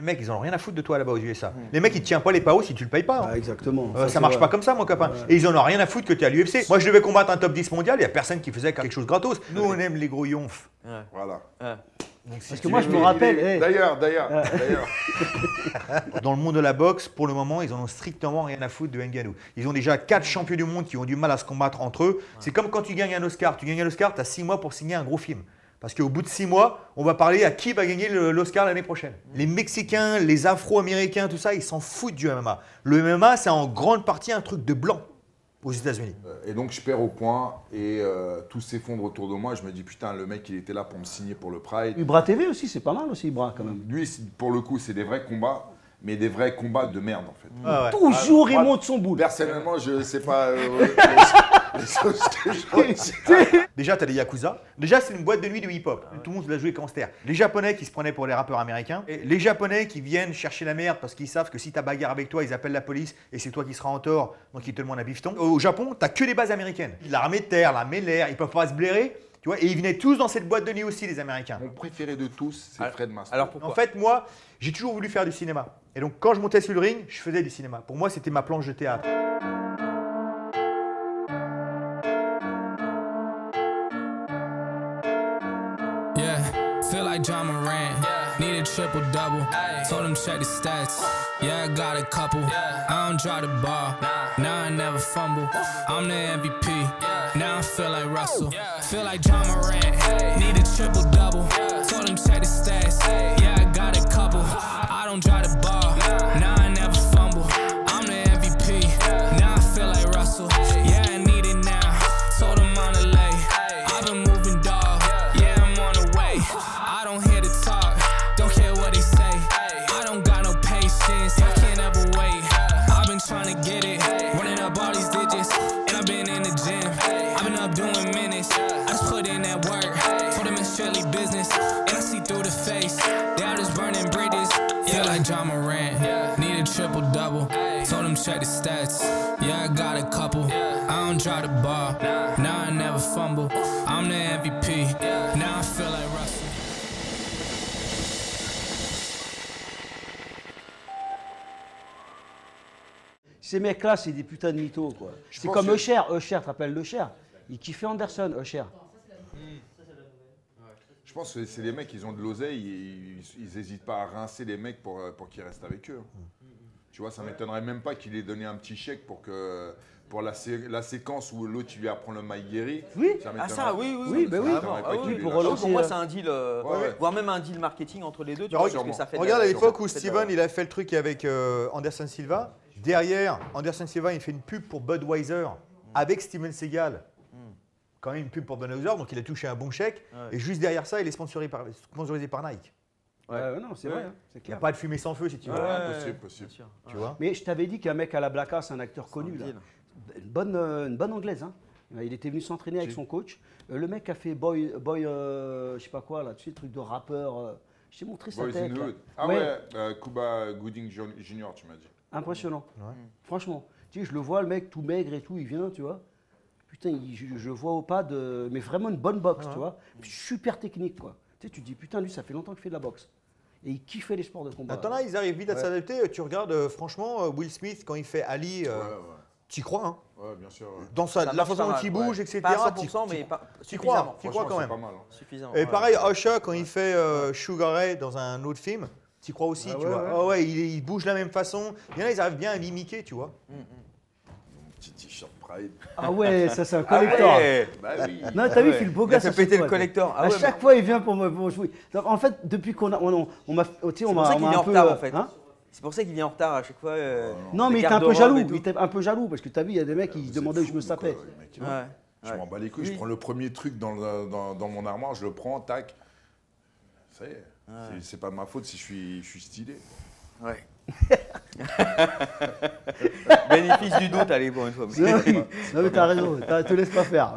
Les mecs, ils en ont rien à foutre de toi là-bas aux USA. Les mecs, ils te tiennent pas les paos si tu le payes pas. hein. Ah, exactement. Euh, ça c'est marche vrai. pas comme ça, mon copain. Et ils en ont rien à foutre que tu es à l'UFC. Moi, je devais combattre un top 10 mondial, il y a personne qui faisait quelque chose gratos. Nous, on aime les gros yonfs. Voilà. Parce que moi, je me rappelle. D'ailleurs, d'ailleurs, d'ailleurs. Dans le monde de la boxe, pour le moment, ils en ont strictement rien à foutre de Ngannou. Ils ont déjà quatre champions du monde qui ont du mal à se combattre entre eux. C'est comme quand tu gagnes un Oscar. Tu gagnes un Oscar, tu as six mois pour signer un gros film. Parce qu'au bout de six mois, on va parler à qui va gagner l'Oscar l'année prochaine. Les Mexicains, les Afro-Américains, tout ça, ils s'en foutent du MMA. Le MMA, c'est en grande partie un truc de blanc aux États-Unis. Et donc je perds au point et euh, tout s'effondre autour de moi. Je me dis putain, le mec il était là pour me signer pour le Pride. Ibra TV aussi, c'est pas mal aussi, Ibra, quand même. Lui, pour le coup, c'est des vrais combats, mais des vrais combats de merde en fait. Ah ouais. Toujours, Ah, il monte son boule. Personnellement, je sais pas euh, Déjà, tu as des Yakuza. Déjà, c'est une boîte de nuit du hip-hop. Tout le monde l'a joué gangster. Les Japonais qui se prenaient pour les rappeurs américains. Et les Japonais qui viennent chercher la merde parce qu'ils savent que si tu bagarre avec toi, ils appellent la police et c'est toi qui seras en tort, donc ils te demandent un bifton. Au Japon, tu que les bases américaines. L'armée de terre, l'armée de l'air, ils peuvent pas se blairer. Tu vois, et ils venaient tous dans cette boîte de nuit aussi, les Américains. Mon préféré de tous, c'est Alors- Fred Master. Alors pourquoi En fait, moi, j'ai toujours voulu faire du cinéma. Et donc, quand je montais sur le ring, je faisais du cinéma. Pour moi, c'était ma planche de théâtre. Like John Moran. Need a triple double. Told him check the stats. Yeah, I got a couple. I don't draw the ball. Now I never fumble. I'm the MVP. Now I feel like Russell. Feel like John Moran. Need a triple double. Told him check the stats. Yeah, I got a couple. I don't draw the ball. Now stats. Yeah, I got a couple. I don't draw the ball. Now I never fumble. I'm the MVP. Now I feel like Russell. Ces mecs-là, c'est des putains de mythos, quoi. C'est comme que- Usher. Usher, tu te rappelles Usher Il kiffait Anderson, Usher. Je pense que c'est les mecs, ils ont de l'oseille, ils, ils hésitent pas à rincer les mecs pour, euh, pour qu'ils restent avec eux. Tu vois, ça m'étonnerait même pas qu'il ait donné un petit chèque pour que pour la, sé- la séquence où l'autre lui apprend le maï guéri. Oui. Ça Ah ça, oui, oui, Oui, bah oui. Ah oui, pour lâché. relancer, Pour moi, euh, c'est un deal, euh, Ouais, ouais. voire même un deal marketing entre les deux. Tu Mais vois, regarde- parce que ça fait de Regarde à la- l'époque où Steven il a fait le truc avec euh, Anderson Silva. Derrière, Anderson Silva il fait une pub pour Budweiser avec Steven Seagal. Quand même une pub pour Budweiser, donc il a touché un bon chèque. Ouais. Et juste derrière ça, il est sponsorisé par, sponsorisé par Nike. Ouais, ouais, non, c'est Ouais. vrai, hein, c'est Il n'y a clair. pas de fumée sans feu si tu veux. Ouais, Possible, possible. bien sûr. Tu vois Mais je t'avais dit qu'un mec à la Blacka, c'est un acteur connu. Là. deal. Une, bonne, euh, une bonne anglaise. Hein. Il était venu s'entraîner avec son coach. Euh, le mec a fait Boy, boy euh, je sais pas quoi, là, tu sais, truc de rappeur. euh, je t'ai montré sa Boys tête. in the là. Hood. Ah Ouais. ouais, euh, Cuba Gooding Jun- Jr., tu m'as dit. Impressionnant. Franchement. Tu sais, je le vois, le mec tout maigre et tout, il vient, tu vois. Putain, il- je, je vois au pas de. Mais vraiment une bonne boxe, tu vois. Super technique, quoi. Tu sais, tu te dis, putain, lui, ça fait longtemps qu'il fait de la boxe. Et il kiffait les sports de combat. Attends là, ils arrivent vite à Ouais. s'adapter. Tu regardes, euh, franchement, euh, Will Smith, quand il fait Ali, euh, tu crois, hein Ouais, bien sûr. ouais. Dans sa, la façon dont il bouge, ouais. etc. Pas à tu- 100%, tu- mais pas, tu crois, suffisamment. tu crois Franchement, quand même. pas mal. hein. Suffisamment. Et ouais. pareil, Usher, quand il fait euh, Sugar Ray dans un autre film, tu crois aussi, Ah tu ouais, vois. ouais. Ah ouais, il, il bouge de la même façon. Il y en a, ils arrivent bien à l'imiter, tu vois. Petit t-shirt Pride. Ah ouais, ça, c'est un Ah collector. ouais Bah oui. Non, t'as vu, Ouais. il fait le beau Il gars. a fait à chaque péter le fois, collector. Ah à ouais, chaque mais- fois, il vient pour me pour jouer. Donc, en fait, depuis qu'on a, on, on, on m'a, tu sais, on C'est m'a, pour ça qu'il vient en peu, retard en fait. hein C'est pour ça qu'il vient en retard à chaque fois. euh, non, mais il était un peu jaloux. Il était un peu jaloux parce que t'as vu, il y a des mecs qui se Vous demandaient où je me sapais. Je m'en bats les couilles, Oui. je prends le premier truc dans, mon armoire, je le prends, tac. Ça y est. C'est- C'est pas ma faute si je suis, je suis stylé. Ouais. Bénéfice du doute, allez, pour une fois. Non, mais t'as raison, t'as- te laisse pas faire.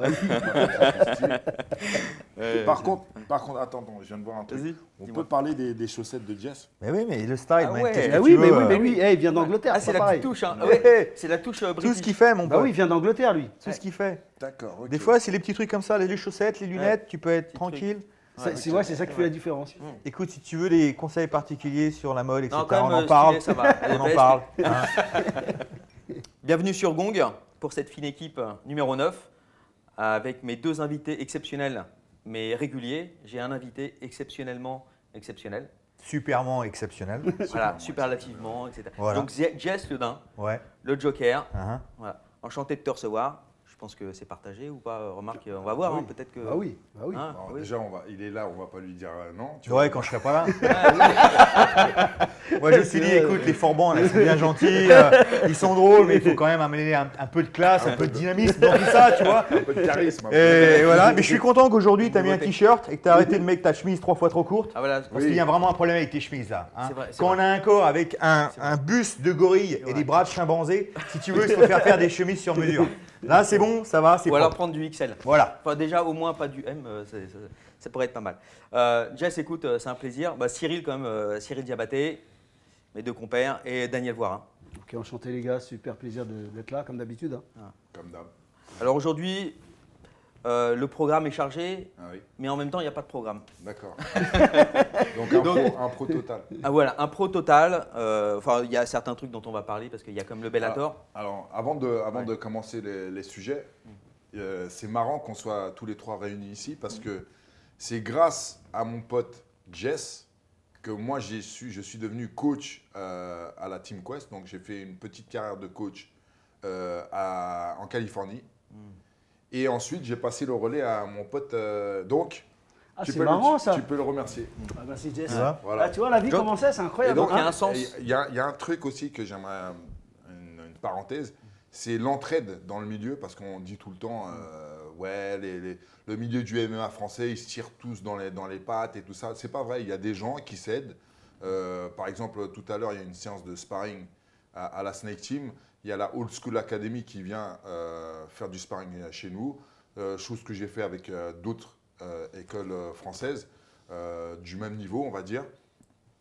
Ouais. Par contre, par contre, attends, je viens de voir un truc. Vas-y, On peut parler des, des chaussettes de Jess? Mais oui, mais le style, Ah ouais. Ah oui, mais, veux, oui, mais euh, lui, eh, il vient d'Angleterre. Ah, c'est la pareil. petite touche, hein. Ouais. Ouais. C'est la touche euh, Tout ce qu'il fait, mon Bah pote. oui, il vient d'Angleterre, lui. Tout ce qu'il fait. D'accord. Des fois, c'est les petits trucs comme ça, les chaussettes, les lunettes, tu peux être tranquille. C'est c'est- ouais, c'est ça qui fait la différence. Écoute, si tu veux des conseils particuliers sur la mode, etc., Non, on en parle. stylé, ça va. On en parle. Bienvenue sur Gong pour cette fine équipe numéro 9 avec mes deux invités exceptionnels mais réguliers. J'ai un invité exceptionnellement exceptionnel. Superment exceptionnel. Voilà, superlativement, etc. Voilà. Donc Jess Le Dain, Ouais. le Joker. Voilà. Enchanté de te recevoir. Je pense que c'est partagé ou pas. Remarque, on va voir. Ah hein, oui. peut-être que. Bah oui, bah oui. Hein, Alors, oui. Déjà, on va, il est là, on va pas lui dire euh, non. tu Ouais, vois. quand je serai pas là. Moi, je me suis dit, écoute, les Forbans, là, ils sont bien gentils, euh, ils sont drôles, mais il faut quand même amener un, un peu de classe, un peu de dynamisme dans tout ça, tu vois. Un peu de charisme. Et voilà, mais je suis content qu'aujourd'hui, tu as mis un t-shirt et que tu as arrêté de mettre ta chemise trois fois trop courte. Ah voilà. Parce qu'il y a vraiment un problème avec tes chemises là. hein. C'est vrai, Quand on a un corps avec un, un buste de gorille et des bras de chimpanzé, si tu veux, il faut faire faire des chemises sur mesure. Là, c'est bon, ça va, c'est Ou alors prendre du XL. Voilà. Enfin, déjà, au moins pas du M, euh, ça pourrait être pas mal. Euh, Jess, écoute, euh, c'est un plaisir. Bah, Cyril, quand même, euh, Cyril Diabaté, mes deux compères, et Daniel Voirin. Ok, enchanté les gars, super plaisir d'être là comme d'habitude. hein. Comme d'hab. Alors aujourd'hui, euh, le programme est chargé, Ah oui, mais en même temps, il n'y a pas de programme. d'accord. Donc, un, pro, un pro total. Ah voilà, un pro total. euh, Enfin, il y a certains trucs dont on va parler parce qu'il y a comme le Bellator. Alors, avant de, avant Ouais. de commencer les, les sujets, euh, c'est marrant qu'on soit tous les trois réunis ici parce que c'est grâce à mon pote Jess que moi j'ai su, je suis devenu coach à la Team Quest. Donc j'ai fait une petite carrière de coach à- en Californie. Et ensuite j'ai passé le relais à mon pote. euh, donc, Ah, tu, c'est peux marrant le, ça. tu peux le remercier. Ah, merci Jess. Tu vois Voilà. Ah, tu vois, la vie Donc- comment c'est, incroyable. donc, il y a un sens. et Il y, a- il y a un truc aussi que j'aimerais, une, une parenthèse, c'est l'entraide dans le milieu, parce qu'on dit tout le temps, euh, ouais, les- les- le milieu du MMA français, ils se tirent tous dans les, dans les pattes et tout ça. C'est pas vrai, il y a des gens qui s'aident. Euh, par exemple, tout à l'heure, il y a une séance de sparring à, à la Snake Team. Il y a la Old School Academy qui vient euh, faire du sparring chez nous, euh, chose que j'ai fait avec euh, d'autres écoles françaises du même niveau, on va dire.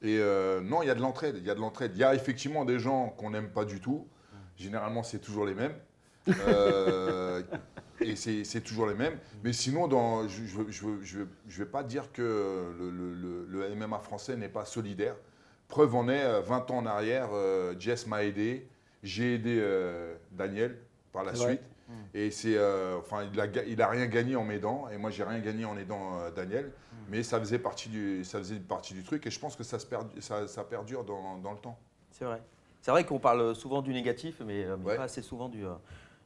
Et non, il y a de l'entraide. Il y a de l'entraide. Il y a effectivement des gens qu'on n'aime pas du tout. Généralement, c'est toujours les mêmes. Et c'est toujours les mêmes. Mais sinon, je ne vais pas dire que le, MMA français n'est pas solidaire. Preuve en est, euh, 20 ans en arrière, Jess m'a aidé. J'ai aidé euh, Daniel par la suite. Et c'est, euh, enfin, il a, il a rien gagné en m'aidant, et moi j'ai rien gagné en aidant euh, Daniel. Mais ça faisait partie du, ça faisait partie du truc, et je pense que ça, se perdu- ça, ça perdure dans, dans le temps. C'est vrai. C'est vrai qu'on parle souvent du négatif, mais, mais Ouais. pas assez souvent du,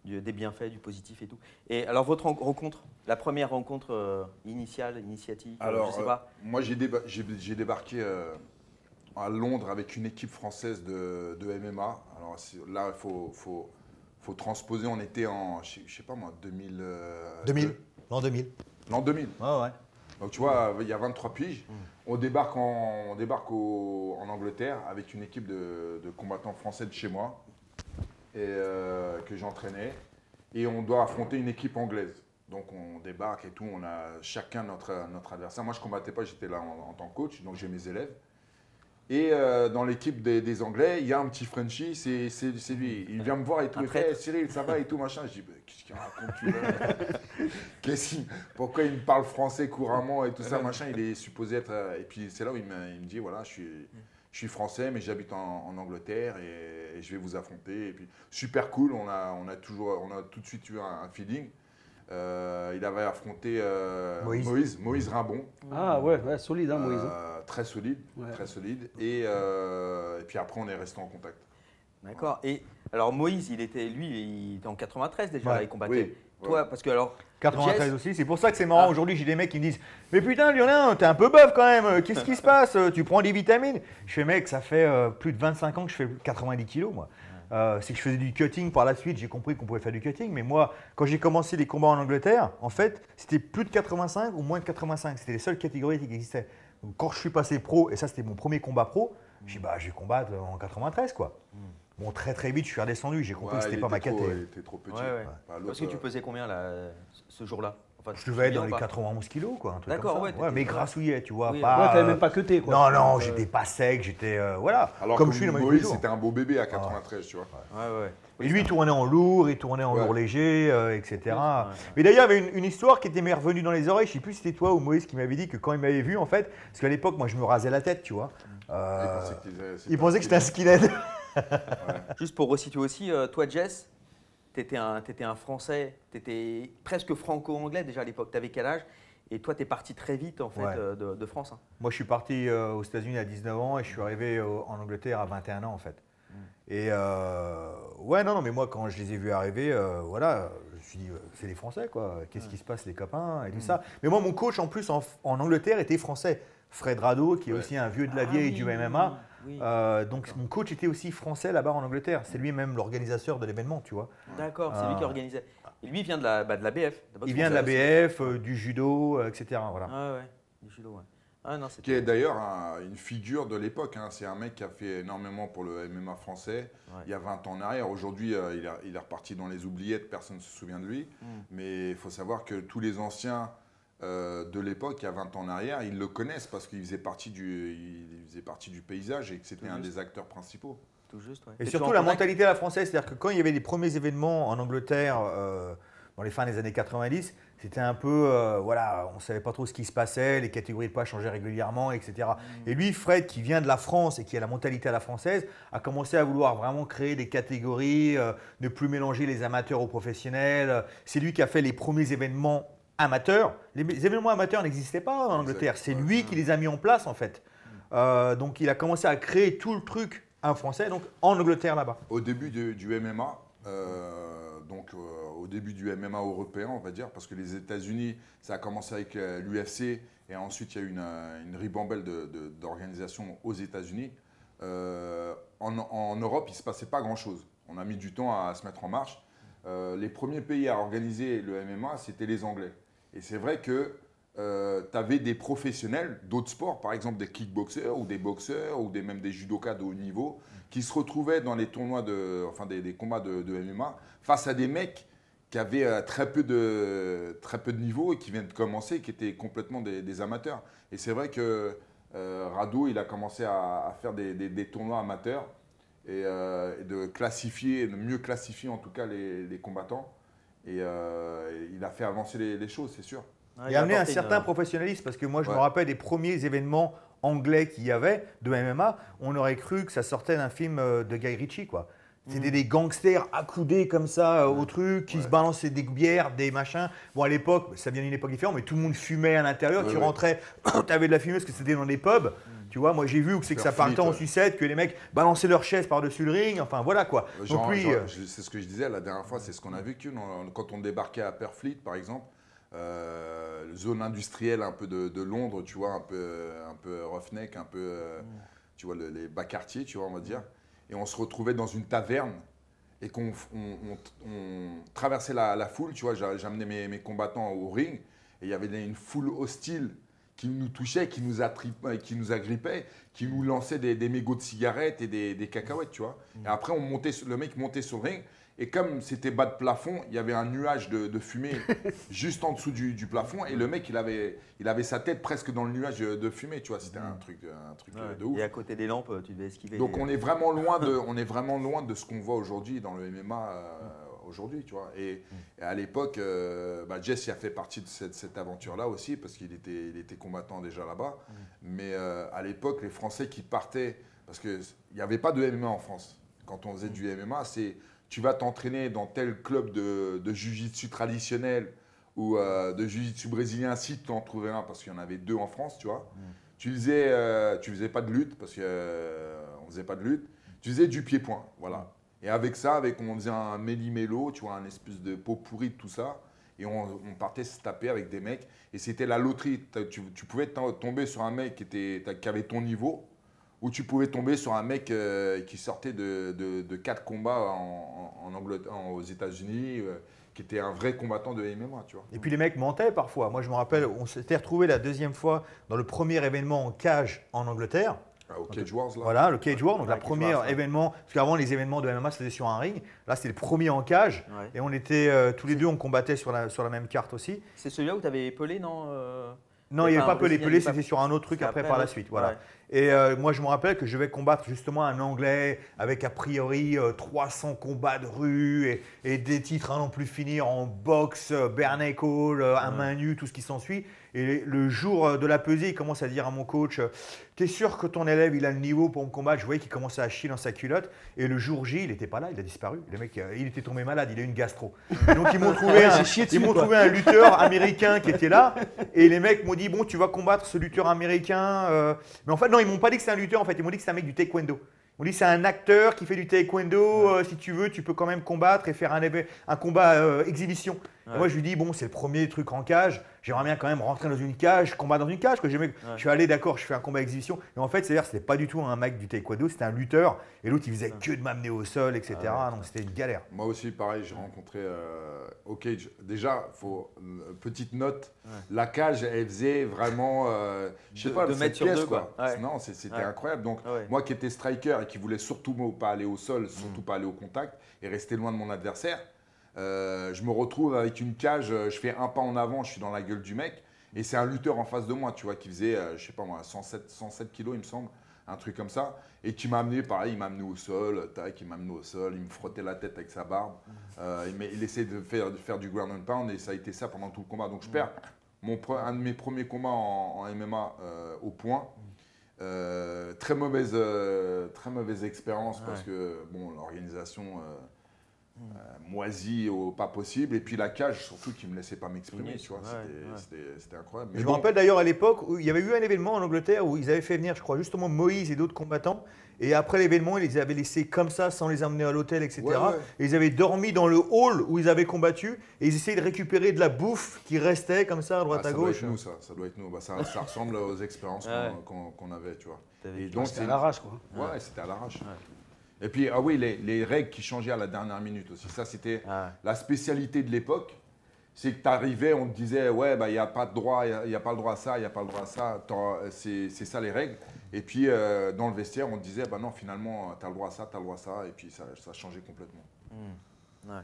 du- des bienfaits, du positif et tout. Et alors, votre ren- rencontre, la première rencontre initiale, initiatique, euh, je sais pas. moi j'ai, déba- j'ai- débarqué à Londres avec une équipe française de, de MMA. Alors là, il faut, faut, faut transposer. On était en, je sais- pas moi, 2000. euh, 2000. deux- L'an 2000. L'an 2000. Ouais, ouais. Donc tu vois, il y a 23 piges. On débarque, en, on débarque au- en Angleterre avec une équipe de, de combattants français de chez moi et, euh, que j'entraînais. Et on doit affronter une équipe anglaise. Donc on débarque et tout, on a chacun notre, notre adversaire. Moi je combattais pas, j'étais là en, en tant que coach, donc j'ai mes élèves. Et euh, dans l'équipe des, des Anglais, il y a un petit Frenchie, c'est lui. Il vient me voir et tout, il traître. Eh, Cyril, ça va et tout, machin. Je dis, Bah, qu'est-ce qu'il raconte tu Qu'est-ce qu'il- Pourquoi il me parle français couramment et tout ça, machin Il est supposé être. euh, Et puis c'est là où il me, il me dit voilà, je suis, je suis français, mais j'habite en, en Angleterre et, et je vais vous affronter. Et puis super cool, on a, on a, toujours, on a tout de suite eu un, un feeling. Euh, il avait affronté euh, Moïse. Moïse, Moïse Rimbon. Ah ouais, ouais, solide, hein, Moïse. hein. Euh, très solide, Ouais. très solide. Et, euh, et puis après, on est resté en contact. D'accord. Et alors, Moïse, il était, lui, il était en 93 déjà, Ouais. là, il combattait. Oui, Toi, ouais. parce que alors. 93 Jess- aussi, c'est pour ça que c'est marrant. Ah. Aujourd'hui, j'ai des mecs qui me disent Mais putain, Lionel, t'es un peu boeuf quand même. Qu'est-ce qui se passe? Tu prends des vitamines? Je fais Mec, ça fait euh, plus de 25 ans que je fais 90 kilos, moi. Euh, c'est que je faisais du cutting par la suite. J'ai compris qu'on pouvait faire du cutting. Mais moi, quand j'ai commencé les combats en Angleterre, en fait, c'était plus de 85 ou moins de 85. C'était les seules catégories qui existaient. Donc, quand je suis passé pro, et ça, c'était mon premier combat pro, j'ai dit Bah, je vais combattre en 93, quoi. Bon, très très vite, je suis redescendu. J'ai compris Ouais, que c'était pas ma était trop- caté. Il était trop petit. Ouais, ouais. Bah, Parce que tu euh, pesais combien là, ce jour-là? Enfin, Je devais être dans les pas 91 kilos, quoi. un truc D'accord, ouais, t'étais- mais ouais. grassouillet, tu vois. Oui, pas, Ouais, t'avais euh, même pas cuté, quoi. Non, non, Euh, j'étais pas sec, j'étais. euh, voilà. Alors comme que je suis c'était un beau bébé à 93, tu vois. Ouais, ouais. Et lui, il tournait en lourd, il tournait en Ouais. lourd léger, euh, etc. ouais. Mais d'ailleurs, il y avait une, une histoire qui était m'est revenue dans les oreilles. Je sais plus si c'était toi ou Moïse qui m'avait dit que quand il m'avait vu, en fait, parce qu'à l'époque, moi, je me rasais la tête, tu vois. Euh, Il pensait que j'étais un skinhead. Juste pour resituer aussi, euh, toi, Jess, tu étais, étais un Français, tu étais presque franco-anglais déjà à l'époque. Tu avais quel âge? Et toi, tu es parti très vite en fait Ouais. euh, de, de France. hein. Moi, je suis parti euh, aux États-Unis à 19 ans et je suis arrivé au- en Angleterre à 21 ans, en fait. Et euh, ouais, non, non, mais moi, quand je les ai vus arriver, euh, voilà, suis dit, euh, c'est les Français, quoi. Qu'est-ce qui se passe, les copains et tout ça. Mais moi, mon coach, en plus, en, en Angleterre, était français. Fred Rado, qui est Ouais. aussi un vieux de la Ah vieille oui, du MMA. oui. Euh, donc, mon coach était aussi français là-bas en Angleterre. C'est lui-même l'organisateur de l'événement, tu vois. D'accord, c'est lui qui organisait. Et lui, il vient de la, bah, de la BF. Il vient de la. BF, euh, du judo, euh, etc. Voilà. Ah ouais, du judo, ouais. Ah non, Qui est d'ailleurs un- une figure de l'époque. hein. C'est un mec qui a fait énormément pour le MMA français Ouais. il y a 20 ans en arrière. Aujourd'hui, euh, il, a- il est reparti dans les oubliettes, personne ne se souvient de lui. Mm. Mais il faut savoir que tous les anciens euh, de l'époque, il y a 20 ans en arrière, ils le connaissent parce qu'il faisait, partie du- il faisait partie du paysage et que c'était un juste. des acteurs principaux. Tout juste, ouais. Et surtout la mentalité à la française, c'est-à-dire que quand il y avait les premiers événements en Angleterre, euh, dans les fins des années 90, c'était un peu, euh, voilà, on savait pas trop ce qui se passait, les catégories de poids changeaient régulièrement, etc. Et lui, Fred, qui vient de la France et qui a la mentalité à la française, a commencé à vouloir vraiment créer des catégories, euh, ne plus mélanger les amateurs aux professionnels. C'est lui qui a fait les premiers événements amateurs. Les les événements amateurs n'existaient pas en Angleterre, c'est lui qui les a mis en place en fait. Euh, donc il a commencé à créer tout le truc en français, donc en Angleterre là-bas. Au début du MMA, donc euh, au début du MMA européen, on va dire, parce que les États-Unis, ça a commencé avec l'UFC et ensuite il y a eu une, euh, ribambelle d'organisations aux États-Unis. Euh, en, Europe, il ne se passait pas grand-chose. On a mis du temps à se mettre en marche. Euh, les premiers pays à organiser le MMA, c'était les Anglais. Et c'est vrai que tu avais des professionnels d'autres sports, par exemple des kickboxers ou des boxeurs ou même des judokas de haut niveau, qui se retrouvaient dans les tournois, de, enfin des, des combats de, de MMA, face à des mecs qui avaient euh, très, peu de, très peu de niveau et qui viennent de commencer, qui étaient complètement des, des amateurs. Et c'est vrai que euh, Rado, il a commencé à, à faire des, des- des tournois amateurs et, euh, et de classifier, de mieux classifier en tout cas les, les combattants. Et, euh, il a fait avancer les, les choses, c'est sûr. Il il a amené un certain une- professionnalisme parce que moi je me rappelle des premiers événements anglais qu'il y avait de MMA, on aurait cru que ça sortait d'un film euh, de Guy Ritchie quoi. C'était des gangsters accoudés comme ça euh, au truc, qui se balançaient des bières, des machins. Bon, à l'époque, ça vient d'une époque différente, mais tout le monde fumait à l'intérieur. Ouais, tu rentrais, tu avais de la fumée parce que c'était dans des pubs. Tu vois, moi j'ai vu où c'est que ça partait en sucette, que les mecs balançaient leurs chaises par-dessus le ring. Enfin voilà quoi. Genre, Donc lui, genre, euh, c'est ce que je disais la dernière fois, c'est ce qu'on a vécu quand on débarquait à Perfleet, par exemple, euh, zone industrielle un peu de, Londres, tu vois, un peu, un peu roughneck, un peu, euh, tu vois, le- les bas quartiers, tu vois, on va dire. Et on se retrouvait dans une taverne et qu'on on, traversait la, foule, tu vois, j'a- j'amenais mes, mes combattants au ring et il y avait une foule hostile qui nous touchait, qui nous, attrip- qui nous agrippait, qui nous lançait des, mégots de cigarettes et des, cacahuètes, tu vois. Et après, on montait, le mec montait sur le ring et comme c'était bas de plafond, il y avait un nuage de, de fumée juste en dessous du, du plafond et le mec, il avait, il avait sa tête presque dans le nuage de, fumée, tu vois. C'était un truc, un truc euh, de ouf. Et à côté des lampes, tu devais esquiver. Donc les- on est vraiment loin de, on est vraiment loin de ce qu'on voit aujourd'hui dans le MMA euh, aujourd'hui, tu vois. Et, et à l'époque, euh, bah, Jess y a fait partie de cette, cette aventure-là aussi parce qu'il était, il était combattant déjà là-bas. Mais euh, à l'époque, les Français qui partaient, parce qu'il n'y avait pas de MMA en France. Quand on faisait du MMA, c'est tu vas t'entraîner dans tel club de, de jiu-jitsu traditionnel ou euh, de jiu-jitsu brésilien si tu en trouvais un, parce qu'il y en avait deux en France, tu vois. Tu faisais, euh, tu faisais pas de lutte parce qu'on ne faisait pas de lutte. Tu faisais du pied-point, voilà. Et avec ça, avec on faisait un méli-mélo, tu vois, un espèce de pot pourri de tout ça. Et on, on partait se taper avec des mecs. Et c'était la loterie. Tu, tu pouvais tomber sur un mec qui, était, t'as- qui avait ton niveau, ou tu pouvais tomber sur un mec euh, qui sortait de, de, de quatre combats en, en, en Angleterre, en- aux États-Unis, euh, qui était un vrai combattant de MMA, tu vois. Et puis les mecs mentaient parfois. Moi, je me rappelle, on s'était retrouvé la deuxième fois dans le premier événement en cage en Angleterre. Ah, au Cage Wars, là. Voilà, le Cage War, donc Ouais, la première Wars, événement, parce qu'avant les événements de MMA faisaient sur un ring, là c'était le premier en cage, Ouais. et on était euh, tous les deux, on combattait sur la, sur la même carte aussi. C'est celui-là où tu avais Pelé, non euh, Non, il n'y avait pas Pelé, Pelé c'était sur un autre truc après, après, par la suite. Voilà. Ouais. Et euh, moi je me rappelle que je vais combattre justement un Anglais avec a priori euh, 300 combats de rue et, et des titres à non plus finir en boxe, euh, naked, euh, à main nue, tout ce qui s'ensuit. Et le jour euh, de la pesée, il commence à dire à mon coach euh, T'es sûr que ton élève il a le niveau pour me combattre Je voyais qu'il commençait à chier dans sa culotte. Et le jour J, il n'était pas là, il a disparu. Le mec, euh, il était tombé malade, il a eu une gastro. Donc ils m'ont trouvé, un, ils m'ont trouvé un lutteur américain qui était là. Et les mecs m'ont dit Bon, tu vas combattre ce lutteur américain. euh. Mais en fait, non, ils m'ont pas dit que c'est un lutteur, en fait, ils m'ont dit que c'est un mec du taekwondo. Ils m'ont dit c'est un acteur qui fait du taekwondo. euh, si tu veux, tu peux quand même combattre et faire un, combat euh, exhibition. Ouais. moi, je lui dis bon, c'est le premier truc en cage. J'aimerais bien quand même rentrer dans une cage, combattre dans une cage. Que j'aimais- Je suis allé, d'accord, je fais un combat exhibition. Et en fait, c'est-à-dire, c'était pas du tout un mec du taekwondo, c'était un lutteur. Et l'autre, il faisait que de m'amener au sol, etc. Donc c'était une galère. Moi aussi, pareil, j'ai rencontré euh, au cage. Déjà, faut, euh, petite note, la cage, elle faisait vraiment, euh, je sais pas, deux cette pièce, deux, quoi. Ouais. Non, c'était Ouais. incroyable. Donc, Ouais. moi qui étais striker et qui voulais surtout pas aller au sol, Mm. surtout pas aller au contact et rester loin de mon adversaire, euh, je me retrouve avec une cage, euh, je fais un pas en avant, je suis dans la gueule du mec et c'est un lutteur en face de moi, tu vois, qui faisait, euh, je sais pas moi, 107, 107 kilos, il me semble, un truc comme ça, et qui m'a amené, pareil, il m'a amené au sol, tac, il m'a amené au sol, il me frottait la tête avec sa barbe, euh, il, il essayait de faire, de faire du ground and pound et ça a été ça pendant tout le combat. Donc je perds mon, un de mes premiers combats en, en MMA euh, au point. Euh, très mauvaise, très mauvaise expérience parce que bon, l'organisation euh, moisie au pas possible et puis la cage surtout qui me laissait pas m'exprimer, vois, ouais, c'était- ouais. incroyable. Je me rappelle d'ailleurs à l'époque où il y avait eu un événement en Angleterre où ils avaient fait venir, je crois, justement Moïse et d'autres combattants. Et après l'événement, ils les avaient laissés comme ça, sans les emmener à l'hôtel, etc. Ouais, ouais. Et ils avaient dormi dans le hall où ils avaient combattu. Et ils essayaient de récupérer de la bouffe qui restait comme ça à ah, droite ça à gauche. nous, ça, ça doit être nous. Bah, ça, ça ressemble aux expériences Ouais. qu'on avait, tu vois. T'avais- Et donc C'était à l'arrache, quoi. Ouais, c'était à l'arrache. Et puis, ah oui, les, les règles qui changeaient à la dernière minute aussi. Ça, c'était Ah. la spécialité de l'époque. C'est que tu arrivais, on te disait, ouais, bah, il n'y a pas de droit, il n'y a, pas le droit à ça, il n'y a pas le droit à ça. C'est c'est ça les règles. Et puis, euh, dans le vestiaire, on te disait, bah non, finalement, tu as le droit à ça, tu as le droit à ça. Et puis, ça, ça changeait complètement. Ouais,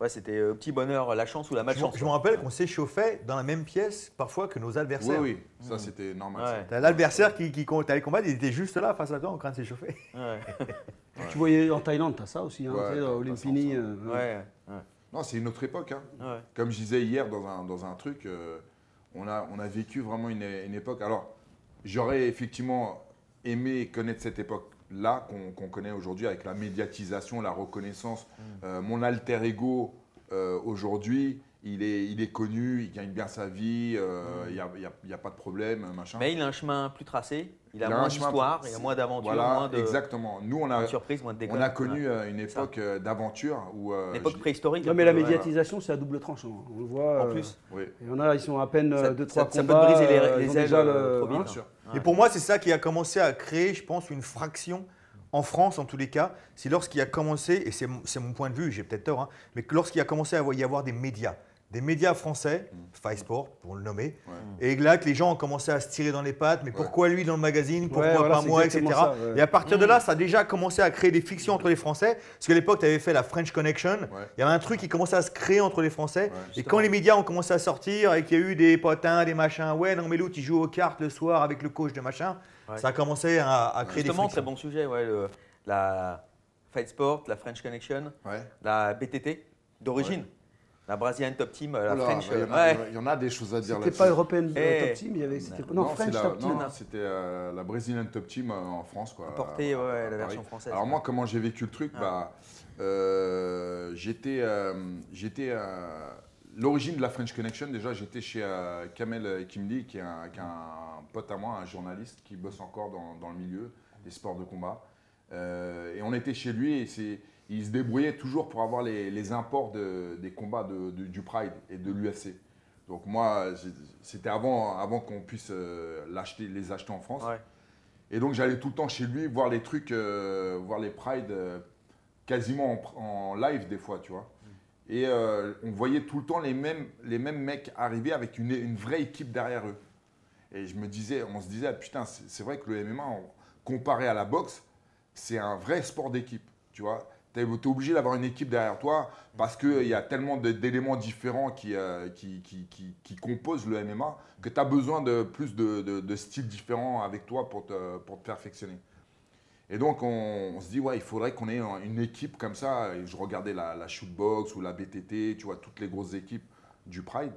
ouais c'était euh, petit bonheur, la chance ou la malchance. je me rappelle qu'on s'échauffait dans la même pièce parfois que nos Oui, adversaires. oui, ça, c'était normal. Ouais. T'as L'adversaire qui, qui allait combattre, il était juste là face à toi en train de s'échauffer. Ouais. Tu voyais en Thaïlande, t'as ça aussi, hein, Ouais, tu sais, euh, Ouais. Ouais. Non, c'est une autre époque. hein. Ouais. Comme je disais hier dans un, dans un truc, euh, on, a, on a vécu vraiment une, une époque. Alors, j'aurais effectivement aimé connaître cette époque-là qu'on qu'on connaît aujourd'hui avec la médiatisation, la reconnaissance. Euh, mon alter ego euh, aujourd'hui, il est, il est connu, il gagne bien sa vie, euh, il n'y a, il y a- il y a pas de problème, machin. Mais il a un chemin plus tracé, il a Il a moins d'histoire, il y a moins d'aventures, Voilà, moins de, exactement. Nous, on moins a, de surprises, moins de on a connu euh, une époque euh, d'aventure où. euh, Une époque préhistorique. Non, mais la médiatisation, c'est à double tranchant. On le voit. En euh, plus. Oui, Il y en a, ils sont à peine Ça- 2 ça- peut te combats. briser les- euh, les ailes, déjà euh, le- trop vite, hein. bien sûr. Et pour moi, c'est ça qui a commencé à créer, je pense, une fraction en France, en tous les cas. C'est lorsqu'il a commencé, et c'est mon, point de vue, j'ai peut-être tort, hein, mais lorsqu'il a commencé à y avoir des médias, des médias français, Five Sport, pour le nommer, et là que les gens ont commencé à se tirer dans les pattes, mais pourquoi lui dans le magazine, pourquoi Ouais, voilà, pas moi, etc. exactement ça, ouais. Et à partir de là, ça a déjà commencé à créer des fictions entre les Français, parce qu'à l'époque, tu avais fait la French Connection, il y avait un truc qui commençait à se créer entre les Français, et quand les médias ont commencé à sortir, et qu'il y a eu des potins, des machins, ouais, non mais l'autre, il joue aux cartes le soir avec le coach de machin, Ouais. ça a commencé à, à créer Justement, des très frictions. bon sujet, ouais, le- la Fight Sport, la French Connection, Ouais. la BTT d'origine, la Brazilian Top Team, la Oula, French. il y, en a, ouais. il y en a des choses à dire C'était là-dessus. pas European Eh. Top Team, il y avait. c'était Non, French la- Top Team. non, non, c'était euh, la Brazilian Top Team euh, en France. Quoi, à- ouais, à la Paris. version française. Alors moi, comment j'ai vécu le truc Ah. bah, euh, J'étais... euh, j'étais euh, L'origine de la French Connection, déjà, j'étais chez euh, Kamel Kimli, qui est, un, qui est un pote à moi, un journaliste qui bosse encore dans, dans le milieu des sports de combat. Euh, et on était chez lui et c'est, il se débrouillait toujours pour avoir les, les imports de- des combats de- de- du Pride et de l'UFC. Donc moi, c'était avant, avant qu'on puisse euh, l'acheter, les acheter en France. Ouais. Et donc j'allais tout le temps chez lui voir les trucs, euh, voir les Pride euh, quasiment en, en live des fois, tu vois. Et euh, on voyait tout le temps les mêmes, les mêmes mecs arriver avec une, une vraie équipe derrière eux. Et je me disais, on se disait, ah, putain, c'est c'est vrai que le MMA, on- comparé à la boxe, c'est un vrai sport d'équipe. Tu vois, tu es, obligé d'avoir une équipe derrière toi parce qu'il y a tellement d'éléments différents qui, euh, qui, qui- qui- qui composent le MMA que tu as besoin de plus de, de- styles différents avec toi pour te, pour te perfectionner. Et donc, on, se dit, ouais, il faudrait qu'on ait un- une équipe comme ça. Et je regardais la, la shootbox ou la BTT, tu vois, toutes les grosses équipes du Pride.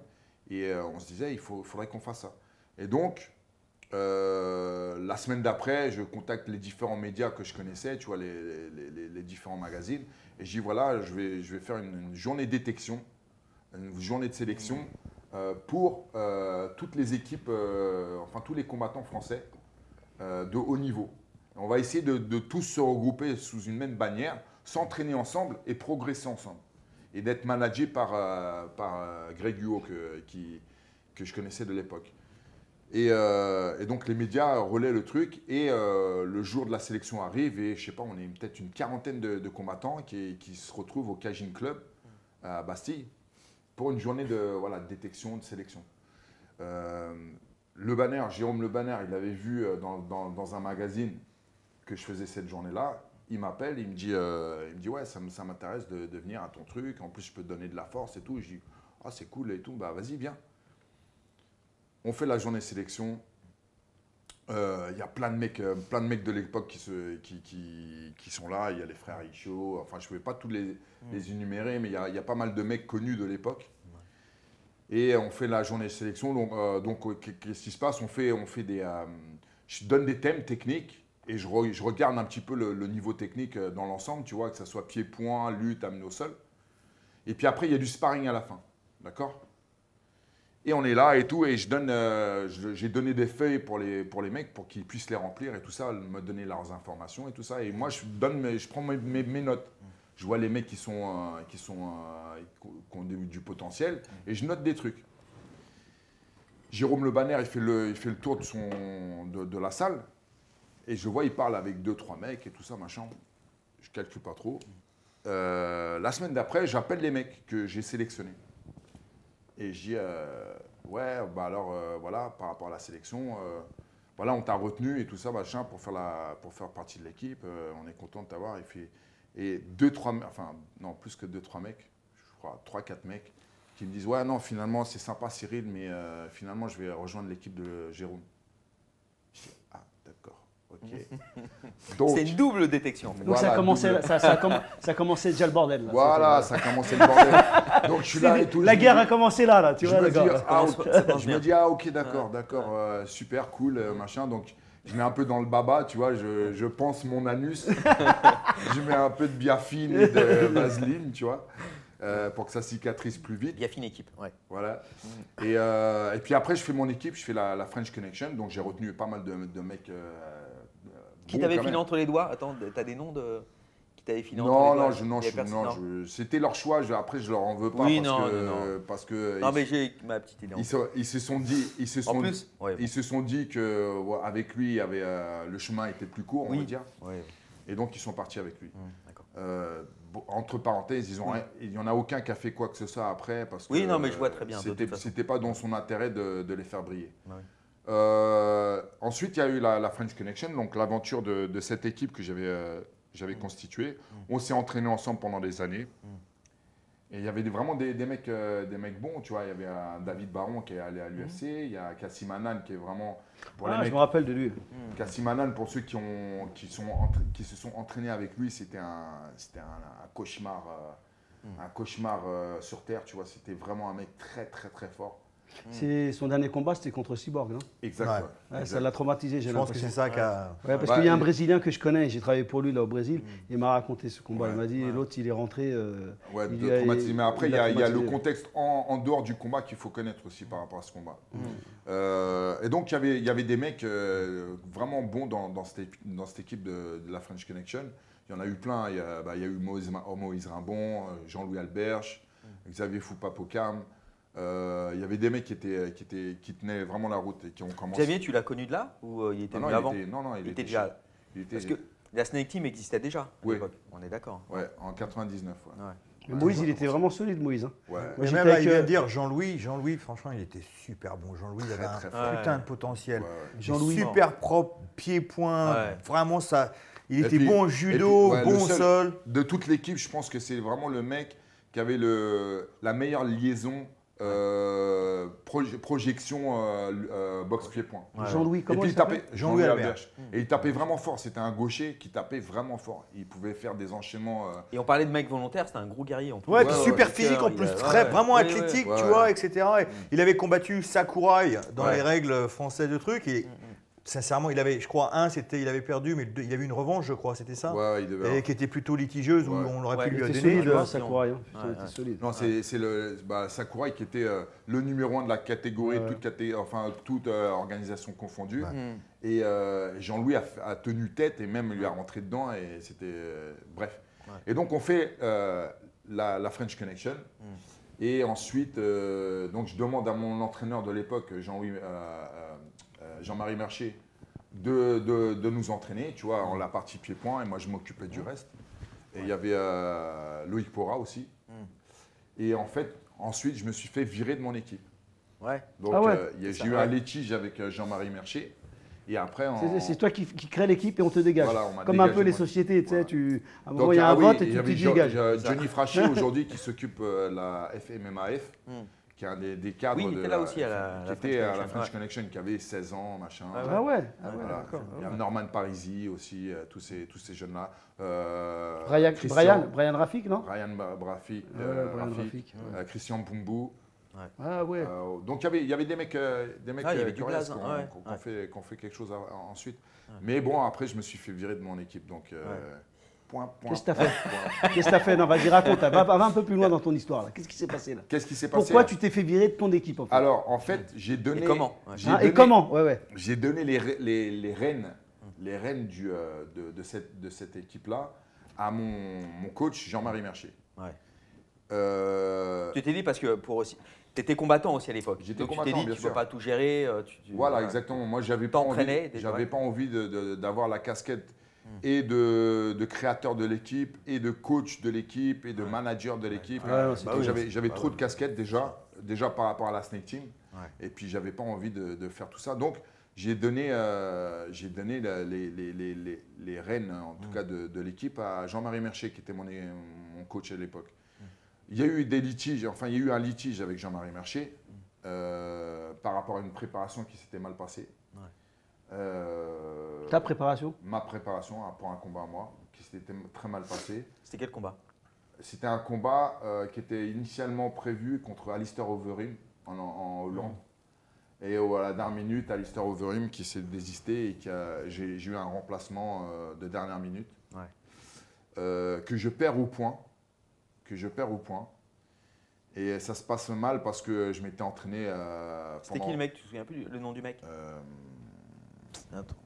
Et euh, on se disait, il faut- faudrait qu'on fasse ça. Et donc, euh, la semaine d'après, je contacte les différents médias que je connaissais, tu vois, les, différents magazines. Et je dis, voilà, je vais, faire une, une journée détection, une journée de sélection euh, pour euh, toutes les équipes, enfin tous les combattants français de haut niveau. On va essayer de, tous se regrouper sous une même bannière, s'entraîner ensemble et progresser ensemble. Et d'être managé par, par Greg qui- que je connaissais de l'époque. Et, euh, et donc les médias relaient le truc et euh, le jour de la sélection arrive et je sais pas, on est peut-être une quarantaine de, combattants qui, se retrouvent au Cajun Club à Bastille pour une journée de, voilà, détection, de sélection. Euh, le Banner, Jérôme Le Banner, il avait vu dans, un magazine que je faisais cette journée-là. Il m'appelle, il me dit, il me dit ouais, ça, m'intéresse de, de venir à ton truc. En plus, je peux te donner de la force et tout. Je dis, ah, c'est cool et tout. Bah, vas-y, viens. On fait la journée sélection. Euh, Il y a plein de mecs, euh, plein de mecs de l'époque qui, se- qui, qui- qui sont là. Il y a les frères Icho. Enfin, je ne pouvais pas tous les, les énumérer, mais il y, a, il y a pas mal de mecs connus de l'époque. Et on fait la journée sélection. Donc, euh, donc, euh, qu'est-ce qui se passe? On fait, on fait des, euh, je donne des thèmes techniques et je, re- je regarde un petit peu le, le niveau technique euh, dans l'ensemble, tu vois, que ce soit pied-point, lutte, amener au sol. Et puis après, il y a du sparring à la fin. D'accord? Et on est là et tout, et je donne, euh, j'ai donné des feuilles pour les, pour les mecs pour qu'ils puissent les remplir et tout ça, me donner leurs informations et tout ça. Et moi, je, donne mes- je prends mes, notes. Je vois les mecs qui, sont, euh, qui, sont, euh, qui ont du, potentiel et je note des trucs. Jérôme Le Banner, il fait le, il fait le tour de, son, de, la salle et je vois, il parle avec deux, trois mecs et tout ça, machin. Je calcule pas trop. La semaine d'après, j'appelle les mecs que j'ai sélectionnés. Et je dis, euh, ouais, bah alors, euh, voilà, par rapport à la sélection, euh, voilà, on t'a retenu et tout ça, machin, pour faire, pour faire partie de l'équipe. euh, on est content de t'avoir. Et, et deux, trois, enfin, non, plus que deux, trois mecs, je crois, trois, quatre mecs, qui me disent, ouais, non, finalement, c'est sympa, Cyril, mais finalement, je vais rejoindre l'équipe de Jérôme. Donc, C'est une double détection. en fait. Donc ça, a commencé, double. ça, ça a comm- ça a commencé déjà le bordel. là. voilà, ça a commencé le bordel. Donc, je suis là et C'était- tout. La guerre dis- a commencé là, là, tu je vois, me dis, ah, je bien. me dis, ah ok, d'accord, d'accord, euh, super cool, euh, machin. Donc, je mets un peu dans le baba, tu vois, je, je pense mon anus. je mets un peu de biafine et de vaseline, tu vois, euh, pour que ça cicatrise plus vite. Il y a fine équipe. Ouais. Voilà. Et, euh, et puis après, je fais mon équipe, je fais la, la French Connection. Donc, j'ai retenu pas mal de, de mecs. Qui t'avait filé même. entre les doigts? Attends, t'as des noms de. Qui t'avait filé entre Non, les doigts non, je, non, je- je- c'était leur choix. je- après, je leur en veux pas Oui, parce, non, que, non, parce que Non, ils- mais j'ai ma petite idée. ils, se, ils se sont dit, ils se sont, En plus Ouais, ils se sont dit que ouais, avec lui, il y avait, euh, le chemin était plus court, on Oui. va dire, ouais. et donc ils sont partis avec lui. Hum, D'accord. Euh, entre parenthèses, ils ont, il n'y en a aucun qui a fait quoi que ce soit après parce que Oui, non, mais je vois très bien, C'était, c'était pas dans son intérêt de, de les faire briller. Ouais. Euh, ensuite, il y a eu la, la French Connection, donc l'aventure de, de cette équipe que j'avais, euh, j'avais Mm. constituée. On s'est entraîné ensemble pendant des années. Et il y avait vraiment des, des mecs, euh, des mecs bons, tu vois. Il y avait un David Baron qui est allé à l'UFC, il y a Kassim Annan qui est vraiment pour Ah, les je mecs me rappelle de lui. Kassim Annan, pour ceux qui, ont, qui, sont entra- qui se sont entraînés avec lui, c'était un, c'était un, un cauchemar, euh, un cauchemar euh, sur Terre, tu vois. C'était vraiment un mec très, très, très fort. C'est son dernier combat, c'était contre Cyborg, non? Exact. Ouais. Ça l'a traumatisé, j'ai Je pense que l'impression. c'est ça qui a. Ouais, parce Bah, qu'il y a un il- Brésilien que je connais, j'ai travaillé pour lui là au Brésil, il m'a raconté ce combat. Ouais. il m'a dit, l'autre il est rentré. euh, Ouais, il de a- traumatisme. Mais après, il y, il a a, il y a le traumatisé. contexte en, en dehors du combat qu'il faut connaître aussi par rapport à ce combat. Mm. Euh, et donc, il y avait, il y avait des mecs euh, vraiment bons dans, dans, cette, épi- dans cette équipe de, de la French Connection. Il y en a eu plein. Il y a, bah, il y a eu Moïse, Moïse Rimbon, euh, Jean-Louis Alberche, Mm. Xavier Foupapocam. Euh, il y avait des mecs qui, étaient, qui, étaient, qui tenaient vraiment la route et qui ont commencé. Xavier, tu l'as connu de là Ou euh, il était non, non, venu il avant était, non, non, il, Il était était déjà. chez- il était- Parce que la Snake Team existait déjà à Oui. l'époque. On est d'accord. Ouais, en 99. ouais. Ouais. Mais Moïse, il était vraiment solide, Moïse. hein. Ouais. Moi, même là, avec, il vient euh, de dire Jean-Louis. Jean-Louis, franchement, il était super bon. Jean-Louis, il avait un putain Ouais. de potentiel. Ouais, ouais. Jean-Louis. Super propre, pied-point. Ouais. Vraiment, ça. Il Et était puis- bon judo, puis, ouais, bon seul- sol. De toute l'équipe, je pense que c'est vraiment le mec qui avait le, la meilleure liaison euh, proj- projection euh, euh, boxe pied-point. Jean-Louis, Et comment puis il tapait Jean-Louis Jean-Louis. Albert. Et il tapait vraiment fort. C'était un gaucher qui tapait vraiment fort. Il pouvait faire des enchaînements. euh, Et on parlait de mec volontaire, c'était un gros guerrier en plus. Ouais, Ouais, puis ouais, super ouais. physique en plus, a- très, ouais, vraiment ouais, athlétique, ouais. tu Ouais, vois, ouais. etc. Et Il avait combattu Sakurai dans Ouais. les règles françaises de trucs. Et sincèrement, il avait, je crois, un, c'était, il avait perdu, mais il y avait une revanche, je crois, c'était ça. ouais, il devait Et qui était plutôt litigieuse, où Ouais. on aurait Ouais, pu lui donner. solide, euh, Sakurai. hein. Ouais, était solide. Non, c'est c'est le bah, Sakurai qui était euh, le numéro un de la catégorie, Ouais. toute, caté- enfin, toute euh, organisation confondue. Mm. Et euh, Jean-Louis a, a tenu tête et même lui a rentré dedans et c'était euh, bref. Ouais. Et donc on fait euh, la, la French Connection. Mm. Et ensuite, euh, donc je demande à mon entraîneur de l'époque, Jean-Louis, euh, euh, euh, Jean-Marie Mercier, de, de- de nous entraîner, tu vois, en la partie pied-point, et moi je m'occupais du reste. Et il y avait euh, Loïc Pora aussi. Mm. Et en fait, ensuite, je me suis fait virer de mon équipe. Ouais. Donc, Ah ouais. euh, j'ai eu un litige avec euh, Jean-Marie Mercier. Et après, C'est- toi qui, qui crée l'équipe et on te dégage. Voilà, on m'a Comme un peu les sociétés, tu sais, Voilà. tu, à un moment il y a ah un oui, vote et tu te dégages. Jo- Johnny Frachet aujourd'hui qui s'occupe euh, la FMMAF, Mm. Qui est un des, des cadres Oui, il de était là la- aussi à la- qui la était French à la Connection, French ouais. Connection, qui avait 16 ans, machin. Ah Ah ouais, ah ouais, Voilà. Il y a Norman Parisi aussi, euh, tous ces, tous ces jeunes-là. Euh, Brian, Christian- Brian, Brian Rafik, non? Brian Ba- Brafik, Ouais, euh, Brian Rafik, Rafik, ouais. euh, Christian Pumbu. Ah ouais. Euh, donc il y avait- il y avait des mecs, euh, des mecs Ah, qui ont- fait, qui ont fait quelque chose à- ensuite. Mais bon, après, je me suis fait virer de mon équipe. Donc, euh, point, point. Qu'est-ce que t'as fait. Qu'est-ce que t'as fait Non, vas-y, raconte. Va, va un peu plus loin dans ton histoire. là. Qu'est-ce qui s'est passé là Qu'est-ce qui s'est passé Pourquoi là tu t'es fait virer de ton équipe en fait Alors, en fait, j'ai donné. Et comment Ouais. j'ai Hein, Et donné- comment Ouais, ouais. J'ai donné les, les, les rênes, les rênes du, euh, de, de cette, de cette équipe-là à mon, mon coach Jean-Marie Mercier. Ouais. Euh, Tu t'es dit parce que pour aussi. T'étais combattant aussi à l'époque. J'étais Donc tu t'es combattant, dit, bien tu peux sûr. pas tout gérer. euh, tu- tu- Voilà, exactement. Moi, j'avais pas envie, j'avais pas envie de- de- d'avoir la casquette et de, de créateur de l'équipe, et de coach de l'équipe, et de manager de l'équipe. Ouais, ouais, c'est Donc, tout. j'avais j'avais Bah trop de casquettes déjà, déjà par rapport à la Snake Team. Et puis, j'avais pas envie de, de faire tout ça. Donc, j'ai donné, euh, j'ai donné la- les, les, les, les, les rênes, en tout cas, de, de l'équipe à Jean-Marie Mercier, qui était mon, coach à l'époque. Il y a eu des litiges, enfin, il y a eu un litige avec Jean-Marie Mercier euh, par rapport à une préparation qui s'était mal passée. Euh, Ta préparation ma préparation pour un combat à moi, qui s'était très mal passé. C'était quel combat? C'était un combat euh, qui était initialement prévu contre Alistair Overeem en, en Hollande. Et au- à la dernière minute, Alistair Overeem qui s'est désisté et qui a- j'ai j'ai eu un remplacement euh, de dernière minute Ouais. euh, que je perds au point, que je perds au point. Et ça se passe mal parce que je m'étais entraîné. euh, C'était pendant- qui le mec? Tu te souviens plus du- le nom du mec? Euh, Un trou.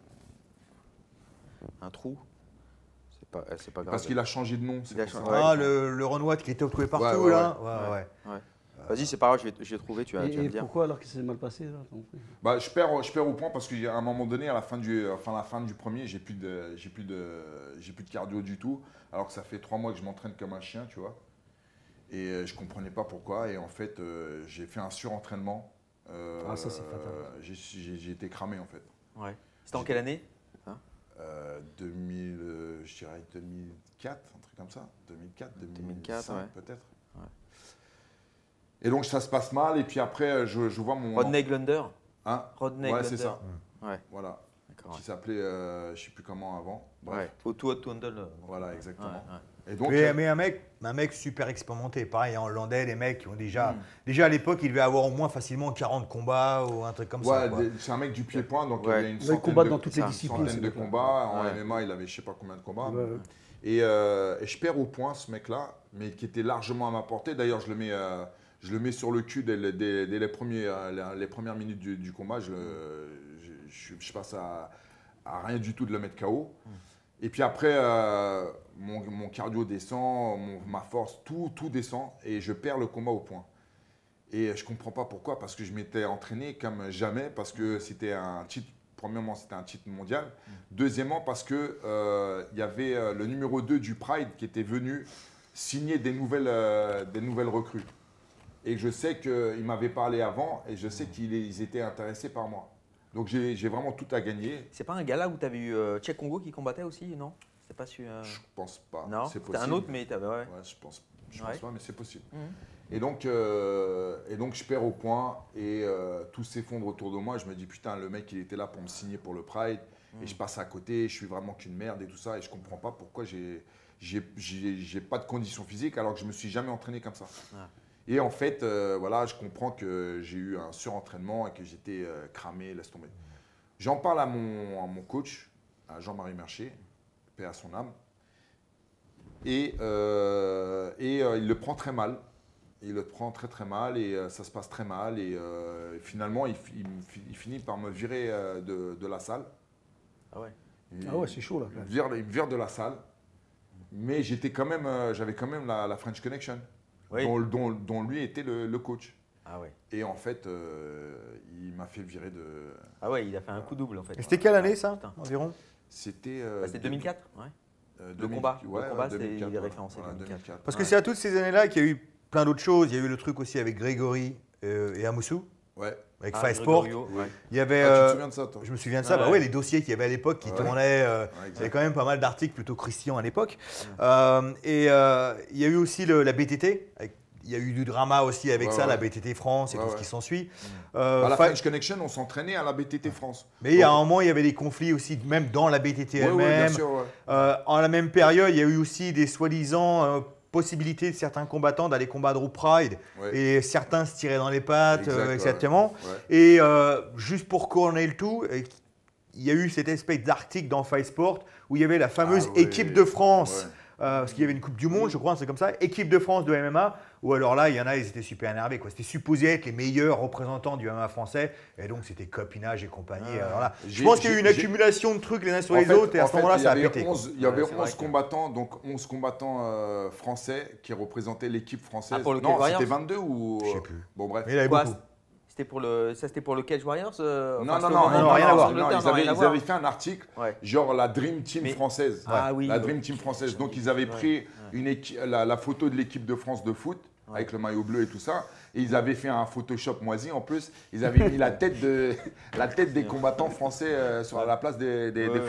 Un trou C'est pas, c'est pas grave. Parce qu'il a changé de nom. c'est Il a pour changé- ça. Ouais. Ah, le, le Renoir qui était trouvé partout, Ouais, ouais, là. ouais. Ouais, ouais. Vas-y, c'est pas grave, vais trouver, tu vas, Et, tu vas et me dire. pourquoi alors que ça s'est mal passé là. Bah, je, perds, je perds au point parce qu'à un moment donné, à la fin du, enfin, la fin du premier, j'ai plus, de, j'ai, plus de, j'ai plus de cardio du tout. Alors que ça fait trois mois que je m'entraîne comme un chien, tu vois. Et euh, je comprenais pas pourquoi. Et en fait, euh, j'ai fait un surentraînement. Euh, Ah, ça, c'est fatal. j'ai, j'ai- j'ai été cramé en fait. Ouais. C'était en quelle année? Euh, 2000, euh, je dirais 2004, un truc comme ça. 2004, 2004, 2005 ouais. peut-être. Ouais. Et donc ça se passe mal. Et puis après, je, je vois mon. Rodney Glunder? Hein? Rodney Ouais, c'est ça. Ouais, Voilà. Qui s'appelait, euh, je sais plus comment avant. Ouais. Bref. ouais. Au tout Handle. euh, Voilà, ouais, exactement. Ouais. Et donc, mais, euh, mais un mec, un mec super expérimenté. Pareil, en hollandais, les mecs qui ont déjà. Mm. Déjà à l'époque, il devait avoir au moins facilement 40 combats ou un truc comme ça. ouais, des- c'est un mec du pied-point, donc Ouais. il y a une centaine combattent de, dans toutes les ça, disciplines. de combats. En Ouais. MMA, il avait je sais pas combien de combats. Ouais, ouais. Et, euh, et je perds au point ce mec-là, mais qui était largement à ma portée. D'ailleurs, je le mets, euh, je le mets sur le cul dès, le- dès- dès les, premiers, les, les premières minutes du, du combat. Je, le- je, je- je passe à, à rien du tout de le mettre KO. Et puis après, euh, mon, mon cardio descend, mon- ma force, tout, tout descend et je perds le combat au point. Et je comprends pas pourquoi, parce que je m'étais entraîné comme jamais, parce que c'était un titre, premièrement c'était un titre mondial, deuxièmement parce que euh, il y avait euh, le numéro 2 du Pride qui était venu signer des nouvelles, euh, des nouvelles recrues. Et je sais qu'ils m'avaient parlé avant et je sais qu'ils ils étaient intéressés par moi. Donc j'ai vraiment tout à gagner. C'est pas un gars là où tu avais eu euh, Tchèque Congo qui combattait aussi, non? Pas euh, Je pense pas. Non, c'est c'était un autre, mais tu avais. Ouais. Ouais, je pense, je Ouais. pense pas, mais c'est possible. Mhm. Et, donc, euh, et donc, je perds au point et euh, tout s'effondre autour de moi. Je me dis, putain, le mec, il était là pour me signer pour le Pride. Mhm. Et je passe à côté, je suis vraiment qu'une merde et tout ça. Et je comprends pas pourquoi j'ai j'ai- pas de conditions physiques alors que je me suis jamais entraîné comme ça. Et en fait, euh, voilà, je comprends que j'ai eu un surentraînement et que j'étais euh, cramé, laisse tomber. J'en parle à mon, à mon coach, à Jean-Marie Mercier, paix à son âme. Et, euh, et euh, il le prend très mal. Il le prend très très mal et euh, ça se passe très mal. Et euh, finalement, il, finit par me virer euh, de, de la salle. Ah ouais. Ah ouais, c'est chaud là. il me vire, il me vire de la salle. Mais j'étais quand même, euh, j'avais quand même la, la French Connection, Oui. dont, dont- dont lui était le, le coach. Ah ouais. Et en fait, euh, il m'a fait virer de. Ah ouais, il a fait un coup double en fait. Et c'était quelle année ça Putain. environ? C'était. euh, Bah, c'était 2004 ouais. euh, Le 2000 combat. ouais, Le combat, ouais, 2004, il est référencé Voilà, 2004. Parce que Ouais. c'est à toutes ces années-là qu'il y a eu plein d'autres choses. Il y a eu le truc aussi avec Grégory euh, et Amoussou, Ouais. avec Ah, Sport. Ouais. Il y avait. Ah, tu te euh, souviens de ça, toi Je me souviens de ça, Ah bah ouais. les dossiers qu'il y avait à l'époque qui Ouais. tournaient, euh, Ouais, il y avait quand même pas mal d'articles plutôt croustillants à l'époque. Euh, et euh, il y a eu aussi le- la BTT, avec- il y a eu du drama aussi avec Ouais, ça, ouais. la BTT France et Ouais, tout ce qui s'ensuit. Euh, Bah, la French Connection, on s'entraînait à la BTT France. mais il y a un moment, il y avait des conflits aussi, même dans la BTT elle-même. Euh, en la même période, il y a eu aussi des soi-disant euh, possibilités de certains combattants d'aller combattre au Pride et certains se tiraient dans les pattes, Exact, exactement. Et juste pour couronner le tout, il y a eu cette espèce d'article dans Fight Sport où il y avait la fameuse Ah équipe de France. Euh, parce qu'il y avait une Coupe du Monde, je crois, c'est comme ça, équipe de France de MMA, où alors là, il y en a, ils étaient super énervés. quoi. C'était supposé être les meilleurs représentants du MMA français, et donc c'était copinage et compagnie. Ah. alors là, je pense qu'il y a eu une accumulation de trucs les uns sur les fait- autres, et à ce moment-là, ça a pété. quoi. 11 Il y avait Ouais, c'est vrai 11 que- combattants, donc 11 combattants euh, français qui représentaient l'équipe française. Ah, non, c'était Warriors 22 ou. Je sais plus. Bon, bref. Mais il y avait beaucoup. C'était pour le, ça c'était pour le Cage Warriors euh, Non, enfin, non, non, non, où- rien à voir. Ils, non, avaient, ils fait un article, Ouais. genre la Dream Team Mais- française. Ah oui. La Dream Team française. Donc ils avaient pris une la, la photo de l'équipe de France de foot avec le maillot bleu et tout ça. Et ils avaient fait un Photoshop moisi en plus. Ils avaient mis la tête, de, la tête des combattants français euh, sur la place des, des, Ouais,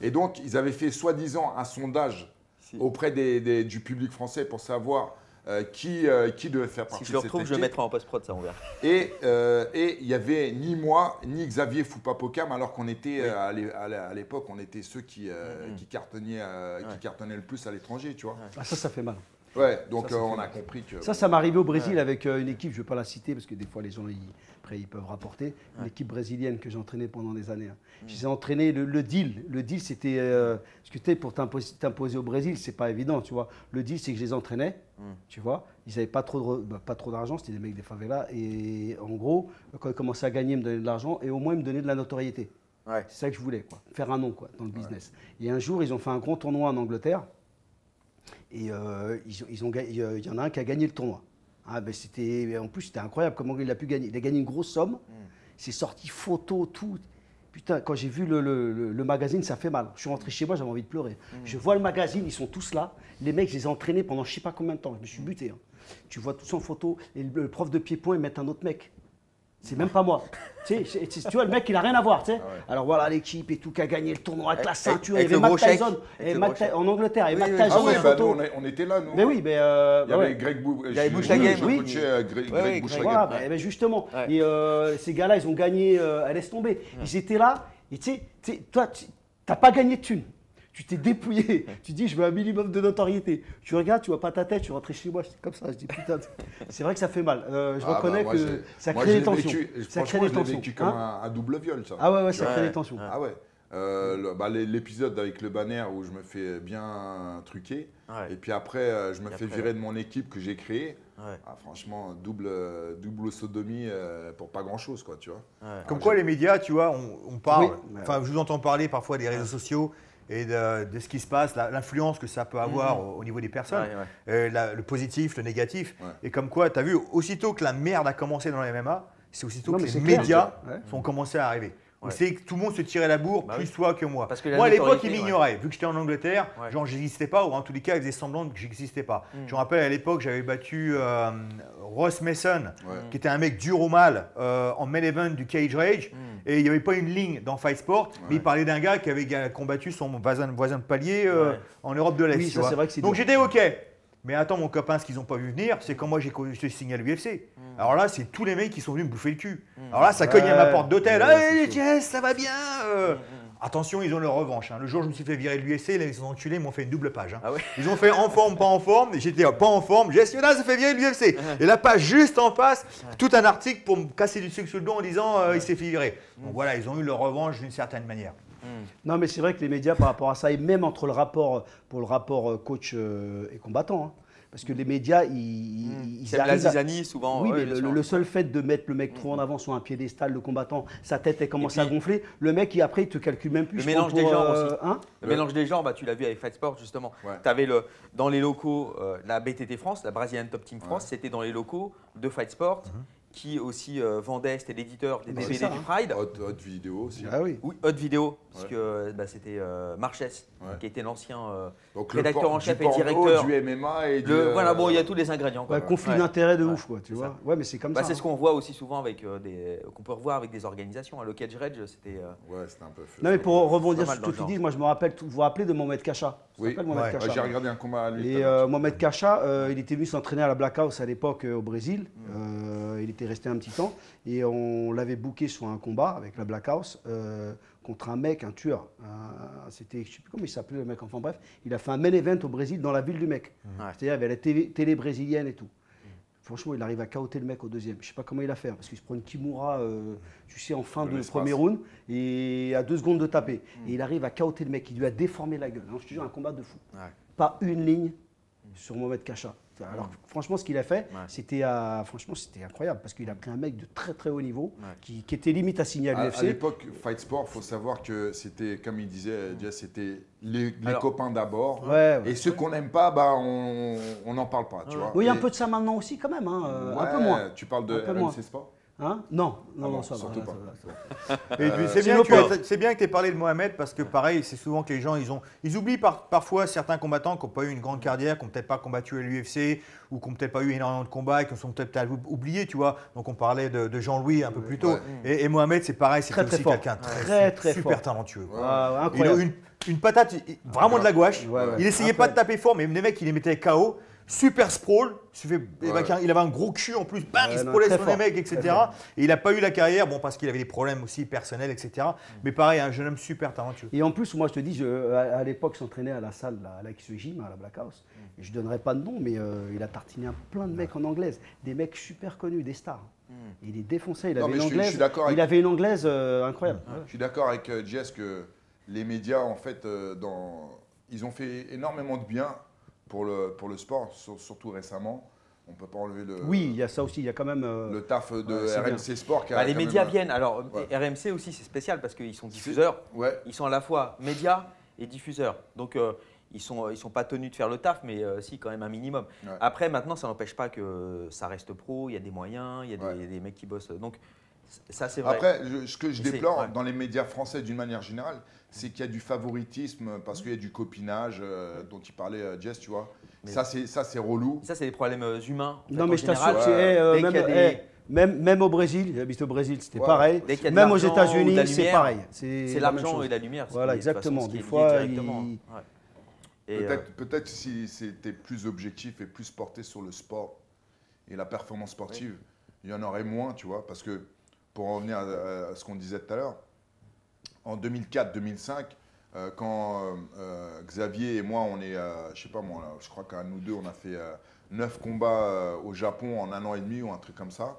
des. Et donc ils avaient fait soi-disant un sondage Si. auprès des- du public français pour savoir euh, qui, euh, qui devait faire partie Si je le de cette retrouve, je le mettrai en post-prod, ça on verra. Et euh, et il y avait ni moi ni Xavier Foupapokam alors qu'on était euh, à l'é- à l'é- à l'époque on était ceux qui, euh, Mhm. qui cartonnaient euh, qui cartonnaient le plus à l'étranger tu vois. Ah, ça, ça fait mal. Ouais, donc Ça, euh, on a compris que Ça, ça m'est arrivé au Brésil avec euh, une équipe, je ne vais pas la citer parce que des fois les gens, ils, après, ils peuvent rapporter. Une Ouais. équipe brésilienne que j'ai entraînée pendant des années. hein. Je les ai entraînés, le, le deal. Le deal, c'était. euh, parce que tu sais, pour t'imposer au Brésil, c'est pas évident, tu vois. Le deal, c'est que je les entraînais, Mm. tu vois. Ils n'avaient pas trop de bah, pas trop d'argent, c'était des mecs des favelas. Et en gros, quand ils commençaient à gagner, ils me donnaient de l'argent et au moins, ils me donnaient de la notoriété. Ouais. C'est ça que je voulais, quoi. Faire un nom, quoi, dans le business. Et un jour, ils ont fait un grand tournoi en Angleterre. Et euh, ils ont, ils ont il y en a un qui a gagné le tournoi. Ah, ben c'était, en plus, c'était incroyable comment il a pu gagner. Il a gagné une grosse somme. C'est sorti photo, tout. Putain, quand j'ai vu le, le- le- magazine, ça fait mal. Je suis rentré chez moi, j'avais envie de pleurer. Je vois le magazine, ils sont tous là. Les mecs, je les ai entraînés pendant je sais pas combien de temps. Je me suis buté. hein. Tu vois tous en photo. Et le, le prof de pied-point, ils mettent un autre mec. C'est même pas moi. Tu, sais, vois, le mec, il a rien à voir. tu sais. Alors voilà l'équipe et tout qui a gagné le tournoi avec la Avec- ceinture. avec il y le avait Matt Tyson. Et Avec Matt en Angleterre, et Oui, Matt oui, Tyson Ah oui, bah, on, était là nous. Mais oui, mais. euh, Il y avait ouais. Greg Bou Il y avait je- Bouchlagem. je Oui. coachais, Greg, bah, bah, justement. Ouais. Et euh, ces gars-là, ils ont gagné, euh, laisse tomber. Ils étaient là, et tu sais, tu sais, toi, tu n'as pas gagné de thunes. Tu t'es dépouillé. tu dis, je veux un minimum de notoriété. Tu regardes, tu vois pas ta tête, tu rentres chez moi, j'étais comme ça. Je dis, putain, c'est vrai que ça fait mal. Euh, je Ah, bah, reconnais que ça crée je des tensions. vécu- Ça crée Franchement, des je tensions. vécu comme hein. un, un double viol ça. Ah ouais, ouais, ça Ouais. crée des tensions. Ah ouais. Euh, bah, l'é- L'épisode avec le banner où je me fais bien truquer. Ouais. Et puis après, euh, je me Et fais après, virer de mon équipe que j'ai créée. Ouais. Ah, franchement, double, double sodomie euh, pour pas grand chose, quoi, tu vois. Ouais. Comme quoi, les médias, tu vois, on, on parle. Oui. Enfin, je vous entends parler parfois des réseaux sociaux et de, de ce qui se passe, l'influence que ça peut avoir au, au niveau des personnes, Ouais, ouais. euh, la- le positif, le négatif. Ouais. Et comme quoi, tu as vu, aussitôt que la merde a commencé dans les MMA, c'est aussitôt Non, que les clair. médias Ouais. sont commencés à arriver. Où c'est que tout le monde se tirait la bourre, Bah plus oui. toi que moi. Parce que la moi, à l'époque, ils ouais. m'ignoraient. Vu que j'étais en Angleterre, Ouais. genre, j'existais pas, ou en tous les cas, ils faisaient semblant que j'existais pas. Mm. Je me rappelle, à l'époque, j'avais battu euh, Ross Mason, Ouais. qui était un mec dur au mal, euh, en main event du Cage Rage. Mm. Et il n'y avait pas une ligne dans Fight Sport, mais il Ouais. parlait d'un gars qui avait combattu son voisin, voisin de palier euh, Ouais. en Europe de l'Est. Oui, Donc j'étais OK. Mais attends, mon copain, ce qu'ils n'ont pas vu venir, c'est quand moi j'ai co- j'étais signé à l'UFC. Mm. Alors là, c'est tous les mecs qui sont venus me bouffer le cul. Alors là, ça cognait à ma porte d'hôtel. Ouais, Hey. Jess, ça va bien euh. Mm, Attention, ils ont leur revanche. hein. Le jour où je me suis fait virer de l'UFC, les enculés ils m'ont fait une double page. hein. Ah ouais Ils ont fait en forme, pas en forme. J'étais euh, pas en forme. Jess Yoda se fait virer de l'UFC. Et la page juste en face, tout un article pour me casser du sucre sur le dos en disant euh, il s'est fait virer. Donc voilà, ils ont eu leur revanche d'une certaine manière. Non, mais c'est vrai que les médias, par rapport à ça, et même entre le rapport, pour le rapport euh, coach euh, et combattant, hein, parce que les médias, ils, C'est la à- zizanie souvent. Oui, ouais, mais le, seul fait de mettre le mec trop en avant sur un piédestal, le combattant, sa tête elle commence puis- à gonfler, le mec, il, après, il te calcule même plus. Le mélange des genres euh, aussi. hein Le mélange des genres, bah, tu l'as vu avec Fight Sport justement. Ouais. Tu avais le, dans les locaux, euh, la BTT France, la Brazilian Top Team France, c'était dans les locaux de Fight Sport, qui aussi euh, vendait, c'était l'éditeur des DVD ça, du hein. Pride. Hot, hot vidéo aussi. Ah oui. Oui, Hot Vidéo, parce Ouais. que euh, bah, c'était euh, Marchès, Ouais. qui était l'ancien. euh, Rédacteur en du chef et directeur. Du MMA et du. le, voilà, euh, bon, il y a tous les ingrédients. quoi. Ouais, conflit Ouais. d'intérêt de Ouais, ouf, quoi, tu c'est vois. ça. Ouais, mais c'est comme Bah, ça. c'est ce hein. qu'on voit aussi souvent avec euh, des, qu'on peut revoir avec des organisations. hein. Le Cage Rage, c'était. euh, Ouais, c'était un peu. feu. Non, mais pour rebondir sur ce que tu dis, moi je me rappelle, vous vous rappelez de Mohamed Kacha? Oui. J'ai regardé un combat à lui. Et euh, Mohamed Kacha, euh, il était venu s'entraîner à la Black House à l'époque euh, au Brésil. Mm. Euh, il était resté un petit temps. Et on l'avait booké sur un combat avec la Black House euh, contre un mec, un tueur. C'était, je sais plus comment il s'appelait le mec, enfin bref. Il a fait un main event au Brésil dans la ville du mec. Ouais. C'est-à-dire, il y avait la télé, télé brésilienne et tout. Franchement, il arrive à caoter le mec au deuxième. Je sais pas comment il a fait, hein, parce qu'il se prend une Kimura, euh, tu sais, en fin De premier round, et à deux secondes de taper. Et il arrive à caoter le mec, il lui a déformé la gueule. Non, je te jure, un combat de fou. Ouais. Pas une ligne sur Mohamed Kacha. Alors, franchement, ce qu'il a fait, Ouais. c'était à- franchement, c'était incroyable, parce qu'il a pris un mec de très très haut niveau, Ouais. qui, qui était limite à signer à À, à l'UFC. l'époque, Fight Sport, faut savoir que c'était, comme il disait, c'était les, les Alors- copains d'abord. Ouais, ouais. Et ceux qu'on n'aime pas, bah, on n'en parle pas, tu vois. Oui, un peu de ça maintenant aussi, quand même, hein, euh, un peu moins. Tu parles de. RMC Sport Hein non, non, Ah non, bon, ça va, surtout ça pas. va, c'est bien, que tu aies- potes. c'est bien que tu aies parlé de Mohamed parce que pareil, c'est souvent que les gens, ils, ont, ils oublient par- parfois certains combattants qui n'ont pas eu une grande carrière, qui n'ont peut-être pas combattu à l'UFC ou qui n'ont peut-être pas eu énormément de combats et qui sont peut-être oubliés, tu vois. Donc on parlait de, de Jean-Louis un peu plus tôt. Ouais. Et, et Mohamed, c'est pareil, c'est aussi quelqu'un de Très, très, très super fort. talentueux. quoi. Ah, Il a incroyable. une, une patate, vraiment de la gouache. Ouais, ouais. Il essayait pas de taper fort, mais les mecs, il les mettait KO. Super sprawl, il avait un- il avait un gros cul en plus, bam, Ouais, il sprawlait sur les mecs, etc. Et il n'a pas eu la carrière, bon, parce qu'il avait des problèmes aussi personnels, etc. Mais pareil, un jeune homme super talentueux. Et en plus, moi, je te dis, je- à, l'époque, je s'entraînais à la salle, là, à la Gym, à la Black House. Et je ne donnerai pas de nom, mais euh, il a tartiné un plein de mecs en anglaise. Des mecs super connus, des stars. Et il les défonçait. Il Non, avait une je suis- je anglaise. avec- Il avait une anglaise euh, incroyable. Ouais. Je suis d'accord avec euh, Jess que les médias, en fait, euh, dans... ils ont fait énormément de bien pour le, pour le sport, sur- surtout récemment. On ne peut pas enlever le, Oui, il y a ça aussi. Il y a quand même. euh, le taf de Ouais, RMC Sport. Qui a bah, les médias même- viennent. Alors, Ouais. RMC aussi, c'est spécial parce qu'ils sont diffuseurs. Ouais, Ils sont à la fois médias et diffuseurs. Donc, euh, ils sont, ils sont pas tenus de faire le taf, mais euh, si, quand même un minimum. Ouais. Après, maintenant, ça n'empêche pas que ça reste pro. Il y a des moyens, il y a des, Ouais. des mecs qui bossent. Donc, ça, c'est vrai. Après, je- ce que je déplore ouais. dans les médias français d'une manière générale, c'est qu'il y a du favoritisme parce qu'il y a du copinage euh, dont il parlait euh, Jess, tu vois. Mais- Ça, c'est ça, c'est relou. ça, c'est des problèmes euh, humains. en fait, Non, mais je t'assure, ouais. euh, même, des- eh, même, même au Brésil, j'habite au Brésil, c'était Ouais. pareil. Même aux États-Unis, c'est lumière, pareil. C'est l'argent et la lumière. Voilà, exactement. façon, Des fois, il- Ouais. Euh, Peut-être peut-être si c'était plus objectif et plus porté sur le sport et la performance sportive, il y en aurait moins, tu vois. Parce que, pour en revenir à, à ce qu'on disait tout à l'heure, en 2004-2005, euh, quand euh, euh, Xavier et moi, on est, je sais pas moi, là, je crois qu'à nous deux, on a fait euh, 9 combats au Japon en un an et demi ou un truc comme ça.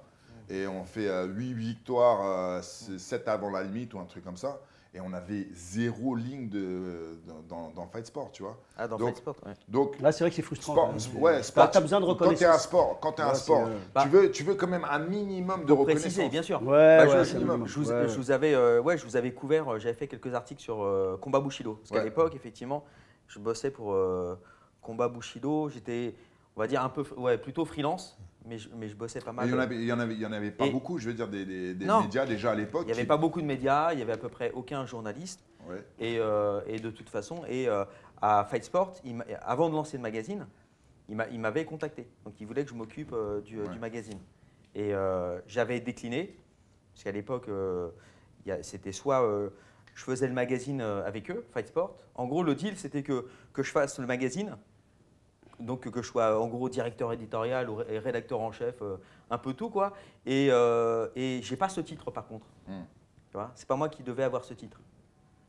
Et on fait 8 victoires, 7 avant la limite ou un truc comme ça. Et on avait zéro ligne de, dans, dans Fight Sport, tu vois. ah, dans donc- Fight Sport, ouais. Donc, Là, c'est vrai que c'est frustrant. sport, sp- ouais, sport, besoin de Quand tu es un sport, quand t'es un sport euh, Bah- tu, veux, tu veux quand même un minimum de reconnaissance. préciser, bien sûr. Ouais, Bah, ouais, je, minimum. vous, Ouais, je vous avais, euh, ouais, je vous avais couvert, euh, j'avais fait quelques articles sur euh, Combat Bushido. Parce qu'à l'époque, effectivement, je bossais pour euh, Combat Bushido. J'étais, on va dire, un peu, ouais, plutôt freelance. Mais, je, mais je bossais pas mal. Il y en avait, il y en avait, en pas Et- beaucoup, je veux dire, des, des- des Non. médias déjà à l'époque. Il n'y avait qui- pas beaucoup de médias, il y avait à peu près aucun journaliste. Ouais. Et, euh, et de toute façon, et euh, à Fight Sport, il avant de lancer le magazine, il m'a- il m'avait contacté. Donc il voulait que je m'occupe euh, du, Ouais. du magazine. Et euh, j'avais décliné, parce qu'à l'époque, euh, c'était soit euh, je faisais le magazine euh, avec eux, Fight Sport. En gros, le deal, c'était que, que je fasse le magazine, donc que je sois en gros directeur éditorial ou ré- rédacteur en chef, euh, un peu tout quoi. Et, euh, et j'ai pas ce titre par contre. Hmm. Tu vois, c'est pas moi qui devais avoir ce titre.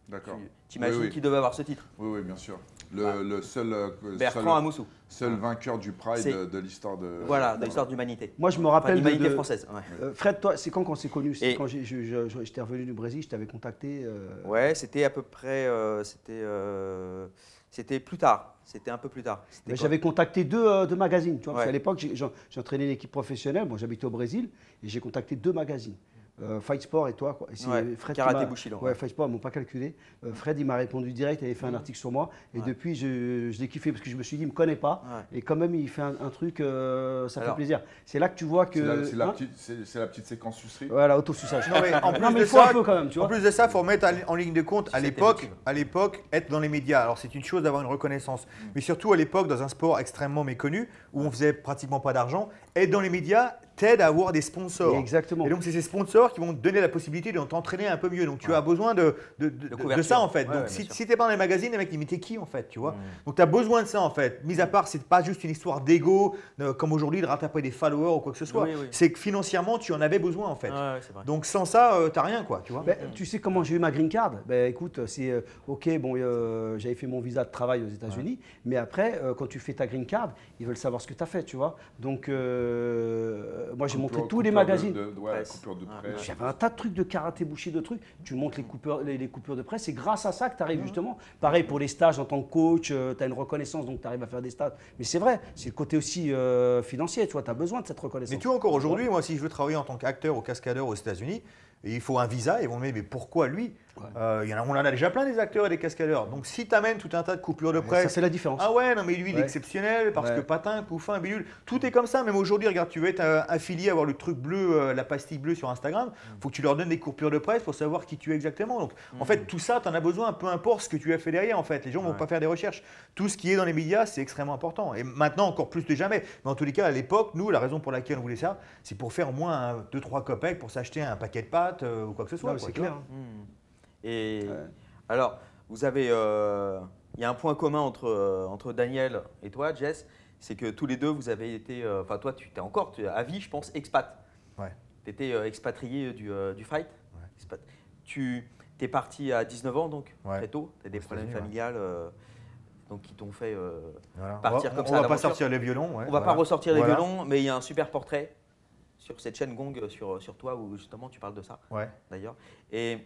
D'accord. Tu T'imagines Oui, oui. qui devait avoir ce titre? Oui, oui, bien sûr. Le, le seul, euh, Bertrand seul, Amoussou. seul vainqueur du Pride de, l'histoire de. Voilà, de l'histoire de l'humanité. Moi, je me Enfin, rappelle de, l'humanité de- française. Ouais. Euh, Fred, toi, c'est quand qu'on s'est connus? C'est Et- quand j'étais revenu du Brésil, je t'avais contacté. euh, Ouais, c'était à peu près. euh, c'était, euh, c'était plus tard. C'était un peu plus tard. Mais J'avais contacté deux, euh, deux magazines. Tu vois, parce qu'à l'époque, j'entraînais une équipe professionnelle. Bon, j'habitais au Brésil et j'ai contacté deux magazines. Euh, Fight Sport et toi. Quoi. Et Ouais, Fred Karaté m'a- Bushido, Ouais. Fight Sport, ils m'ont pas calculé. Euh, Fred, il m'a répondu direct, il avait fait un article sur moi. Et Ouais. depuis, je, je l'ai kiffé parce que je me suis dit, il me connaît pas. Ouais. Et quand même, il fait un, un truc, euh, ça Alors- fait plaisir. C'est là que tu vois que. C'est la, c'est la Hein petite, c'est- la petite séquence sucerie. Voilà, autosuçage. Non, mais en plus Non, mais de faut ça, un peu quand même, tu En vois. plus de ça, il faut remettre en ligne de compte, à l'époque, à l'époque, être dans les médias. Alors c'est une chose d'avoir une reconnaissance, mais surtout à l'époque, dans un sport extrêmement méconnu, où on faisait pratiquement pas d'argent, être dans les médias t'aide à avoir des sponsors. Exactement. Et donc c'est ces sponsors qui vont te donner la possibilité de t'entraîner un peu mieux. Donc tu as besoin de, de, de- de couverture. ça en fait. Ouais, donc ouais, si, si t'es pas dans les magazines, les mecs ils t'es qui en fait, tu vois. Mm. Donc tu as besoin de ça en fait. Mis à part, c'est pas juste une histoire d'ego, comme aujourd'hui de rattraper des followers ou quoi que ce soit. Oui, oui. C'est que financièrement tu en avais besoin en fait. Ouais, ouais, c'est vrai. Donc sans ça, euh, t'as rien quoi, tu vois. Ben, tu sais comment j'ai eu ma green card? Ben, Écoute, c'est euh, ok, bon, euh, j'avais fait mon visa de travail aux États-Unis, mais après, euh, quand tu fais ta green card, ils veulent savoir ce que tu as fait, tu vois. Donc, euh, moi, j'ai montré tous les de- magazines. de- ouais, Presse. coupure de Ah, presse. J'avais un tas de trucs de karaté bouché, de trucs. Tu montres les coupures, les, les coupures de presse. C'est grâce à ça que tu arrives justement. Pareil pour les stages en tant que coach, tu as une reconnaissance, donc tu arrives à faire des stages. Mais c'est vrai, c'est le côté aussi euh, financier, tu vois. Tu as besoin de cette reconnaissance. Mais tu vois, encore aujourd'hui, moi, si je veux travailler en tant qu'acteur ou cascadeur aux États-Unis, et il faut un visa, ils vont me dire, mais pourquoi lui? Euh, il y en a, On en a déjà plein des acteurs et des cascadeurs. Donc si tu amènes tout un tas de coupures de ça presse, fait la différence. ah ouais, non mais lui il est exceptionnel parce Ouais. que patin, couffin, bidule, tout est comme ça. Même aujourd'hui, regarde, tu veux être euh, affilié, avoir le truc bleu, euh, la pastille bleue sur Instagram, Mm. faut que tu leur donnes des coupures de presse pour savoir qui tu es exactement. Donc en fait, tout ça, tu en as besoin, peu importe ce que tu as fait derrière. En fait, les gens vont Ouais. pas faire des recherches. Tout ce qui est dans les médias, c'est extrêmement important. Et maintenant, encore plus que jamais. Mais en tous les cas, à l'époque, nous, la raison pour laquelle on voulait ça, c'est pour faire au moins 2-3 copecs pour s'acheter un paquet de pâtes euh, ou quoi que ce soit. Non, mais quoi, c'est clair. hein. Et Ouais. alors, vous avez. euh, Il y a un point commun entre, euh, entre Daniel et toi, Jess, c'est que tous les deux, vous avez été. euh, Enfin, toi, tu t'es encore tu- à vie, je pense, expat. Ouais. Tu étais expatrié du, du fight. Expat- Tu es parti à 19 ans, donc, Ouais. très tôt. Tu as des Aux problèmes familiales donc, qui t'ont fait. Voilà. Partir on va, comme on ça à va pas sortir les violons. ouais, On va voilà. pas ressortir les Voilà. violons, mais il y a un super portrait sur cette chaîne Gong sur, sur toi où justement tu parles de ça Ouais. d'ailleurs. Et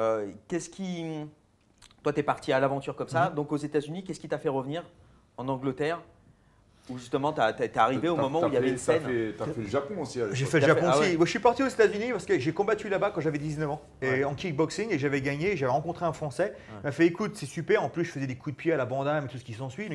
euh, qu'est-ce qui. Toi, tu es parti à l'aventure comme Mhm. ça, donc aux États-Unis, qu'est-ce qui t'a fait revenir en Angleterre où justement tu es arrivé au moment où il y avait une scène T'as fait, le Japon aussi. à J'ai fait le. Japon Ah aussi. ouais. Moi, je suis parti aux États-Unis parce que j'ai combattu là-bas quand j'avais 19 ans et Ouais. en kickboxing et j'avais gagné. J'avais rencontré un Français. Il m'a fait écoute, c'est super. En plus, je faisais des coups de pied à la bandame et tout ce qui s'ensuit.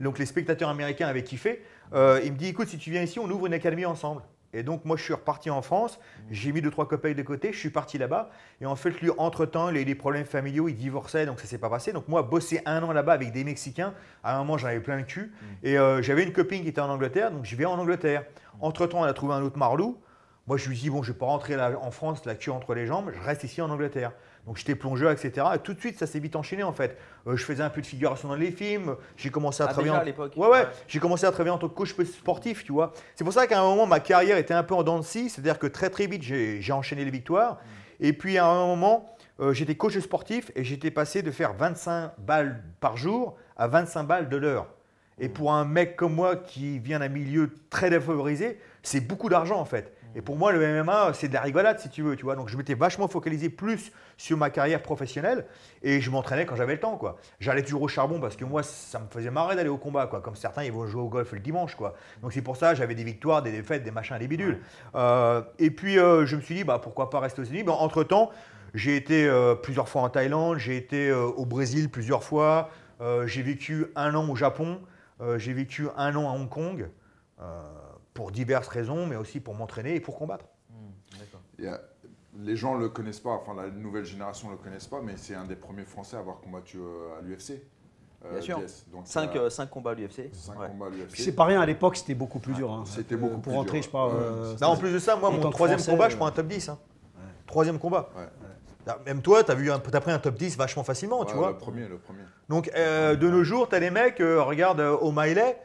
Donc, les spectateurs américains avaient kiffé. Euh, il me dit écoute, si tu viens ici, on ouvre une académie ensemble. Et donc, moi, je suis reparti en France. J'ai mis deux, trois copains de côté. Je suis parti là-bas. Et en fait, lui, entre-temps, il a eu des problèmes familiaux. Il divorçait, donc ça s'est pas passé. Donc, moi, bosser un an là-bas avec des Mexicains, à un moment, j'en avais plein le cul. Et euh, j'avais une copine qui était en Angleterre. Donc, je vais en Angleterre. Entre-temps, on a trouvé un autre marlou. Moi, je lui dis, bon, je ne vais pas rentrer là, en France, la queue entre les jambes, je reste ici en Angleterre. Donc, j'étais plongeur, etc. Et tout de suite, ça s'est vite enchaîné, en fait. Euh, je faisais un peu de figuration dans les films. J'ai commencé à Ah, travailler déjà en... à l'époque Ouais, ouais. Ouais. J'ai commencé à travailler en tant que coach sportif, tu vois. C'est pour ça qu'à un moment, ma carrière était un peu en dents de scie. C'est-à-dire que très, très vite, j'ai enchaîné les victoires. Et puis, à un moment, euh, j'étais coach sportif et j'étais passé de faire 25 balles par jour à 25 balles de l'heure. Et pour un mec comme moi qui vient d'un milieu très défavorisé, c'est beaucoup d'argent en fait. Et pour moi, le MMA, c'est de la rigolade si tu veux, tu vois. Donc je m'étais vachement focalisé plus sur ma carrière professionnelle et je m'entraînais quand j'avais le temps, quoi. J'allais toujours au charbon parce que moi, ça me faisait marrer d'aller au combat, quoi. Comme certains, ils vont jouer au golf le dimanche, quoi. Donc c'est pour ça, j'avais des victoires, des défaites, des machins, des bidules. Euh, et puis euh, je me suis dit, bah pourquoi pas rester aux États-Unis. Ben, entre temps, j'ai été euh, plusieurs fois en Thaïlande, j'ai été au Brésil plusieurs fois, j'ai vécu un an au Japon, j'ai vécu un an à Hong Kong. Euh, pour diverses raisons, mais aussi pour m'entraîner et pour combattre. A- les gens le connaissent pas, enfin la nouvelle génération le connaissent pas, mais c'est un des premiers Français à avoir combattu euh, à l'UFC. Bien sûr. 5 5 combats à l'UFC. Ouais. combats à l'UFC. C'est pas rien, à l'époque, c'était beaucoup plus dur. hein. C'était Euh, beaucoup Pour plus rentrer, dur. je parle. Euh, Là, en plus de ça, moi, En mon troisième Français, combat, je euh, prends un top 10. hein. Troisième combat. Ouais. Là, Même toi, tu as, t'as pris un top 10 vachement facilement, tu vois. Le premier, le premier. Donc, euh, de nos jours, tu as des mecs, euh, regarde euh, O'Malley.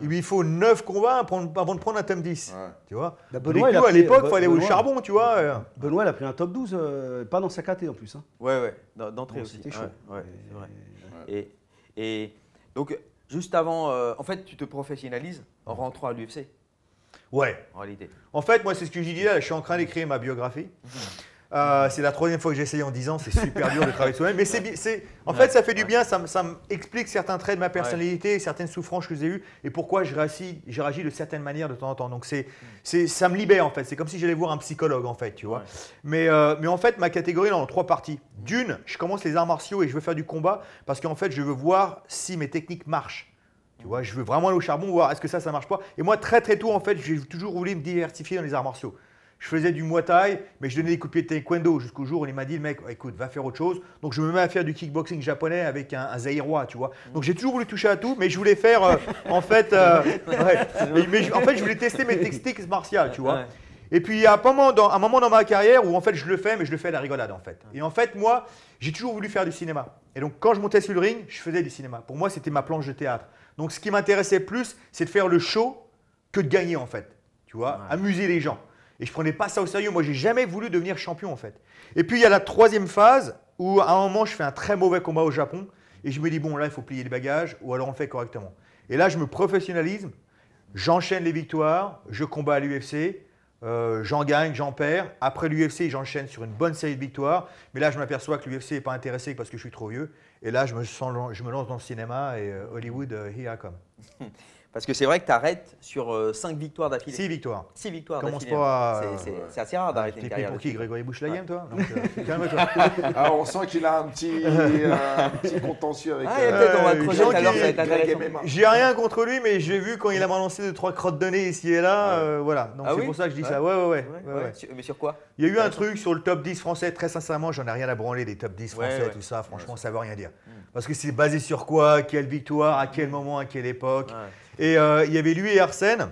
Il lui faut 9 combats avant de prendre un top 10. Ouais. Tu vois Bah, Du Benoît, à pris- l'époque, il fallait au charbon, tu vois. euh. Benoît, il a pris un top 12, euh, pas dans sa caté en plus. hein. Ouais, ouais, d'en- d'entrée aussi. c'était chaud. ouais, c'est vrai. Et, et donc, juste avant, euh, en fait, tu te professionnalises en rentrant à l'UFC, Ouais. en réalité. En fait, moi, c'est ce que j'ai dit là. Je suis en train d'écrire ma biographie. Euh, c'est la troisième fois que j'essaye en 10 ans. C'est super dur de travailler moi. Mais c'est, en fait, ça fait du bien. Ça, me- ça m'explique certains traits de ma personnalité, certaines souffrances que j'ai eues et pourquoi je réagis, je réagis de certaines manières de temps en temps. Donc, c'est, c'est, ça me libère en fait. C'est comme si j'allais voir un psychologue en fait, tu vois. Ouais. Mais, euh, mais en fait, ma catégorie est en trois parties. D'une, je commence les arts martiaux et je veux faire du combat parce qu'en fait, je veux voir si mes techniques marchent. Tu vois, je veux vraiment aller au charbon, voir est-ce que ça, ça marche pas. Et moi, très très tôt, en fait, j'ai toujours voulu me diversifier dans les arts martiaux. Je faisais du Muay Thai, mais je donnais des coups de pied de taekwondo jusqu'au jour où il m'a dit, le mec, écoute, va faire autre chose. Donc, je me mets à faire du kickboxing japonais avec un, un zaïrois, tu vois. Donc, j'ai toujours voulu toucher à tout, mais je voulais faire, euh, en fait, euh, ouais. mais, en fait, je voulais tester mes techniques martiales, tu vois. Ouais. Et puis, il y a un moment, dans, un moment dans ma carrière où, en fait, je le fais, mais je le fais à la rigolade, en fait. Et en fait, moi, j'ai toujours voulu faire du cinéma. Et donc, quand je montais sur le ring, je faisais du cinéma. Pour moi, c'était ma planche de théâtre. Donc, ce qui m'intéressait plus, c'est de faire le show que de gagner, en fait. Tu vois, amuser les gens. Et je prenais pas ça au sérieux. Moi, j'ai jamais voulu devenir champion, en fait. Et puis, il y a la troisième phase où, à un moment, je fais un très mauvais combat au Japon. Et je me dis, bon, là, il faut plier les bagages, ou alors on le fait correctement. Et là, je me professionnalise. J'enchaîne les victoires, je combats à l'UFC, euh, j'en gagne, j'en perds. Après l'UFC, j'enchaîne sur une bonne série de victoires. Mais là, je m'aperçois que l'UFC n'est pas intéressé parce que je suis trop vieux. Et là, je me, lance dans le cinéma et euh, Hollywood, euh, here I come. Parce que c'est vrai que tu arrêtes sur 5 victoires d'affilée. Six victoires. 6 victoires Commence pas à- C'est- assez rare d'arrêter T'es une pris carrière. pour qui. Grégory game, toi Donc, euh, calme-toi. Ah, on sent qu'il a un petit, euh, contentieux avec. Ah, euh, peut-être on va Euh, creuser Jean tout à l'heure, qui- ça va être intéressant. Greg MMA. J'ai rien contre lui, mais j'ai vu quand il a balancé deux, trois crottes de nez ici et là. euh, voilà. Donc Ah c'est pour ça que je dis ça. Ouais, ouais, ouais. Mais sur quoi? Il y a eu un truc sur le top 10 français, très sincèrement, j'en ai rien à branler des top 10 Ouais, français, tout ça, franchement, ça veut rien dire. Parce que c'est basé sur quoi? Quelle victoire? À quel moment? À quelle époque? Et euh, il y avait lui et Arsène.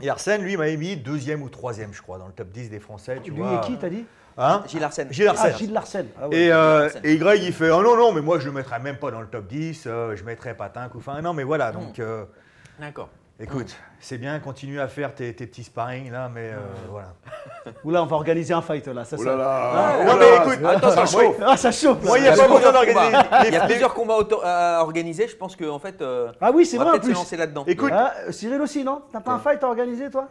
Et Arsène, lui, m'avait mis deuxième ou troisième, je crois, dans le top 10 des Français, tu Lui vois. et qui, t'as dit? Hein? Gilles Arsène. Gilles Arsène. Ah, Gilles Larsen. Ah ouais. Et, euh, et Greg, il fait Oh non, non, mais moi, je le mettrais même pas dans le top 10, euh, je mettrais ou enfin. Non, mais voilà, donc. euh, D'accord. Écoute, c'est bien, continue à faire tes, tes petits sparring là, mais euh, voilà. Oula, on va organiser un fight là. Ça, ça- là, Ah, ouais, là mais écoute, ça attends, chauffe. Ah, ça chauffe. Moi, il n'y a Il y pas a besoin plusieurs d'organiser. combats. les- Il y a les- plusieurs combats auto- à organiser. Je pense qu'en fait, euh, Ah oui, c'est on va vrai en peut-être se plus. lancer là-dedans. Écoute, Ah, Cyril aussi, non? T'as pas un fight à organiser, toi?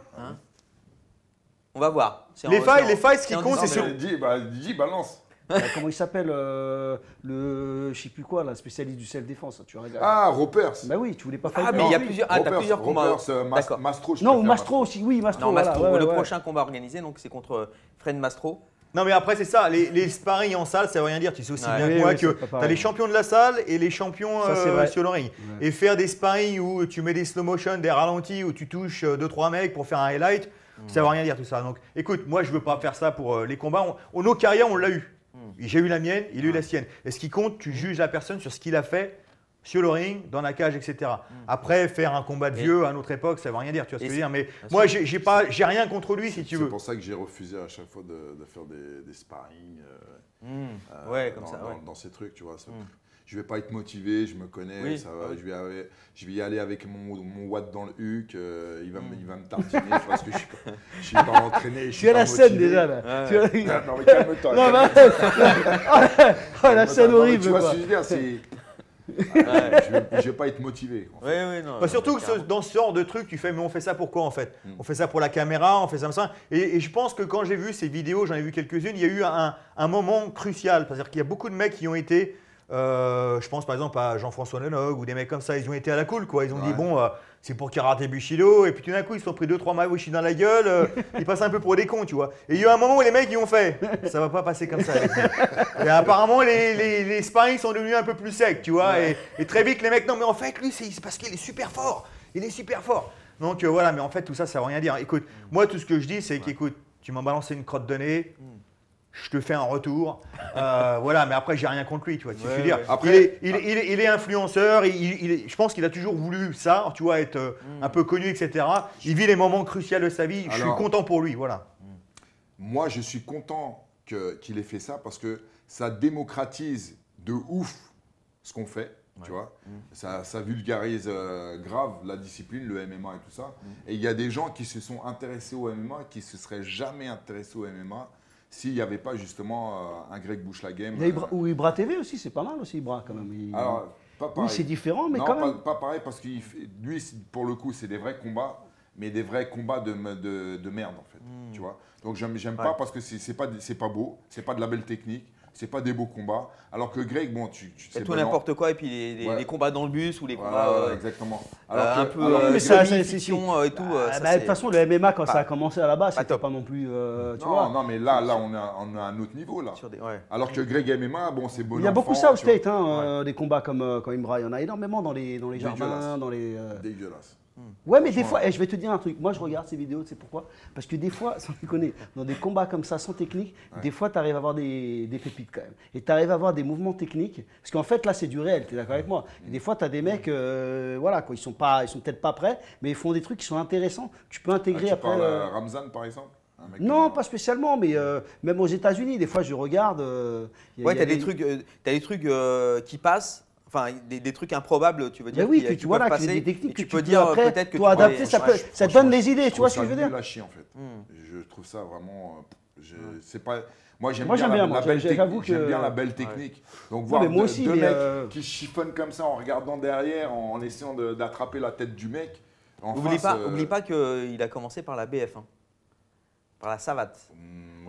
On va voir. Les en- failles, c'est en- les failles, ce qui compte, c'est sur- Dis, bah, dis, balance. Euh, Comment il s'appelle euh, Le. Je sais plus quoi, là, spécialiste du self-défense. Tu regardes. Ah, Ropers. Bah oui, tu voulais pas Ah, fighter mais il y a plusieurs, ah, t'as plusieurs combats. Ropers, euh, Mas- D'accord. Mastro, je Non, Mastro aussi, oui, Mastro. Non, voilà, Mastro. ouais, ouais, le ouais. prochain combat organisé, donc c'est contre euh, Fred Mastro. Non, mais après, c'est ça. Les, les sparring en salle, ça veut rien dire. Tu sais aussi Ouais. bien Oui, que moi oui, que c'est pas tu as les champions de la salle et les champions Ça, c'est euh, vrai. sur le ring. Et faire des sparring où tu mets des slow motion, des ralentis, où tu touches 2-3 mecs pour faire un highlight, ça veut rien dire tout ça. Donc écoute, moi, je veux pas faire ça pour euh, les combats. On, on- nos carrières, on l'a eu. J'ai eu la mienne, il a eu la sienne. Et ce qui compte, tu juges la personne sur ce qu'il a fait sur le ring, dans la cage, etc. Après, faire un combat de vieux à notre époque, ça veut rien dire, tu vois ce que je veux dire. Mais moi, j'ai pas, j'ai rien contre lui, si tu C'est veux. pour ça que j'ai refusé à chaque fois de, de faire des, des sparring. euh, euh, Ouais, comme dans, ça. dans- ouais. dans ces trucs, tu vois. Mm. Je vais pas être motivé, je me connais, Oui. ça va, je, vais, aller- je vais y aller avec mon, mon watt dans le huc, euh, il, va me, il va me tartiner parce que je suis pas, je suis pas entraîné. Je suis Tu es pas la scène déjà, là. Ouais. Tu vois- Ah, Non, mais calme-toi. Non, calme-toi. mais- Oh, la scène horrible, Tu vois quoi. ce que je veux dire c'est- Ouais. je, vais, je vais pas être motivé. en fait. Ouais, ouais, non. Bah, surtout que ce- dans ce genre de truc, tu fais, mais on fait ça pourquoi en fait? Mm. On fait ça pour la caméra, on fait ça comme ça. Et, et je pense que quand j'ai vu ces vidéos, j'en ai vu quelques-unes, il y a eu un, un moment crucial. C'est-à-dire qu'il y a beaucoup de mecs qui ont été Euh, je pense par exemple à Jean-François Lenog ou des mecs comme ça, ils ont été à la cool quoi. Ils ont dit bon, euh, c'est pour karaté Bushido et puis tout d'un coup ils se sont pris deux trois maouishi dans la gueule, euh, ils passent un peu pour des cons tu vois. Et il y a eu un moment où les mecs ils ont fait, ça va pas passer comme ça. et apparemment les, les, les sparring sont devenus un peu plus secs tu vois. Et, et très vite les mecs non mais en fait lui c'est parce qu'il est super fort, il est super fort. Donc voilà mais en fait tout ça ça veut rien dire. Écoute, moi tout ce que je dis c'est qu'écoute, tu m'as balancé une crotte de nez. Je te fais un retour, Euh, voilà. Mais après, j'ai rien contre lui, tu vois. tu dire. Après- il, est, il, est- il est- il est influenceur. Je pense qu'il a toujours voulu ça, tu vois, être euh, un peu connu, etc. Il vit les moments cruciaux de sa vie. je suis content pour lui, voilà. Moi, je suis content qu'il ait fait ça parce que ça démocratise de ouf ce qu'on fait. Tu vois, ça, ça vulgarise euh, grave la discipline, le MMA et tout ça. Et il y a des gens qui se sont intéressés au MMA qui se seraient jamais intéressés au MMA s'il n'y avait pas justement euh, un Greg Bush la game. Il y a Ibra, ou Ibra TV aussi, c'est pas mal aussi, Ibra quand même. Il- Alors, pas pareil. oui, c'est différent, mais non, quand pas, même. pas pareil parce que lui, pour le coup, c'est des vrais combats, mais des vrais combats de, de, de merde en fait. Hmm. Tu vois. Donc j'aime, j'aime pas parce que c'est, c'est pas, c'est pas beau, c'est pas de la belle technique, c'est pas des beaux combats. Alors que Greg, bon, tu, tu C'est sais tout n'importe quoi et puis les, les- Ouais. les combats dans le bus ou les Ouais, combats ouais, euh, exactement. euh, Alors que- un peu alors euh, mais ça, c'est- fiction et tout. Ah, ça, bah, de toute façon, le MMA, quand ça a commencé à la base, c'était pas non plus. euh, tu non, vois. non, mais là, là, on est à, on un autre niveau là. sur des- ouais. Alors que Greg MMA, bon, c'est bon. Il y a beaucoup ça au. State, hein, euh, des combats comme, comme Imbra. Il y en a énormément dans les, dans les jardins, dans les. euh, Dégueulasse. Ouais, mais des fois, et je vais te dire un truc. Moi, je regarde ces vidéos, tu sais pourquoi? Parce que des fois, sans déconner, dans des combats comme ça, sans technique, des fois, tu arrives à avoir des, des pépites quand même. Et tu arrives à avoir des mouvements techniques. Parce qu'en fait, là, c'est du réel, tu es d'accord avec moi? Et des fois, tu as des mecs, euh, voilà, quoi, ils sont, pas, ils sont peut-être pas prêts, mais ils font des trucs qui sont intéressants. Tu peux Ah, intégrer tu après. parles euh, Ramzan par exemple? Non, comme- pas spécialement, mais euh, même aux États-Unis, des fois, je regarde. euh, il y a- Ouais, il y a t'as des trucs, euh, t'as des trucs euh, qui passent. Enfin, des, des trucs improbables, tu veux dire. Mais oui, qui, que qui tu vois là, que passer, des techniques et que tu peux peux dire après, peut-être que toi tu peux adapter, ça, peut, donne des idées, tu vois ce que je veux dire en fait. Hmm. Je trouve ça vraiment. euh, je- c'est pas. Moi j'aime Moi, bien, j'aime la, bien, la moi, belle j'avoue technique. J'aime bien la belle technique. Donc voir mais moi deux, aussi, deux mecs euh, qui chiffonnent comme ça en regardant derrière, en essayant de- d'attraper la tête du mec. En Oublie face, pas, euh, oublie pas qu'il a commencé par la BF, hein. par la savate.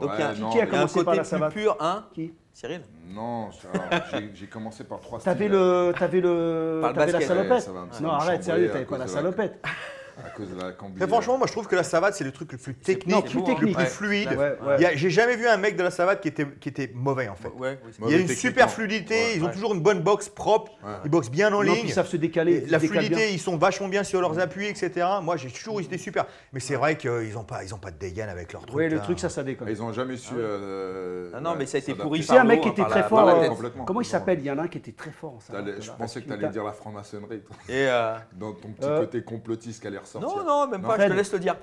Donc il y a, ouais, non, qui a un commencé par la plus savate pur, hein Qui? Cyril? Non, ça- j'ai- j'ai commencé par trois T'avais styles. le, t'avais le, Par le t'avais la basket. salopette. Ouais, ça va me- ça non, me arrête, chambrer sérieux, à t'avais pas cause la de salopette. À cause de la combi. Franchement, moi je trouve que la savate c'est le truc le plus technique, Non, plus le technique. plus Ouais. fluide. Ouais, ouais. A- J'ai jamais vu un mec de la savate qui était, qui était mauvais en fait. Ouais, oui, c'est- Il y a une super fluidité, Ouais, ils ont ouais. toujours une bonne boxe propre, Ouais. ils boxent bien en Non, ligne. ils savent se décaler. La se fluidité, bien. ils sont vachement bien sur leurs appuis, etc. Moi, j'ai toujours été super. Mais c'est vrai qu'ils n'ont pas, ils ont pas de dégaine avec leur truc. Oui, le truc, ça, ça déconne. Ils ont jamais su. euh, Ah non, mais ça a été pourri sais, un mec qui hein, était par très fort. euh. Comment il s'appelle? Il y en a un qui était très fort. Je pensais que tu allais dire la franc-maçonnerie, euh, dans ton petit côté complotiste qui allait ressortir. non, non, même pas, je te laisse le dire.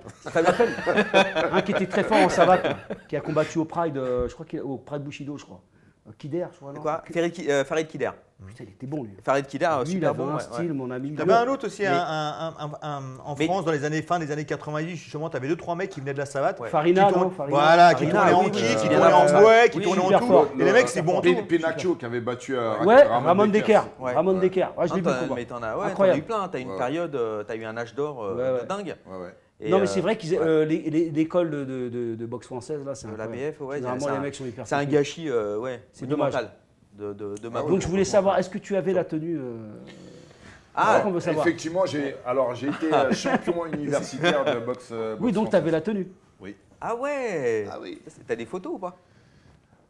Un qui était très fort en savate, qui a combattu au Pride, euh, je crois qu'il au Pride Bushido, je crois. Euh, Kider, je crois. non Quoi Farid euh, Farid Kider. Putain, il était bon, lui. Farid Kider, euh, Lui, il super avait bon. un ouais, style, ouais. mon ami. T'avais un autre aussi Mais- un- un- un- un- en Mais- France dans les années fin des années 90 justement t'avais deux trois mecs qui venaient de la savate Ouais. Farina, qui tournaient- non Farina. voilà qui tournaient en oui, kick qui tournaient en oui, bouet qui tournaient en tout fort. et les mecs c'est bon en tout Pinaccio qui avait battu euh, Ouais, Ramon Decker. Ramon. Decker. Ouais, je l'ai vu mais t'en as, eu plein. T'as eu une période, euh, t'as eu un âge d'or euh, Ouais, ouais. de dingue. Et, non, mais euh, c'est vrai qu'ils ouais. euh, l'école de, de, de- de boxe française là, c'est incroyable. l'ABF, ouais, Généralement, les un- mecs sont hyper. C'est un gâchis, euh, ouais, C'est monumental de, de, de ma Ah Donc je voulais savoir, est-ce que tu avais la tenue euh, Ah, qu'on veut savoir. Effectivement, j'ai alors j'ai été euh, champion universitaire de boxe. euh, Oui, boxe donc tu avais la tenue. Oui. Ah ouais Ah oui. T'as des photos ou pas?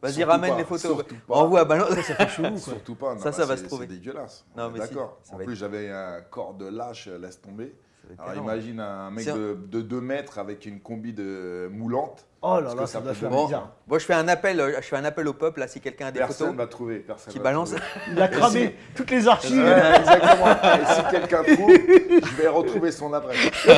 Vas-y, ramène pas, les photos. Envoie, balance. Ça fait chelou quoi. Surtout pas. non, Ça, bah, ça va se trouver. C'est dégueulasse. Non, mais D'accord. En plus, j'avais un corps de lâche, euh, laisse tomber. Alors imagine un mec de, de 2 mètres avec une combi de moulante. Oh là là, ça ça doit faire Bon, bizarre. moi je fais un appel, euh, je fais un appel au peuple là si quelqu'un a des Personne photos va trouver. Personne qui balance. trouver. Il a cramé toutes les archives. Ouais, exactement. Et si quelqu'un trouve, je vais retrouver son adresse.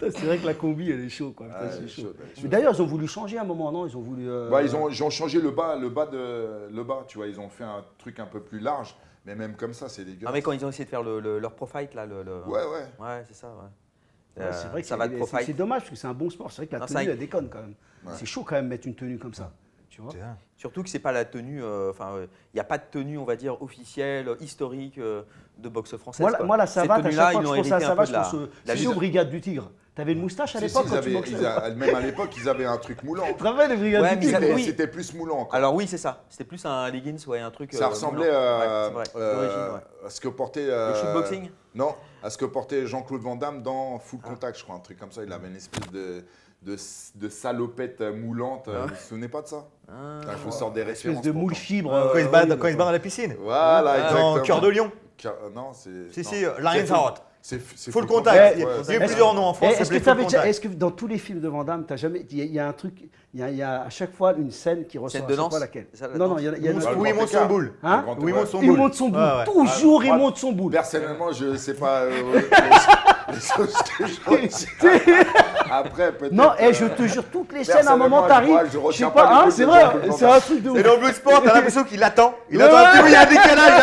C'est vrai que la combi, elle est chaud quoi. Chaud. chaude, Mais chaude. d'ailleurs, ils ont voulu changer à un moment, non? Ils ont voulu. euh, Bah, ils, ont, ils ont changé le bas, le bas de le bas, tu vois, ils ont fait un truc un peu plus large, mais même comme ça, c'est dégueulasse. Ah mais quand ils ont essayé de faire le, le- leur profile là, le, le- Ouais, ouais. Ouais, c'est ça, ouais. ouais, Euh, c'est vrai que ça va c'est- dommage parce que c'est un bon sport. C'est vrai que la Non, c'est tenue, elle déconne quand même. Ouais. C'est chaud quand même mettre une tenue comme ça. Tu vois Surtout que c'est pas la tenue, euh, enfin, il n'y a pas de tenue, on va dire, officielle, euh, historique euh, de boxe française. moi, la- quoi. moi, la savate, à chaque fois ils que je pense à savate, je pense euh, aux. Brigades du Tigre. T'avais une moustache à Si, l'époque ils quand tu avaient- boxais ils a- même à l'époque, ils avaient un truc moulant. Tu te rappelles les brigades Ouais, du avaient- C'était oui. c'était plus moulant. Alors oui, c'est ça. C'était plus un leggings, ouais, un truc. ça euh, ressemblait Ouais, euh, à ce que portait. euh, Le shootboxing Non, à ce que portait Jean-Claude Van Damme dans Full Contact, je crois, un truc comme ça. Il avait une espèce de, de, de salopette moulante. Vous vous souvenez pas de ça? Ah. Putain, Je vous sors des Espèce références. de pourtant. moule fibre. Quand il se euh, bat quand il se bat dans la piscine. Voilà, Ah, exactement. Dans Cœur de Lion. Cœur- euh, Non, c'est. Si, non. si, euh, Lions C'est full- contact. Ouais, Il y a- il c'est- plusieurs noms en France. Est-ce que, dans tous les films de Van Damme, t'as jamais, il y, a- il y a un truc, il y a, il y a à chaque fois une scène qui ressort. Scène à de danse laquelle Non, non, il y a, il y a Où Ah, il monte son boule. Hein Où il monte son il boule. monte son boule. Ouais. Toujours, Ah, il monte son boule. Personnellement, je sais pas. euh, Après, peut-être. Non, et euh, je te jure, toutes les scènes, à un moment, t'arrives. je Je sais pas, hein, c'est vrai, c'est un truc de Et ouf. dans Blue Sport, t'as l'impression qu'il attend. Il attend un petit peu, il y a un décalage.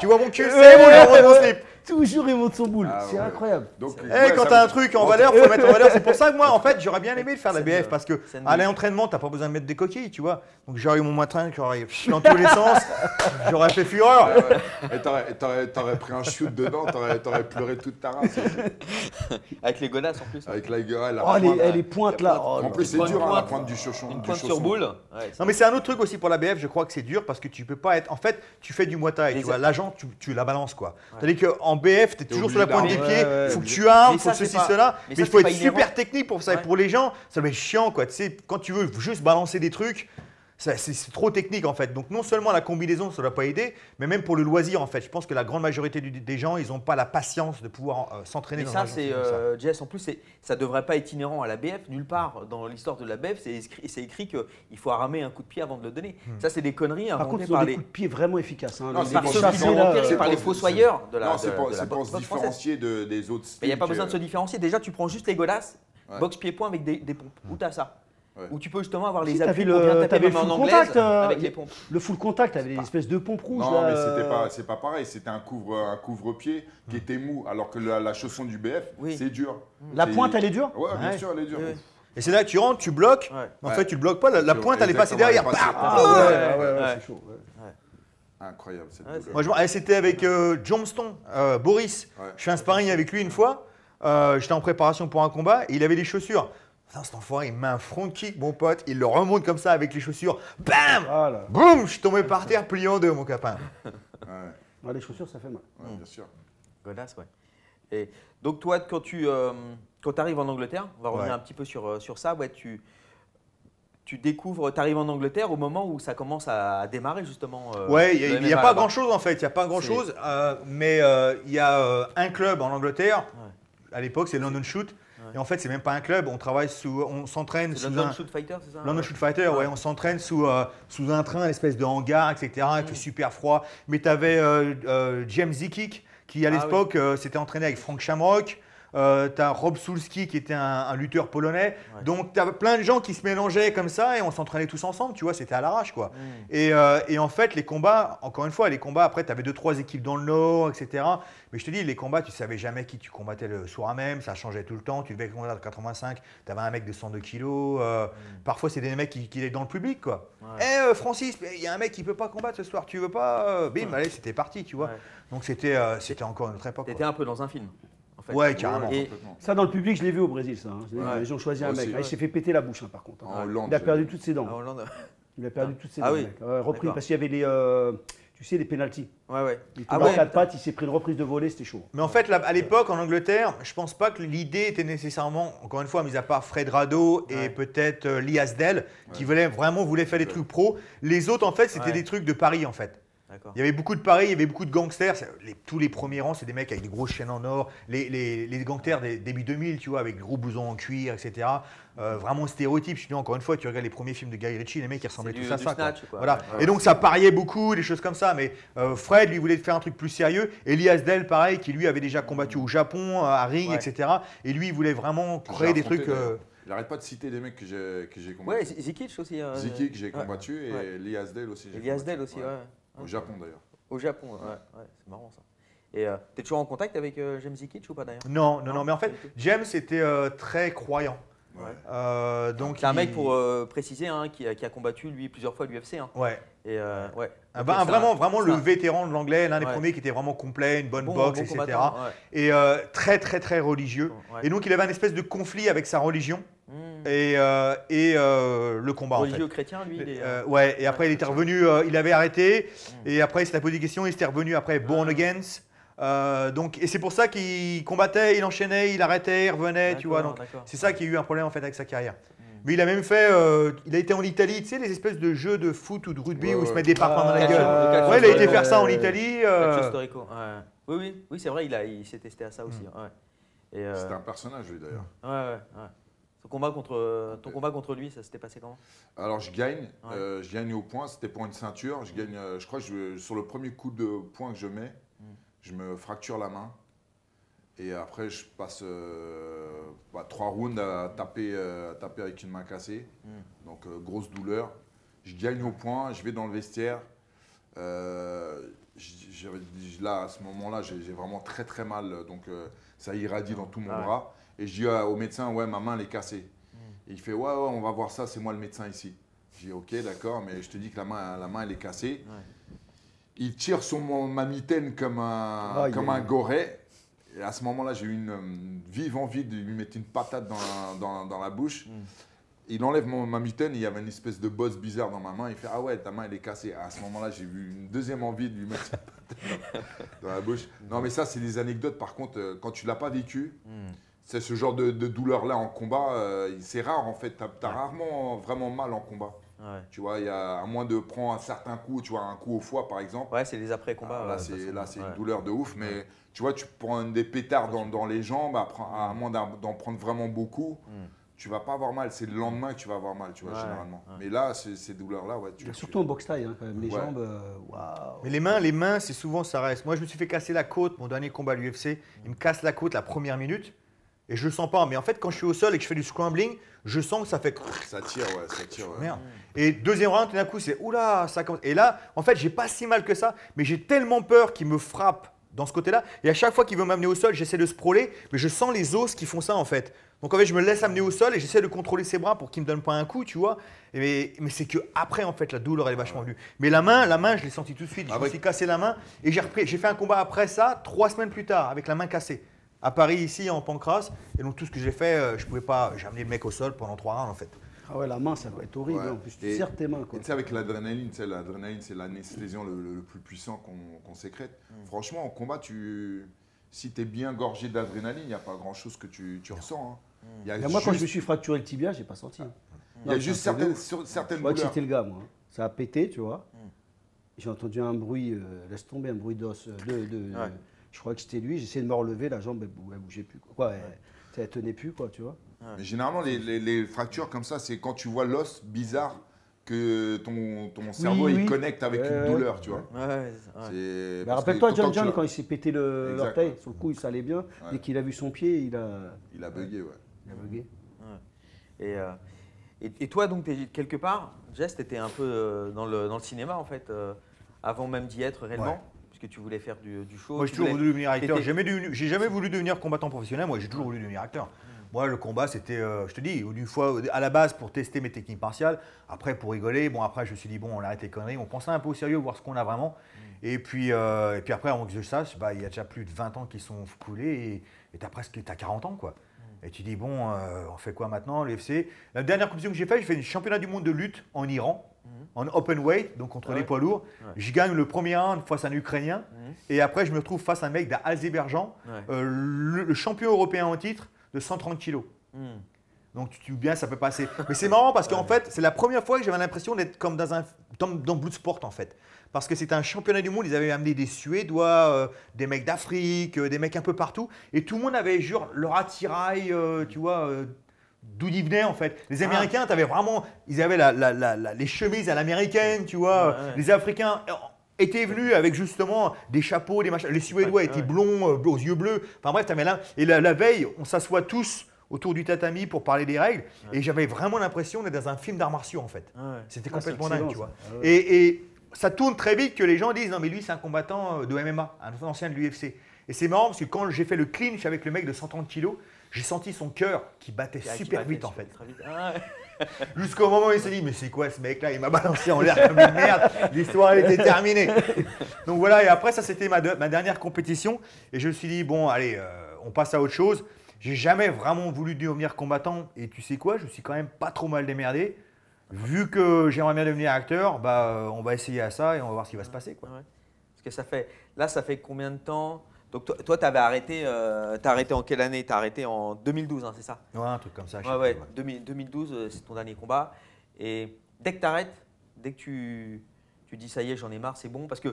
Tu vois mon cul, c'est il ouais. slip. Toujours, il monte son boule. Ah, C'est ouais. incroyable. Donc, Eh, ouais, quand t'as un truc en valeur, faut mettre en valeur. C'est pour ça que moi, en fait, j'aurais bien aimé faire la BF parce que à l'entraînement, t'as pas besoin de mettre des coquilles, tu vois. Donc j'aurais eu mon matin, j'aurais dans tous les sens, j'aurais fait fureur. Et t'aurais- et t'aurais t'aurais pris un shoot dedans, t'aurais t'aurais pleuré toute ta race. Avec les godasses en plus. Avec la gueule, Oh, les, elle est pointe là. Oh, En plus, c'est dur, hein, la pointe. du chauchon. Une pointe sur boule. Non mais c'est un autre truc aussi pour la BF, je crois que c'est dur parce que tu peux pas être. En fait, tu fais du Muay Thai, tu vois, l'agent, tu, tu la balances quoi. Tandis qu'en BF, tu es toujours sur la pointe des pieds, Ouais, ouais, faut que tu armes, faut ça, ceci, pas- cela. mais Mais, ça, il faut être super technique pour ça. Ouais. Et pour les gens, ça va être chiant quoi. Tu sais, quand tu veux juste balancer des trucs. C'est trop technique en fait. Donc non seulement la combinaison, ça ne va pas aider, mais même pour le loisir en fait. Je pense que la grande majorité du- des gens, ils n'ont pas la patience de pouvoir euh, s'entraîner Mais dans ça, c'est euh, Jess. En plus, c'est- ça devrait pas être inhérent à la BF. Nulle part dans l'histoire de la BF, c'est écrit, écrit qu'il faut armer un coup de pied avant de le donner. Hmm. Ça, c'est des conneries Par contre, ils ont par des les, coups de pied vraiment efficaces. hein. Non, c'est par par les fossoyeurs de la, Non, c'est pour, se différencier de- des autres Mais il n'y a pas besoin de se différencier. Déjà, tu prends juste les godasses, boxe pied-point avec des, des pompes. Où t'as ça? Ouais. Où tu peux justement avoir Si, les t'avais appuis le- pour bien taper le en full anglaise contact, euh, avec y- les pompes. Le full contact avait des espèces de pompes rouges. Non, là, mais c'était euh, pas, c'est pas pareil. C'était un couvre, un couvre-pied qui était mou, alors que la, la chausson du BF, Oui. c'est dur. La C'est- pointe, elle est dure Ouais, bien Ouais. sûr, elle est dure. Ouais. Et c'est là que tu rentres, tu bloques. Ouais. En Ouais. fait, tu le bloques pas. La, la pointe, elle est passée derrière. Ah ouais, Ouais. c'est chaud. ouais. Incroyable cette Ouais, douleur. c'est- Moi, je me- eh, c'était avec euh, Johnston, euh, Boris. Ouais. Je fais un sparring avec lui une fois. Euh, J'étais en préparation pour un combat et il avait des chaussures. Putain, cet enfoiré, il met un front kick, mon pote. Il le remonte comme ça avec les chaussures. Bam Voilà. Boum Je suis tombé par terre, plié en deux, mon copain. Ouais, Ah, les chaussures, ça fait mal. ouais, bien sûr. Godasse, ouais. Et donc toi, quand tu euh, quand arrives en Angleterre, on va revenir Ouais. un petit peu sur, euh, sur ça, ouais, tu, tu découvres, tu arrives en Angleterre au moment où ça commence à démarrer justement. euh, Ouais, il n'y a, pas là-bas. grand chose en fait. Il n'y a pas grand chose. mais euh, il y a euh, un club en Angleterre. À l'époque, c'est London Shoot. Et en fait, c'est même pas un club. On travaille sous. On s'entraîne sous London un. Shoot Fighter, c'est ça? London Shoot Fighter, ouais, on s'entraîne sous, euh, sous un train, une espèce de hangar, etc. Il Mm. fait super froid. Mais tu avais James Zikic qui, à Ah l'époque, euh, s'était entraîné avec Frank Shamrock. Euh, tu as Rob Sulski qui était un, un lutteur polonais. Ouais. Donc, tu plein de gens qui se mélangeaient comme ça et on s'entraînait tous ensemble, tu vois, c'était à l'arrache, quoi. Mm. Et, euh, et en fait, les combats, encore une fois, les combats, après, tu avais deux, trois équipes dans le Nord, etc. Mais je te dis, les combats, tu savais jamais qui tu combattais le soir même, ça changeait tout le temps. Tu devais combattre à 85, tu avais un mec de 102 kilos. euh, Parfois, c'est des mecs qui, qui étaient dans le public, quoi. Mm. Ouais. Eh euh, Francis, il y a un mec qui peut pas combattre ce soir, tu veux pas Bim, allez, c'était parti, tu vois. Donc c'était encore une autre époque. T'étais un peu dans un film. Fait. Ouais, carrément. Et-. Ça, dans le public, je l'ai vu au Brésil, ça. hein. Ouais. Ils ont choisi un mec. Ah, il s'est fait péter la bouche, hein, par contre. hein. En Hollande. Il a perdu toutes ses dents. en Hollande. Il a perdu toutes ses Ah dents. oui. mec. Repris, parce qu'il y avait les. euh, tu sais, les pénalties. Ouais, ouais. Il était Ah ouais, quatre pattes, il s'est pris une reprise de volée, c'était chaud. Mais en fait, là, à l'époque, en Angleterre, je pense pas que l'idée était nécessairement, encore une fois, mis à part Fred Rado et Ouais. peut-être euh, Lee Asdel, qui voulaient, vraiment voulaient faire des trucs pro. Les autres, en fait, c'était Ouais. des trucs de Paris, en fait. Il y avait beaucoup de paris, il y avait beaucoup de gangsters. Les- tous les premiers rangs, c'est des mecs avec des grosses chaînes en or. Les, les, les gangsters des début 2000, tu vois, avec des gros blousons en cuir, etc. Euh, vraiment stéréotype. Je dis encore une fois, tu regardes les premiers films de Guy Ritchie, les mecs, ils ressemblaient tous à ça. quoi. snatch, quoi. Voilà. Ouais. Et donc, ça pariait beaucoup, des choses comme ça. Mais euh, Fred, lui, voulait faire un truc plus sérieux. Elias Del, pareil, qui lui avait déjà combattu au Japon, à Ring, Ouais. etc. Et lui, il voulait vraiment créer des trucs. euh. Il arrête pas de citer des mecs que j'ai j'ai Ouais, combattu. Zikic aussi. euh, Ziki que j'ai ouais. combattu et Ouais. Lee Asdel aussi. j'ai Elias combattu. Del aussi, ouais. Au Japon d'ailleurs. Au Japon, ouais, ouais, c'est marrant ça. Et euh, t'es toujours en contact avec euh, James Zikic ou pas d'ailleurs? Non, non, non, Non, mais en fait. James était euh, très croyant. Ouais. Euh, donc C'est un mec, pour euh, préciser, hein, qui, a, qui a combattu lui plusieurs fois l'UFC. Hein. Ouais. Et euh, ouais. Ok, bah, vraiment, vraiment le vétéran de l'anglais, l'un des Ouais. premiers qui était vraiment complet, une bonne bon- boxe, bon etc. ouais. Et euh, très, très, très religieux. Ouais. Et donc, il avait un espèce de conflit avec sa religion Hmm. et, euh, et le combat. en fait. Religieux chrétien, lui. il est, ouais, et après il était revenu, il avait arrêté, Mm. et après il s'était posé des questions, il s'était revenu après Born Ah. Against. Euh, donc, et c'est pour ça qu'il combattait, il enchaînait, il arrêtait, il revenait, tu vois. Donc, c'est ça qui a eu un problème en fait avec sa carrière. Mm. Mais il a même fait, euh, il a été en Italie, tu sais, les espèces de jeux de foot ou de rugby Ouais, où ils se mettent des parpaings dans la Ah, gueule. Ouais, il a été faire ça en Italie. Euh. Oui, oui, oui, c'est vrai, il, a, il s'est testé à ça aussi. Mm. euh, C'était un personnage, lui, d'ailleurs. ouais, ouais, ouais. Ton combat contre, ton combat contre lui, ça s'était passé comment? Alors, je gagne. Ouais. euh, je gagne au point. C'était pour une ceinture. Je gagne, euh, je crois, que je- sur le premier coup de poing que je mets, Mm. je me fracture la main. Et après, je passe euh, bah, trois rounds à taper, euh, à taper avec une main cassée. Mm. Donc, euh, grosse douleur. Je gagne au point. Je vais dans le vestiaire. J- là, à ce moment-là, j'ai vraiment très très mal. Donc, ça irradie dans tout mon Ah ouais. bras. Et je dis au médecin, ouais, ma main, elle est cassée. Mm. Et il fait, ouais, ouais, on va voir ça, c'est moi le médecin ici. Je dis, ok, d'accord, mais je te dis que la main, la main elle est cassée. Ouais. Il tire sur mon, ma mitaine comme un, comme un goret. Et à ce moment-là, j'ai eu une, euh, vive envie de lui mettre une patate dans la, dans, dans la bouche. Mm. Il enlève mon, ma mitaine, et il y avait une espèce de bosse bizarre dans ma main. Il fait Ah ouais, ta main elle est cassée. À ce moment-là, j'ai eu une deuxième envie de lui mettre une patate dans, dans la bouche. Non, mais ça, c'est des anecdotes. Par contre, euh, quand tu l'as pas vécu, Mm. c'est ce genre de, de douleur-là en combat. euh, c'est rare en fait. Tu as, rarement vraiment mal en combat. Ouais. Tu vois, il y a, à moins de prendre un certain coup, tu vois, un coup au foie par exemple. Ouais, c'est les après-combats. Ah, là, c'est une douleur de ouf, mais tu vois, tu prends des pétards dans, dans les jambes, après, à moins d'en d'en prendre vraiment beaucoup, Mm. tu vas pas avoir mal. C'est le lendemain que tu vas avoir mal, tu vois, Ouais, généralement. ouais. Mais là, c'est- ces douleurs-là, ouais, tu Surtout en boxe taille, hein, quand même. Les Ouais. jambes, euh, waouh. Mais les mains, les mains, c'est souvent ça reste. Moi, je me suis fait casser la côte, mon dernier combat à l'UFC. Il me casse la côte la première minute et je le sens pas. Mais en fait, quand je suis au sol et que je fais du scrambling, je sens que ça fait Ça tire, ouais, ça tire. ouais. merde. Et deuxième round, tout d'un coup, c'est oula, ça commence. Et là, en fait, j'ai pas si mal que ça, mais j'ai tellement peur qu'il me frappe dans ce côté-là. Et à chaque fois qu'il veut m'amener au sol, j'essaie de sprawler, mais je sens les os qui font ça en fait. Donc en fait, je me laisse amener au sol et j'essaie de contrôler ses bras pour qu'il me donne pas un coup, tu vois. Mais mais c'est que après en fait, la douleur elle est vachement venue. Mais la main, la main, je l'ai senti tout de suite. Je Ah me suis cassé la main et j'ai repris. J'ai fait un combat après ça, trois semaines plus tard, avec la main cassée. À Paris, ici, en pancras. Et donc tout ce que j'ai fait, euh, je pouvais pas. J'ai amené le mec au sol pendant trois rounds en fait. Ah ouais, la main, ça doit être horrible. Ouais. En plus, tu Et- serres tes mains. Et Quoi. tu sais, avec l'adrénaline, l'adrénaline, c'est l'anesthésiant le, le- le plus puissant qu'on sécrète. Mm. Franchement, en combat, tu, si tu es bien gorgé d'adrénaline, il n'y a pas grand-chose que tu, tu ressens. hein. Il y a Et moi, quand je me suis fracturé le tibia, j'ai pas senti. hein. il y a Non, juste certaines, sur- certaines Je crois que douleurs. c'était le gars, moi. hein. Ça a pété, tu vois. Mm. J'ai entendu un bruit, euh, laisse tomber, un bruit d'os. euh, De, de- Ouais. Je crois que c'était lui. J'essayais de me relever, la jambe, elle, elle bougeait plus. Quoi, Quoi, elle, elle tenait plus, quoi, tu vois. Mais généralement, les, les- les fractures comme ça, c'est quand tu vois l'os bizarre que ton, ton cerveau oui. il connecte avec une douleur, tu vois. Ouais, que rappelle-toi, John John, quand il s'est pété l'orteil, sur le coup, ça allait bien. Ouais. Dès qu'il a vu son pied, il a, Il a bugué, ouais. il a bugué. Et, euh, et, et toi, donc, quelque part, Jess, tu étais un peu euh, dans, le, dans le cinéma, en fait, euh, avant même d'y être réellement, Ouais. puisque tu voulais faire du, du show. Moi, j'ai toujours voulais- voulu devenir acteur. jamais, j'ai jamais voulu devenir combattant professionnel. Moi, j'ai toujours voulu devenir acteur. Moi, le combat, c'était, euh, je te dis, une fois à la base pour tester mes techniques martiales. Après, pour rigoler. Bon, après, je me suis dit, bon, on arrête les conneries. On pense un peu au sérieux, voir ce qu'on a vraiment. Et puis, euh, et puis après, avant que je sache, bah, il y a déjà plus de 20 ans qui sont coulés et tu as presque as 40 ans, quoi. Et tu dis, bon, euh, on fait quoi maintenant, l'UFC La dernière compétition que j'ai faite, j'ai fait le championnat du monde de lutte en Iran, en open weight, donc contre Ah les poids lourds. Ouais. Je gagne le premier round face à un Ukrainien. Et après, je me retrouve face à un mec d'Azerbaïdjan, Ouais. euh, le, le champion européen en titre de 130 kilos. Hmm. Donc tu te dis bien, ça peut passer. Mais c'est marrant parce qu'en fait, c'est la première fois que j'avais l'impression d'être comme dans un dans, dans Bloodsport en fait. Parce que c'était un championnat du monde, ils avaient amené des Suédois, euh, des mecs d'Afrique, euh, des mecs un peu partout. Et tout le monde avait genre leur attirail, euh, tu vois, d'où ils venaient en fait. Les Ah. Américains, tu avais vraiment, ils avaient la- la- la- la- les chemises à l'américaine, tu vois. Ouais, ouais. Les Africains étaient venus avec justement des chapeaux, des machins. Les Suédois étaient ouais. blonds, euh, aux yeux bleus. Enfin bref, t'avais là. Et la, la veille, on s'assoit tous autour du tatami pour parler des règles. Et j'avais vraiment l'impression d'être dans un film d'arts martiaux en fait. Ah ouais. C'était Ah, complètement dingue, tu vois. Ah ouais. Et, et ça tourne très vite que les gens disent non mais lui c'est un combattant euh, de MMA, un ancien de l'UFC. Et c'est marrant parce que quand j'ai fait le clinch avec le mec de 130 kilos, j'ai senti son cœur qui battait qui super battait vite en fait. vite. Jusqu'au moment où il s'est dit, mais c'est quoi ce mec-là? Il m'a balancé en l'air comme une merde. L'histoire elle était terminée. Donc voilà, et après ça c'était ma, de- ma dernière compétition. Et je me suis dit, bon, allez, euh, on passe à autre chose. J'ai jamais vraiment voulu devenir combattant. Et tu sais quoi, je suis quand même pas trop mal démerdé. Vu que j'aimerais bien devenir acteur, bah, on va essayer à ça et on va voir ce qui va se passer. Quoi. Parce que ça fait. Là, ça fait combien de temps Donc, toi, tu avais arrêté. Euh, t'as arrêté en quelle année? T'as arrêté en 2012, hein, c'est ça? Ouais, un truc comme ça. Ouais, ouais. plus, ouais. 2000 2012, euh, c'est ton dernier combat. Et dès que tu arrêtes, dès que tu, tu dis ça y est, j'en ai marre, c'est bon. Parce que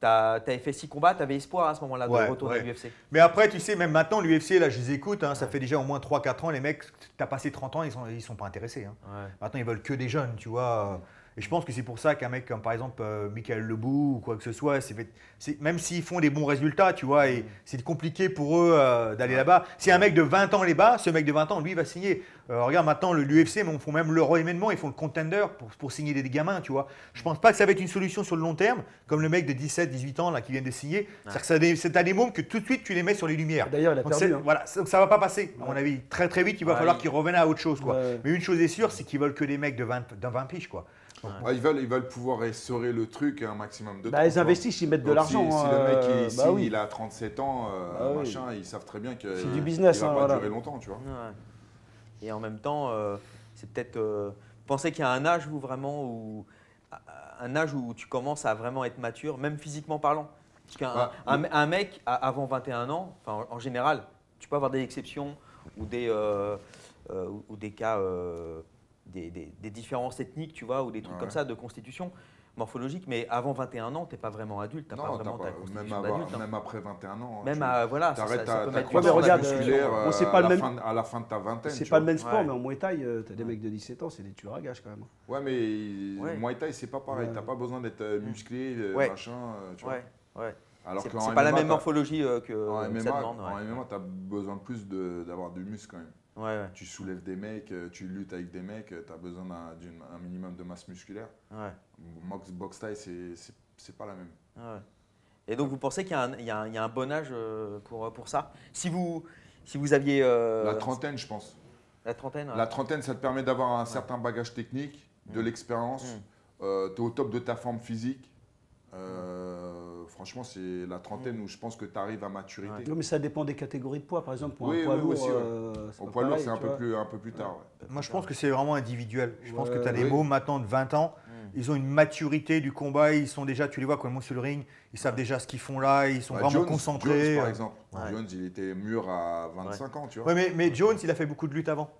tu avais fait six combats, tu avais espoir à ce moment-là Ouais, de retourner à l'UFC. Mais après, tu sais, même maintenant, l'UFC, là, je les écoute, hein, ça fait déjà au moins 3-4 ans, les mecs, tu as passé 30 ans, ils sont, ils sont pas intéressés. hein. Maintenant, ils veulent que des jeunes, tu vois. Et je pense que c'est pour ça qu'un mec comme par exemple euh, Michael Lebou ou quoi que ce soit, c'est, c'est- même s'ils font des bons résultats, tu vois, et c'est compliqué pour eux euh, d'aller là-bas. Si un mec de 20 ans les bat, ce mec de 20 ans, lui, va signer. Euh, regarde maintenant, le- l'UFC, mais ils font même l'euro événement, ils font le contender pour, pour signer des, des gamins, tu vois. Je pense pas que ça va être une solution sur le long terme, comme le mec de 17, 18 ans là, qui vient de signer. C'est-à-dire que c'est à des mômes que tout de suite tu les mets sur les lumières. D'ailleurs, il a Donc perdu. hein. Voilà, ça, ça va pas passer, à mon avis. Très très vite, il va Ouais, falloir il- qu'ils reviennent à autre chose. Quoi. Ouais. Mais une chose est sûre, c'est qu'ils veulent que des mecs de 20, de 20 piges. Quoi. Ouais, ils, veulent, ils veulent pouvoir essorer le truc un maximum de Bah, temps. ils investissent, ils mettent de l'argent. Si, si hein, le mec euh, il, bah signe, oui. il a 37 ans, euh, Bah oui. machin, ils savent très bien que C'est il- du business, il va hein, pas voilà. durer longtemps, tu vois. Ouais. Et en même temps, euh, c'est peut-être. euh, vous pensez qu'il y a un âge où vraiment. Où, un âge où tu commences à vraiment être mature, même physiquement parlant? Parce qu'un Bah, un, un mec avant 21 ans, en, en général, tu peux avoir des exceptions ou des, euh, euh, ou- ou des cas. Des, des- des différences ethniques, tu vois, ou des trucs Ouais. comme ça de constitution morphologique, mais avant 21 ans, tu n'es pas vraiment adulte, tu n'as pas vraiment t'as ta pas- même, constitution d'adulte. hein. même après 21 ans. Même tu- à, voilà, T'arrêtes ta, regarde, musculaire euh, c'est euh, pas à, le la même- fin, à la fin de ta vingtaine. C'est pas vois. le même sport, Ouais. mais en Muay Thai, euh, t'as des mecs de 17 ans, c'est des tueurs à gages quand même. Ouais, mais Ouais. Muay Thai, c'est pas pareil. T'as pas besoin d'être euh, musclé, machin. tu vois. Ouais. Alors C'est pas la même t'as- morphologie euh, que En ça MMA, demande. en. MMA, t'as besoin de plus de- d'avoir du muscle quand même. Ouais, ouais, Tu soulèves des mecs, euh, tu luttes avec des mecs, tu as besoin d'un minimum de masse musculaire. ouais, Box, box Thai, c'est- pas la même. ouais. Et donc vous pensez qu'il y, a un- il y y a un bon âge euh, pour, pour ça? Si vous, si vous aviez euh, La trentaine, je pense. la trentaine ouais. La trentaine, ça te permet d'avoir un certain bagage technique, de Mm. l'expérience. Mm. tu es au top de ta forme physique. Euh, franchement, c'est la trentaine où je pense que tu arrives à maturité. Ouais. Non, mais ça dépend des catégories de poids. Par exemple, pour Oui, un poids oui, lourd, aussi, ouais. euh, Au pas poids lourd, c'est un peu plus, un peu plus tard. ouais. Moi, je pense que c'est vraiment individuel. Je pense que tu as des Oui. mômes maintenant de 20 ans. Mm. Ils ont une maturité du combat. Ils sont déjà, tu les vois quand ils montent sur le ring, ils savent déjà ce qu'ils font là. Ils sont Bah, vraiment Jones- concentrés. Jones, par exemple. Ouais. Jones, il était mûr à 25 ans, tu vois. Mais, mais Jones, il a fait beaucoup de luttes avant.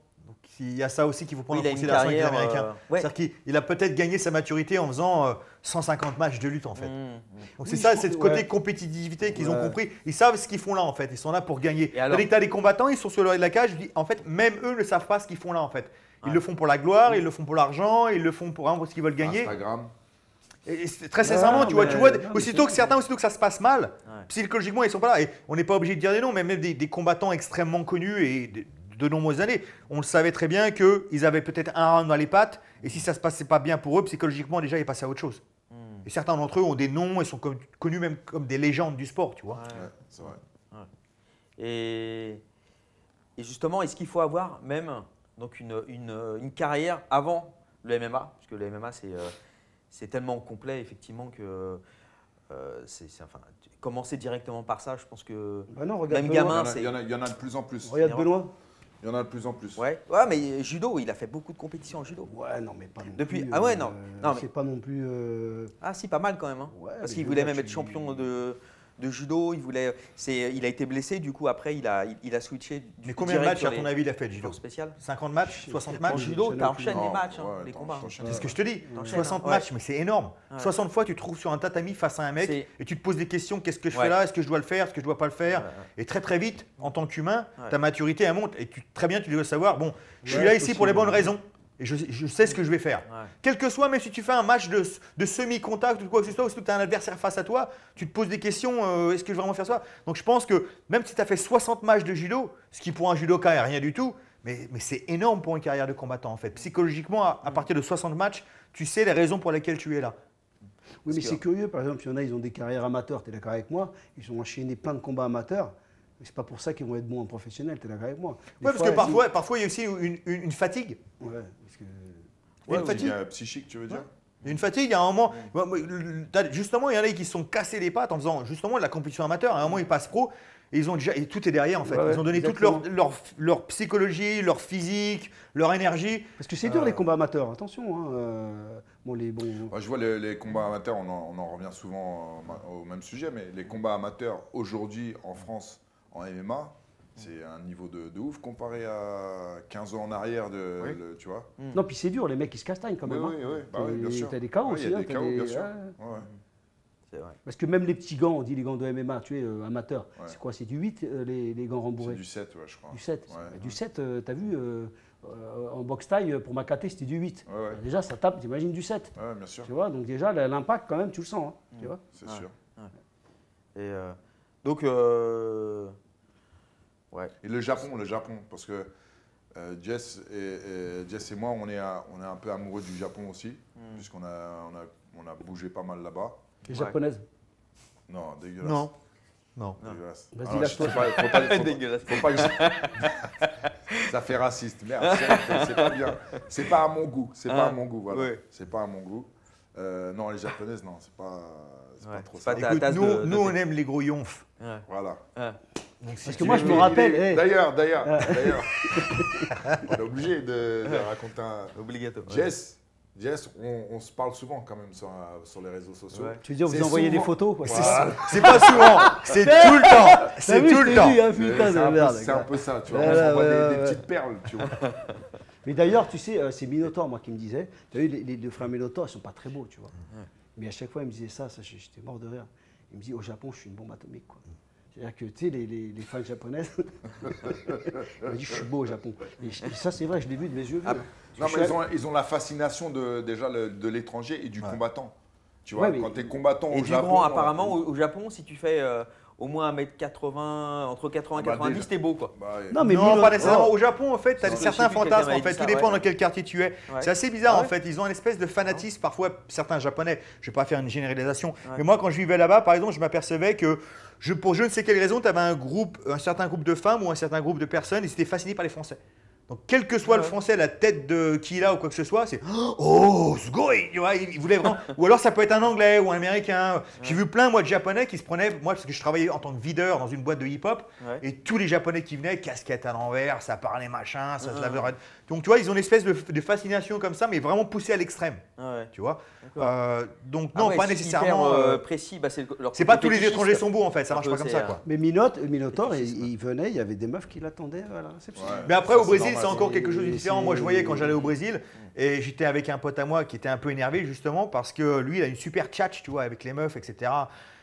Il y a ça aussi qu'il faut Oui, prendre il a en considération avec les Américains. euh, ouais. C'est-à-dire qu'il il a peut-être gagné sa maturité en faisant euh, 150 matchs de lutte en fait. Mm, mm. Donc c'est ça, c'est côté ouais. compétitivité qu'ils ont Ouais. compris. Ils savent ce qu'ils font là en fait. Ils sont là pour gagner. Et alors Tandis que tu as des combattants, ils sont sur le de la cage. En fait, même eux ne savent pas ce qu'ils font là en fait. Ils Ouais. le font pour la gloire, ils le font pour l'argent, ils le font pour vraiment ce qu'ils veulent gagner. Instagram. Et très sincèrement, tu vois, tu vois, aussitôt que certains, aussitôt que ça se passe mal, Ouais. psychologiquement, ils sont pas là. Et on n'est pas obligé de dire des noms, mais même des, des combattants extrêmement connus et de, de nombreuses années, on le savait très bien qu'ils avaient peut-être un round dans les pattes, et si ça se passait pas bien pour eux, psychologiquement, déjà, ils passaient à autre chose. Mm. Et certains d'entre eux ont des noms et sont connus même comme des légendes du sport, tu vois. Ouais. Ouais, c'est vrai. Et, et justement, est-ce qu'il faut avoir même donc une, une- une carrière avant le MMA Parce que le MMA, c'est euh, c'est tellement complet, effectivement, que euh, c'est c'est- enfin, commencer directement par ça, je pense que. Bah non, regarde Même Benoît. Il y, gamin, en a, c'est- il y en a- il y en a de plus en plus. Regarde Benoît. Il y en a de plus en plus. Ouais, ouais mais judo, il a fait beaucoup de compétitions en judo. Ouais, non, mais pas non Depuis- plus. ah ouais, euh, non. Non, mais- C'est pas non plus. euh, Ah, si, pas mal quand même. hein. Ouais, Parce qu'il voulait même être champion de, de judo. Il, voulait, c'est, il a été blessé, du coup, après, il a, il, il a switché. Du Mais coup, combien de matchs, à ton avis, il a fait de judo cours spéciales 50 matchs 60 sais matchs judo, tu enchaînes les matchs, hein, ouais, les combats. C'est ce que je te dis. T'enchaînes, 60 hein. matchs, mais c'est énorme. Ouais. 60 fois, tu te trouves sur un tatami face à un mec et tu te poses des questions qu'est-ce que je Ouais. fais là Est-ce que je dois le faire Est-ce que je dois pas le faire. Et très très vite, en tant qu'humain, Ouais. ta maturité elle monte et tu, très bien tu dois savoir bon, je suis Ouais, là ici pour les bonnes raisons et je, je sais ce que je vais faire. Ouais. Quel que soit, même si tu fais un match de, de semi-contact ou quoi que ce soit, ou si tu as un adversaire face à toi, tu te poses des questions euh, est-ce que je vais vraiment faire ça? Donc je pense que même si tu as fait 60 matchs de judo, ce qui pour un judoka est rien du tout, mais, mais c'est énorme pour une carrière de combattant en fait. Psychologiquement, à, à Mm. partir de 60 matchs, tu sais les raisons pour lesquelles tu es là. Oui, mais c'est curieux. Par exemple, il y en a, ils ont des carrières amateurs. Tu es d'accord avec moi Ils ont enchaîné plein de combats amateurs. C'est pas pour ça qu'ils vont être bons en professionnel, t'es d'accord avec moi Ouais, parce fois, que parfois, parfois, il y a aussi une, une- une fatigue. Ouais, parce que- Il y a une Ouais, fatigue. psychique, tu veux dire une fatigue, il y a un moment. Justement, il y en a qui se sont cassés les pattes en faisant justement de la compétition amateur. À un moment, ils passent pro et ils ont déjà. Et tout est derrière en fait. Ouais, ils ont donné toute leur, leur, leur psychologie, leur physique, leur énergie. Parce que c'est dur Euh. les combats amateurs, attention. Hein, euh, bon, les bons. Ouais, Je vois les, les combats amateurs, on en, on en revient souvent euh, au même sujet, mais les combats amateurs aujourd'hui en France en MMA, c'est un niveau de, de ouf comparé à 15 ans en arrière, de, Oui. le- tu vois. Non, puis c'est dur, les mecs ils se castagnent quand même. oui, hein. oui, bah oui, bien T'as- sûr. T'as des KO Ouais, aussi. Il y a hein, des KO, des- bien sûr. ouais. C'est vrai. Parce que même les petits gants, on dit les gants de MMA, tu es euh, amateur. Ouais. C'est quoi C'est du 8, euh, les, les gants C'est rembourrés du 7, ouais, je crois. Du 7. Ouais, Du ouais. 7, euh, t'as vu, euh, euh, en boxe taille, pour ma KT, c'était du 8. Ouais, ouais. Déjà, ça tape, t'imagines du 7. Ouais, bien sûr, Tu vois, donc déjà, l'impact, quand même, tu le sens. hein, tu vois c'est Ouais. sûr. Et euh, donc, euh, ouais. Et le Japon, le Japon, parce que euh, Jess, et, et- Jess et moi, on est, un, on est un peu amoureux du Japon aussi, Hmm. puisqu'on a, on a, on a bougé pas mal là-bas. Les Ouais. japonaises. Non, dégueulasse. Non. Non. Dégueulasse. Vas-y, lâche-toi. sais pas, faut pas- faut Dégueulasse. Faut pas que je- Ça fait raciste. Merde, c'est- c'est pas bien. C'est pas à mon goût. C'est pas Ah, à mon goût. Voilà. C'est pas à mon goût. Euh, non, les japonaises, non, c'est pas, c'est Ouais, pas trop ça. Écoute, nous, de- de nous, on aime les gros yonfs. Ouais. Voilà. Ouais. Donc, si Parce que moi, veux- je me rappelle, il est- hey. D'ailleurs, d'ailleurs, d'ailleurs. on est obligé de, de raconter un. Obligatoire. ouais. Jess, Jess, on, on se parle souvent quand même sur, euh, sur les réseaux sociaux. Ouais. Tu veux dire, vous envoyez des souvent- photos quoi. Voilà. C'est pas souvent, c'est tout le temps. C'est tout le temps. dit, hein, C'est putain c'est de un, peu- merde. c'est un peu ça, tu vois. On s'envoie des, petites perles, tu vois. Mais d'ailleurs, tu sais, euh, c'est Minotaur, moi, qui me disait. Tu as vu, les, les deux frères Minotaur, ils sont pas très beaux, tu vois. Mais à chaque fois, il me disait ça, ça j'étais mort de rire. Il me dit, au Japon, je suis une bombe atomique, quoi. C'est-à-dire que, tu sais, les, les, les fans japonaises, il m'a dit, je suis beau au Japon. Et, je- et ça, c'est vrai, je l'ai vu de mes yeux. Ah, hein. Non, mais ils ont, ils ont la fascination de, déjà le- de l'étranger et du combattant. Tu vois, Ouais, quand tu es combattant Et au du Japon. grand, euh, apparemment, au, au Japon, si tu fais euh, au moins 1m80, entre 80 et Ah bah, 90, t'es beau, quoi. bah. Non, mais non, pas nécessairement. Oh. Au Japon, en fait, tu as Non, je sais certains fantasmes. En fait, tout ça, dépend ouais. dans quel quartier tu es. Ouais. C'est assez bizarre, Ah en fait. Ils ont une espèce de fanatisme. Parfois, certains japonais, je vais pas faire une généralisation, Ouais. mais moi, quand je vivais là-bas, par exemple, je m'apercevais que je, pour je ne sais quelle raison, tu avais un groupe, un certain groupe de femmes ou un certain groupe de personnes, ils étaient fascinés par les Français. Donc, quel que soit le français, la tête de qui il a ou quoi que ce soit, c'est Oh, sugoi Tu vois, il, voulait vraiment. ou alors, ça peut être un anglais ou un américain. J'ai vu plein, moi, de japonais qui se prenaient. Moi, parce que je travaillais en tant que videur dans une boîte de hip-hop, Ouais. et tous les japonais qui venaient, casquette à l'envers, ça parlait machin, ça se Ouais. lavait. Donc, tu vois, ils ont une espèce de, de fascination comme ça, mais vraiment poussée à l'extrême. Ah ouais. Tu vois. Euh, Donc, Ah non, ouais, pas nécessairement. hyper, euh, euh, précis, bah, c'est pas tous les étrangers sont beaux en fait, ça marche pas comme ça quoi. Mais Minotaur, Minotaur, il, il venait, il y avait des meufs qui l'attendaient à la réception. Mais après, Ça, au Brésil, normal, c'est encore quelque chose de différent. Moi, je voyais quand j'allais au Brésil, et j'étais avec un pote à moi qui était un peu énervé, justement, parce que lui, il a une super tchatch, tu vois, avec les meufs, etc.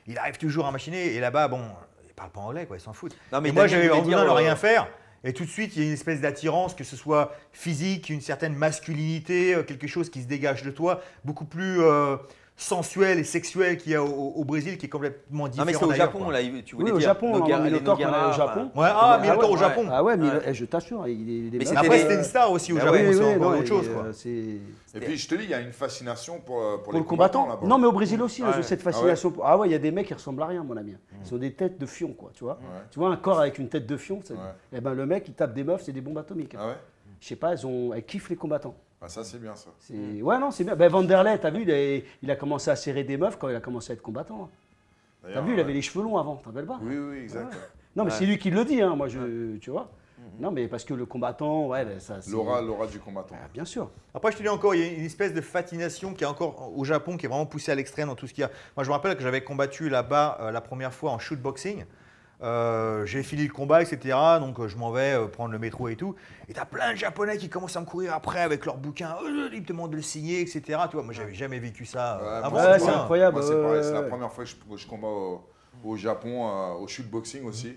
Il arrive toujours à machiner, et là-bas, bon, il parle pas anglais, quoi, il s'en fout. Non, mais et moi, j'avais envie de euh, rien faire. Et tout de suite, il y a une espèce d'attirance, que ce soit physique, une certaine masculinité, euh, quelque chose qui se dégage de toi, beaucoup plus euh, sensuel et sexuel qu'il y a au, au Brésil, qui est complètement Non, différent. mais c'est au Japon, quoi. là, tu voulais Oui, au dire. Japon, Noga- on les Minotaur, quand on Nogara, allait au Japon. Ouais, ah, Ah Minotaur ouais, au Japon. Ah ouais, mais Ouais. eh, je t'assure, il est des Mais Après, des- c'était une star aussi au Bah Japon, ouais, c'est oui, encore non, autre et, chose. euh, Quoi. Et puis, je te dis, il y a une fascination pour, euh, pour, Pour les le combattant combattants là-bas. Non, mais au Brésil aussi, Ouais. cette fascination. pour- Ah ouais, il y a des mecs qui ressemblent à rien, mon ami. Ils ont des têtes de fion, quoi, tu vois. Tu vois, un corps avec une tête de fion, eh ben, le mec, il tape des meufs, c'est des bombes atomiques. Ah ouais Je sais pas, elles, ont... elles kiffent les combattants. Ah, Ça, c'est bien ça. C'est- Ouais, non, c'est bien. Ben, Vanderlei, t'as vu, il a... il a commencé à serrer des meufs quand il a commencé à être combattant. hein. T'as D'ailleurs, vu, il ouais. avait les cheveux longs avant, t'en rappelles pas? Oui, oui, exact. Ouais. Non, mais Ouais. c'est lui qui le dit, hein, moi, je... tu vois. Non, mais parce que le combattant, ouais, ben, ça. c'est- L'aura, l'aura du combattant. Ah, bien sûr. Après, je te dis encore, il y a une espèce de fascination qui est encore au Japon, qui est vraiment poussée à l'extrême dans tout ce qu'il y a. Moi, je me rappelle que j'avais combattu là-bas euh, la première fois en shootboxing. Euh, j'ai fini le combat, etc. Donc, euh, je m'en vais euh, prendre le métro et tout. Et t'as plein de Japonais qui commencent à me courir après avec leurs bouquins. Euh, ils me demandent de le signer, etc. Tu vois, moi, j'avais jamais vécu ça Ouais, avant. moi, Ouais, tu c'est incroyable. Moi, c'est pareil. C'est la première fois que je, je combats au, au Japon, euh, au shootboxing aussi,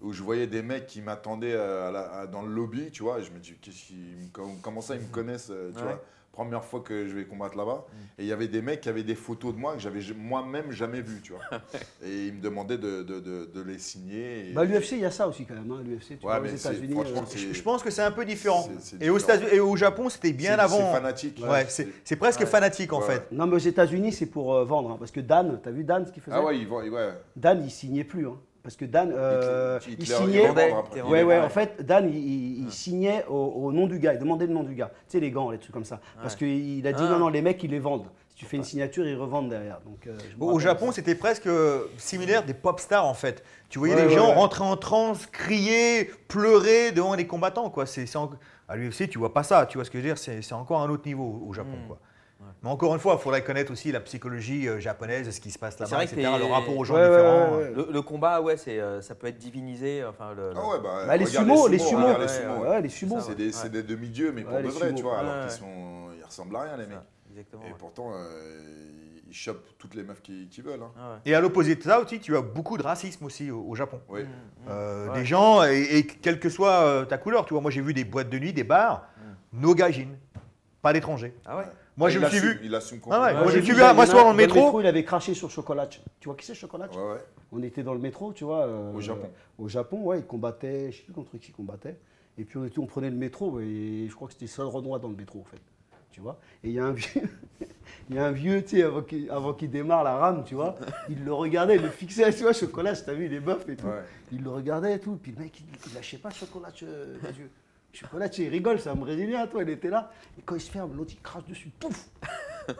où je voyais des mecs qui m'attendaient à la- à- dans le lobby, tu vois. Et je me dis, qu'est-ce qu'ils me- comment- ça, ils me connaissent, euh, tu Ouais. vois. Première fois que je vais combattre là-bas. Et il y avait des mecs qui avaient des photos de moi que j'avais moi-même jamais vues, tu vois. et ils me demandaient de, de- de- de les signer. et- Bah, l'UFC, il y a ça aussi quand même. Hein, L'UFC, tu Ouais, vois, aux États-Unis. euh, Je pense que c'est un peu différent. Et, aux différent. États- et au Japon, c'était bien avant. C'est fanatique. Ouais, c'est presque Ouais. fanatique en Ouais. fait. Non, mais aux États-Unis, c'est pour euh, vendre. hein, parce que Dan, t'as vu Dan ce qu'il faisait Ah ouais, ils vont- ouais. Dan, il signait plus. hein. Parce que Dan, euh, il signait. Ouais, Ouais, ouais, ouais. en fait, Dan, il, il- il signait au, au nom du gars, il demandait le nom du gars. Tu sais, les gants, les trucs comme ça. Parce qu'il a dit Ah. non, non, les mecs, ils les vendent. Si tu fais une signature, ils revendent derrière. Donc, euh, Au Japon, c'était presque euh, similaire des pop stars en fait. Tu voyais Ouais, les ouais, gens ouais. rentrer en transe, crier, pleurer devant les combattants. Quoi. C'est, en- À l'UFC, tu vois pas ça. Tu vois ce que je veux dire c'est, c'est encore un autre niveau au Japon. Mm. Quoi. Mais encore une fois, il faudrait connaître aussi la psychologie euh, japonaise, ce qui se passe C'est là-bas, vrai que etc. Le rapport aux gens Ouais, différents. ouais, ouais. Le, le combat, ouais, c'est, euh, ça peut être divinisé. Enfin, le, le- Ah ouais, bah, Bah, les regarde sumo, les sumo. regarde les Ouais, sumo, Ouais, ouais. les sumo. ça, C'est des, c'est des demi-dieux, mais pour de vrai, sumo. tu vois, alors Ouais, qu'ils sont, ils ressemblent à rien, les mecs. Exactement. Et ouais. pourtant, euh, ils chopent toutes les meufs qui, qui veulent. hein. Ah ouais. Et à l'opposé de ça aussi, tu as beaucoup de racisme aussi au, au Japon. Oui. Euh, Ouais. Des gens, et, et quelle que soit ta couleur, tu vois, moi j'ai vu des boîtes de nuit, des bars, no gajin, pas d'étrangers. Ah ouais Moi je me suis vu. Il assume Ah ouais, complètement. moi, j'ai je me suis vu, moi, soir dans le métro. Il avait craché sur Chocolatch. Tu vois qui c'est Chocolatch Ouais, ouais. On était dans le métro, tu vois. euh, Au Japon. Au Japon, ouais, il combattait, je sais plus contre qui il combattait. Et puis on, était, on prenait le métro et je crois que c'était seul Renoir dans le métro en fait. Tu vois Et il y a un vieux, il y a un vieux, tu sais, avant qu'il avant qu'il démarre la rame, tu vois, il le regardait, il le fixait, tu vois, chocolat, t'as vu, il est boeuf et tout. Ouais. Il le regardait et tout. Puis le mec, il, il lâchait pas chocolat, euh, les yeux. Chocolat, il rigole, c'est un Brésilien, toi, il était là. Et quand il se ferme, l'autre, il crache dessus, pouf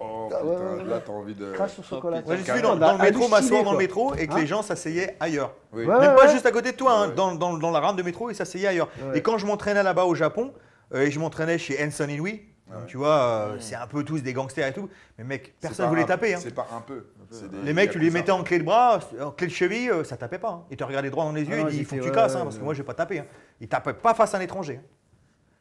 Oh Ah, putain, ouais, là t'as envie de. Crache sur chocolat. Moi, je suis dans, le métro, m'asseoir dans le métro et que Hein les gens s'asseyaient ailleurs. Oui. Ouais, Même ouais, pas ouais. juste à côté de toi, hein, Ouais. dans, dans- dans la rame de métro, ils s'asseyaient ailleurs. Ouais. Et quand je m'entraînais là-bas au Japon, euh, et je m'entraînais chez Hanson Inouï, Ouais. tu vois, euh, c'est un peu tous des gangsters et tout, mais mec, personne pas voulait taper. hein. C'est pas un peu. des- Les mecs, tu les mettais en clé de bras, en clé de cheville, euh, ça tapait pas. hein. Ils te regardaient droit dans les yeux Ah et non, disaient, ils il faut que tu casses, hein, parce que moi, je vais pas taper. Hein. Ils tapaient pas face à un étranger.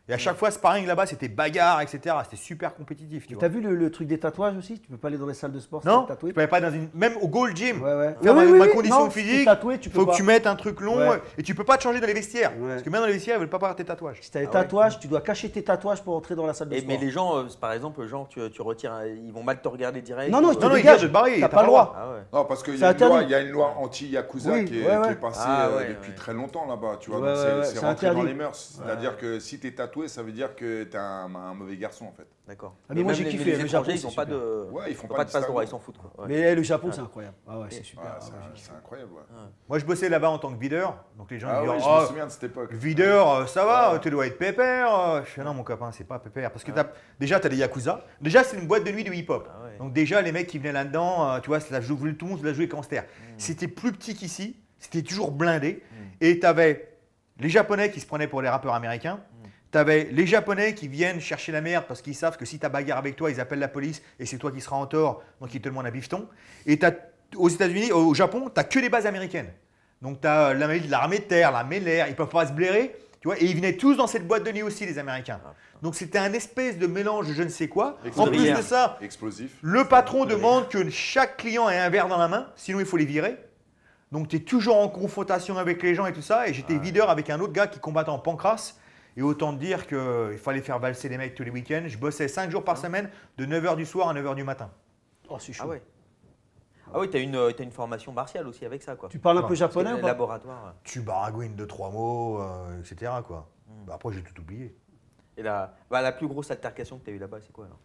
Et à chaque fois, sparring là-bas, c'était bagarre, etc. C'était super compétitif. Tu. T'as vu le, le truc des tatouages aussi? Tu peux pas aller dans les salles de sport Non, sans tatouer tu peux pas dans une. Même au Gold Gym, Ouais, ouais. faire Oui, ma, oui, ma oui, condition non, si t'es physique, tatoué, tu il peux faut pas. que tu mettes un truc long Ouais. et tu peux pas te changer dans les vestiaires. Ouais. Parce que même dans les vestiaires, ils veulent pas voir tes tatouages. Si t'as des Ah ouais. tatouages, tu dois cacher tes tatouages pour entrer dans la salle de Et, sport. mais les gens, euh, par exemple, genre, tu, tu retires, un- ils vont mal te regarder direct. Non, non, ou, je te Non, non, ils dégage. T'as t'as pas le droit. Ah. Non, parce qu'il y, a une loi- interdit. il y a une loi anti-Yakuza Oui, qui, est, passée Ah euh, depuis très longtemps là-bas. Tu vois, c'est- rentré dans les mœurs. C'est-à-dire que si tu es tatoué, ça veut dire que tu es un, un mauvais garçon en fait. D'accord. Ah, mais moi, j'ai les- kiffé, Les le étrangers, ils c'est n'ont pas super. de. Ouais, ils font pas, pas de passe droit, ils s'en foutent. Quoi. Ouais. Mais le Japon, c'est incroyable. Ah ouais, c'est super. Ah, Ah c'est ouais, incroyable. ouais. Moi, je bossais là-bas en tant que videur. Donc les gens Ah ils ouais, disaient, je me Oh, souviens de cette époque. Videur, euh, ça va, Ouais. tu dois être pépère. Je fais non, mon copain, c'est pas pépère. Parce que t'as- déjà, tu as des Yakuza. Déjà, c'est une boîte de nuit de hip-hop. Ouais. Donc, déjà, les mecs qui venaient là-dedans, euh, tu vois, ça joue tout le monde, ça jouait Canster. Mm. C'était plus petit qu'ici, c'était toujours blindé. Et tu avais les Japonais qui se prenaient pour les rappeurs américains. Tu avais les Japonais qui viennent chercher la merde parce qu'ils savent que si tu bagarre avec toi, ils appellent la police et c'est toi qui seras en tort, donc ils te demandent un bifton. Et t'as- aux États-Unis, au Japon, tu n'as que les bases américaines. Donc tu as l'armée de terre, l'armée de l'air, ils peuvent pas se blairer. Tu vois, et ils venaient tous dans cette boîte de nuit aussi, les Américains. Donc c'était un espèce de mélange de je ne sais quoi. En plus de ça, Explosif. le patron demande que chaque client ait un verre dans la main, sinon il faut les virer. Donc tu es toujours en confrontation avec les gens et tout ça. Et j'étais videur avec un autre gars qui combattait en pancrace. Et autant te dire qu'il fallait faire valser les mecs tous les week-ends. Je bossais 5 jours par semaine, de 9h du soir à 9h du matin. Oh, c'est chaud. Ah ouais. Ah oui, t'as une, euh, t'as une formation martiale aussi avec ça, quoi. Tu parles un peu japonais ou Le pas laboratoire. Tu baragouines de trois mots, euh, etc. Quoi. Bah, après, j'ai tout oublié. Et la, bah, la plus grosse altercation que tu as eue là-bas, c'est quoi alors?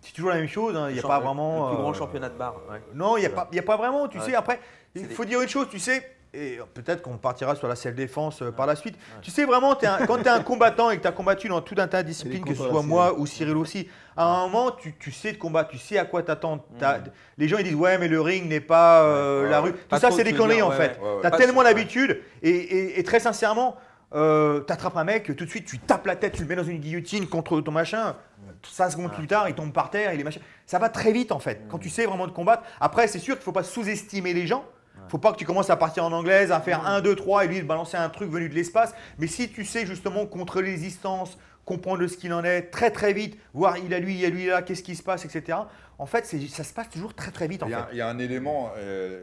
C'est toujours la même chose. hein. Il n'y a pas vraiment. Le plus grand euh, championnat de bar. ouais. Non, il n'y a, a pas vraiment. Tu Ouais. sais, après, il faut dire une chose, tu sais, et peut-être qu'on partira sur la self-défense euh, par la suite. Tu sais vraiment, un- quand tu es un combattant et que tu as combattu dans tout un tas de disciplines, que ce soit moi ou Cyril aussi, à un moment, tu, tu sais de combattre, tu sais à quoi t'attendre. T'as- Les gens ils disent, ouais, mais le ring n'est pas euh, Ouais, la rue. Pas Tout ça, c'est des conneries en ouais, fait. Tu as Pas tellement l'habitude et, et- et très sincèrement, euh, tu attrapes un mec, tout de suite, tu tapes la tête, tu le mets dans une guillotine contre ton machin. 5 secondes plus tard, il tombe par terre, il est machin. Ça va très vite en fait. Quand tu sais vraiment de combattre. Après, c'est sûr qu'il ne faut pas sous-estimer les gens. Faut pas que tu commences à partir en anglaise, à faire 1, 2, 3 et lui de balancer un truc venu de l'espace. Mais si tu sais justement contre les distances, comprendre ce qu'il en est très très vite, voir il a lui, il a lui là, qu'est-ce qui se passe, etc. En fait, ça se passe toujours très très vite en Il y, fait. a, il y a un élément euh,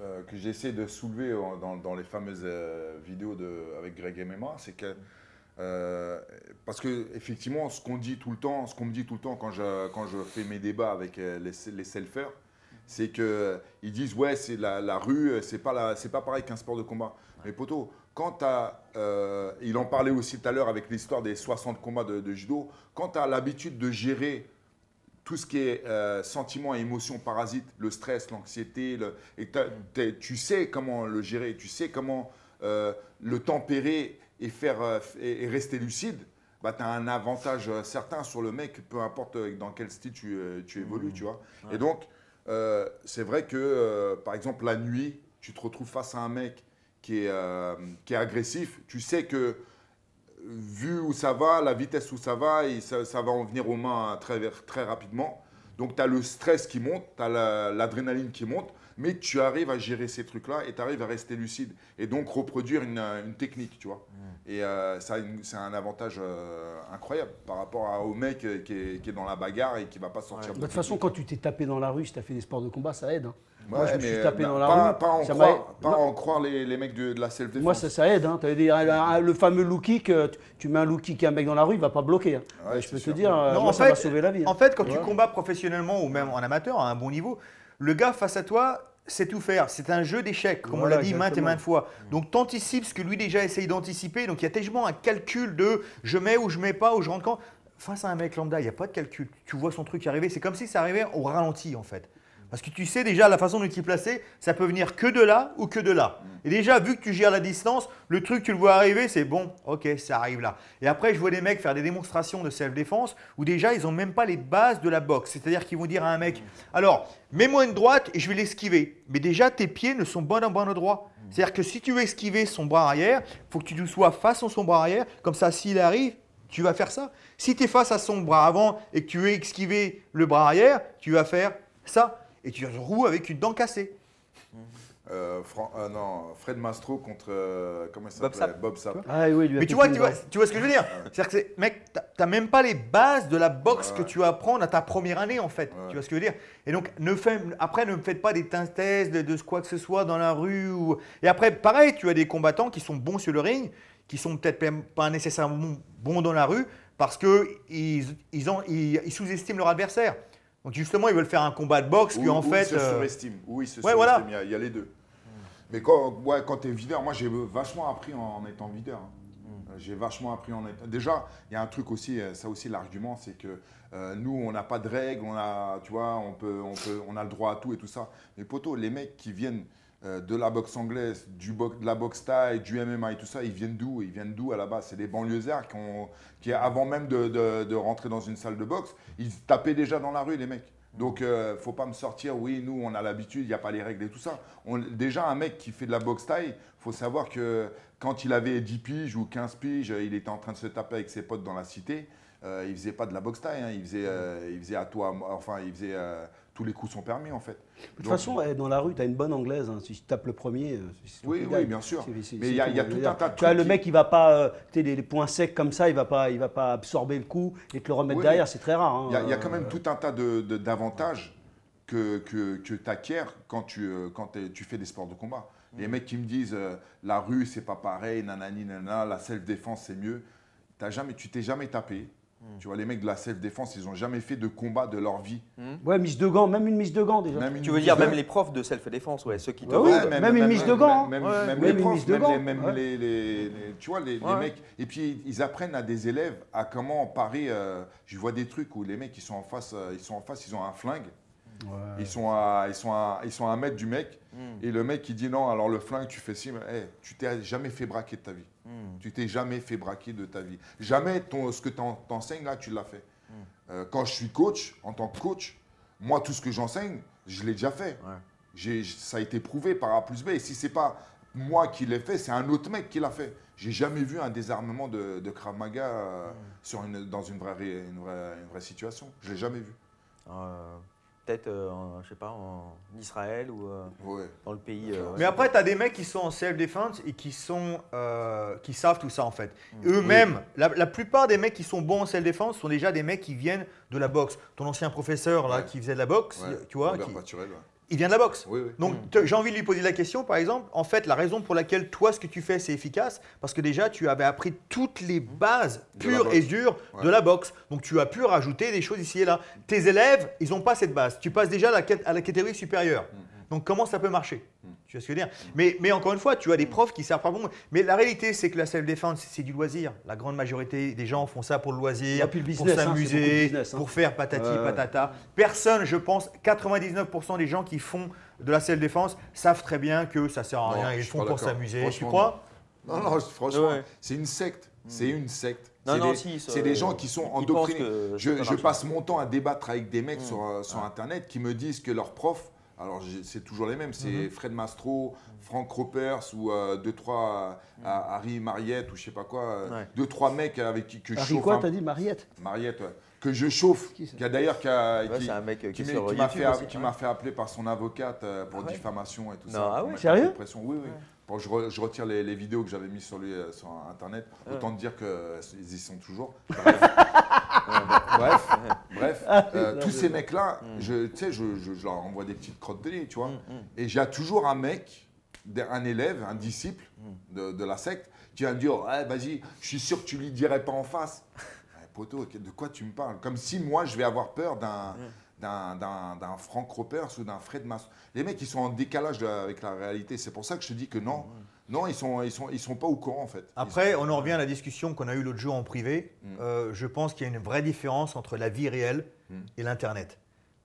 euh, que j'essaie de soulever dans, dans les fameuses euh, vidéos de, avec Greg MMA, c'est que parce que effectivement, ce qu'on dit tout le temps, ce qu'on me dit tout le temps quand je, quand je fais mes débats avec les, les selfers, c'est que ils disent ouais c'est la, la rue, c'est pas la- c'est pas pareil qu'un sport de combat. Mais poto, quand t'as, euh, il en parlait aussi tout à l'heure avec l'histoire des 60 combats de, de judo, quand tu as l'habitude de gérer tout ce qui est euh, sentiments et émotions parasites, le stress, l'anxiété, le- et t'as- t'es- tu sais comment le gérer, tu sais comment euh, le tempérer et, faire, euh, et, et rester lucide, bah, tu as un avantage euh, certain sur le mec, peu importe euh, dans quel style tu, euh, tu évolues, tu vois. Et donc, euh, c'est vrai que, euh, par exemple, la nuit, tu te retrouves face à un mec qui est, euh, qui est agressif, tu sais que vu où ça va, la vitesse où ça va, et ça, va en venir aux mains très, très rapidement. Donc tu as le stress qui monte, tu as l'adrénaline qui monte, mais tu arrives à gérer ces trucs-là et tu arrives à rester lucide et donc reproduire une, une technique, tu vois. Et euh, ça c'est un avantage euh, incroyable par rapport à- au mec euh, qui est, qui est dans la bagarre et qui va pas sortir. De toute façon, quand tu t'es tapé dans la rue, si tu as fait des sports de combat, ça aide. hein. Moi, Ouais, je me suis tapé bah, dans la pas, rue. Pas en ça croire, m'a- pas Non, en croire les, les mecs de, de la self-défense. Moi, ça, ça aide. Hein. Des- un- le fameux low kick, tu- tu mets un low kick à un mec dans la rue, il va pas bloquer. hein. Ouais, je peux te dire, Non, moi, en ça fait- va sauver la vie. hein. En fait, quand tu combats professionnellement ou même en amateur à un bon niveau, le gars face à toi, c'est tout faire. C'est un jeu d'échecs, comme Voilà, on l'a dit maintes et maintes fois. Donc, tu anticipes ce que lui déjà essaye d'anticiper. Donc, il y a tellement un calcul de je mets ou je mets pas ou je rentre quand. Face à un mec lambda, il n'y a pas de calcul. Tu vois son truc arriver. C'est comme si ça arrivait au ralenti, en fait. Parce que tu sais déjà la façon dont est placé, ça peut venir que de là ou que de là. Et déjà, vu que tu gères la distance, le truc, tu le vois arriver, c'est bon, ok, ça arrive là. Et après, je vois des mecs faire des démonstrations de self-défense où déjà, ils n'ont même pas les bases de la boxe. C'est-à-dire qu'ils vont dire à un mec, alors, mets-moi une droite et je vais l'esquiver. Mais déjà, tes pieds ne sont pas d'un bon endroit. C'est-à-dire que si tu veux esquiver son bras arrière, il faut que tu sois face à son bras arrière. Comme ça, s'il arrive, tu vas faire ça. Si tu es face à son bras avant et que tu veux esquiver le bras arrière, tu vas faire ça. Et tu roues avec une dent cassée. Euh, Fran- euh, non, Fred Mastro contre. euh, comment il Bob Sapp. Bob Sapp. Ah oui, il lui a Mais tu vois, tu vois, tu vois ce que je veux dire? C'est-à-dire que, c'est- mec, t'as- même pas les bases de la boxe Ouais. que tu vas apprendre à ta première année, en fait. Ouais. Tu vois ce que je veux dire? Et donc, ne fais- après, ne me faites pas des synthèses de, de quoi que ce soit dans la rue. Ou... Et après, pareil, tu as des combattants qui sont bons sur le ring, qui sont peut-être même pas nécessairement bons dans la rue, parce qu'ils ils ont- ils- ils sous-estiment leur adversaire. Donc, justement, ils veulent faire un combat de boxe, Ou- en fait. il se euh, surestime. Ou il se ouais, voilà. Il y a- il y, a les deux. Mais quand, ouais, quand tu es videur, moi j'ai vachement appris en, en étant videur. hein. Euh, J'ai vachement appris en étant. Déjà, il y a un truc aussi, euh, ça aussi l'argument, c'est que euh, nous, on n'a pas de règles, on a, tu vois, on peut, on peut, on a le droit à tout et tout ça. Mais poto, les mecs qui viennent euh, de la boxe anglaise, de la boxe thaï, du MMA et tout ça, ils viennent d'où? Ils viennent d'où à la base? C'est des banlieusards qui, ont- avant même de, rentrer dans une salle de boxe, ils tapaient déjà dans la rue, les mecs. Donc, euh, faut pas me sortir, oui, nous, on a l'habitude, il n'y a pas les règles et tout ça. Déjà, un mec qui fait de la boxe taille, faut savoir que quand il avait 10 piges ou 15 piges, il était en train de se taper avec ses potes dans la cité. Euh, il faisait pas de la boxe taille, hein, il, faisait, euh, il faisait à toi, enfin, il faisait tous les coups sont permis en fait. De toute façon, dans la rue, tu as une bonne anglaise. hein. Si tu tapes le premier, euh, Oui, oui, bien sûr. Mais il y a- y tout veux un tas de Tu vois, le qui- mec, il va pas. euh, tu les, les points secs comme ça, il va pas, il va pas absorber le coup et te le remettre Oui, derrière. C'est très rare. hein. Il y, a- il y a quand Euh, même tout un tas de- de- d'avantages que, que, que tu acquiers quand, tu, euh, quand tu fais des sports de combat. Les mecs qui me disent euh, la rue, c'est pas pareil, nanani, nanana, la self-défense, c'est mieux. T'as jamais, tu t'es jamais tapé. Tu vois, les mecs de la self-défense, ils ont jamais fait de combat de leur vie. Ouais, mise de gants, même une mise de gants déjà. Même Tu veux dire même les profs de self-défense, ouais, ceux qui te Ouais, ouais, même une mise de gants, Même, hein. même Ouais. les profs, même, gants, les, même ouais. les- les- les- tu vois, les, mecs. Et puis, ils apprennent à des élèves à comment parer. euh, je vois des trucs où les mecs, ils sont en face, euh, ils sont en face, ils ont un flingue. Ils sont à, ils sont à, ils sont à un mètre du mec. Et le mec, il dit non, alors le flingue, tu fais ci, mais hey, tu t'es jamais fait braquer de ta vie. Tu t'es jamais fait braquer de ta vie. Jamais ton, ce que t'en- t'enseignes là, tu l'as fait. Euh, quand je suis coach, en tant que coach, moi, tout ce que j'enseigne, je l'ai déjà fait. J'ai- ça a été prouvé par A plus B. Et si c'est pas moi qui l'ai fait, c'est un autre mec qui l'a fait. J'ai jamais vu un désarmement de, de Krav Maga euh, sur une, dans une vraie, ré- une vraie, une vraie situation. Je l'ai jamais vu. Euh, Peut-être, euh, en- je sais pas, en Israël ou euh, Ouais. dans le pays. euh, Mais après, tu as des mecs qui sont en self-defense et qui, sont, euh, qui savent tout ça en fait. Eux-mêmes, la, la plupart des mecs qui sont bons en self-defense sont déjà des mecs qui viennent de la boxe. Ton ancien professeur là, Ouais. qui faisait de la boxe, Ouais. tu vois, Robert qui- Paturel, ouais. Il vient de la boxe. Oui, oui. Donc te- j'ai envie de lui poser la question, par exemple, en fait, la raison pour laquelle toi, ce que tu fais, c'est efficace, parce que déjà, tu avais appris toutes les bases De la pures et dures de la boxe. Donc tu as pu rajouter des choses ici et là. Tes élèves, ils n'ont pas cette base. Tu passes déjà à la, cat- à la catégorie supérieure. Donc comment ça peut marcher? Tu vois ce que je veux dire? Mais, mais encore une fois, tu as des profs qui servent pas bon. Mais la réalité, c'est que la self-défense, c'est du loisir. La grande majorité des gens font ça pour le loisir, le pour business, hein, s'amuser, hein. pour faire patati patata. Personne, je pense, 99% des gens qui font de la self-défense savent très bien que ça sert à rien. Ils font pour s'amuser. Tu crois? Non, non, franchement, Ouais. c'est une secte. C'est une secte. Non, C'est non, des- si, ça- c'est des gens qui sont endoctrinés. Je, passe mon temps à débattre avec des mecs sur, euh, sur Internet qui me disent que leurs profs, alors c'est toujours les mêmes, c'est Fred Mastro, Frank Ropers ou euh, deux, trois, euh, Harry Mariette ou je sais pas quoi, euh, Ouais. deux, trois mecs avec qui que je Harry chauffe. quoi, t'as dit Mariette Mariette, ouais. Que je chauffe, Qui qui a d'ailleurs qui Ouais, qui- un mec euh, qui qui m'a fait, fait appeler par son avocate euh, pour Ah diffamation et tout Non, ça. ah mettre Sérieux. Oui, oui. Bon, je, re- je retire les, les vidéos que j'avais mises sur lui euh, sur Internet. Autant te dire qu'ils y sont toujours. Bref, bref, bref. euh, non, tous ces mecs-là, Mm. je, tu sais, je, je- leur envoie des petites crottes de nez, tu vois. Et j'ai toujours un mec, un élève, un disciple Mm. de, de la secte, qui va me dire Ouais, vas-y, je suis sûr que tu lui dirais pas en face. Ouais, Poto, de quoi tu me parles? Comme si moi, je vais avoir peur d'un. Mm. d'un- Frank Ropers ou d'un Fred Mas. Les mecs, ils sont en décalage avec la réalité. C'est pour ça que je te dis que non, non, ils sont, ils sont, ils sont pas au courant en fait. Après, sont- on en revient à la discussion qu'on a eue l'autre jour en privé. Mm. Euh, je pense qu'il y a une vraie différence entre la vie réelle Mm. et l'Internet.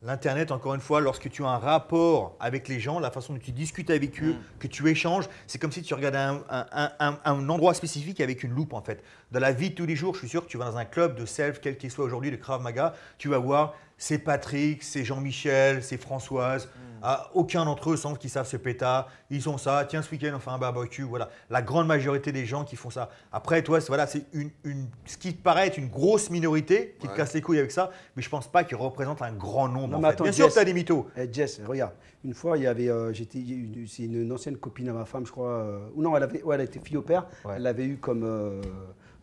L'Internet, encore une fois, lorsque tu as un rapport avec les gens, la façon dont tu discutes avec eux, que tu échanges, c'est comme si tu regardais un, un- un- un- un endroit spécifique avec une loupe en fait. Dans la vie de tous les jours, je suis sûr que tu vas dans un club de self, quel qu'il soit aujourd'hui, de Krav Maga, tu vas voir c'est Patrick, c'est Jean-Michel, c'est Françoise. Ah, aucun d'entre eux semble qu'ils savent se péta. Ils ont ça. Tiens, ce week-end, on fait un barbecue. Voilà. La grande majorité des gens qui font ça. Après, toi, c'est voilà, c'est une, une- ce qui te paraît être une grosse minorité qui te casse les couilles avec ça, mais je pense pas qu'ils représentent un grand nombre. Non, en mais fait. attends, Bien sûr que Jess. tu as des mythos. Eh, Jess, regarde, une fois, il y avait, euh, j'étais, une- c'est une, une ancienne copine à ma femme, je crois, euh, ou non, elle, avait, ouais, elle était fille au père, Ouais. elle l'avait eu comme, euh,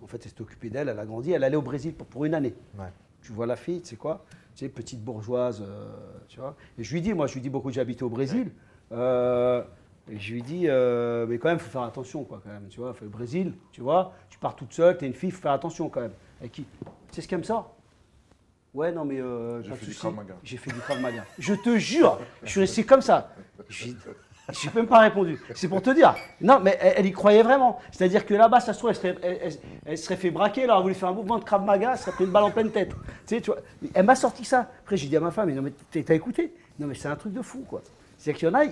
en fait, elle s'était occupée d'elle, elle a grandi, elle allait au Brésil pour, pour une année. Ouais. Tu vois la fille, tu sais quoi? Tu sais, petite bourgeoise, euh, tu vois. Et je lui dis, moi, je lui dis beaucoup que j'habitais au Brésil. Euh, et je lui dis, euh, mais quand même, il faut faire attention, quoi, quand même, tu vois. Le Brésil, tu vois, tu pars toute seule, tu es une fille, il faut faire attention, quand même. Avec qui Tu sais ce qu'elle me sort? Ouais, non, mais. euh, fait. J'ai fait du Krav Maga. Je te jure, je suis resté comme ça. J'ai j'ai même pas répondu. C'est pour te dire. Non, mais elle, elle y croyait vraiment. C'est-à-dire que là-bas, ça se trouve, elle serait, elle, elle- elle serait fait braquer, elle aurait voulu faire un mouvement de Krav Maga, elle serait pris une balle en pleine tête. Tu sais, tu vois, elle m'a sorti ça. Après, j'ai dit à ma femme, mais non, mais t'as écouté? Non, mais c'est un truc de fou, quoi. C'est qu'il y en a,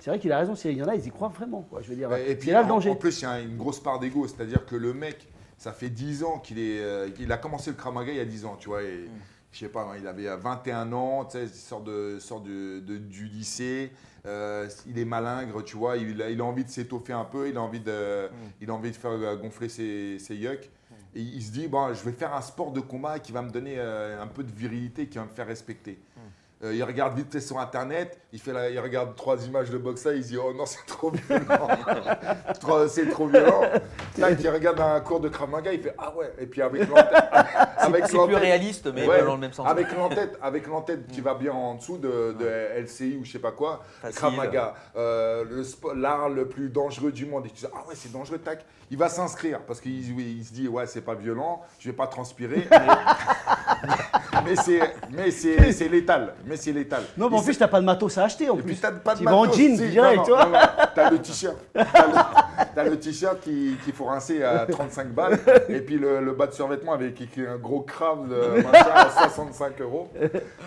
c'est vrai qu'il a raison, il y en a, ils y croient vraiment, quoi. Je veux dire, Et puis là le en, danger. en plus, il y a une grosse part d'ego, c'est-à-dire que le mec, ça fait 10 ans qu'il est, euh, il a commencé le Krav Maga il y a 10 ans, tu vois. Et, Je sais pas, il avait 21 ans, tu sais, il sort, de, sort de, de- du lycée, euh, il est malingre, tu vois, il a, il a envie de s'étoffer un peu, il a envie de, il a envie de faire euh, gonfler ses, ses yucks. Et il se dit, bon, je vais faire un sport de combat qui va me donner euh, un peu de virilité, qui va me faire respecter. Euh, il regarde vite fait sur internet, il, fait la- il regarde trois images de boxe, il se dit oh non c'est trop violent, c'est trop violent. Là il regarde un cours de Krav Maga, il fait ah ouais et puis avec l'entête, avec C'est plus réaliste, mais Ouais, dans le même sens. Avec l'entête, avec l'entête qui va bien en dessous de, de LCI ou je sais pas quoi, Facile. Krav Maga, euh, le l'art le plus dangereux du monde. Et tu dis ah ouais c'est dangereux tac, il va s'inscrire parce qu'il il se dit ouais c'est pas violent, je vais pas transpirer, mais, mais c'est mais c'est c'est létal, mais c'est létal. Non, mais en plus, t'as pas de matos à acheter, en et plus. puis t'as pas de tu vas en matos, jean, direct, tu vois. T'as le t-shirt. T'as le, t-shirt qui- qu'il faut rincer à 35 balles. Et puis le, le bas de survêtement avec un gros de machin à 65 euros.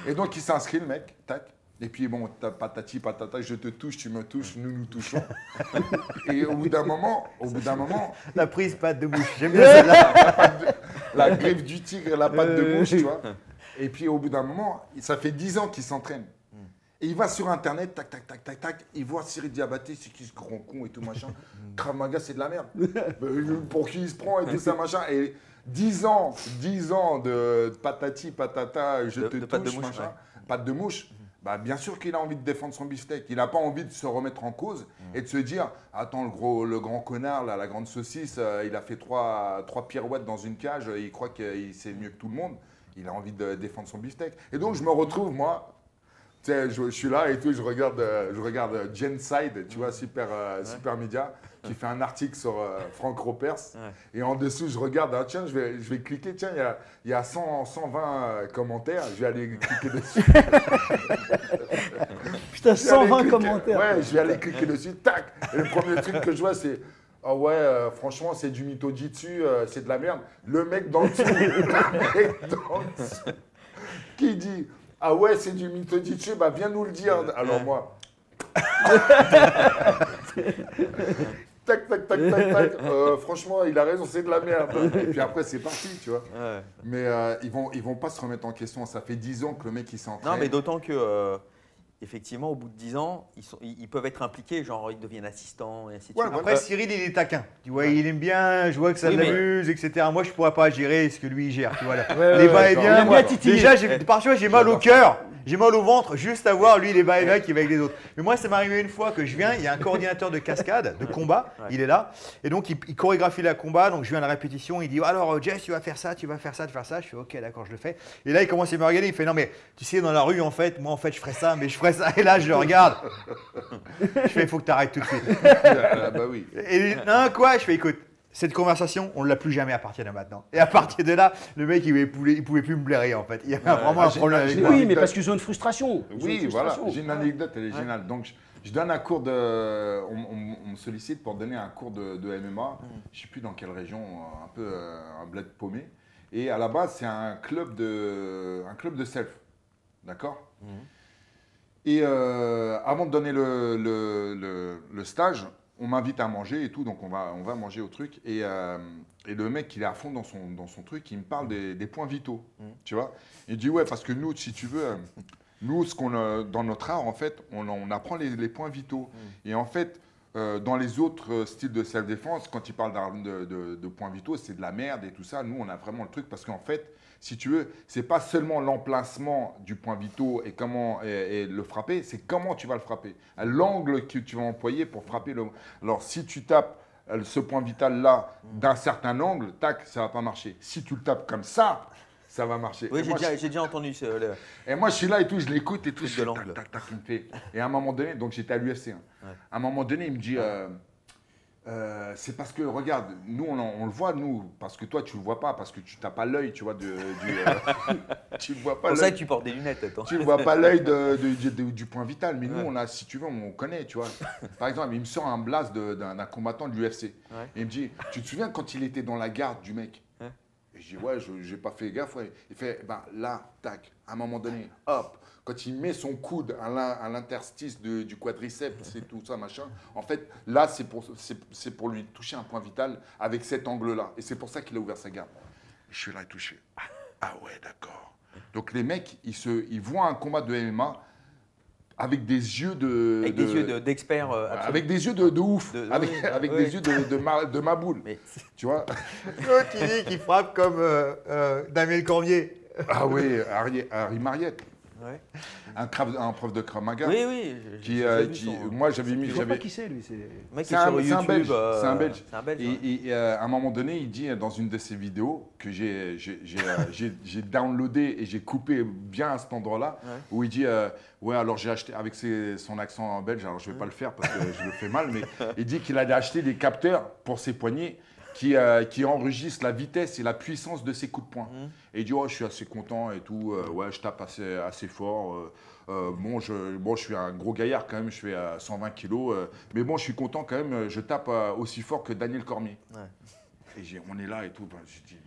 Et donc il s'inscrit le mec, tac. Et puis bon, t'as patati patata, je te touche, tu me touches, nous nous touchons. Et au bout d'un moment, au bout d'un moment, La prise patte de bouche. J'aime bien celle-là. la griffe du tigre et la patte de mouche, tu vois. Et puis au bout d'un moment, ça fait 10 ans qu'il s'entraîne. Et il va sur internet, tac, tac, tac, tac, tac, il voit Cyril Diabaté, c'est qui ce grand con et tout machin. Krav Maga, c'est de la merde. Euh, Pour qui il se prend et tout ça machin. Et 10 ans, 10 ans de patati patata, je De- te de patte de touche, mouche, machin, ouais. patte de mouche. Bah, bien sûr qu'il a envie de défendre son beefsteak. Il n'a pas envie de se remettre en cause et de se dire Attends, le, gros, le grand connard, là, la grande saucisse, euh, il a fait trois, trois pirouettes dans une cage, euh, il croit qu'il sait mieux que tout le monde. Il a envie de défendre son beefsteak. Et donc, je me retrouve, moi, tu sais, je, je suis là et tout, je regarde, euh, je regarde euh, Genside, tu vois, super, euh, super média, qui fait un article sur euh, Frank Ropers. Et en dessous, je regarde, ah, tiens, je vais, je vais cliquer, tiens, il y a, y a 100, 120 euh, commentaires, je vais aller cliquer dessus. Putain, Je vais aller 120 cliquer- commentaires. Ouais, je vais aller cliquer dessus, tac. Et le premier truc que je vois, c'est. Ah ouais, euh, franchement, c'est du mytho dessus, c'est de la merde. Le mec dans le dessous, le mec dans le dessous, qui dit Ah ouais, c'est du mytho dessus, bah viens nous le dire. Alors moi. tac, tac, tac, tac, tac. Euh, franchement, il a raison, c'est de la merde. Et puis après, c'est parti, tu vois. Ouais. Mais euh, ils vont, ils vont pas se remettre en question. Ça fait 10 ans que le mec il s'entraîne. Non, mais d'autant que, euh, effectivement, au bout de 10 ans, ils, sont, ils, ils peuvent être impliqués, genre ils deviennent assistants et ainsi de Ouais, suite. Après, Cyril, il est taquin. Tu vois, il aime bien, je vois que ça Oui, mais- etc. Moi, je pourrais pas gérer ce que lui il gère. Tu vois, là. Ouais, les ouais, va et d'accord. vient. Il aime moi, bien titiller. déjà, parfois, j'ai mal au cœur. J'ai mal au ventre juste à voir lui les va et vient qui va avec les autres. Mais moi, ça m'est arrivé une fois que je viens, il y a un coordinateur de cascade, de combat, Ouais. il est là. Et donc, il, il chorégraphie la combat. Donc, je viens à la répétition. Il dit Alors, euh, Jess, tu vas faire ça, tu vas faire ça, tu vas faire ça. Je fais Ok, d'accord, je le fais. Et là, il commence à me regarder. Il fait Non, mais tu sais, dans la rue, en fait, moi, en fait, je ferais ça, mais je ferais ça. Et là, je le regarde. je fais Il faut que tu arrêtes tout de suite. Ah, bah oui. Et non, quoi? Je fais, écoute, cette conversation, on ne l'a plus jamais à partir de maintenant. Et à partir de là, le mec, il ne pouvait, il pouvait plus me blairer, en fait. Il y avait Ouais, vraiment un problème avec. Oui, mais parce qu'ils ont une frustration. Ils Oui, une voilà. J'ai une anecdote, elle est géniale. Donc, je, je donne un cours de. On, on- on me sollicite pour donner un cours de, de MMA. Je ne sais plus dans quelle région, un peu euh, un bled paumé. Et à la base, c'est un club de, un club de self. D'accord? Et euh, avant de donner le, le- le- le stage, on m'invite à manger et tout, donc on va, on va manger au truc. Et, euh, et le mec, il est à fond dans son, dans son truc, il me parle des, des points vitaux, tu vois. Il dit, ouais, parce que nous, si tu veux, euh, nous, ce qu'on a, dans notre art, en fait, on, on apprend les, les points vitaux. Et en fait, euh, dans les autres styles de self-défense, quand ils parlent d'armes de, de- de points vitaux, c'est de la merde et tout ça. Nous, on a vraiment le truc parce qu'en fait, si tu veux, c'est pas seulement l'emplacement du point vitaux et comment et, et le frapper, c'est comment tu vas le frapper, l'angle que tu vas employer pour frapper le. Alors, si tu tapes euh, ce point vital là d'un certain angle, tac, ça va pas marcher. Si tu le tapes comme ça, ça va marcher. Oui, j'ai déjà, je- j'ai déjà entendu ce- le- et moi, je suis là et tout, je l'écoute et tout. Je de l'angle. tac, tac, tac, il me fait. Et à un moment donné, donc j'étais à l'UFC. hein. À un moment donné, il me dit euh, euh, c'est parce que, regarde, nous, on, le voit, nous, parce que toi, tu le vois pas, parce que tu n'as pas l'œil, tu vois, de, du, euh, tu le vois pas C'est pour ça que tu portes des lunettes. Attends. Tu ne vois pas l'œil de- de- du- point vital, mais nous, on a, si tu veux, on connaît, tu vois. Par exemple, il me sort un blast d'un combattant de l'UFC. Ouais. Et il me dit, tu te souviens quand il était dans la garde du mec? Je dis, ouais, je n'ai pas fait gaffe. Il fait, ben là, tac, à un moment donné, hop, quand il met son coude à l'in- à l'interstice du quadriceps et tout ça, machin, en fait, là, c'est pour, pour lui toucher un point vital avec cet angle-là. Et c'est pour ça qu'il a ouvert sa garde. Je suis là touché. Ah ouais, d'accord. Donc les mecs, ils, se, ils voient un combat de MMA avec des yeux de. Avec de- des yeux de- d'expert. euh, avec des yeux de, de ouf, De- avec, oui, avec oui. des yeux de, de, ma, de ma boule. Mais Tu vois L'autre, dit qu'il frappe comme euh, euh, Damien Cormier. Ah oui, Harry, Harry Mariette, ouais. un, crabe- un prof de Krav Maga. Oui, oui. Qui, euh, vu qui- son- moi j'avais mis, Je vois pas qui c'est, lui. c'est- un-. Belge, euh, c'est un Belge. Un Belge. Et, ouais. et, et, euh, à un moment donné, il dit dans une de ses vidéos que j'ai, downloadé et j'ai coupé bien à cet endroit-là, Ouais. où il dit Ouais, alors j'ai acheté, avec ses- son accent belge, alors je ne vais pas le faire parce que je le fais mal, mais il dit qu'il allait acheter des capteurs pour ses poignets qui, euh, qui enregistrent la vitesse et la puissance de ses coups de poing. Mhm. Et il dit Oh, je suis assez content et tout, euh, ouais, je tape assez, assez fort. euh, bon, je, bon, je suis un gros gaillard quand même, je fais à 120 kilos, mais bon, je suis content quand même, je tape aussi fort que Daniel Cormier. Ouais. Et on est là et tout, ben, je dis,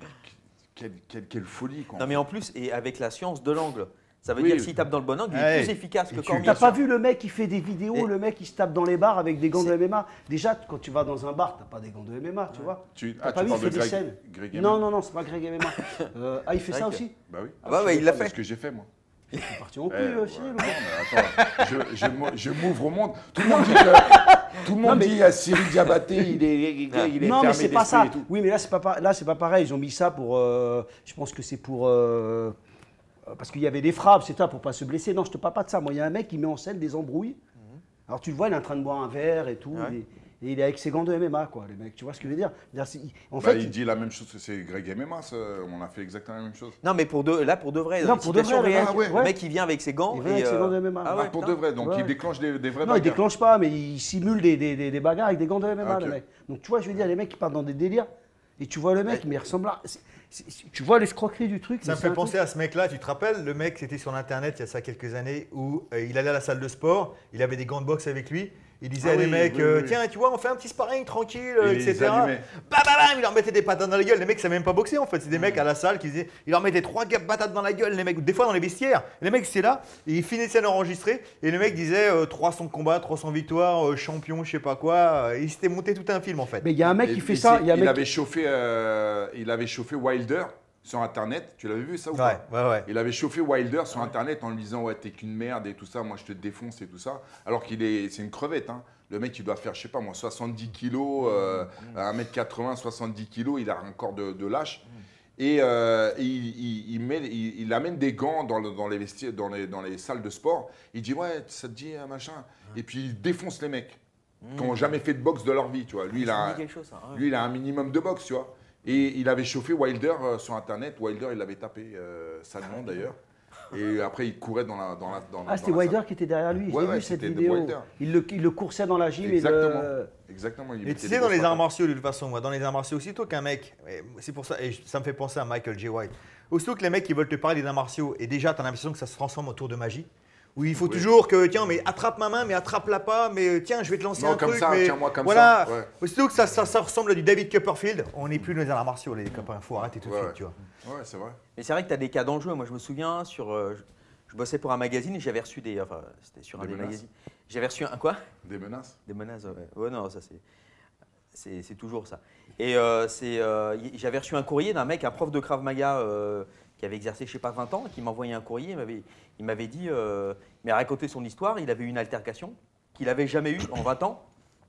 quelle, quelle, quelle folie quoi. Non, mais en plus, et avec la science de l'angle. Ça veut Oui. dire que s'il tape dans le bon angle, il est plus efficace Et que tu- Cormier. T'as pas vu le mec qui fait des vidéos, Et- le mec qui se tape dans les bars avec des gants de C'est- MMA Déjà, quand tu vas dans un bar, t'as pas des gants de MMA, tu vois Tu, T'as ah, pas tu vu, il fait de des Greg, scènes. Greg Non, non, non, c'est pas Greg MMA. Euh, ah, il fait C'est ça aussi Bah oui. Ah ouais, ouais, il l'a C'est fait. ce que j'ai fait moi. Il est parti en couille, Eh, euh, mais attends, je, je m'ou- je m'ouvre au monde. Tout le monde dit que, tout le monde mais- dit à Cyril Diabaté, il est, il est, il est non, mais fermé c'est pas d'esprit ça. et tout. Oui, mais là, c'est pas, là, c'est pas pareil. Ils ont mis ça pour. euh, je pense que c'est pour. Euh, parce qu'il y avait des frappes, c'est ça, pour pas se blesser. Non, je te parle pas de ça. Moi, il y a un mec qui met en scène des embrouilles. Alors, tu le vois, il est en train de boire un verre et tout. Ouais. il et il est avec ses gants de MMA, quoi, les mecs. Tu vois ce que je veux dire? En Bah, fait, il dit la même chose que c'est Greg MMA, ça, on a fait exactement la même chose. Non, mais pour de, là, pour de vrai, Non, pour de vrai, réelle, ah ouais. le mec, il vient avec ses gants. Il vient et, avec ses euh, gants de MMA. Ah Ah, ouais, pour de vrai, donc Ouais. il déclenche des, des vrais Non, il bagarres. déclenche pas, mais il simule des, des, des- des bagarres avec des gants de MMA, Ok. le mec. Donc tu vois, je veux dire, les mecs qui partent dans des délires. Et tu vois le mec, mais il ressemble à. Tu vois l'escroquerie du truc. Ça me fait penser à ce mec-là, tu te rappelles? Le mec, c'était sur Internet il y a ça quelques années où euh, il allait à la salle de sport, il avait des gants de boxe avec lui. Il disait Ah à des mecs, oui, euh, oui. tiens, tu vois, on fait un petit sparring tranquille, euh, Et etc. Bam, bam, bam, il leur mettait des patates dans la gueule. Les mecs, ça même pas boxer en fait. C'est des mecs à la salle qui disaient, il leur mettait trois patates dans la gueule, les mecs, des fois dans les vestiaires. Les mecs, c'est là, et ils finissaient d'enregistrer, et le mec disait euh, 300 combats, 300 victoires, euh, champion, je sais pas quoi. il s'était monté tout un film en fait. Mais il y a un mec Et- qui fait ça. Il y a un il mec. avait chauffé, euh, il avait chauffé Wilder sur Internet. Tu l'avais vu ça ou Ouais, pas ouais, ouais. Il avait chauffé Wilder sur Internet en lui disant ouais t'es qu'une merde et tout ça, moi je te défonce et tout ça. Alors qu'il est, c'est une crevette. Hein. Le mec il doit faire je sais pas moi 70 kilos, euh, 1m80, 70 kilos, il a un corps de, de lâche. Et euh, il, il- il met, il, amène des gants dans, le- dans les vestiaires, dans les, dans les salles de sport. Il dit ouais ça te dit euh, machin. Et puis il défonce les mecs qui n'ont jamais fait de boxe de leur vie, tu vois. Lui il a, chose, ouais. lui, il a un minimum de boxe, tu vois. Et il avait chauffé Wilder euh, sur Internet. Wilder, il l'avait tapé euh, salement d'ailleurs. Et après, il courait dans la dans la dans, Ah, c'était Wilder qui était derrière lui. J'ai Ouais, vu ouais, cette vidéo. Wilder. Il le, il le coursait dans la gym. Exactement. Et le... Exactement. il Et tu sais, dans les arts martiaux, de toute façon, moi, dans les arts martiaux, aussitôt qu'un mec, et c'est pour ça, et ça me fait penser à Michael J. White, aussitôt que les mecs qui veulent te parler des arts martiaux, et déjà, tu as l'impression que ça se transforme autour de magie, où il faut Oui. toujours que, tiens, mais attrape ma main, mais attrape-la pas, mais tiens, je vais te lancer Non, un comme truc. ça, mais tiens-moi comme voilà. ça, ouais. Aussitôt que ça, ça, ça ressemble à du David Copperfield, on n'est plus dans les arts martiaux, les copains, faut arrêter tout de Ouais, suite, ouais. tu vois. Ouais, c'est vrai. Mais c'est vrai que tu as des cas dangereux. Moi, je me souviens, sur, euh, je, je bossais pour un magazine et j'avais reçu des. Enfin, c'était sur un Des des, menaces magazines. J'avais reçu un quoi? Des menaces. Des menaces, ouais. Ouais, non, ça c'est. C'est c'est toujours ça. Et euh, c'est, euh, j'avais reçu un courrier d'un mec, un prof de Krav Maga euh, qui avait exercé, je sais pas, 20 ans, qui m'a envoyé un courrier. Il m'avait, il m'avait dit, euh, il m'a raconté son histoire. Il avait eu une altercation qu'il avait jamais eue en 20 ans.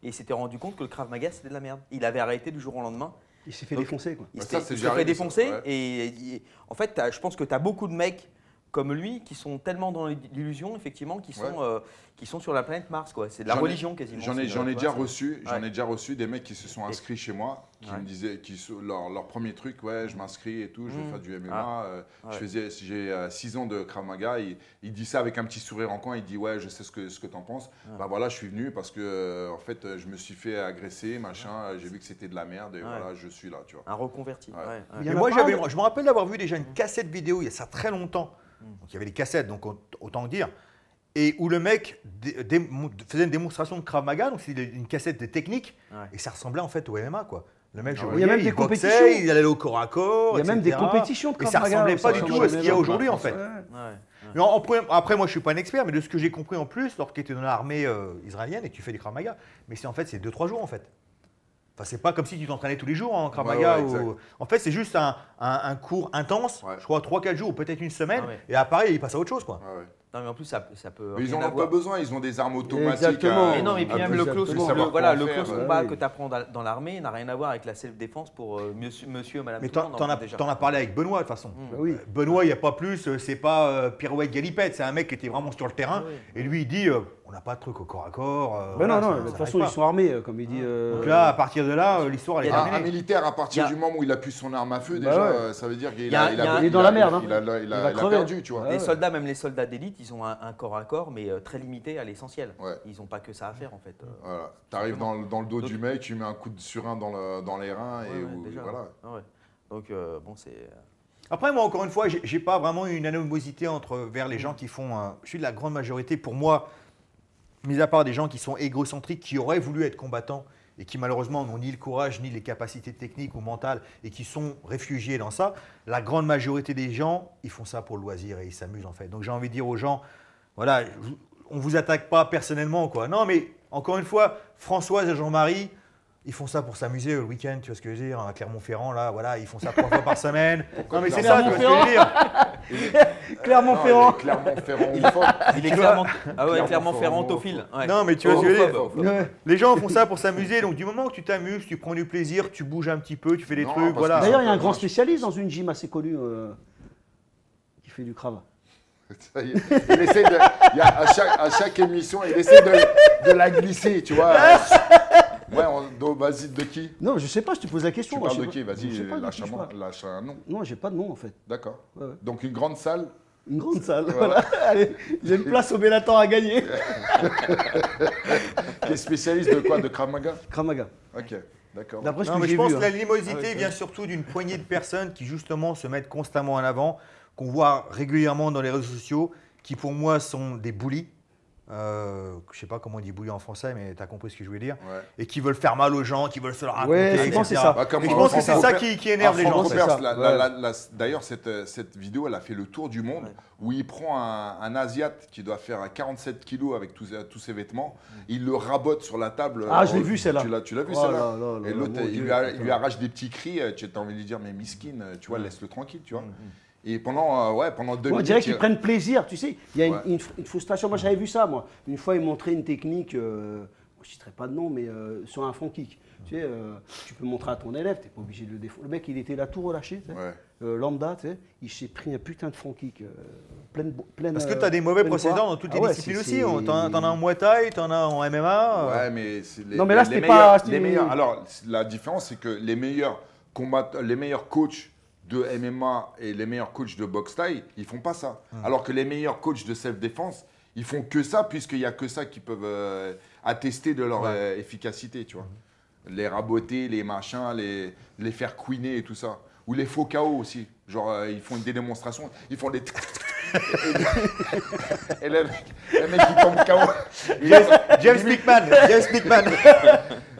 Et il s'était rendu compte que le Krav Maga, c'était de la merde. Il avait arrêté du jour au lendemain. Il s'est fait Donc, défoncer. Quoi. Il Bah, s'était- ça, c'est il déjà s'est fait ça, défoncer. ouais. Et, et- en fait, je pense que tu as beaucoup de mecs comme lui qui sont tellement dans l'illusion, effectivement, qui sont, Ouais. euh, qui sont sur la planète Mars. quoi. C'est de la J'en ai- religion quasiment. J'en ai, j'en ai tu déjà reçu, j'en Ouais. ai déjà reçu des mecs qui se sont inscrits chez moi, qui Ouais. me disaient, qui leur, leur premier truc, ouais, je m'inscris et tout, je vais Mmh. faire du MMA. Ah. euh, Ouais. Je faisais, j'ai 6 ans de Krav Maga. Il, il dit ça avec un petit sourire en coin. Il dit, ouais, je sais ce que ce que t'en penses. Bah voilà, je suis venu parce que euh, en fait, euh, je me suis fait agresser, machin. euh, J'ai vu que c'était de la merde et Ouais. voilà, je suis là, tu vois. Un reconverti. Ouais. ouais, ouais. Moi, j'avais, je me rappelle d'avoir vu déjà une cassette vidéo il y a ça très longtemps. Donc, il y avait les cassettes, donc aut- autant dire. Et où le mec dé- dé- faisait une démonstration de Krav Maga, donc c'était une cassette de technique, Ouais. et ça ressemblait en fait au MMA quoi. Le mec, je Ah Il y a même des boxait, compétitions. il allait au corps à corps. Il y a même des compétitions de Et Krav ça ressemblait ça pas du tout à ce à qu'il y a aujourd'hui en fait. Ouais. Ouais. Mais en- en premier- après, moi, je suis pas un expert, mais de ce que j'ai compris en plus, lorsque tu étais dans l'armée euh, israélienne et que tu fais du Krav Maga, mais c'est en fait c'est 2-3 jours en fait. Enfin, c'est pas comme si tu t'entraînais tous les jours en Krav Ouais, Maga. ouais, ou- exact. En fait, c'est juste un, un- un cours intense, Ouais. je crois 3-4 jours ou peut-être une semaine, Ah ouais. et après, il passe à autre chose quoi. Non, mais en plus, ça, ça peut. Mais ils rien en ont pas besoin, ils ont des armes automatiques. Exactement. à- non, mais puis à même le close, le, voilà, le combat oui. que tu apprends dans, l'armée n'a rien à voir avec la self-défense pour euh, monsieur, monsieur, madame. Mais t'en as, as parlé avec Benoît de toute façon. Bah oui. Euh, Benoît, il n'y a pas plus, euh, c'est pas euh, pirouette galipette, c'est un mec qui était vraiment sur le terrain. Ah oui. Et lui, il dit, euh, on n'a pas de truc au corps à corps. euh, Ben voilà, non, non, ça- de toute façon, pas. ils sont armés, euh, comme il dit. euh, Donc là, à partir de là, euh, l'histoire, elle est a- Un, un terminée. militaire, à partir a- du moment où il a plus son arme à feu, Bah déjà, ouais. ça veut dire qu'il a- a, il y a- il est dans la merde, hein. Il a, il a- il a- Il va il a crever. perdu, tu vois. Ouais. Les soldats, même les soldats d'élite, ils ont un, un corps à corps, mais très limité à l'essentiel. Ouais. Ils n'ont pas que ça à faire en fait. Voilà. T'arrives dans, le- dans le dos Donc- du mec, tu mets un coup de surin dans, le- dans les reins et ouais, ouais, ou- déjà. voilà. Ah. Donc bon, c'est. Après, moi, encore une fois, j'ai pas vraiment une animosité entre, vers les gens qui font. je suis de la grande majorité, pour moi, mis à part des gens qui sont égocentriques, qui auraient voulu être combattants et qui malheureusement n'ont ni le courage ni les capacités techniques ou mentales et qui sont réfugiés dans ça, la grande majorité des gens, ils font ça pour le loisir et ils s'amusent en fait. Donc j'ai envie de dire aux gens, voilà, on vous attaque pas personnellement quoi. Non, mais encore une fois, Françoise et Jean-Marie, ils font ça pour s'amuser le week-end, tu vois ce que je veux dire, à Clermont-Ferrand là, voilà, ils font ça trois fois par semaine. Non mais c'est ça, tu vois ce que je veux dire. Clermont-Ferrand. Clermont-Ferrand. il est ah ouais, ferrantophile. Ouais. Non, mais tu vois ce que je veux dire. Les gens font ça pour s'amuser, donc du moment que tu t'amuses, tu prends du plaisir, tu bouges un petit peu, tu fais des Non, trucs, voilà. D'ailleurs, il y a un grand spécialiste dans une gym assez connue euh, qui fait du cravat. Ça y est, il essaie de, il y a, à, chaque, à chaque émission, il essaie de, de la glisser, tu vois. Ouais, on, donc, vas-y, de qui? Non, je sais pas, je te pose la question. Tu moi, parles de qui? Vas-y, lâche, lâche un nom. Non, j'ai pas de nom en fait. D'accord. Ouais, ouais. Donc une grande salle? Une grande salle. Voilà. Voilà. Allez, j'ai une place au Bellator à gagner. Qui est spécialiste de quoi? De Krav Maga? Kramaga. Ok. D'accord. D'après ce Non, que mais je pense vu. que la hein. limosité Ah vient surtout d'une poignée de personnes qui justement se mettent constamment en avant, qu'on voit régulièrement dans les réseaux sociaux, qui pour moi sont des bullies. Euh, je sais pas comment on dit bully en français, mais tu as compris ce que je voulais dire. Ouais. Et qui veulent faire mal aux gens, qui veulent se le raconter. Ouais, ça. Bah, je en- pense que c'est ça qui, qui énerve les gens. Ouais. D'ailleurs, cette, euh, cette vidéo, elle a fait le tour du monde où il prend un, un Asiate qui doit faire 47 kilos avec tous, tous ses vêtements, il le rabote sur la table. Ah, euh, je l'ai vu, celle-là. Tu l'as, vu Oh celle-là Et l'autre, il, lui arrache des petits cris, euh, tu as envie de lui dire, mais miskin, euh, tu vois, Mm. laisse-le tranquille, tu vois. Et pendant, euh, ouais, pendant deux On minutes. dirait qu'ils il- prennent plaisir, tu sais. Il y a une, Ouais. une- une frustration. Moi, j'avais vu ça, moi. Une fois, ils montraient une technique, euh, je ne citerai pas de nom, mais euh, sur un front kick. Tu sais, euh, tu peux montrer à ton élève, tu n'es pas obligé de le défendre. Le mec, il était là tout relâché, tu sais. Ouais. Euh, lambda, tu sais. Il s'est pris un putain de front kick. euh, pleine, pleine, Parce que euh, tu as des mauvais procédants dans toutes Ah les ouais, disciplines aussi. T'en as en Muay Thai, t'en as en MMA. euh, Ouais, mais c'est les, Non, mais là, les- c'était les pas- meilleurs- les meilleurs. Alors, la différence, c'est que les meilleurs combattants, les meilleurs coachs de MMA et les meilleurs coachs de boxe thaï, ils font pas ça. Alors que les meilleurs coachs de self-défense, ils font que ça, puisqu'il y a que ça qui peuvent euh, attester de leur euh, efficacité, tu vois. Les raboter, les machins, les, les faire queener et tout ça. Ou les faux KO aussi. Genre, euh, ils font des démonstrations, ils font des. et le mec, le mec, il tombe KO. James, James Pickman, James Pickman.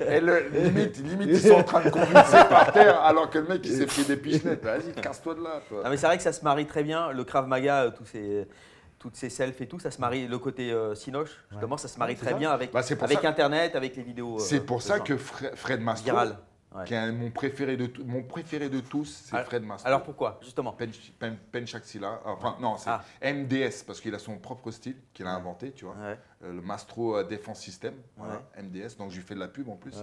Et le, limite, limite, ils sont en train de convulser par terre alors que le mec il s'est pris des pichenettes. Vas-y, casse-toi de là. Toi. Ah, mais c'est vrai que ça se marie très bien. Le Krav Maga, euh, tous ces, toutes ces selfs et tout, ça se marie. Le côté euh, Sinoche, justement, ça se marie très ça. bien avec, Bah, avec ça- Internet, avec les vidéos. euh, C'est pour ça que Fre- Fred Mastro, Viral. Ouais. qui est mon préféré de, mon préféré de tous, c'est Fred Mastro. Alors pourquoi, justement Pen, Pen- Penchaxila, enfin non, c'est Ah. MDS parce qu'il a son propre style qu'il a inventé, tu vois. Ouais. Euh, le Mastro euh, Defense System, voilà, MDS, donc je lui fais de la pub en plus.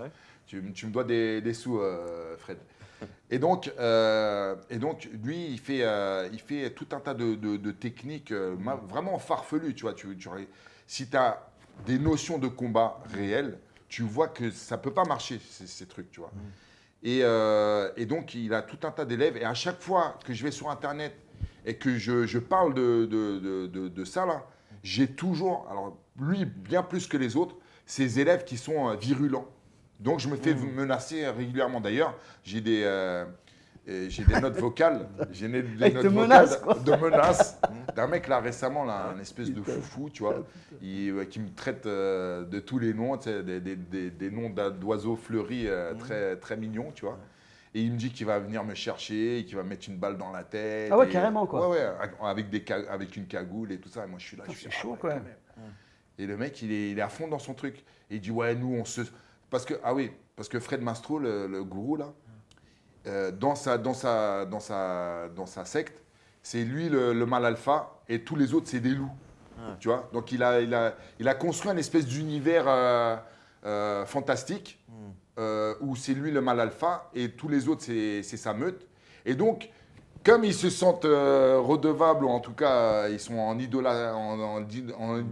Tu, tu me dois des, des sous, euh, Fred. Et donc, euh, et donc, lui, il fait, euh, il fait tout un tas de, de- de techniques euh, vraiment farfelues, tu vois. Tu, tu- si tu as des notions de combat réelles, tu vois que ça peut pas marcher, ces, ces trucs, tu vois. Et, euh, et donc, il a tout un tas d'élèves. Et à chaque fois que je vais sur Internet et que je, je parle de, de, de- ça, là, j'ai toujours, alors lui, bien plus que les autres, ces élèves qui sont euh, virulents. Donc, je me fais menacer régulièrement. D'ailleurs, j'ai des, euh, j'ai des notes vocales. J'ai des, notes vocales menace, de menaces d'un mec là récemment, là, un espèce de foufou, tu vois, il- ouais, qui me traite euh, de tous les noms, tu sais, des, des- des- des noms d'oiseaux fleuris euh, très, très mignons, tu vois. Et il me dit qu'il va venir me chercher, qu'il va me mettre une balle dans la tête. Ah ouais, et- carrément, quoi. Ouais, ouais, avec, des, avec une cagoule et tout ça. Et moi, je suis là. je suis, chaud, ouais, quand même. Et le mec, il est, il est à fond dans son truc. Et il dit, ouais, nous, on se... Parce que, ah oui, parce que Fred Mastro, le, le gourou, là, dans, sa, dans, sa, dans, sa, dans sa secte, c'est lui le, le mal alpha et tous les autres, c'est des loups. Tu vois? Donc, il a, il, a, il a construit un espèce d'univers euh, euh, fantastique euh, où c'est lui le mal alpha et tous les autres, c'est c'est sa meute. Et donc, comme ils se sentent euh, redevables, ou en tout cas, euh, ils sont en, idola, en, en, en-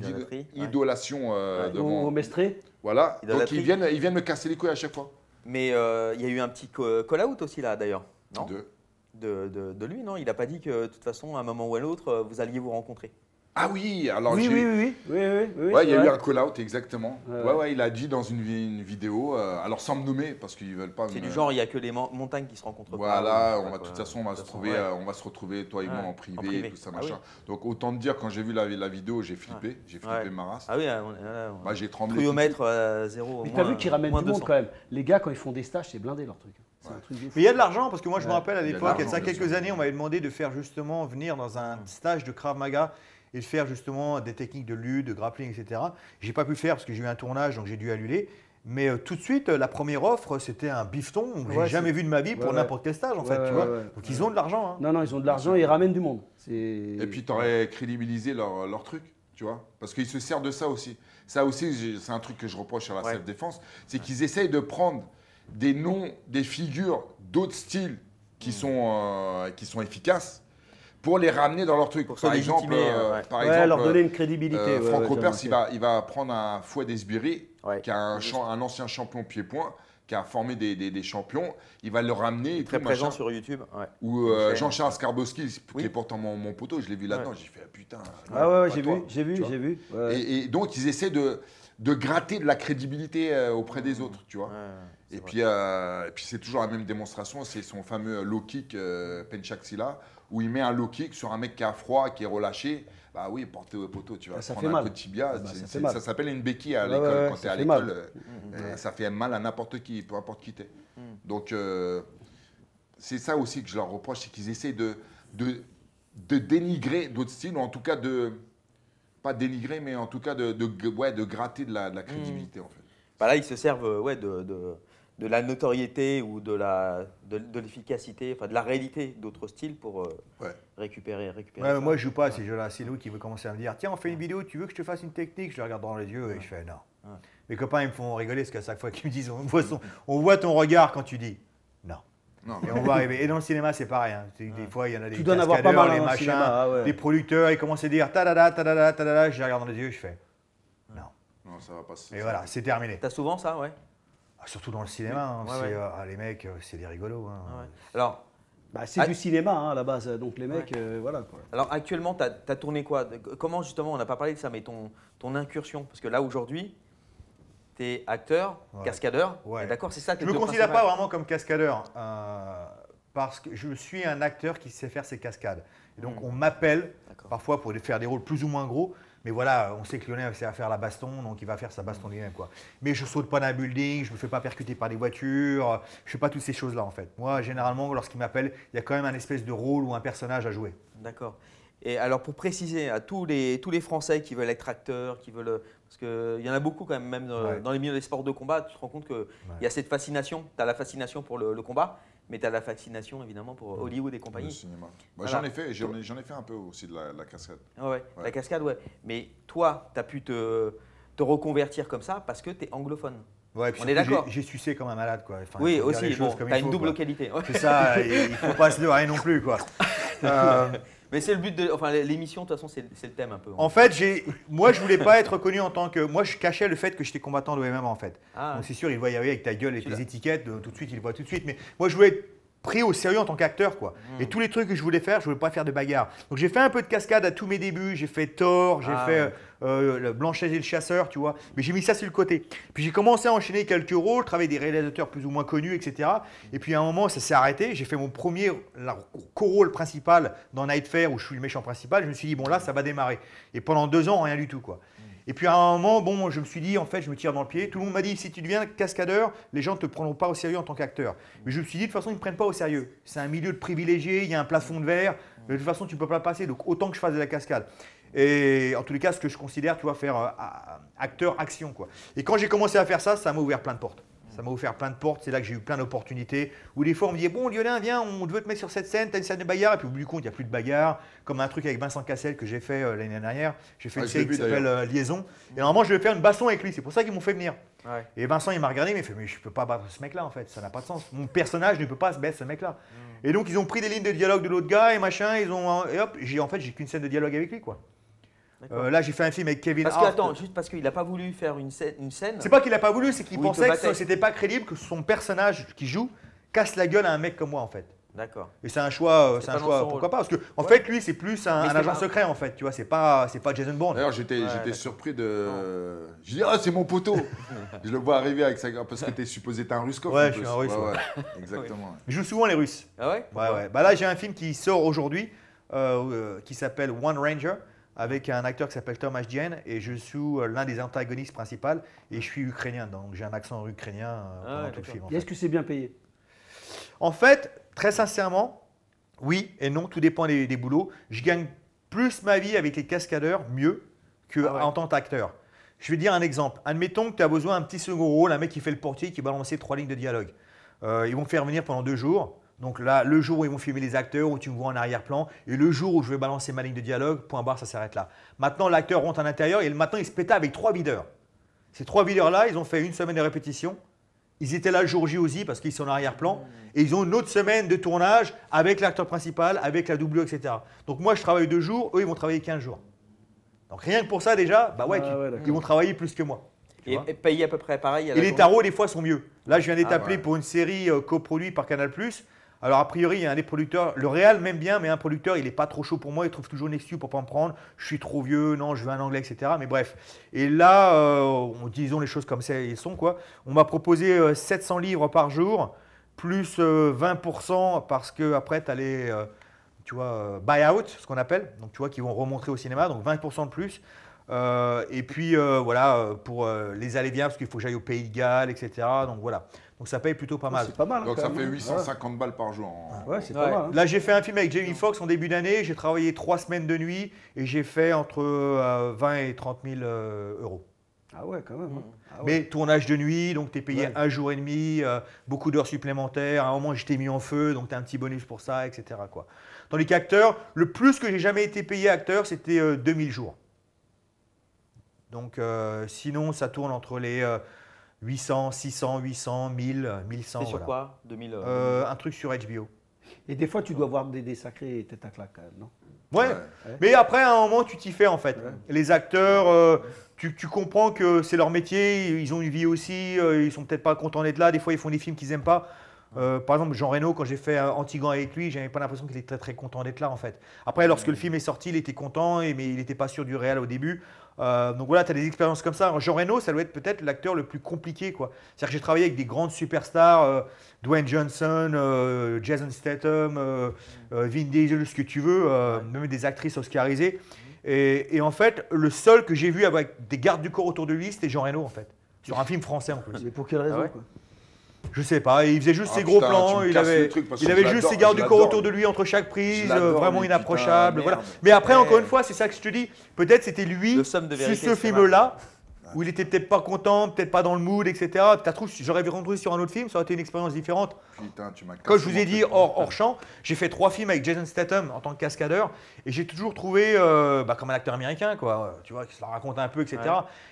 idolation euh, Ouais. devant. Au, au Mestré Voilà, donc ils viennent, ils viennent me casser les couilles à chaque fois. Mais euh, il y a eu un petit call-out aussi là d'ailleurs, non? De- de, de- de lui, non? Il n'a pas dit que de toute façon, à un moment ou à l'autre, euh, vous alliez vous rencontrer. Ah oui, alors Oui, j'ai- oui, oui, oui, oui, oui, oui, Ouais, il y a eu vrai. un call-out, exactement. Ouais. Ouais, ouais, il a dit dans une, une vidéo, euh, alors sans me nommer, parce qu'ils veulent pas C'est me- du genre, il n'y a que les mon- montagnes qui se rencontrent. pas, Voilà, on va, de toute façon, on va, se ouais. euh, on va se retrouver, toi et moi, Ouais, en en privé, privé. et tout ça, Ah machin. oui. Donc, autant te dire, quand j'ai vu la, la vidéo, j'ai flippé. J'ai flippé Ouais. ma race. Ah oui, on on- Bah, j'ai tremblé. Triomètre à zéro. Mais t'as vu qu'ils ramènent moins du monde 200. quand même. Les gars, quand ils font des stages, c'est blindé leur truc. Ouais. Mais il y a de l'argent, parce que moi je me rappelle à l'époque, il y a quelques années, on m'avait demandé de faire justement venir dans un stage de Krav Maga et de faire justement des techniques de lutte, de grappling, etc. J'ai pas pu le faire parce que j'ai eu un tournage, donc j'ai dû annuler. Mais euh, tout de suite, euh, la première offre, c'était un bifton que j'ai Ouais, jamais vu de ma vie pour Ouais, n'importe quel stage, en Ouais, fait, ouais, tu vois. ouais, ouais. Donc ils ont de l'argent. hein. Non, non, ils ont de l'argent et ils ramènent du monde. Et puis, tu aurais crédibilisé leur, leur truc, tu vois. Parce qu'ils se servent de ça aussi. Ça aussi, c'est un truc que je reproche à la Ouais. self-défense. C'est qu'ils essayent de prendre des noms, des figures d'autres styles qui, sont, euh, qui sont efficaces pour les ramener dans leur truc. Pour par exemple, légitimer, euh, ouais. par ouais, exemple, leur donner une crédibilité. Euh, ouais, Franck il va, il va prendre un fouet d'Esbiri, qui est un, champ- un ancien champion pied-point, qui a formé des, des- des champions. Il va le ramener. et Très tout, présent machin. sur YouTube. Ou euh. Jean-Charles Skarbowski, qui est pourtant mon, mon poteau, je l'ai vu là-dedans. J'ai fait, ah, putain. Ah ouais, j'ai vu, j'ai vu, j'ai vu. Et, et donc, ils essaient de, de gratter de la crédibilité euh, auprès des autres, tu vois. Et puis, euh, et puis c'est toujours la même démonstration, c'est son fameux low kick euh, Penchaxila, où il met un low kick sur un mec qui a froid, qui est relâché. Bah oui, porté au poteau, tu vas ça prendre fait un mal. coup de tibia. Ah bah, ça s'appelle une béquille à Ouais, l'école. ouais, Quand ça tu es à fait mal. l'école, euh, ça fait mal à n'importe qui, peu importe qui t'es. Donc, euh, c'est ça aussi que je leur reproche, c'est qu'ils essaient de, de, de dénigrer d'autres styles, ou en tout cas de. Pas dénigrer, mais en tout cas de, de, ouais, de gratter de la, de la crédibilité, en fait. Bah là, ils se servent euh, ouais, de, de, de la notoriété ou de la de, de l'efficacité, enfin de la réalité d'autres styles pour euh, Ouais. récupérer, récupérer. Ouais, moi, je joue pas à ces jeux-là. C'est Louis qui veut commencer à me dire Tiens, on fait une vidéo, tu veux que je te fasse une technique? Je le regarde dans les yeux et je fais Non. Ouais. Mes copains, ils me font rigoler parce qu'à chaque fois qu'ils me disent on voit, son- on voit ton regard quand tu dis Non. Non, Et on va arriver. Et dans le cinéma, c'est pareil. hein. Des fois, il y en a des Tu avoir pas mal les machins, cinéma, ah ouais. les producteurs, ils commencent à dire tadada, tadada, tadada. Je les regarde dans les yeux et je fais Non. non, ça va passer. Et voilà, c'est terminé. T'as souvent ça, ouais? Ah, Surtout dans le cinéma. hein, Ouais, c'est, ouais. euh, ah, les mecs, euh, c'est des rigolos. hein. Ouais. Alors, Bah, c'est du cinéma hein, à la base, donc les mecs, euh, voilà quoi. alors actuellement, tu as, tourné quoi? Comment justement, on n'a pas parlé de ça, mais ton, ton incursion? Parce que là, aujourd'hui, tu es acteur, Ouais. cascadeur. D'accord, c'est ça Je me deux considère pas vraiment comme cascadeur euh, parce que je suis un acteur qui sait faire ses cascades. Et donc Mm. on m'appelle parfois pour faire des rôles plus ou moins gros. Mais voilà, on sait que Lionel sait faire la baston, donc il va faire sa baston lui-même. quoi. Mais je saute pas d'un building, je me fais pas percuter par des voitures, je fais pas toutes ces choses-là en fait. Moi, généralement, lorsqu'il m'appelle, il y a quand même un espèce de rôle ou un personnage à jouer. D'accord. Et alors, pour préciser à tous les, tous les Français qui veulent être acteurs, qui veulent. Parce qu'il y en a beaucoup quand même, même euh, Ouais. dans les milieux des sports de combat, tu te rends compte qu'il y a cette fascination. Tu as la fascination pour le, le combat, mais tu as la fascination évidemment pour Hollywood et Le compagnie. cinéma. Voilà. j'en ai fait, j'en ai, fait un peu aussi de la, la cascade. Ah ouais, Ouais. La cascade, ouais. Mais toi, tu as pu te, te reconvertir comme ça parce que tu es anglophone. Ouais, puis On est d'accord. J'ai sucé comme un malade. Quoi. Enfin, oui, aussi, bon, comme tu as il une double quoi. qualité. ouais. C'est ça, il il faut pas se leurrer non plus. Quoi. Euh, Mais c'est le but de. Enfin, l'émission, de toute façon, c'est le thème un peu. hein. En fait, j'ai, moi, je voulais pas être reconnu en tant que. Moi, je cachais le fait que j'étais combattant de MMA en fait. Ah, Donc c'est sûr, il voit y aller avec ta gueule et tes étiquettes, euh, tout de suite, il le voit tout de suite. Mais moi, je voulais être pris au sérieux en tant qu'acteur, quoi. Hmm. Et tous les trucs que je voulais faire, je voulais pas faire de bagarre. Donc j'ai fait un peu de cascade à tous mes débuts. J'ai fait Thor, j'ai Ah, fait ouais. euh, le Blanchet et le chasseur, tu vois. Mais j'ai mis ça sur le côté. Puis j'ai commencé à enchaîner quelques rôles, travailler avec des réalisateurs plus ou moins connus, etc. Et puis à un moment, ça s'est arrêté. J'ai fait mon premier co-rôle principal dans Night Fair où je suis le méchant principal. Je me suis dit bon là, ça va démarrer. Et pendant deux ans, rien du tout, quoi. Et puis à un moment, bon, je me suis dit, en fait, je me tire dans le pied. Tout le monde m'a dit, si tu deviens cascadeur, les gens ne te prendront pas au sérieux en tant qu'acteur. Mais je me suis dit, de toute façon, ils ne me prennent pas au sérieux. C'est un milieu de privilégiés, il y a un plafond de verre. De toute façon, tu ne peux pas passer. Donc autant que je fasse de la cascade. Et en tous les cas, ce que je considère, tu vois, faire euh, acteur-action. Et quand j'ai commencé à faire ça, ça m'a ouvert plein de portes. Ça m'a ouvert plein de portes, c'est là que j'ai eu plein d'opportunités. Où des fois on me dit Bon, Lionel, viens, on veut te mettre sur cette scène, tu as une scène de bagarre. Et puis au bout du compte, il n'y a plus de bagarre. Comme un truc avec Vincent Cassel que j'ai fait euh, l'année dernière. J'ai fait Ah, une série qui s'appelle euh, Liaison. Et normalement, je vais faire une baston avec lui. C'est pour ça qu'ils m'ont fait venir. Ouais. Et Vincent, il m'a regardé, mais il fait Mais je peux pas battre ce mec-là en fait, ça n'a pas de sens. Mon personnage ne peut pas se battre ce mec-là. Mm. Et donc, ils ont pris des lignes de dialogue de l'autre gars et machin. Ils ont, et hop, j'ai en fait, j'ai qu'une scène de dialogue avec lui quoi. Euh, là, j'ai fait un film avec Kevin Parce que, Hart. attends, juste parce qu'il n'a pas voulu faire une scène. Une scène C'est pas qu'il a pas voulu, c'est qu'il pensait que c'était pas crédible que son personnage qui joue casse la gueule à un mec comme moi en fait. D'accord. Et c'est un choix, euh, C'est un choix, pourquoi rôle. pas Parce que en Ouais. fait, lui, c'est plus un, agent pas- secret en fait, tu vois, c'est pas, c'est pas Jason Bond. D'ailleurs, j'étais Ouais, j'étais surpris de. Je dis, ah, c'est mon poteau Je le vois arriver avec sa. Parce que t'es supposé être un Ruskov. Ouais, je suis un Russe, ouais. ouais. Exactement. Je joue souvent les Russes. Ah ouais? Ouais, ouais. Bah là, j'ai un film qui sort aujourd'hui euh, euh, qui s'appelle One Ranger avec un acteur qui s'appelle Thomas Jane et je suis euh, l'un des antagonistes principaux et je suis ukrainien, donc j'ai un accent ukrainien euh, Ah pendant ouais, tout le film. en Et fait. Est-ce que c'est bien payé? En fait, très sincèrement, oui et non, tout dépend des, des boulots. Je gagne plus ma vie avec les cascadeurs, mieux, qu'en Ah ouais. tant qu'acteur. Je vais dire un exemple. Admettons que tu as besoin d'un petit second rôle, un mec qui fait le portier, qui va lancer trois lignes de dialogue. Euh, ils vont me faire venir pendant deux jours. Donc là, le jour où ils vont filmer les acteurs, où tu me vois en arrière-plan, et le jour où je vais balancer ma ligne de dialogue, point barre, ça s'arrête là. Maintenant, l'acteur rentre à l'intérieur et le matin, il se péta avec trois videurs. Ces trois videurs-là, ils ont fait une semaine de répétition. Ils étaient là le jour J aussi parce qu'ils sont en arrière-plan. Et ils ont une autre semaine de tournage avec l'acteur principal, avec la doublure, etc. Donc moi, je travaille deux jours, eux, ils vont travailler 15 jours. Donc rien que pour ça, déjà, bah ouais, Ah tu- ouais, d'accord. ils vont travailler plus que moi. Et, et payé à peu près pareil à Et les tarots, des fois, sont mieux. Là, je viens d'être Ah appelé ouais. pour une série euh, coproduite par Canal+, Alors, a priori, il y a un des producteurs. Le Real m'aime bien, mais un producteur, il n'est pas trop chaud pour moi. Il trouve toujours une excuse pour pas me prendre. Je suis trop vieux, non, je veux un anglais, etc. Mais bref. Et là, euh, disons les choses comme ça, ils sont quoi. On m'a proposé euh, 700 livres par jour, plus euh, 20% parce que après, tu as les. euh, tu vois, euh, buy-out, ce qu'on appelle, donc tu vois, qui vont remontrer au cinéma, donc 20% de plus. Euh, et puis euh, voilà, euh, pour euh, les allers-viens, parce qu'il faut que j'aille au Pays de Galles, etc. Donc voilà. Donc ça paye plutôt pas mal. C'est pas mal. hein, Donc ça même, fait hein. 850 balles par jour. en- Ouais, Ouais, c'est Ouais. pas mal. hein. Là, j'ai fait un film avec Jamie Foxx en début d'année. J'ai travaillé trois semaines de nuit et j'ai fait entre euh, 20 et 30 000 euh, euros. Ah ouais, quand même. hein. Ah ouais. Mais tournage de nuit, donc tu es payé Ouais. un jour et demi, euh, beaucoup d'heures supplémentaires. À un moment, j'étais mis en feu, donc tu as un petit bonus pour ça, etc. Quoi. Tandis qu'acteur, le plus que j'ai jamais été payé acteur, c'était euh, 2000 jours. Donc euh, sinon, ça tourne entre les euh, 800, 600, 800, 1000, euh, 1100. C'est sur voilà. quoi 2000 euh, Euh, Un truc sur HBO. Et des fois, tu dois avoir des, des sacrés têtes à claque non? Ouais. Ouais. Mais après, à un moment, tu t'y fais en fait. Ouais. Les acteurs, euh, tu, tu comprends que c'est leur métier, ils ont une vie aussi, euh, ils sont peut-être pas contents d'être là. Des fois, ils font des films qu'ils aiment pas. Euh, par exemple, Jean Reno, quand j'ai fait Antigan avec lui, j'avais pas l'impression qu'il était très très content d'être là en fait. Après, lorsque le film est sorti, il était content, mais il n'était pas sûr du réel au début. Euh, donc voilà, tu as des expériences comme ça. Jean Reno, ça doit être peut-être l'acteur le plus compliqué. quoi. C'est-à-dire que j'ai travaillé avec des grandes superstars, euh, Dwayne Johnson, euh, Jason Statham, euh, euh, Vin Diesel, ce que tu veux, euh, même des actrices oscarisées. Et, et en fait, le seul que j'ai vu avec des gardes du corps autour de lui, c'était Jean Reno en fait. Sur un film français en plus. Mais pour quelle raison Ah ouais quoi? Je sais pas, il faisait juste Ah, ses gros putain, plans, il avait, truc il juste ses gardes du corps autour de lui. entre chaque prise, euh, vraiment inapprochable. putain, voilà. merde. Mais après, encore une fois, c'est ça que je te dis, peut-être c'était lui, sur ce film-là, où il était peut-être pas content, peut-être pas dans le mood, etc. J'aurais retrouvé sur un autre film, ça aurait été une expérience différente. Putain, tu m'as Comme je vous ai dit hors, hors champ, j'ai fait trois films avec Jason Statham en tant que cascadeur et j'ai toujours trouvé euh, bah, comme un acteur américain, quoi, tu vois, qui se la raconte un peu, etc. Ouais.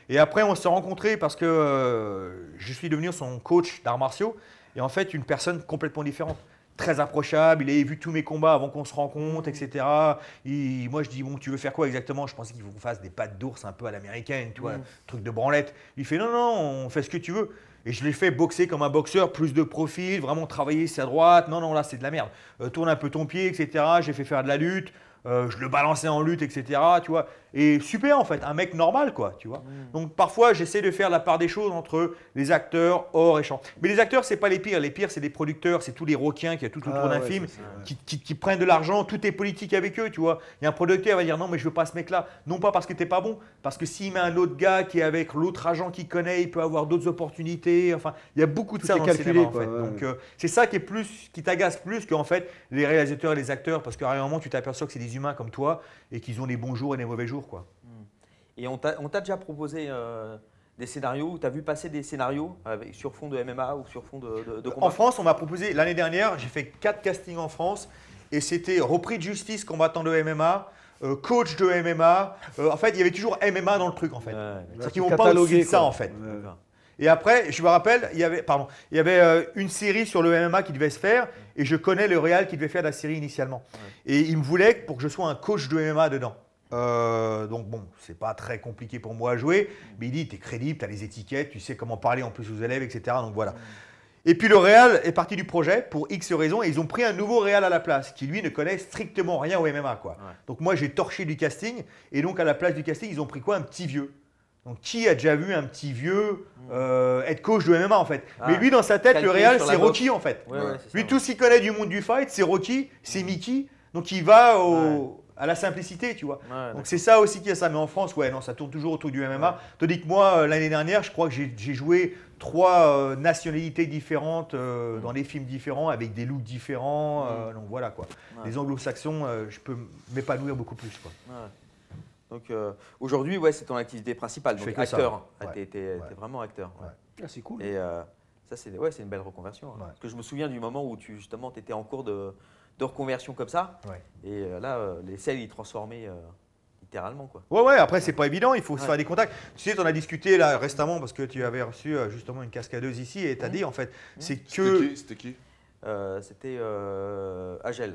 Et après, on s'est rencontrés parce que euh, je suis devenu son coach d'arts martiaux et en fait, une personne complètement différente. Très approchable, il avait vu tous mes combats avant qu'on se rencontre, etc. Il- moi, je dis, bon, tu veux faire quoi exactement? Je pensais qu'il faut qu'on fasse des pattes d'ours un peu à l'américaine, tu vois, truc de branlette. Il fait, non, non, on fait ce que tu veux. Et je l'ai fait boxer comme un boxeur, plus de profil, vraiment travailler sa droite. Non, non, là, c'est de la merde. Euh, tourne un peu ton pied, etc. J'ai fait faire de la lutte. Euh, je le balançais en lutte, etc. Tu vois. Et super, en fait, un mec normal, quoi, tu vois. Donc, parfois, j'essaie de faire la part des choses entre les acteurs hors et champ. Mais les acteurs, c'est pas les pires. Les pires, c'est des producteurs, c'est tous les requins qui a tout autour Ah d'un ouais, film, ça, qui, qui- qui prennent de l'argent. Tout est politique avec eux, tu vois. Il y a un producteur qui va dire non, mais je veux pas ce mec-là. Non pas parce que t'es pas bon, parce que s'il met un autre gars qui est avec l'autre agent qu'il connaît, il peut avoir d'autres opportunités. Enfin, il y a beaucoup de Tout ça est dans calculé, le cinéma, en quoi, fait. ouais. Donc, euh, c'est ça qui est plus, qui t'agace plus qu'en fait les réalisateurs et les acteurs, parce qu'à un moment, tu t'aperçois que c'est des humains comme toi et qu'ils ont des bons jours et des mauvais jours, quoi. Et on t'a déjà proposé euh, des scénarios, tu as vu passer des scénarios avec, sur fond de MMA ou sur fond de, de, de combat En France, on m'a proposé l'année dernière, j'ai fait quatre castings en France et c'était repris de justice, combattant de MMA, euh, coach de MMA. Euh, en fait, il y avait toujours MMA dans le truc, en fait. Ouais. C'est-à-dire qu'ils vont pas au-dessus de ça, en fait. Ouais. Et après, je me rappelle, il y avait, pardon, il y avait euh, une série sur le MMA qui devait se faire, et je connais le Real qui devait faire la série initialement. Et il me voulait pour que je sois un coach de MMA dedans. Euh, donc bon, c'est pas très compliqué pour moi à jouer, mais il dit, t'es crédible, t'as les étiquettes, tu sais comment parler en plus aux élèves, etc. Donc voilà. Et puis le Real est parti du projet pour X raisons, et ils ont pris un nouveau Real à la place, qui lui ne connaît strictement rien au MMA. Quoi. Donc moi j'ai torché du casting, et donc à la place du casting, ils ont pris quoi? Un petit vieux. Donc qui a déjà vu un petit vieux euh, être coach de MMA en fait? Ah. Mais lui dans sa tête, le Real c'est. Rocky en fait. Ouais, ouais, c'est Lui ça, tout ce qu'il connaît du monde du fight, c'est Rocky, c'est Mickey, donc il va au- à la simplicité, tu vois. Ouais, Donc c'est ça aussi qui a ça. Mais en France, ouais, non, ça tourne toujours autour du MMA. Tandis que moi, euh, l'année dernière, je crois que j'ai joué trois euh, nationalités différentes euh, dans des films différents, avec des looks différents. euh, donc voilà quoi. Ouais. Les anglo-saxons, euh, je peux m'épanouir beaucoup plus. Quoi. Ouais. Donc euh, aujourd'hui, ouais, c'est ton activité principale, Je donc fais que acteur. ouais. Ah, Ouais. t'es vraiment acteur. Ouais. Ah, c'est cool. Et euh, ça, c'est ouais, c'est une belle reconversion. hein. Ouais. Parce que je me souviens du moment où tu justement étais en cours de, de reconversion comme ça. Ouais. Et euh, là, euh, les selles, ils transformaient euh, littéralement. Quoi. Ouais, ouais, après, c'est pas évident, il faut se faire des contacts. Tu sais, en as discuté là récemment parce que tu avais reçu justement une cascadeuse ici et tu as dit en fait, c'est C'était que qui C'était qui? Euh, C'était euh, Agel.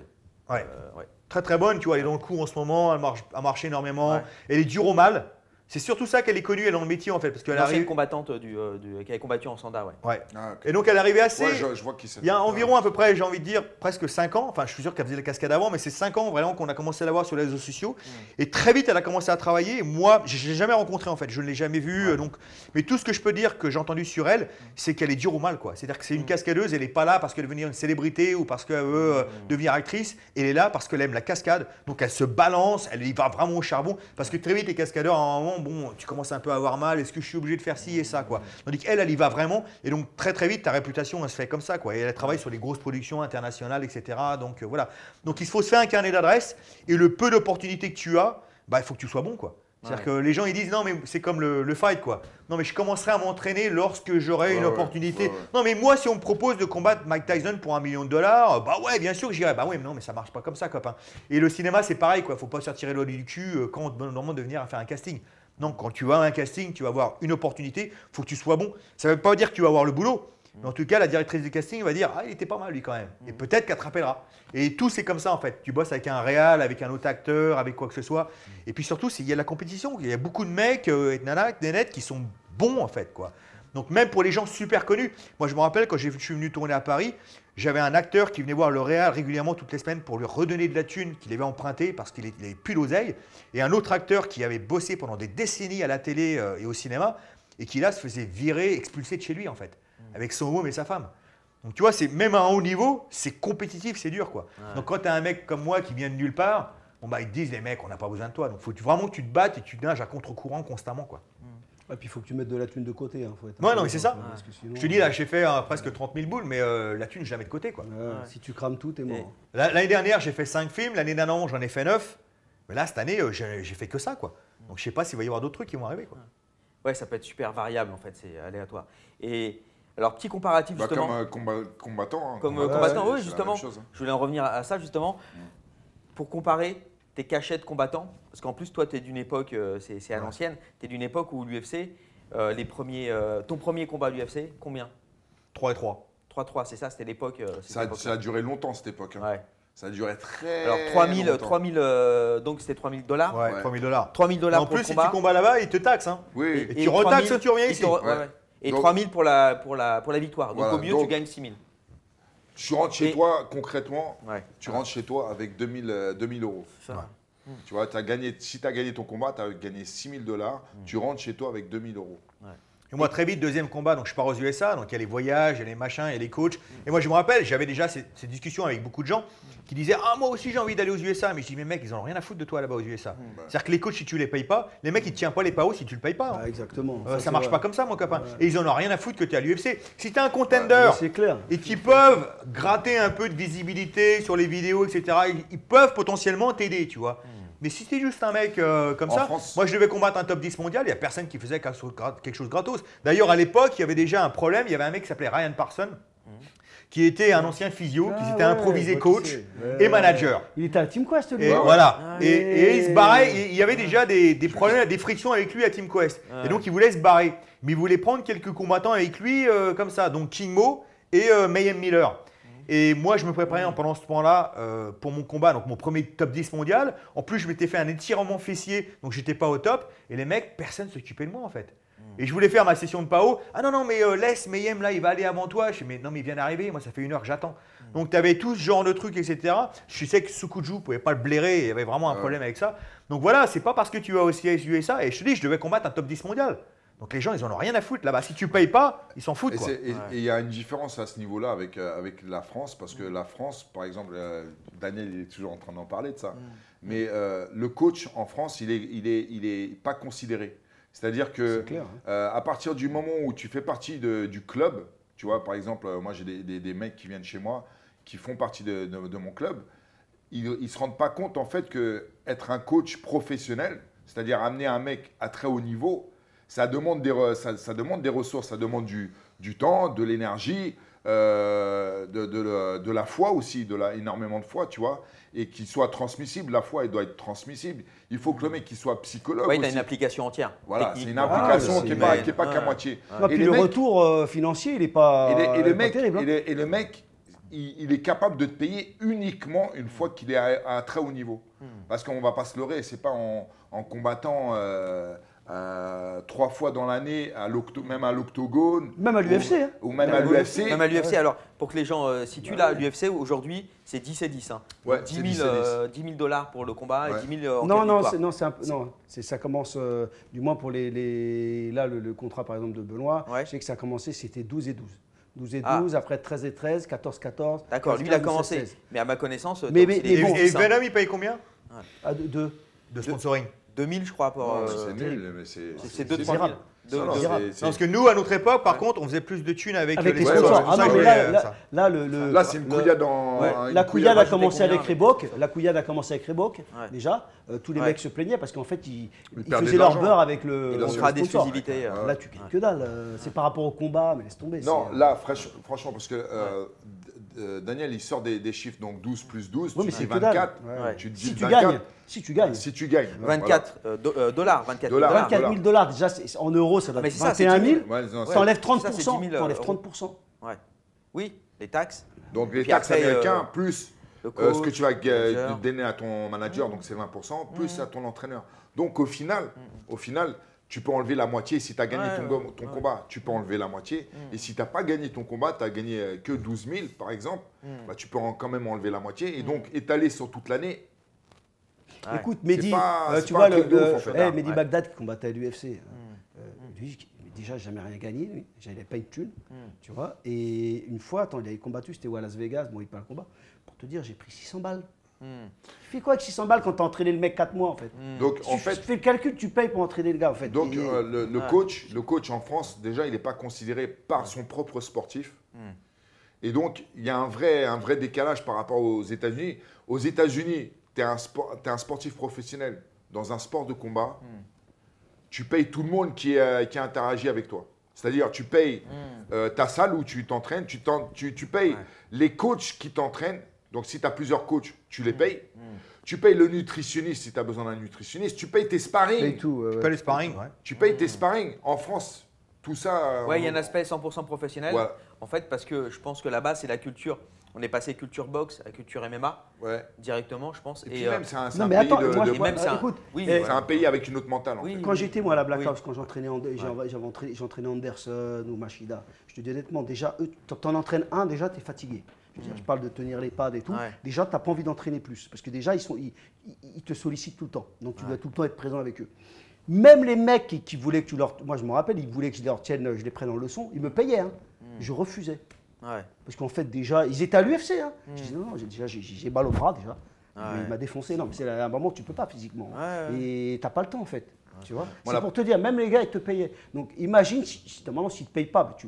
Ouais. Euh, ouais. très très bonne, tu vois, elle est dans le coup en ce moment, elle marche, elle marche énormément, Ouais. elle est dure au mal. C'est surtout ça qu'elle est connue, elle est dans le métier en fait. Parce qu'elle arrive. combattante du, euh, du- qui avait combattu en Sanda, ouais. Ouais. Ah, ok. Et donc elle est arrivée assez. Ouais, je, je vois qui c'est. Il y a environ à peu près, j'ai envie de dire, presque 5 ans. Enfin, je suis sûr qu'elle faisait la cascade avant, mais c'est 5 ans vraiment qu'on a commencé à la voir sur les réseaux sociaux. Et très vite, elle a commencé à travailler. Et moi, je ne l'ai jamais rencontrée en fait. Je ne l'ai jamais vue. euh, Donc, mais tout ce que je peux dire que j'ai entendu sur elle, c'est qu'elle est dure ou mal. quoi. C'est-à-dire que c'est une cascadeuse. Elle n'est pas là parce qu'elle veut devenir une célébrité ou parce qu'elle veut euh, devenir actrice. Elle est là parce qu'elle aime la cascade. Donc, elle se balance. Elle y va vraiment au charbon. Parce que très vite, les cascadeurs, à un moment, bon, tu commences un peu à avoir mal. Est-ce que je suis obligé de faire ci et ça quoi. Tandis qu'elle, elle y va vraiment. Et donc, très très vite, ta réputation, elle se fait comme ça. quoi. Et elle travaille sur les grosses productions internationales, etc. Donc, euh, voilà. Donc, il faut se faire un carnet d'adresses. Et le peu d'opportunités que tu as, bah, il faut que tu sois bon. quoi. C'est-à-dire que les gens ils disent non mais c'est comme le, le fight quoi. Non mais je commencerai à m'entraîner lorsque j'aurai Ouais, une ouais, opportunité. Non mais moi si on me propose de combattre Mike Tyson pour un million de dollars, bah ouais bien sûr que j'irai. Bah ouais mais non mais ça marche pas comme ça copain. Et le cinéma c'est pareil quoi. Faut pas se faire tirer l'eau du cul euh, quand on demande de venir faire un casting. Non quand tu vas à un casting tu vas avoir une opportunité. Faut que tu sois bon. Ça veut pas dire que tu vas avoir le boulot. Mais en tout cas, la directrice du casting va dire Ah, il était pas mal lui quand même. Et peut-être qu'elle te rappellera. Et tout, c'est comme ça en fait. Tu bosses avec un réal, avec un autre acteur, avec quoi que ce soit. Et puis surtout, il y a la compétition. Il y a beaucoup de mecs euh, et de nanas, des nets qui sont bons en fait. quoi. Donc même pour les gens super connus. Moi, je me rappelle quand je suis venu tourner à Paris, j'avais un acteur qui venait voir le réal régulièrement toutes les semaines pour lui redonner de la thune qu'il avait emprunté parce qu'il n'avait plus d'oseille. Et un autre acteur qui avait bossé pendant des décennies à la télé euh, et au cinéma et qui là se faisait virer, expulser de chez lui en fait, avec son homme et sa femme. Donc tu vois, c'est même à un haut niveau, c'est compétitif, c'est dur quoi. Donc quand tu as un mec comme moi qui vient de nulle part, bon bah ils te disent les mecs, on n'a pas besoin de toi. Donc faut vraiment que tu te battes et que tu nages à contre-courant constamment quoi. Et puis il faut que tu mettes de la thune de côté. hein, faut être Ouais, non, mais c'est ça. quoi, parce que sinon, Je te dis là, j'ai fait euh, presque 30 000 boules, mais euh, la thune je la mets de côté quoi. ouais, Si tu crames tout, t'es mort. La- L'année dernière, j'ai fait 5 films, l'année d'avant, j'en ai fait 9. Mais là, cette année, euh, j'ai fait que ça quoi. Donc je sais pas s'il va y avoir d'autres trucs qui vont arriver quoi. Ouais, ça peut être super variable en fait, c'est aléatoire. Et alors, petit comparatif Bah, justement. comme euh, comba- combattant. hein, Comme, euh, combattant, oui, justement. chose, hein. Je voulais en revenir à ça justement. Pour comparer tes cachets de combattants, parce qu'en plus, toi, tu es d'une époque, euh, c'est c'est à l'ancienne, tu es d'une époque où l'UFC, euh, les premiers, euh, ton premier combat à l'UFC, combien? 3 et 3. 3-3, c'est ça, c'était l'époque. euh, Ça, ça a duré longtemps cette époque. hein. Ouais. Ça a duré très Alors 3000, longtemps. 3000 euh, donc c'était 3000 dollars. Ouais, Ouais. 3000 dollars. 3000 dollars En pour plus, le si combat. tu combats là-bas, ils te taxent. Hein. Oui. Et tu retaxes quand tu reviens et ici. te ouais. Et Donc- 3000 pour la, pour, la, pour la victoire. Donc Voilà, au mieux, donc- tu gagnes 6000. Tu rentres chez Et- toi concrètement, Ouais. tu rentres chez toi avec 2000, euh, 2000 euros. Ça. Tu vois, as gagné, si tu as gagné ton combat, tu as gagné 6000 dollars, tu rentres chez toi avec 2000 euros. Et moi, très vite, deuxième combat, donc je pars aux USA, donc il y a les voyages, il y a les machins, il y a les coachs. Et moi, je me rappelle, j'avais déjà ces, ces discussions avec beaucoup de gens qui disaient Ah, moi aussi, j'ai envie d'aller aux USA. Mais je dis Mais mec, ils en ont rien à foutre de toi là-bas aux USA. C'est-à-dire que les coachs, si tu les payes pas, les mecs, ils ne tiennent pas les PAO si tu le payes pas. hein. Ah, exactement. Euh, ça c'est marche vrai. pas comme ça, mon copain. Ouais. Et ils en ont rien à foutre que tu es à l'UFC. Si tu es un Mais contender C'est clair. et qui peuvent gratter un peu de visibilité sur les vidéos, etc., ils, ils peuvent potentiellement t'aider, tu vois. Mais si c'est juste un mec euh, comme En ça, France- moi je devais combattre un top 10 mondial, il n'y a personne qui faisait quelque chose gra- quelque chose gratos. D'ailleurs, à l'époque, il y avait déjà un problème, il y avait un mec qui s'appelait Ryan Parson, qui était un ancien physio, qui Ah s'était ouais, improvisé coach et manager. Il était à Team Quest, lui. Et voilà. Ah et, il se barrait. et Il y avait déjà des, des problèmes, des frictions avec lui à Team Quest. Ouais. Et donc il voulait se barrer. Mais il voulait prendre quelques combattants avec lui euh, comme ça. Donc King Mo et euh, Mayhem Miller. Et moi, je me préparais en- pendant ce temps-là euh, pour mon combat, donc mon premier top 10 mondial. En plus, je m'étais fait un étirement fessier, donc j'étais pas au top. Et les mecs, personne s'occupait de moi en fait. Et je voulais faire ma session de PAO. Ah non, non, mais euh, laisse Mayhem là, il va aller avant toi. Je dis, mais non, mais il vient d'arriver. Moi, ça fait une heure que j'attends. Donc, tu avais tout ce genre de trucs, etc. Je sais que Sukuju ne pouvait pas le blairer. Il y avait vraiment un Ouais. problème avec ça. Donc voilà, c'est pas parce que tu vas au CS USA. Et je te dis, je devais combattre un top 10 mondial. Donc les gens, ils en ont rien à foutre là-bas. Si tu payes pas, ils s'en foutent. Et quoi. il y a une différence à ce niveau-là avec, euh, avec la France, parce que la France, par exemple, euh, Daniel il est toujours en train d'en parler de ça, mais euh, le coach en France, il est, il est, il est pas considéré. C'est-à-dire que clair. hein. euh, à partir du moment où tu fais partie de- du club, tu vois, par exemple, moi j'ai des, des- des mecs qui viennent chez moi, qui font partie de, de- de mon club, ils ne se rendent pas compte en fait que être un coach professionnel, c'est-à-dire amener un mec à très haut niveau, ça demande des, re- ça, ça demande des ressources, ça demande du, du temps, de l'énergie, euh, de, de la- de la foi aussi, de la, énormément de foi, tu vois, et qu'il soit transmissible. La foi, elle doit être transmissible. Il faut que le mec il soit psychologue Oui, tu as une application entière. Voilà, c'est une Ah, application c'est qui n'est pas, qui est pas qu'à moitié. Et puis le retour euh, financier, il n'est pas, et, les- et il le est pas mec, terrible. hein. et, le, et le mec, il, il est capable de te payer uniquement une fois qu'il est à, à un très haut niveau. Hmm. Parce qu'on va pas se leurrer, c'est pas en, en combattant euh, euh, trois fois dans l'année, à même à l'octogone. Même à ou- l'UFC, hein. Ou même à l'UFC. Même à l'UFC. Alors, pour que les gens euh, situent là, l'UFC aujourd'hui, c'est 10 et 10. hein. Ouais, 10, c'est 000, 10 et 10. euh, 10 000 dollars pour le combat Ouais. et 10 000 en Non, cas de non, non, c'est un peu, non, c'est, ça commence, euh, du moins pour les, les- là, le, le contrat par exemple de Benoît, Ouais. je sais que ça a commencé, c'était 12 et 12. 12 et Ah. 12, après 13 et 13, 14, 14. D'accord, 15, lui il a 15, commencé. 16. Mais à ma connaissance, Mais- mais- mais Et, bon, et 10, hein. Venom, il paye combien? Ah, de, de- de sponsoring 2000, je crois, pour. Non, euh, c'est nul, mais c'est. c'est- c'est 2-3 000. gérable. Deux- Non, non, deux- c'est- gérable. c'est- Non, Parce que nous, à notre époque, par contre, on faisait plus de thunes avec, avec les sponsors. ah non, mais là, voulais, là, ça. là, le, le- Là, c'est une couillade en. Ouais. La couillade couillade a commencé avec Reebok. La couillade a commencé avec Reebok, Ouais. déjà. Euh, tous les Ouais. mecs se plaignaient parce qu'en fait, ils, faisaient leur beurre avec le. Contrat d'exclusivité. euh. Là, tu gagnes que dalle. euh, C'est par rapport au combat, mais laisse tomber. Non, là, franchement, parce que euh, Daniel, il sort des, des chiffres, donc 12 plus 12, Oui, mais tu c'est dis que dalle. 24. Ouais. Tu te dis Si tu 24, gagnes, si tu gagnes. Si tu gagnes. 24 euh, do- euh, dollars. 24 000 Dollars. dollars. 24 000 dollars, déjà, c'est- en euros, ça doit mais être c'est ça, c'est 21 10 000. 000. Voilà. Ouais, non, c'est- T'enlèves Ça, 30%. c'est 10 000 T'enlèves euros. 30%. Ouais. Oui, les taxes, Donc les taxes après, américains, euh, plus le euh, ce que coach, tu vas manager. donner à ton manager, donc c'est 20%, plus à ton entraîneur. Donc au final, au final, tu peux enlever la moitié. Si tu as gagné Ouais, ton, ouais, go- ton ouais. combat, tu peux enlever la moitié. Et si tu n'as pas gagné ton combat, tu as gagné euh, que 12 000 par exemple, bah, tu peux en- quand même enlever la moitié. Et donc étaler sur toute l'année. Ouais. Écoute, Mehdi, pas- euh, tu pas vois, le, ouf, en fait. eh, Mehdi Ouais. Bagdad qui combattait à l'UFC. euh, lui, déjà, jamais rien gagné, lui. J'avais pas eu de thune, tu vois. Et une fois, attends, il avait combattu, c'était où, à Las Vegas, bon, il pas le combat. Pour te dire, j'ai pris 600 balles. Tu fais quoi avec 600 balles quand t'as entraîné le mec 4 mois, en fait Donc Tu- en fait, tu fais le calcul, tu payes pour entraîner le gars, en fait. Donc euh, le, le Ouais. coach, le coach en France, déjà, il n'est pas considéré par son propre sportif. Et donc, il y a un vrai, un vrai décalage par rapport aux États-Unis. Aux États-Unis, tu es, un un sportif professionnel dans un sport de combat. Tu payes tout le monde qui, euh, qui interagit avec toi. C'est-à-dire, tu payes euh, ta salle où tu t'entraînes, tu, t'en- tu, tu payes Ouais. les coachs qui t'entraînent. Donc, si tu as plusieurs coachs, tu les payes. Tu payes le nutritionniste si tu as besoin d'un nutritionniste. Tu payes tes sparring. paye tout. ouais, ouais. Pas les sparring, ouais. Tu payes tes sparring. En France, tout ça. euh, Ouais, il y a un aspect 100% professionnel. En fait, parce que je pense que là-bas, c'est la culture. On est passé culture boxe à culture MMA Ouais. directement, je pense. Et, puis euh, même, c'est un, c'est Non, un mais pays attends, de- moi, de- et même, c'est un- écoute, oui, ouais. c'est un pays avec une autre mentale. en Oui. fait. Quand j'étais moi à la Black Oui. House, quand j'entraînais j'entraînais Anderson ou Machida, je te dis honnêtement, déjà, t'en- t'en entraînes un, déjà, tu es fatigué. Je, veux dire, je parle de tenir les pads et tout. Ouais. Déjà, tu n'as pas envie d'entraîner plus. Parce que déjà, ils, sont, ils, ils- ils te sollicitent tout le temps. Donc, tu dois tout le temps être présent avec eux. Même les mecs qui, qui voulaient que tu leur. Moi, je me rappelle, ils voulaient que je leur tienne, je les prenne en leçon. Ils me payaient. hein. Je refusais. Ouais. Parce qu'en fait, déjà, ils étaient à l'UFC. Hein. Je dis non, non, j'ai déjà j'ai- mal au bras déjà. Ouais. Il m'a défoncé. Non, mais c'est un moment tu peux pas physiquement. Ouais. Et t'as pas le temps en fait. Tu vois? C'est pour te dire, même les gars, ils te payaient. Donc imagine, si, si, normalement, s'ils te payent pas, bah, tu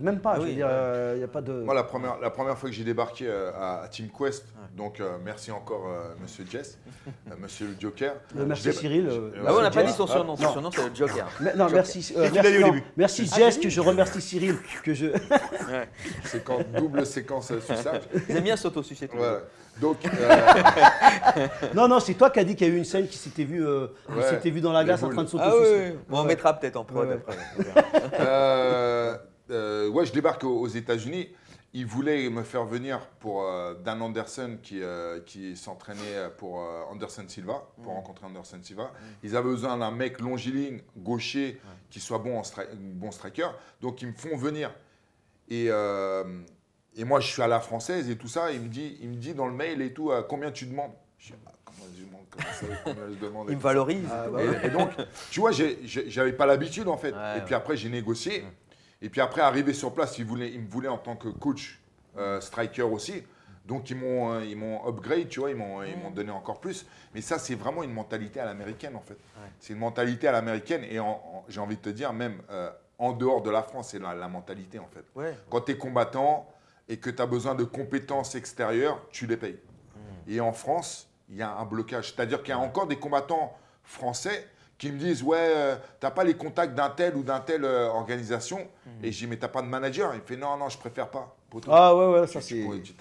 même pas. Ah je oui, veux dire, ouais. il n'y a pas de. Moi, la première, la première fois que j'ai débarqué euh, à, à Team Quest, donc euh, merci encore, euh, monsieur Jess, euh, monsieur le Joker. Euh, merci Cyril. euh, Ah ouais, on n'a pas dit son surnom. Son Non. surnom, c'est le Joker. Mais- non, merci, euh, l'as merci, au non, début. merci Ah, Jess, que je remercie Cyril, que je. Ouais. Séquence, double séquence euh, suçage. Ils aiment bien s'autosucer. Donc, euh, non, non, c'est toi qui as dit qu'il y a eu une scène qui s'était vue, euh, qui Ouais, s'était vue dans la glace en train de Ah oui, oui. Bon, on mettra peut-être en prod Ouais. après. euh, euh, ouais, je débarque aux, États-Unis. Ils voulaient me faire venir pour euh, Dan Anderson qui, euh, qui s'entraînait pour euh, Anderson Silva, pour rencontrer Anderson Silva. Ils avaient besoin d'un mec longiligne, gaucher, qui soit bon, en stri- bon striker. Donc ils me font venir. Et, euh, et moi, je suis à la française et tout ça. Il me dit, il me dit dans le mail et tout, euh, combien tu demandes? Je dis, ah, comment je demande Comment ça, combien je demande Ils me valorisent. Ah, bah Et, et donc, tu vois, j'avais pas l'habitude en fait. Ouais, et puis après, j'ai négocié. Et puis après, arrivé sur place, ils, voulaient, ils me voulaient en tant que coach euh, striker aussi. Donc, ils m'ont euh, ils m'ont upgrade, tu vois, ils m'ont ils m'ont donné encore plus. Mais ça, c'est vraiment une mentalité à l'américaine en fait. C'est une mentalité à l'américaine. Et en- en- j'ai envie de te dire, même euh, en dehors de la France, c'est la, la mentalité en fait. Ouais. Quand tu es combattant et que tu as besoin de compétences extérieures, tu les payes. Et en France, il y a un blocage. C'est-à-dire qu'il y a encore des combattants français qui me disent Ouais, euh, t'as pas les contacts d'un tel ou d'un telle euh, organisation. Et je dis Mais t'as pas de manager Il fait Non, non, je préfère pas. Ah ouais, ouais, ça c'est. tu-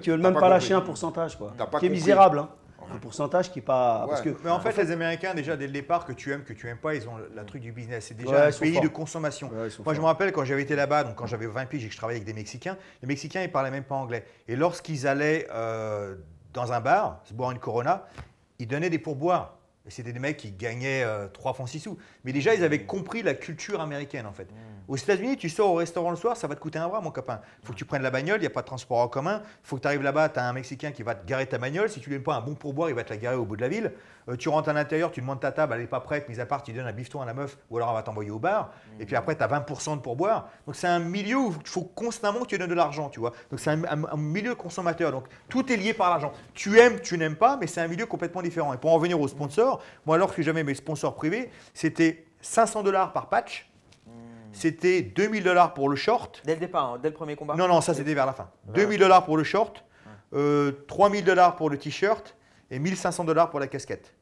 qui veulent même pas, lâcher un pourcentage, quoi. Pas qui est misérable, hein. Un pourcentage qui est pas. Parce que, Mais en fait, les Américains, déjà dès le départ, que tu aimes, que tu aimes pas, ils ont le- la truc du business. C'est déjà Ouais, un pays forts. de consommation. Ouais, Moi, je me rappelle quand j'avais été là-bas, donc quand j'avais 20 piges et que je travaillais avec des Mexicains, les Mexicains, ils parlaient même pas anglais. Et lorsqu'ils allaient euh, dans un bar, se boire une Corona, ils donnaient des pourboires. C'était des mecs qui gagnaient euh, 3 francs 6 sous. Mais déjà, ils avaient compris la culture américaine en fait. Aux États-Unis, tu sors au restaurant le soir, ça va te coûter un bras, mon copain. Il faut que tu prennes la bagnole, il n'y a pas de transport en commun. Il faut que tu arrives là-bas, tu as un Mexicain qui va te garer ta bagnole. Si tu lui donnes pas un bon pourboire, il va te la garer au bout de la ville. Euh, tu rentres à l'intérieur, tu demandes ta table, elle n'est pas prête, mis à part, tu donnes un bifton à la meuf, ou alors elle va t'envoyer au bar. Et puis après, tu as 20% de pourboire. Donc c'est un milieu où il faut constamment que tu donnes de l'argent, tu vois. Donc c'est un, un- un milieu consommateur. Donc tout est lié par l'argent. Tu aimes, tu n'aimes pas, mais c'est un milieu complètement différent. Et pour en revenir aux sponsors, moi, alors que j'avais mes sponsors privés, c'était 500 dollars par patch. C'était 2000 dollars pour le short. Dès le départ, hein, dès le premier combat Non, non, ça c'était vers la fin. 2000 dollars pour le short, euh, 3000 dollars pour le t-shirt et 1500 dollars pour la casquette.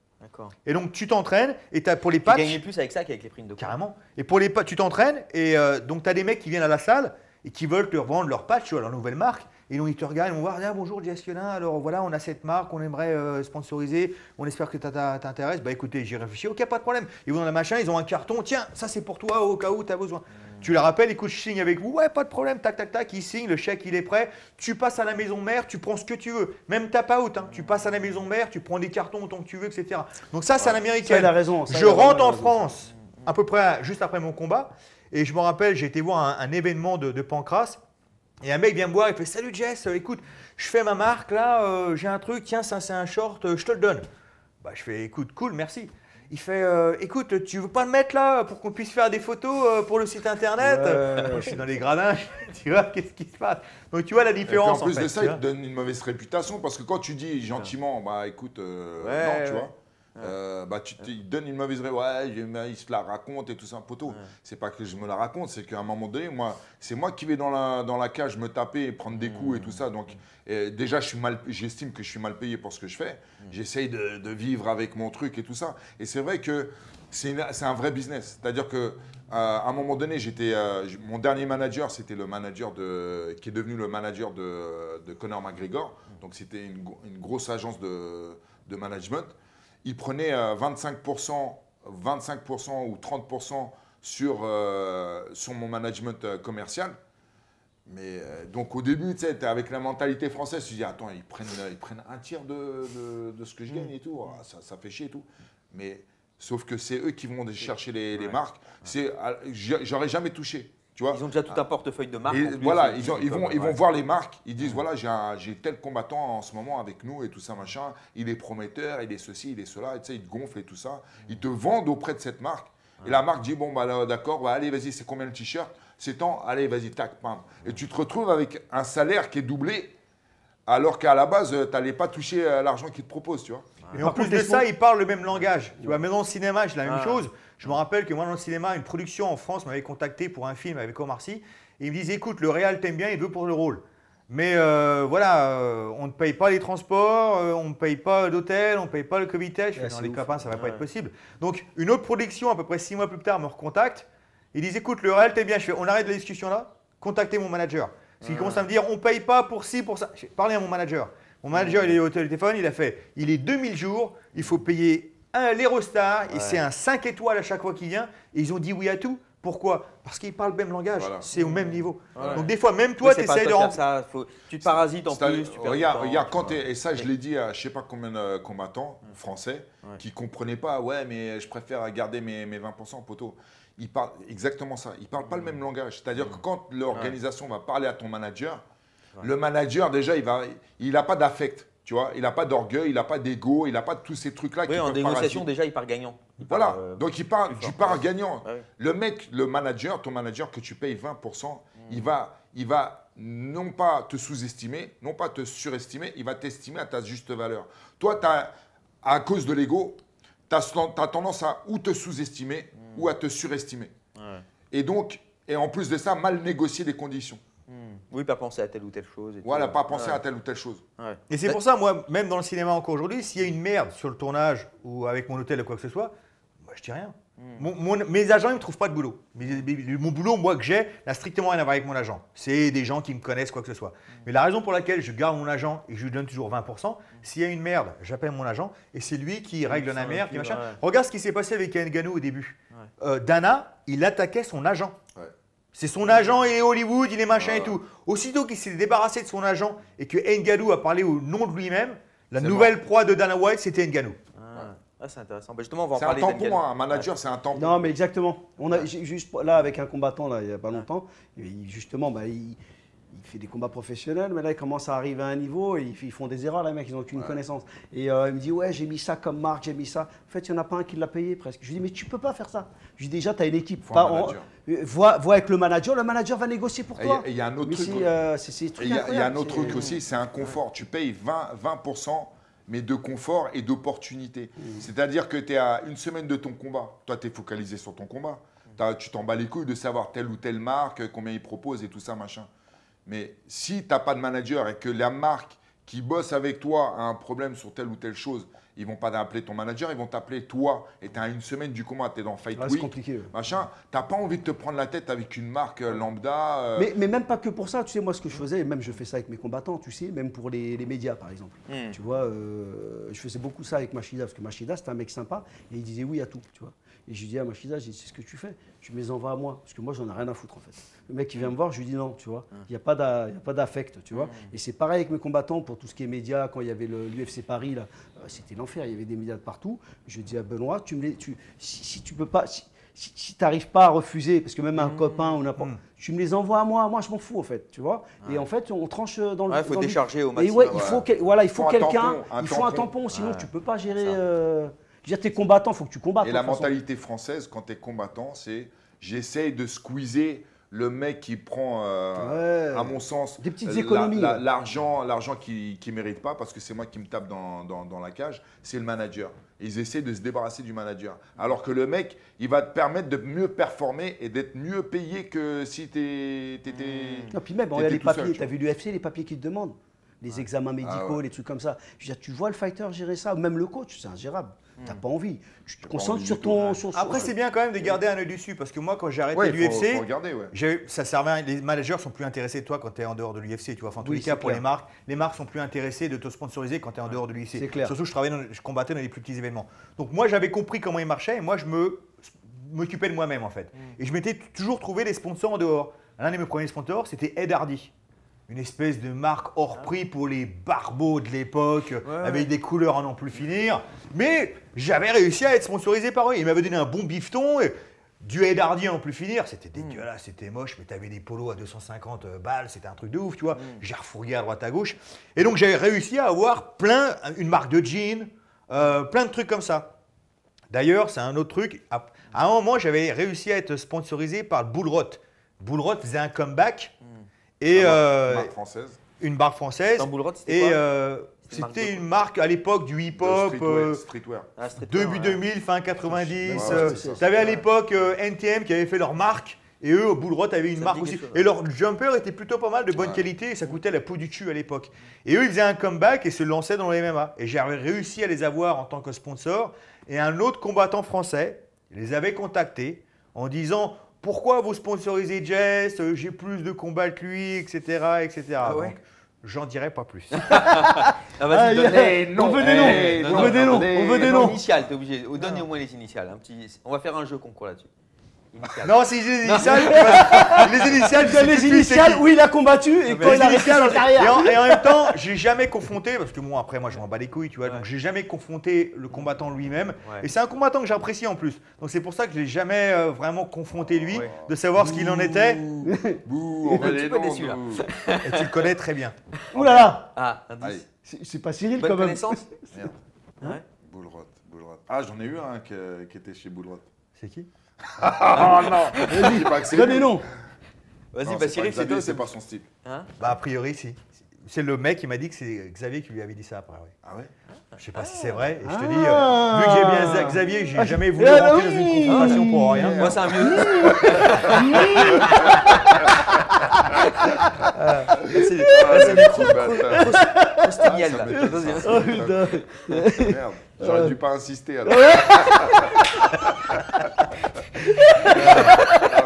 Et donc tu t'entraînes et t'as pour les Tu patchs, gagnais plus avec ça qu'avec les primes de carrément. Et pour les patchs, tu t'entraînes et euh, donc tu as des mecs qui viennent à la salle et qui veulent te revendre leur patch, tu leur nouvelle marque. Et donc ils te regardent, ils vont voir, ah, bonjour Jess Yolin, alors voilà, on a cette marque, on aimerait euh, sponsoriser, on espère que ça t'intéresse. Bah écoutez, j'y réfléchis, ok, pas de problème. Ils vont dans la machin, ils ont un carton, tiens, ça c'est pour toi au cas où tu as besoin. Tu les rappelles, écoute, je signe avec vous, ouais, pas de problème, tac, tac, tac, ils signent, le chèque il est prêt. Tu passes à la maison mère, tu prends ce que tu veux, même tap out, hein. tu passes à la maison mère, tu prends des cartons autant que tu veux, etc. Donc ça, c'est à l'américaine. il a raison. ça, Je il a rentre vraiment en raison. France, à peu près juste après mon combat, et je me rappelle, j'ai été voir un, un événement de, de Pancras, et un mec vient me voir, il fait Salut Jess, euh, écoute, je fais ma marque là, euh, j'ai un truc, tiens, ça c'est un short, euh, je te le donne. Bah, je fais Écoute, cool, merci. Il fait euh, Écoute, tu veux pas le mettre là pour qu'on puisse faire des photos euh, pour le site internet Ouais. Moi, Je suis dans les gradins, tu vois, qu'est-ce qui se passe? Donc tu vois la Et différence. en plus fait, de ça, il te donne une mauvaise réputation parce que quand tu dis gentiment, bah écoute, euh, Ouais, non, tu ouais. vois. Euh, bah, tu te- il te donne une mauvaise réputation. Ouais, il se la raconte et tout ça, poteau. C'est pas que je me la raconte, c'est qu'à un moment donné, moi, c'est moi qui vais dans la, dans la cage me taper et prendre des coups et tout ça. Donc, déjà, je suis mal, j'estime que je suis mal payé pour ce que je fais. J'essaye de, de vivre avec mon truc et tout ça. Et c'est vrai que c'est un vrai business. C'est-à-dire que euh, à un moment donné, j'étais, euh, mon dernier manager, c'était le manager de, qui est devenu le manager de, de Conor McGregor. Donc c'était une, une grosse agence de, de management. Il prenait euh, 25%, 25% ou 30% sur, euh, sur mon management euh, commercial. Mais euh, donc au début, tu sais, avec la mentalité française, tu te dis, attends, ils prennent, ils prennent un tiers de, de- de ce que je gagne et tout, Ah, ça, ça fait chier et tout. Mais sauf que c'est eux qui vont chercher les, les marques. C'est, ah, j'aurais jamais touché, tu vois. Ils ont déjà tout un portefeuille de marques. Et en plus, voilà, et ils, ont- ils vont, ils vont ouais. voir les marques, ils disent voilà, j'ai tel combattant en ce moment avec nous et tout ça, machin. Il est prometteur, il est ceci, il est cela, et tu sais, ils te gonflent et tout ça. Ils te vendent auprès de cette marque. Et la marque dit bon, bah là, d'accord, bah, allez, vas-y, c'est combien le t-shirt? C'est tant, allez, vas-y, tac, pam. Et tu te retrouves avec un salaire qui est doublé, alors qu'à la base, tu n'allais pas toucher euh, l'argent qu'ils te proposent, tu vois. Et en plus de ça, ils parlent le même langage. Tu vois, dans le cinéma, c'est la même Ah. chose. Je me rappelle que moi, dans le cinéma, une production en France m'avait contacté pour un film avec Omar Sy. Et il me disait, écoute, le réal t'aime bien, il veut pour le rôle. Mais euh, voilà, euh, on ne paye pas les transports, euh, on ne paye pas d'hôtel, on ne paye pas le comité. Je fais, Ouais, non, les ouf. copains, ça ne va pas être possible. Donc, une autre production, à peu près six mois plus tard, me recontacte. Ils disent, écoute, le réal t'aime bien. Je fais, on arrête la discussion là, contactez mon manager. Parce qu'il commence à me dire, on ne paye pas pour ci, pour ça. Je fais, Parlez à mon manager. Mon manager, il est au téléphone, il a fait, il est 2000 jours, il faut payer un l'Eurostar, et Ouais. c'est un 5 étoiles à chaque fois qu'il vient, et ils ont dit oui à tout. Pourquoi? Parce qu'ils parlent le même langage, Voilà. c'est au même niveau. Ouais. Donc des fois, même toi, tu essayes de toi rendre... faire ça, faut- tu te parasites en plus. tu perds regarde, temps, regarde quand et ça je l'ai dit à je sais pas combien de combattants français Ouais. qui comprenaient pas, ouais mais je préfère garder mes, mes 20% poteau. Ils parlent exactement ça, ils parlent pas le même langage. C'est-à-dire que quand l'organisation va parler à ton manager, le manager déjà il va, il a pas d'affect, tu vois, il a pas d'orgueil, il a pas d'ego, il a pas tous ces trucs là Oui, qui en négociation, déjà, il part gagnant. Il part, Voilà, euh, donc il part, tu pars gagnant. Ouais. Le mec, le manager, ton manager que tu payes 20%, Mm. il, va, il va non pas te sous-estimer, non pas te surestimer, il va t'estimer à ta juste valeur. Toi, as, à cause de l'ego, tu as, tendance à ou te sous-estimer Mm. ou à te surestimer. Ouais. Et donc, et en plus de ça, mal négocier les conditions. Hmm. Oui, pas penser à telle ou telle chose. et Voilà, tout. pas penser Ouais. à telle ou telle chose. Ouais. Et c'est pour ça, moi, même dans le cinéma encore aujourd'hui, s'il y a une merde sur le tournage ou avec mon hôtel ou quoi que ce soit, moi, je dis rien. Mon- mon- mes agents, ils ne trouvent pas de boulot. Mais- mais- mon boulot, moi, que j'ai, n'a strictement rien à voir avec mon agent. C'est des gens qui me connaissent, quoi que ce soit. Mais la raison pour laquelle je garde mon agent et que je lui donne toujours 20%, s'il y a une merde, j'appelle mon agent et c'est lui qui règle la merde. qui occupe, machin. ouais. Regarde ce qui s'est passé avec Nganou au début. Euh, Dana, il attaquait son agent. C'est son agent, il est Hollywood, il est machin et tout. Aussitôt qu'il s'est débarrassé de son agent et que Ngannou a parlé au nom de lui-même, la nouvelle proie de Dana White, c'était Ngannou. Ah. Ah, c'est intéressant. Bah, justement, on va en C'est un parler. tampon, hein, un manager, c'est un tampon. Non, mais exactement. On a juste là avec un combattant là, il n'y a pas longtemps. justement, bah, il, il fait des combats professionnels, mais là il commence à arriver à un niveau et ils, font des erreurs, les mecs, ils n'ont aucune connaissance. Et euh, il me dit ouais, j'ai mis ça comme marque, j'ai mis ça. En fait, il n'y en a pas un qui l'a payé presque. Je lui dis mais tu peux pas faire ça. Je lui dis déjà, tu as une équipe. Un en- euh, vois, vois avec le manager, le manager va négocier pour toi. et il y a un autre Mais truc. euh, Il y, y a un autre aussi, c'est un confort. Tu payes 20, 20% mais de confort et d'opportunité. Mmh. C'est-à-dire que tu es à une semaine de ton combat. Toi, tu es focalisé sur ton combat. Tu t'en bats les couilles de savoir telle ou telle marque, combien ils proposent et tout ça, machin. Mais si tu n'as pas de manager et que la marque qui bosse avec toi a un problème sur telle ou telle chose, ils vont pas t'appeler ton manager, ils vont t'appeler toi. Et tu as une semaine du combat, tu es dans Fight Ouais, c'est Week, compliqué. ouais. machin. Tu pas envie de te prendre la tête avec une marque euh, lambda. euh, Mais, mais même pas que pour ça, tu sais, moi ce que je faisais, et même je fais ça avec mes combattants, tu sais, même pour les, les médias par exemple. Hmm. Tu vois, euh, je faisais beaucoup ça avec Machida, parce que Machida c'était un mec sympa, et il disait oui à tout, tu vois. Et je lui dis à Machida, c'est ce que tu fais, tu me les envoies à moi, parce que moi j'en ai rien à foutre en fait. Le mec qui vient me voir, je lui dis non, tu vois, il n'y a pas d'a- il y a pas d'affect, tu vois. Et c'est pareil avec mes combattants pour tout ce qui est médias, quand il y avait l'UFC Paris, là, euh, c'était l'enfer, il y avait des médias de partout. Je dis à Benoît, tu me les, tu, si, si tu peux pas, si, si, tu n'arrives pas à refuser, parce que même un copain ou n'importe, tu me les envoies à moi, moi je m'en fous en fait, tu vois. Et en fait, on tranche dans le. Ouais, faut dans le- décharger au Et maximum. ouais, il faut, voilà, il faut, Faut un quelqu'un, tampon, un il faut un tampon. sinon Ouais. tu peux pas gérer. Je veux dire, t'es combattant, faut que tu combattes. Et hein, la façon. mentalité française, quand tu es combattant, c'est j'essaye de squeezer le mec qui prend, euh, Ouais. à mon sens, Des petites la- économies, la- l'argent l'argent qui ne mérite pas, parce que c'est moi qui me tape dans, dans- dans la cage, c'est le manager. Ils essaient de se débarrasser du manager. Alors que le mec, il va te permettre de mieux performer et d'être mieux payé que si tu étais... Non, puis même, regarde les papiers, tu as vu l'UFC, les papiers qu'ils te demandent. Les examens médicaux, Ah ouais. les trucs comme ça. Je veux dire, tu vois le fighter gérer ça, ou même le coach, c'est ingérable. T'as pas envie. Tu te concentres sur ton. tout. sur- sur- Après, sur- c'est bien quand même de garder un œil dessus parce que moi, quand j'ai arrêté Ouais, l'UFC, ouais. Ça servait à- les managers sont plus intéressés de toi quand tu es en dehors de l'UFC, tu vois. Enfin, en tous Oui, les cas, pour clair. les marques, les marques sont plus intéressées de te sponsoriser quand tu es en dehors de l'UFC. c'est clair. Surtout, je travaillais, dans- je combattais dans les plus petits événements. Donc moi, j'avais compris comment ils marchaient et moi, je me m'occupais de moi-même en fait. Et je m'étais toujours trouvé des sponsors en dehors. L'un de mes premiers sponsors, c'était Ed Hardy. Une espèce de marque hors prix pour les barbeaux de l'époque, avec des couleurs à n'en plus finir. Mais j'avais réussi à être sponsorisé par eux. Ils m'avaient donné un bon bifton. Et du Ed Hardy à n'en plus finir, c'était dégueulasse, c'était moche, mais t'avais des polos à 250 balles, c'était un truc de ouf, tu vois. J'ai refourgué à droite à gauche. Et donc j'avais réussi à avoir plein, une marque de jeans, euh, plein de trucs comme ça. D'ailleurs, c'est un autre truc. À à un moment, j'avais réussi à être sponsorisé par Bullrot. Bullrot faisait un comeback et euh, Marque française. une barre française. Et quoi euh, C'était une marque marque à l'époque du hip-hop. streetwear, euh, streetwear. Ah, streetwear, Début ouais. 2000, fin 90. Ouais, ouais, euh, c'est ça, T'avais à l'époque euh, NTM qui avait fait leur marque. Et eux, au Bullrot, avaient une Ça marque aussi. Et leur jumper était plutôt pas mal, de bonne Ouais. qualité, et ça coûtait la peau du cul à l'époque. Et eux, ils faisaient un comeback et se lançaient dans le MMA. Et j'avais réussi à les avoir en tant que sponsor. Et un autre combattant français les avait contactés en disant Pourquoi vous sponsorisez Jess Euh, J'ai plus de combats que lui, etc. etc. Ah ouais Donc, j'en dirai pas plus. Ah, vas-y, Ah, donne les on veut des noms, Eh, on veut des noms, on veut des noms. Initiales, t'es obligé. Donne au moins les initiales. Un petit... On va faire un jeu concours là-dessus. Initiales. non, c'est les initiales. les initiales, les initiales où il a combattu et quand il a carrière. Et en, et en même temps, j'ai jamais confronté, parce que bon, après, moi, je m'en bats les couilles, tu vois, donc j'ai jamais confronté le combattant lui-même. Ouais. Et c'est un combattant que j'apprécie en plus. Donc c'est pour ça que je l'ai jamais euh, vraiment confronté lui, Ouais. de savoir ce qu'il en était. Bouh, on Un veut petit les peu noms, déçu, là. nous. Et tu le connais très bien. Ouh là là Ah, Allez, indice. C'est c'est pas Cyril Bonne quand même. connaissance merde. Ouais. Bullrot, Bullrot. Ah, j'en ai eu un qui, qui était chez Bullrot. C'est qui? Ah non Je dis pas que c'est Donne lui. les noms. Vas-y, bah toi. c'est pas son style. Hein Bah, a priori, si. C'est le mec qui m'a dit que c'est Xavier qui lui avait dit ça après. ouais. Ah ouais? Je sais pas si c'est vrai. Et je te dis, Ah. euh, vu que j'ai bien Xavier, j'ai Ah, jamais voulu ah, rentrer dans une confrontation pour rien. Moi, c'est un vieux. C'est Ah, des Ah. Oh. Merde, j'aurais dû pas insister alors.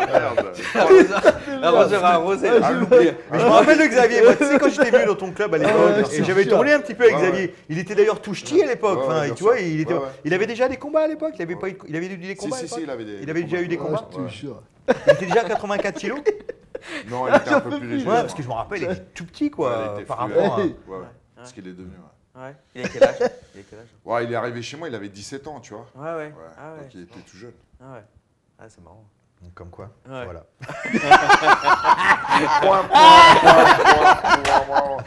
merde. L'arroseur a arrosé. Ah, je-. Mais je me rappelle de Xavier. Moi, tu sais, quand j'étais venu dans ton club à l'époque, ouais, et c'est j'avais tourné un petit peu avec Ouais, Xavier. Il était d'ailleurs tout ch'ti à l'époque. Ouais, Enfin, ouais, tu vois, il, était, Ouais, ouais. il avait déjà des combats à l'époque. Il avait, pas eu, il avait eu des Si, combats. si, si, l'époque il avait des. Il avait déjà eu des combats Je. Il était déjà à 84 kilos. Ouais, Non, il était un peu plus léger. parce que je me rappelle, il était tout petit, quoi, Ouais, il était par rapport à. Ouais, ouais. Ce qu'il est devenu. ouais. Ouais. Il a quel âge? Il a quel âge? Ouais, il est arrivé chez moi, il avait 17 ans, tu vois. Ouais, ouais. Ouais, Ah ouais. donc il était tout jeune. Ah ouais. Ah, c'est marrant. Comme quoi. Ouais. Voilà.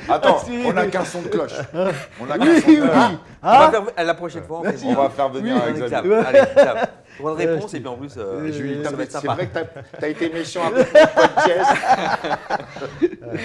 Attends, on n'a qu'un son de cloche. On a qu'un Oui, son de oui. cloche. On va faire- à la prochaine fois, on fait On va faire venir Oui. Xavier. Allez. Droit de réponse et puis en plus, euh, C'est vrai que t'as as été méchant Jess. Ça va être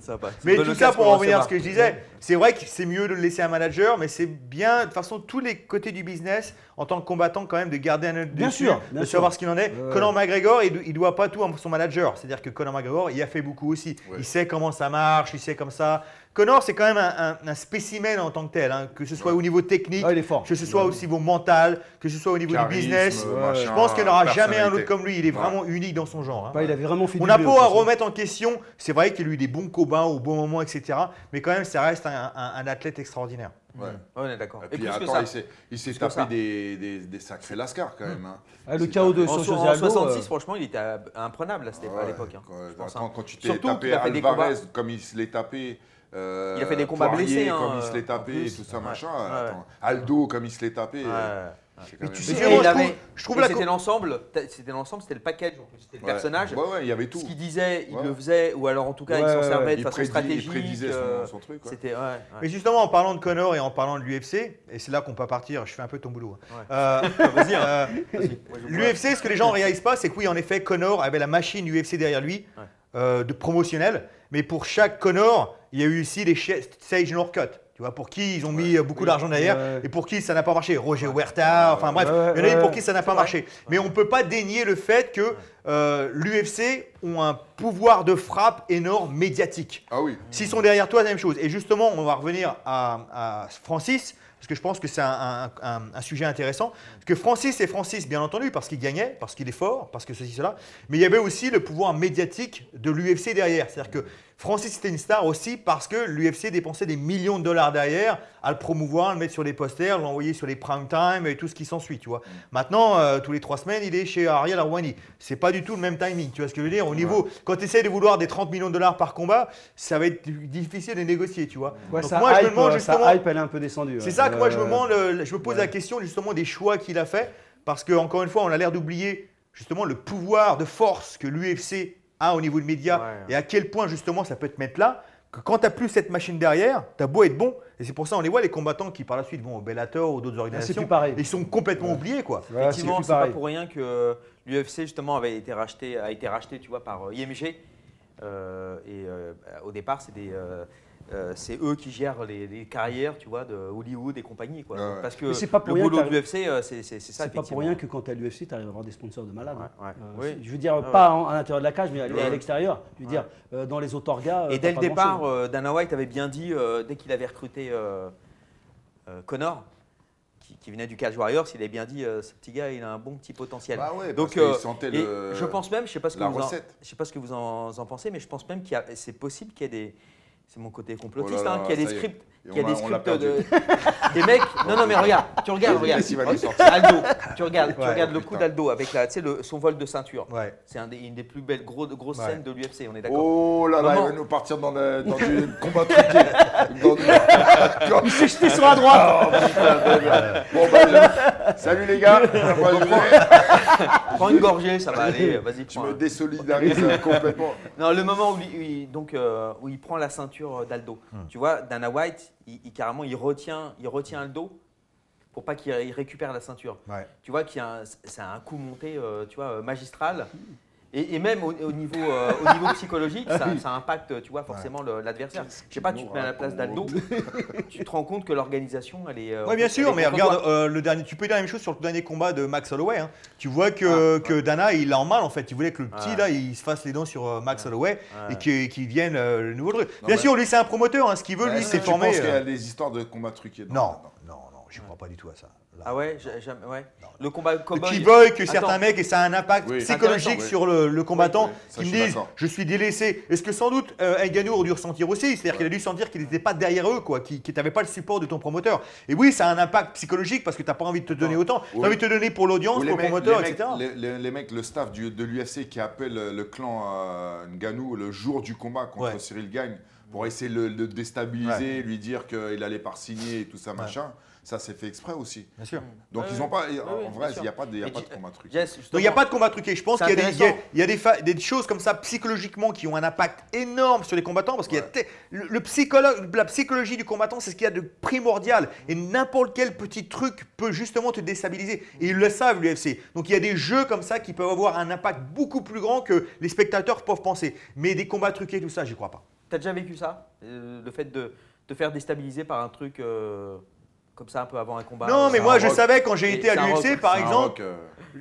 sympa. Mais tout ça pour en revenir à ce que je disais, c'est vrai que c'est mieux de le laisser à un manager, mais c'est bien, de toute façon, tous les côtés du business, en tant que combattant, quand même, de garder un œil Bien dessus, sûr, de sûr. savoir ce qu'il en est. Ouais. Conor McGregor, il, il doit pas tout à son manager. C'est-à-dire que Conor McGregor, il a fait beaucoup aussi. Ouais. Il sait comment ça marche, il sait comme ça. Conor, c'est quand même un, un- un spécimen en tant que tel, hein, que ce soit au niveau technique, Ah, il est fort. que ce soit au niveau mental, que ce soit au niveau Charisme, du business. euh, machin, Je pense qu'il n'y en aura jamais un autre comme lui. Il est Ouais. vraiment unique dans son genre. hein. Bah, il avait vraiment fait On a beau à remettre en question, c'est vrai qu'il a eu des bons au bon moment, etc. Mais quand même, ça reste un, un- un athlète extraordinaire. Ouais. Ouais, on est d'accord. Et Et puis plus que attends, ça. il s'est- tapé des, des, des sacrés lascars quand même. hein. Ah, le KO de José en Aldo, 66, euh, franchement, il était imprenable à, époque- à Ouais, l'époque. hein, quand- hein. quand tu t'es Surtout tapé qu'il a fait des Alvarez combats. comme il se l'est tapé. euh, Il a fait des combats Poirier, blessés, hein, comme il se euh, l'est tapé, plus. tout ça, Ouais. machin. Ouais. attends. Aldo, comme il se l'est tapé. Ouais. euh, Mais même- tu Mais sais, il je avait- trouve- je trouve et la c'était l'ensemble, c'était l'ensemble, c'était le package, c'était le Ouais. personnage. Ouais, ouais, il y avait tout. Ce qu'il disait, il Ouais. le faisait, ou alors en tout cas, il s'en servait ouais. de façon prédit- il stratégique. prédisait euh, son, son truc. C'était, ouais, ouais. Mais justement, en parlant de Connor et en parlant de l'UFC, et c'est là qu'on peut partir, je fais un peu ton boulot. hein. Ouais. Euh, Vas-y, hein. euh. Moi. L'UFC, ce que les gens ne réalisent pas, c'est que oui, en effet, Connor avait la machine UFC derrière lui, Ouais. euh, de promotionnel. Mais pour chaque Connor, il y a eu aussi les Sage Northcutt. Tu vois, pour qui ils ont mis euh, beaucoup d'argent derrière Ouais. et pour qui ça n'a pas marché? Roger Huerta, enfin bref, Ouais, il y en a pour qui ça n'a pas vrai. marché. Mais on ne peut pas dénier le fait que euh, l'UFC ont un pouvoir de frappe énorme médiatique. Ah oui. S'ils sont derrière toi, c'est la même chose. Et justement, on va revenir à, à Francis, parce que je pense que c'est un, un- un- un sujet intéressant. Parce que Francis est Francis, bien entendu, parce qu'il gagnait, parce qu'il est fort, parce que ceci, cela. Mais il y avait aussi le pouvoir médiatique de l'UFC derrière. C'est-à-dire que Francis était une star aussi parce que l'UFC dépensait des millions de dollars derrière à le promouvoir, le mettre sur les posters, l'envoyer sur les prime time et tout ce qui s'ensuit, tu vois. Maintenant, euh, tous les trois semaines, il est chez Ariel Arwani. C'est pas du tout le même timing, tu vois ce que je veux dire? Au niveau, quand tu essaies de vouloir des 30 millions de dollars par combat, ça va être difficile de négocier, tu vois. Ouais, Donc je me demande euh, justement. Sa hype, elle est un peu descendue. C'est ça que moi je me Euh, demande, je me pose la question justement des choix qu'il a fait, parce que encore une fois, on a l'air d'oublier justement le pouvoir de force que l'UFC au niveau de médias Ouais. et à quel point justement ça peut te mettre là. Que quand tu n'as plus cette machine derrière, tu as beau être bon, et c'est pour ça on les voit, les combattants qui par la suite vont au Bellator ou d'autres Ah, organisations, plus pareil. ils sont complètement oubliés quoi. Effectivement, c'est pas pour rien que l'UFC justement avait été racheté, a été racheté, tu vois, par euh, IMG. Euh, et euh, au départ, c'est des, euh, euh, c'est eux qui gèrent les, les carrières, tu vois, de Hollywood et compagnie, quoi. Ouais, ouais. Parce que pas pour le boulot que de l'UFC, euh, c'est ça. C'est pas pour rien que quand tu es à l'UFC, tu arrives à avoir des sponsors de malades. Ouais, ouais. Euh, Oui. Je veux dire, Ouais, pas en- à l'intérieur de la cage, mais à, l'extérieur. Je veux dire, euh, dans les autorgas. Et dès le départ, euh, Dana White avait bien dit, euh, dès qu'il avait recruté euh, euh, Connor, qui, qui venait du Cage Warriors, il avait bien dit, euh, ce petit gars, il a un bon petit potentiel. Bah ouais, Donc, parce qu'il euh, Et le- je pense même, je sais pas ce que la vous en, recette. je sais pas ce que vous en, en pensez, mais je pense même qu'il y a- c'est possible qu'il y ait des, c'est mon côté complotiste, Oh là hein, là, y a des scripts, Qu'il y a des scripts de, des mecs. Non non mais regarde, tu regardes, regarde. Aldo, tu regardes, tu regardes le coup d'Aldo avec la, son vol de ceinture. C'est une des plus belles gros, grosses scènes de l'UFC, on est d'accord. Oh là là, il va nous partir dans, du combat truqué. Il s'est jeté sur la droite. Oh. Bon, bah, Salut les gars. Prends une gorgée, ça va aller. Vas-y, Tu me un. désolidarise euh, complètement. Non, le moment où il, il- donc, euh, où il prend la ceinture d'Aldo. Tu vois, Dana White, il, il- carrément, il retient, il retient Aldo pour pas qu'il il récupère la ceinture. Ouais. Tu vois qu'il c'est un coup monté, euh, tu vois, euh, magistral. Et, et même au, au niveau, euh, au niveau psychologique, ça, ça impacte, tu vois, forcément l'adversaire. Je sais pas, tu te mets à la place d'Aldo, tu te rends compte que l'organisation, elle est. euh, Oui, bien sûr, mais regarde, euh, le dernier, tu peux dire la même chose sur le dernier combat de Max Holloway. hein. Tu vois que, que Dana, il a en mal en fait. Il voulait que le petit Ouais. là, il se fasse les dents sur Max Holloway Ouais. et qu'il qu'il vienne euh, le nouveau truc. Non, Bien sûr, lui, c'est un promoteur. hein. Ce qu'il veut, lui, c'est former. penses qu'il y a des histoires de combat truqués Non, non, non, je crois pas du tout à ça. Là. Ah ouais, jamais, ouais. Le combat cowboy. Qui veuille que certains Attends. mecs et ça a un impact Oui. psychologique oui. sur le, le combattant, Oui, oui, ça, qui me disent je suis délaissé. Est-ce que sans doute euh, Ngannou aurait dû ressentir aussi C'est-à-dire qu'il a dû sentir qu'il n'était pas derrière eux, quoi, qu'il n'avait pas le support de ton promoteur. Et oui, ça a un impact psychologique parce que tu n'as pas envie de te donner autant. Tu as envie de te donner pour l'audience, Ou pour le promoteur, les mecs, etc. les, les- les mecs, le staff du- de l'UFC qui appelle le clan euh, Ngannou le jour du combat contre Ouais. Cyril Gagne pour essayer de le, le déstabiliser, lui dire qu'il allait pas signer et tout ça, Ouais. machin. Ça, c'est fait exprès aussi. Bien sûr. Donc, Ouais, ils ont pas. ouais, en ouais, vrai, il n'y a pas de, il y a pas de combat truc. Yes, Donc il n'y a pas de combat truqué. Je pense qu'il y a, des, il y a- y a des, choses comme ça psychologiquement qui ont un impact énorme sur les combattants parce qu'il y a Ouais. le, le psychologue, la psychologie du combattant, c'est ce qu'il y a de primordial et n'importe quel petit truc peut justement te déstabiliser et ils le savent l'UFC. Donc il y a des jeux comme ça qui peuvent avoir un impact beaucoup plus grand que les spectateurs peuvent penser. Mais des combats truqués, tout ça, j'y crois pas. T'as déjà vécu ça Euh, Le fait de te faire déstabiliser par un truc euh, comme ça un peu avant un combat non, euh, mais moi je rock. savais quand j'ai été à l'UFC par exemple. rock, euh,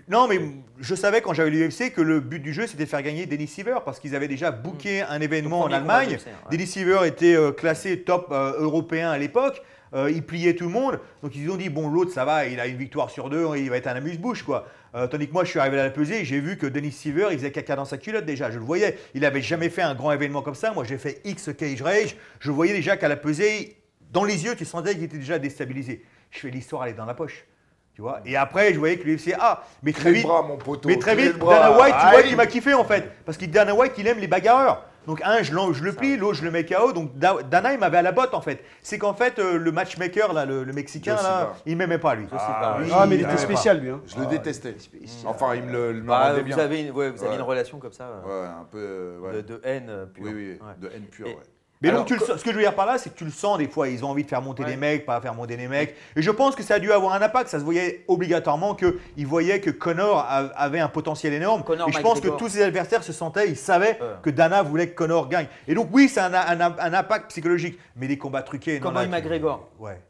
Non, mais je savais quand j'avais l'UFC que le but du jeu c'était de faire gagner Denis Siever parce qu'ils avaient déjà booké un événement en combat Allemagne. ouais. Denis Siever était euh, classé top européen à l'époque. Euh, il pliait tout le monde. Donc ils ont dit bon l'autre ça va, il a une victoire sur deux, il va être un amuse-bouche quoi. Euh, tandis que moi je suis arrivé à la pesée, j'ai vu que Denis Siever il faisait caca dans sa culotte déjà, je le voyais. Il avait jamais fait un grand événement comme ça. Moi j'ai fait X Cage Rage, je voyais déjà qu'à la pesée, dans les yeux tu sentais qu'il était déjà déstabilisé. Je fais l'histoire elle est dans la poche. Tu vois? Et après je voyais que l'UFC ah mais très vite bras, mon poteau. mais très vite. Dana White, tu vois Aïe. qu'il m'a kiffé en fait. Parce que Dana White, il aime les bagarreurs. Donc un, je, l'en- je le plie, l'autre, je le mets KO. Donc Da- Dana, il m'avait à la botte en fait. C'est qu'en fait, euh, le matchmaker, là, le, le Mexicain, là, il m'aimait pas lui. Ah, Lui, Ah, mais il était spécial, lui. Hein. Je le détestais. Spécial. Enfin, il me le, le me Bah, rendait vous bien. avez, une, ouais, vous avez Ouais. une relation comme ça euh, Ouais, un peu. euh, ouais. de, de haine pure. Oui, oui, Ouais. de haine pure, Et- ouais. Mais Alors, donc, tu le ce que je veux dire par là, c'est que tu le sens des fois, ils ont envie de faire monter Ouais. des mecs, pas faire monter des mecs. Et je pense que ça a dû avoir un impact. Ça se voyait obligatoirement qu'ils voyaient que Connor avait un potentiel énorme. Conor et je pense que tous ses adversaires se sentaient, ils savaient que Dana voulait que Connor gagne. Et donc, oui, c'est un, un- un impact psychologique. Mais des combats truqués. non, Cowboy là, McGregor. Ouais.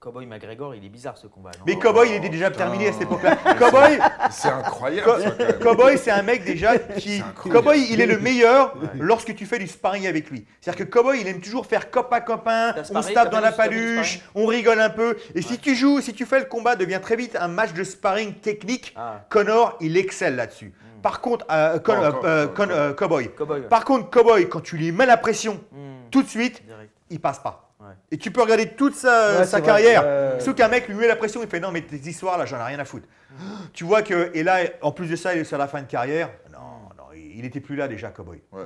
Cowboy McGregor, il est bizarre ce combat. non Mais Cowboy, il était déjà putain. terminé à cette époque-là. Cowboy, C'est incroyable, ça, quand même. Cowboy, c'est un mec déjà qui. Cowboy, il est le meilleur Ouais. lorsque tu fais du sparring avec lui. C'est-à-dire que Cowboy, il aime toujours faire copain-copain, T'as on se tape dans la paluche, on rigole un peu. Et si tu joues, si tu fais le combat, devient très vite un match de sparring technique. Ah, Connor, il excelle là-dessus. Par contre, euh, Con- Non, euh, Con- euh, Cowboy. Cowboy. ouais. Par contre, Cowboy, quand tu lui mets la pression, Hmm, tout de suite, direct. il passe pas. Ouais. Et tu peux regarder toute sa, Ouais, sa c'est vrai. carrière. Ouais. Sauf qu'un mec lui met la pression, il fait non, mais tes histoires là, j'en ai rien à foutre. Tu vois que, et là, en plus de ça, il est sur la fin de carrière. Non, non, il il était plus là déjà, Cowboy. Ouais.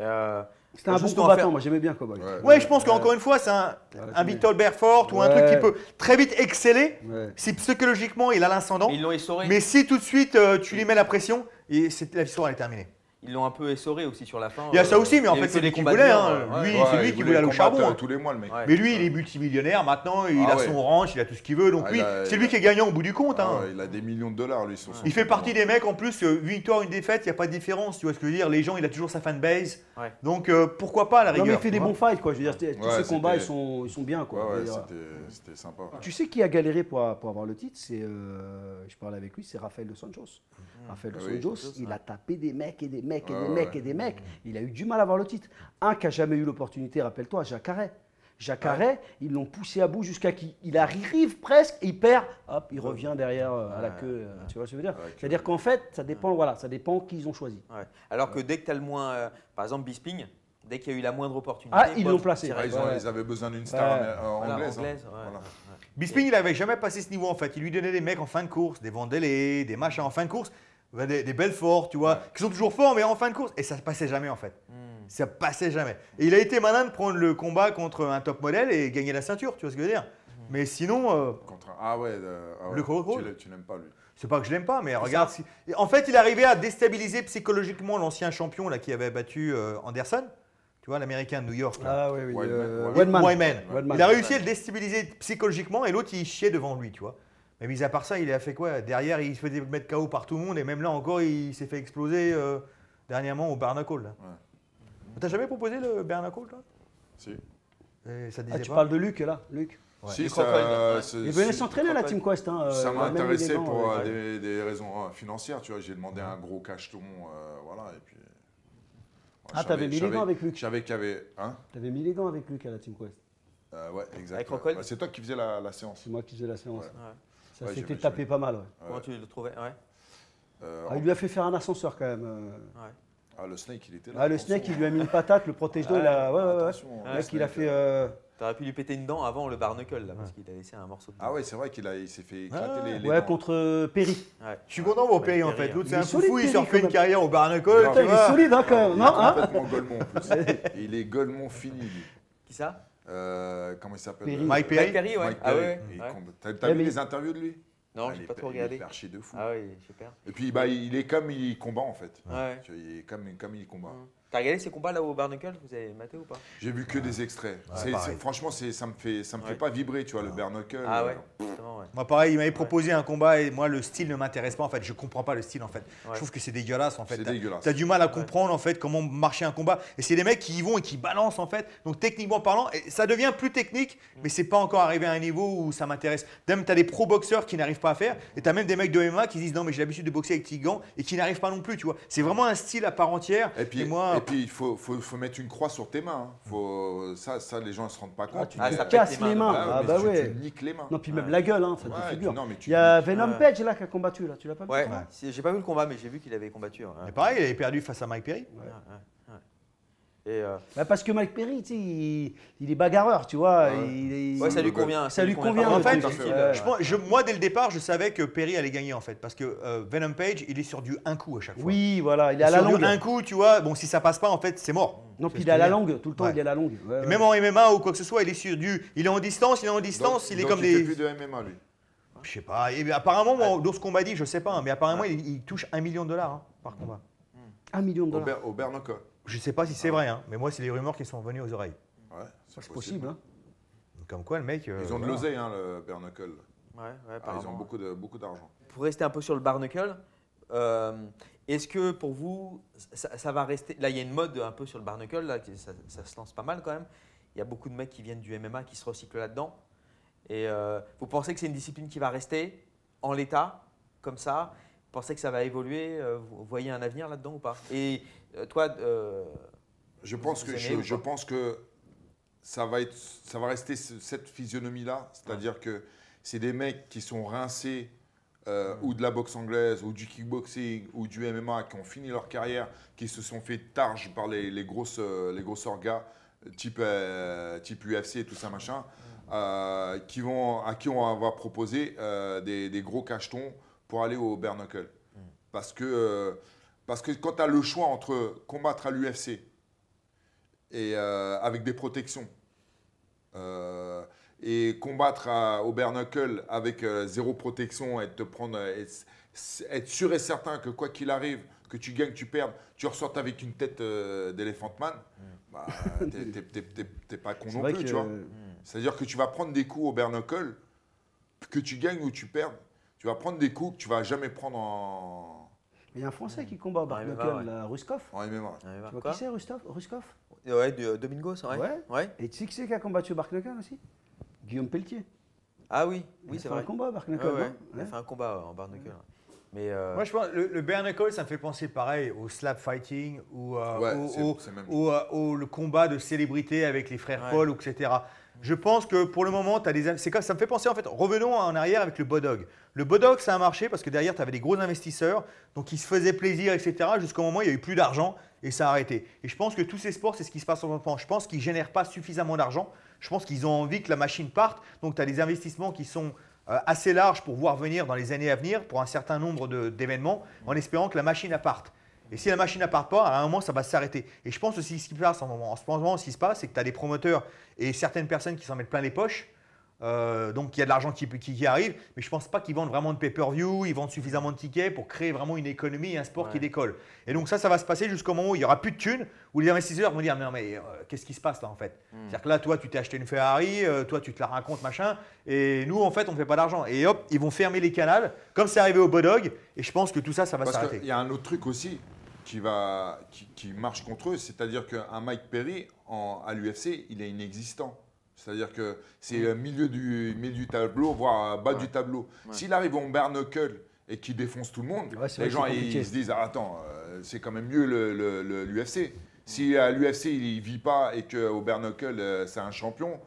Euh, C'était un bon combattant, faire- moi j'aimais bien Cowboy. Ouais. Ouais, je pense qu'encore une fois, c'est un, un Victor Belfort ou un truc qui peut très vite exceller. Ouais. Si psychologiquement il a l'incendant, Ils l'ont essoré. mais si tout de suite euh, tu lui mets la pression, et c'est- la histoire elle est terminée. Ils l'ont un peu essoré aussi sur la fin. Il y a ça euh, aussi, mais en fait, eu c'est que lui des qui voulait, hein. euh. Lui, Ouais, c'est lui qui voulait aller au charbon, euh, hein. tous les mois, le mec. Ouais. Mais lui, il est multimillionnaire maintenant, il Ah a ouais. son ranch, il a tout ce qu'il veut. Donc Ah, lui, c'est lui a- qui est gagnant au bout du compte. Ah hein. il a des millions de dollars, lui, sur son Il fait partie des mecs, en plus, euh, victoire, une défaite, il n'y a pas de différence, tu vois ce que je veux dire Les gens, il a toujours sa fanbase. Ouais. Donc euh, pourquoi pas à la Non, rigueur mais il fait des bons fights, quoi. Je veux dire, tous ces combats, ils sont, ils sont bien, quoi. c'était sympa. Tu sais qui a galéré pour, pour avoir le titre C'est, euh, je parlais avec lui, c'est Rafael dos Santos. Rafael dos Ah. Santos, il a tapé des mecs et des mecs et Ouais, des ouais, mecs ouais. et des mecs. Il a eu du mal à avoir le titre. Un qui a jamais eu l'opportunité, rappelle-toi, Jacques Arret. Jacques Arret, ils l'ont poussé à bout jusqu'à qu'il il arrive presque, et il perd, hop, il revient derrière euh, à la Ouais. queue. euh, Tu vois ce que je veux dire Ouais, C'est-à-dire qu'en fait, ça dépend, voilà, ça dépend qui ils ont choisi. Ouais. Alors que dès que tu as le moins. euh, par exemple, Bisping, dès qu'il y a eu la moindre opportunité. Ah, ils l'ont placé. Ah, ils, ont- Ouais. ils avaient besoin d'une star Ouais. Voilà, anglaise. hein. anglaise, ouais, Voilà. ouais. Bisping, il n'avait jamais passé ce niveau en fait. Il lui donnait des mecs en fin de course, des Vandelay, des machins en fin de course, ouais, des, des Belfort, tu vois, qui sont toujours forts, mais en fin de course. Et ça ne passait jamais en fait. Hmm. Ça passait jamais. Et il a été malin de prendre le combat contre un top modèle et gagner la ceinture, tu vois ce que je veux dire? Mais sinon, euh, Contre un- Ah ouais, euh, ah ouais. Le gros Tu l'aimes- Tu n'aimes pas, lui. c'est pas que je l'aime pas, mais regarde. si- En fait, il arrivait à déstabiliser psychologiquement l'ancien champion là, qui avait battu euh, Anderson, tu vois, l'américain de New York. là. Ah oui, oui. Wildman, euh, Wildman. Wildman. Wyman. Wildman. Il a réussi à le déstabiliser psychologiquement et l'autre il chiait devant lui, tu vois. Mais mis à part ça, il a fait quoi? Derrière, il se faisait mettre KO par tout le monde et même là encore, il s'est fait exploser euh, dernièrement au Barnacle. Là. T'as jamais proposé le Barnacle toi? Si. Et ça te Ah, tu pas parles de Luc là, Luc. Si, ça, ouais. c'est- Il venait s'entraîner à la. Team Quest. Hein, Ça euh, m'a intéressé pour ouais. euh, des, des raisons euh, financières, tu vois. J'ai demandé un gros cacheton, euh, voilà, et puis. Ah, t'avais mis les gants avec Luc. Je savais qu'il y avait. Hein? T'avais mis les gants avec Luc à la Team Quest. Euh, Ouais, exact. Avec ouais. Rockwell Ouais, C'est toi qui faisais la, la séance. C'est moi qui faisais la séance. Ouais. Ouais. Ça Ouais, s'était tapé pas mal. Ouais. Comment tu le trouvais ouais. Euh, Ah, il lui a fait faire un ascenseur quand même. euh. ah, le snake, il était là. Ah, le snake, il lui a mis une patate, le protège-dos, il a. Ouais, ouais, ouais. Le mec, il a fait. euh, T'aurais pu lui péter une dent avant le barnacle, là, parce qu'il a laissé un morceau de Ah ouais, c'est vrai qu'il a- il s'est fait éclater Ah, les, les Ouais, dents. contre euh, Perry. Ouais. Je suis content pour Ouais, Perry en fait. hein. L'autre, c'est Il un foufou, il refait quand une carrière au tu Putain, il est solide hein, quand même, Il non est hein complètement golemon en plus. il est golemon fini, lui. Qui ça? Euh, comment il s'appelle Perry. Mike Perry. Mike Perry, ouais. Mike Ah ouais, T'as vu mais- les interviews de lui? Non, Ah, j'ai il pas trop Il est regardé. perché de fou. Ah ouais, super. Et puis bah, il est comme il combat en fait. Ouais. Tu vois, Il est comme, comme il combat. T'as regardé ces combats là au barnacle Vous avez maté ou pas? J'ai vu que des extraits. C'est- pareil. c'est- franchement, c'est- ça me fait, ça me fait Ouais. pas vibrer, tu vois, le bare knuckle. Ah euh, ouais, justement, ouais. Moi pareil, il m'avait proposé un combat et moi le style ne m'intéresse pas en fait. Je comprends pas le style en fait. Ouais. Je trouve que c'est dégueulasse en fait. C'est T'as- dégueulasse. T'as du mal à comprendre en fait comment marcher un combat. Et c'est des mecs qui y vont et qui balancent en fait. Donc techniquement parlant, et ça devient plus technique, mais c'est pas encore arrivé à un niveau où ça m'intéresse. Même t'as des pro boxeurs qui n'arrivent pas à faire, et t'as même des mecs de MMA qui disent non mais j'ai l'habitude de boxer avec Tigan et qui n'arrivent pas non plus, tu vois. C'est vraiment un style à part entière. Et puis, moi, et puis il faut, faut, faut mettre une croix sur tes mains. hein. Faut, ça, ça, les gens ne se rendent pas compte. tu Ah, ça pète casses les mains. Ah, Ah bah tu, ouais. tu niques les mains. Non, puis même Ouais. la gueule, hein, ça te non, mais tu Il y a niques. Venom Ouais. Page là qui a combattu là, tu l'as pas vu Ouais, j'ai pas vu le combat, mais j'ai vu qu'il avait combattu. hein. mais pareil, il avait perdu face à Mike Perry. Ouais, ouais, ouais. Et euh, Bah, Parce que Mike Perry, tu sais, il, il est bagarreur, tu vois. Ouais. il ça lui convient. ça lui convient, mal en fait, style, fait. Je pense- je- moi, dès le départ, je savais que Perry allait gagner en fait, parce que euh, Venom Page, il est sur du un coup à chaque fois. Oui, voilà, il est à la sur longue. du un coup, tu vois. Bon, si ça passe pas, en fait, c'est mort. Non, puis il est à la longue, tout le temps Ouais. il est à la longue. Ouais, Et ouais. même en MMA ou quoi que ce soit, il est sur du. Il est en distance, il est en distance, il est Donc, comme il fait des. plus de MMA, lui. Je sais pas. Et apparemment, moi, dans ce qu'on m'a dit, je sais pas, hein, mais apparemment, il, il touche un million de dollars hein, par combat. Un million de dollars. au bare Je sais pas si c'est vrai, hein, mais moi, c'est les rumeurs qui sont venues aux oreilles. Ouais, C'est possible. hein. Comme quoi, le mec. euh, Ils ont de voilà. l'oseille, hein, le bare knuckle. Ouais, ouais, Ah, ils apparemment. ont beaucoup de- beaucoup d'argent. Pour rester un peu sur le barnacle, euh, est-ce que pour vous, ça, ça va rester. Là, il y a une mode un peu sur le barnacle, là, qui- ça, ça se lance pas mal quand même. Il y a beaucoup de mecs qui viennent du MMA qui se recyclent là-dedans. Et euh, vous pensez que c'est une discipline qui va rester en l'état, comme ça? Vous pensez que ça va évoluer? Euh, Vous voyez un avenir là-dedans ou pas? Et toi, euh, Je pense que, je, pense que ça va, être, ça va rester ce- cette physionomie-là. C'est-à-dire que c'est des mecs qui sont rincés euh, ou de la boxe anglaise, ou du kickboxing, ou du MMA, qui ont fini leur carrière, qui se sont fait targe par les, les grosses, euh, les grosses orgas, type, euh, type UFC et tout ça, machin, euh, qui vont, à qui on va proposer euh, des, des gros cachetons pour aller au bare knuckle. Parce que, euh, parce que quand tu as le choix entre combattre à l'UFC et euh, avec des protections. Euh, et combattre à, au bare knuckle avec euh, zéro protection et te prendre, et être sûr et certain que quoi qu'il arrive, que tu gagnes, tu perds, tu ressortes avec une tête d'éléphant man, bah, t'es- pas con non plus, que, tu vois. C'est-à-dire que tu vas prendre des coups au bare knuckle, que tu gagnes ou tu perds, tu vas prendre des coups que tu vas jamais prendre en, Il y a un Français qui combat au Ouais, Barnacle, ouais. là, Ruskov. en MMA. Tu vois quoi qui c'est, Ruskov, Ruskov? Ouais, de Domingos, ouais. Ouais. Ouais. Et tu sais qui c'est qui a combattu au Barnacle aussi? Guillaume Pelletier. Ah oui, Il oui, a c'est fait vrai. un combat au Barnacle. Ouais, ouais. non? Il a fait un combat en barnacle. Mais euh, Moi, je pense le, le bare knuckle, ça me fait penser pareil au slap fighting ou, euh, Ouais, au, euh, le combat de célébrité avec les frères Ouais. Paul, etc. Je pense que pour le moment, des, c'est ça me fait penser en fait, revenons en arrière avec le Bodog. Le Bodog, ça a marché parce que derrière, tu avais des gros investisseurs, donc ils se faisaient plaisir, etc. Jusqu'au moment où il n'y a eu plus d'argent et ça a arrêté. Et je pense que tous ces sports, c'est ce qui se passe en ce moment. Je pense qu'ils ne génèrent pas suffisamment d'argent. Je pense qu'ils ont envie que la machine parte. Donc tu as des investissements qui sont euh, assez larges pour voir venir dans les années à venir pour un certain nombre d'événements en espérant que la machine parte. Et si la machine ne part pas, à un moment, ça va s'arrêter. Et je pense aussi ce qui se passe en, moment- en ce moment, ce qui se passe, c'est que tu as des promoteurs et certaines personnes qui s'en mettent plein les poches. Euh, donc il y a de l'argent qui, qui- qui arrive, mais je pense pas qu'ils vendent vraiment de pay-per-view, ils vendent suffisamment de tickets pour créer vraiment une économie et un sport qui décolle. Et donc ça, ça va se passer jusqu'au moment où il y aura plus de thunes, où les investisseurs vont dire mais non mais euh, qu'est-ce qui se passe là en fait? C'est-à-dire que là, toi, tu t'es acheté une Ferrari, euh, toi, tu te la racontes machin, et nous en fait, on fait pas d'argent. Et hop, ils vont fermer les canals, comme c'est arrivé au Bodog. Et je pense que tout ça, ça va s'arrêter. qu'il y a un autre truc aussi qui, va, qui, qui marche contre eux, c'est-à-dire qu'un Mike Perry en, à l'UFC, il est inexistant. C'est-à-dire que c'est euh, milieu du, milieu du tableau, voire euh, bas Ouais. du tableau. Ouais. S'il arrive en bare knuckle et qu'il défonce tout le monde, Ouais, les gens ils, se disent ah, Attends, euh, c'est quand même mieux l'UFC. Le, le. Si à l'UFC il ne vit pas et qu'au bare knuckle euh, c'est un champion,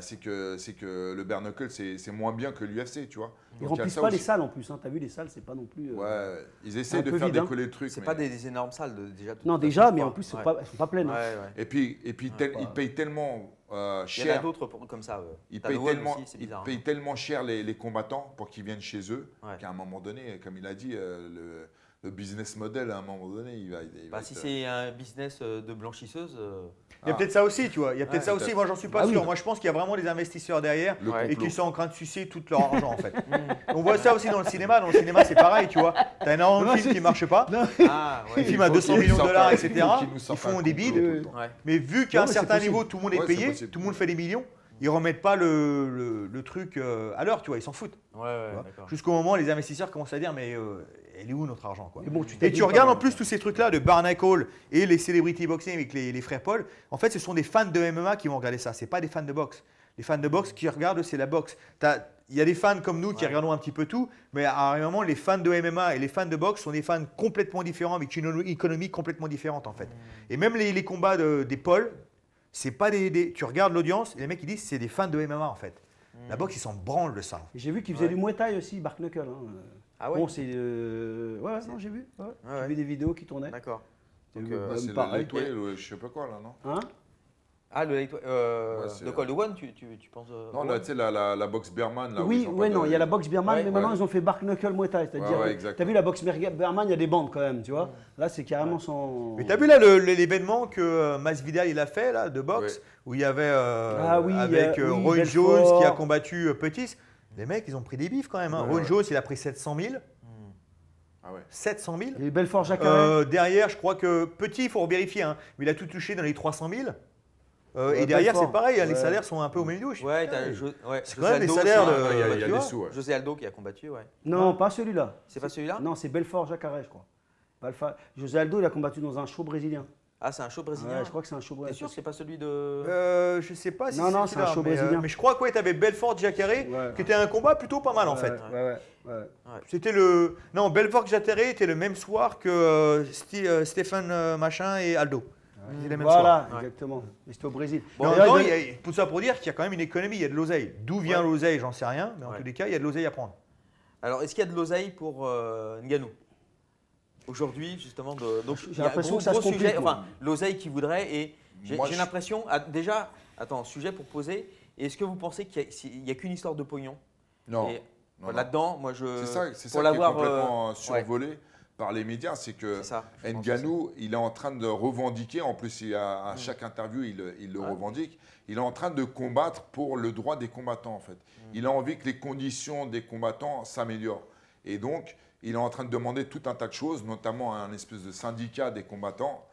c'est que, c'est que le bare knuckle c'est c'est moins bien que l'UFC, tu vois. Ils remplissent pas les salles en plus. Hein. T'as vu, les salles, c'est pas non plus. euh, Ouais, ils un essaient de faire vide, hein. décoller le truc. c'est mais- pas des, des énormes salles de- déjà. tout- Non, tout- déjà, mais en plus, elles Ouais. pas, elles sont pas pleines. Ouais, hein. ouais. Et puis, et puis tel- ils payent tellement euh, Il y en a cher. d'autres pour- comme ça. euh. Ils payent, tellement, aussi, ils payent tellement cher les, les combattants pour qu'ils viennent chez eux Ouais. qu'à un moment donné, comme il a dit, euh, le, le business model, à un moment donné, il va. il va Bah, être- si c'est un business euh, de blanchisseuse, euh, Il y a Ah. peut-être ça aussi, tu vois. Il y a peut-être Ouais, ça aussi. Moi, j'en suis pas Ah oui. sûr. Moi, je pense qu'il y a vraiment des investisseurs derrière le et qui sont en train de sucer tout leur argent, en fait. On voit ça aussi dans le cinéma. Dans le cinéma, c'est pareil, tu vois. T'as énormément Non, de films c'est- qui marchent pas. ah, ouais. films à Il faut 200 qu'ils millions de dollars, un- etc. Ils font un des bides. Mais vu qu'à un certain niveau, tout le monde est payé, tout le monde fait des millions, ils remettent pas le, le- le truc euh, à l'heure, tu vois. Ils s'en foutent. Ouais, ouais, tu. Jusqu'au moment où les investisseurs commencent à dire Mais euh, elle est où notre argent quoi Mais bon, tu Et tu regardes en plus tous ces trucs-là de Barnacle et les celebrity boxing avec les, les frères Paul. En fait, ce sont des fans de MMA qui vont regarder ça. C'est pas des fans de boxe. Les fans de boxe qui regardent, c'est la boxe. Il y a des fans comme nous qui Ouais. regardons un petit peu tout, mais à un moment, les fans de MMA et les fans de boxe sont des fans complètement différents avec une économie complètement différente en fait. Et même les, les combats de- des Paul, c'est pas des, des- Tu regardes l'audience, et les mecs ils disent c'est des fans de MMA en fait. La boxe ils s'en branlent de ça. J'ai vu qu'il faisait Ouais. du Muay Thai aussi, Bark Knuckle. hein. Ah ouais Bon, c'est. euh, Ouais, ouais, non, j'ai vu. ouais. Ouais, J'ai vu des vidéos qui tournaient. D'accord. Donc, euh, bah, c'est le pareil. lightweight, le- je sais pas quoi là, non? Hein? Ah, le light- euh, Ouais, c'est- de quoi Le One, tu, tu, tu penses euh, Non, là, tu sais, la, la, la boxe Berman. Là, où Oui, ont ouais, pas non, de- il y a la boxe Ouais, mais maintenant ouais. ils ont fait Bark Knuckle Muay Thai. C'est-à-dire, Ouais, ouais, que- t'as vu la boxe Berman, il y a des bandes quand même, tu vois. Là, c'est carrément son. Mais t'as vu là le- le- l'événement que euh, Masvidal il a fait là de boxe Ouais. où il y avait euh, Ah oui, avec euh, euh, oui, Roy Belfort. Jones qui a combattu euh, Petit. Les mecs ils ont pris des bifs quand même. Hein. Ouais, Roy ouais. Jones il a pris 700 000. Ah ouais. 700 000. Il y a eu Belfort Jacare. Euh, derrière je crois que Petit il faut vérifier hein, mais il a tout touché dans les 300 000. Euh, Ouais, et derrière c'est pareil, hein, les salaires sont un peu au milieu. Ouais, ouais, c'est José quand même des Aldo salaires de- hein, il y a, il y a des sous. ouais. José Aldo qui a combattu, ouais. non, pas celui-là. C'est pas celui-là? Non, c'est Belfort Jacare, je crois. José Aldo, il a combattu dans un show brésilien. Ah, c'est un show brésilien. Ouais, je crois que c'est un show T'es brésilien. sûr que c'est pas celui de. Euh, je sais pas si Non, non, c'est un show mais, euh, brésilien. mais je crois que ouais, tu avais Belfort Jacare Ouais. qui était un combat plutôt pas mal en fait. Ouais, ouais, ouais, ouais. C'était le. Non, Belfort Jacare était le même soir que euh, euh, Stéphane euh, Machin et Aldo. C'était le même soir. Voilà, Ouais. exactement. Mais c'était au Brésil. Bon, il donne- y a- tout ça pour dire qu'il y a quand même une économie, il y a de l'oseille. D'où vient Ouais. l'oseille, j'en sais rien, mais en tous les cas, il y a de l'oseille à prendre. Alors, est-ce qu'il y a de l'oseille pour euh, Ngannou Aujourd'hui, justement, de, donc J'ai a l'impression gros, que ça gros se sujet, enfin, l'oseille qu'il voudrait, et j'ai je- l'impression, ah, déjà, attends, sujet pour poser, est-ce que vous pensez qu'il n'y a, qu'une histoire de pognon? Non. Et non. Là-dedans, moi, je. C'est ça, ça qui est l'avoir, complètement euh, survolé par les médias, c'est que C'est ça. Nganou, il est en train de revendiquer, en plus il a- à chaque interview il, il le Ouais. revendique, il est en train de combattre pour le droit des combattants en fait. Il a envie que les conditions des combattants s'améliorent. Et donc, il est en train de demander tout un tas de choses, notamment un espèce de syndicat des combattants.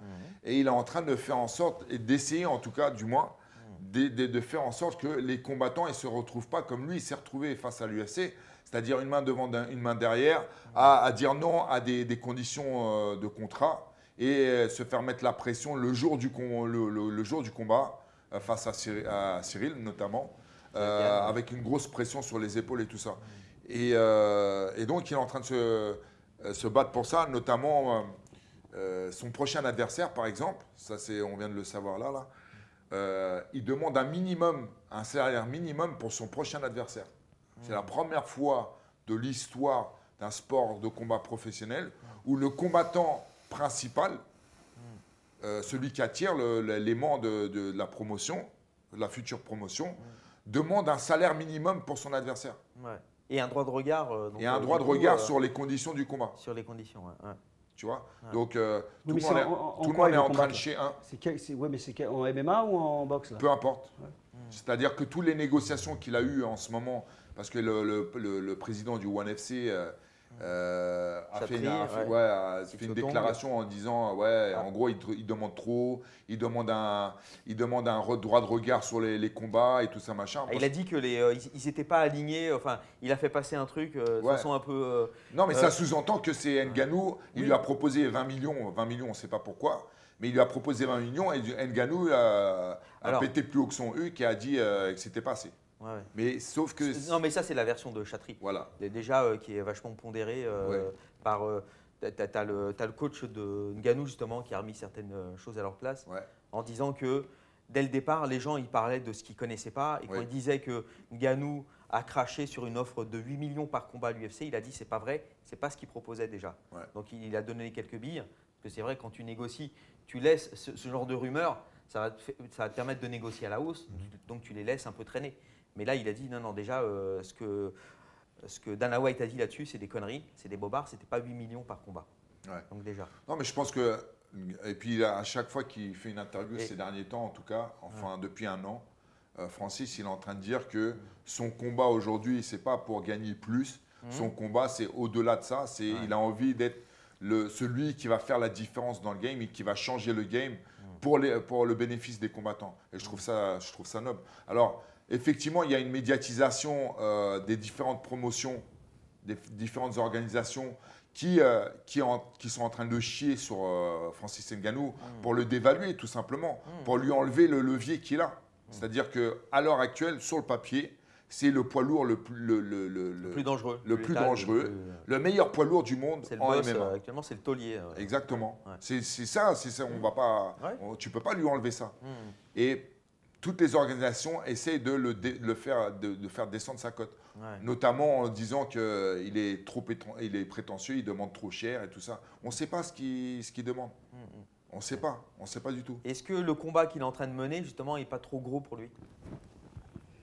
Et il est en train de faire en sorte, et d'essayer en tout cas, du moins, de, de- de faire en sorte que les combattants ne se retrouvent pas comme lui, il s'est retrouvé face à l'UFC, c'est-à-dire une main devant, une main derrière, à, à dire non à des, des conditions euh, de contrat et euh, se faire mettre la pression le jour du, le, le- le jour du combat euh, face à Cyril, à Cyril, notamment, euh, avec une grosse pression sur les épaules et tout ça. Et, euh, et donc il est en train de se, euh, battre pour ça, notamment euh, son prochain adversaire, par exemple, ça c'est, on vient de le savoir là, là il demande un minimum, un salaire minimum pour son prochain adversaire. C'est la première fois de l'histoire d'un sport de combat professionnel où le combattant principal, celui qui attire l'élément de, la promotion, la future promotion, demande un salaire minimum pour son adversaire. Ouais. Et un droit de regard. euh, donc, Et un euh, droit de regard euh, sur les conditions du combat. sur les conditions. ouais, ouais. Tu vois Ouais. Donc euh, tout le monde est, en- en tout le quoi monde il est veut en train de chier un. C'est quel- c'est- ouais, mais c'est quel- en MMA ou en boxe là? Peu importe. Ouais. C'est-à-dire que toutes les négociations qu'il a eues en ce moment, parce que le, le- le- le président du ONE FC euh, euh, a fait, une, a fait- ouais. ouais, a fait une déclaration en disant ouais, Ah. en gros, il, demande trop, il demande un, il demande un droit de regard sur les, les combats et tout ça machin. Ah, il a dit que les, euh, ils n'étaient pas alignés. Enfin, il a fait passer un truc euh, de façon un peu. euh, Non, mais Euh, ça sous-entend que c'est Nganou, il Oui. lui a proposé 20 millions, 20 millions, on ne sait pas pourquoi, mais il lui a proposé 20 millions et Nganou a, a Alors. pété plus haut que son U qui a dit euh, que c'était pas assez. Ouais, ouais. Mais sauf que. Non, mais ça, c'est la version de Chatry. Voilà. Déjà, euh, qui est vachement pondérée euh, Ouais. par. euh, t'as- t'as le, coach de Nganou, justement, qui a remis certaines euh, choses à leur place en disant que dès le départ, les gens ils parlaient de ce qu'ils ne connaissaient pas. Et quand ils disaient que Nganou a craché sur une offre de 8 millions par combat à l'UFC, il a dit c'est pas vrai, c'est pas ce qu'il proposait déjà. Donc il a donné quelques billes. Parce que c'est vrai, quand tu négocies, tu laisses ce, ce genre de rumeurs, ça va, te, ça va te permettre de négocier à la hausse, tu- donc tu les laisses un peu traîner. Mais là, il a dit non, non, déjà, euh, ce, que, ce que Dana White a dit là-dessus, c'est des conneries, c'est des bobards, c'était pas 8 millions par combat. Ouais. Donc déjà. Non, mais je pense que. Et puis, à chaque fois qu'il fait une interview Et- ces derniers temps, en tout cas, enfin depuis un an, euh, Francis, il est en train de dire que son combat aujourd'hui, c'est pas pour gagner plus. Son combat, c'est au-delà de ça. C'est, Il a envie d'être le, celui qui va faire la différence dans le game et qui va changer le game pour, les, pour le bénéfice des combattants. Et je trouve ça, je trouve ça noble. Alors, effectivement, il y a une médiatisation euh, des différentes promotions, des différentes organisations qui, euh, qui, en- qui sont en train de chier sur euh, Francis Ngannou pour le dévaluer, tout simplement, pour lui enlever le levier qu'il a. C'est-à-dire qu'à l'heure actuelle, sur le papier, c'est le poids lourd le plus, le, le- le- Le plus dangereux. le plus dangereux, le plus- le meilleur poids lourd du monde le en boss, MMA. actuellement, c'est le taulier. Exactement. Ouais. C'est ça, c'est ça. On va pas, Ouais. on- tu peux pas lui enlever ça. Et toutes les organisations essayent de le, dé- le faire, de, de faire descendre sa cote, Ouais. notamment en disant qu'il est trop il est prétentieux, il demande trop cher et tout ça. On ne sait pas ce qu'il ce demande. Hmm, hmm. On ne sait pas. On ne sait pas du tout. Est-ce que le combat qu'il est en train de mener, justement, n'est pas trop gros pour lui?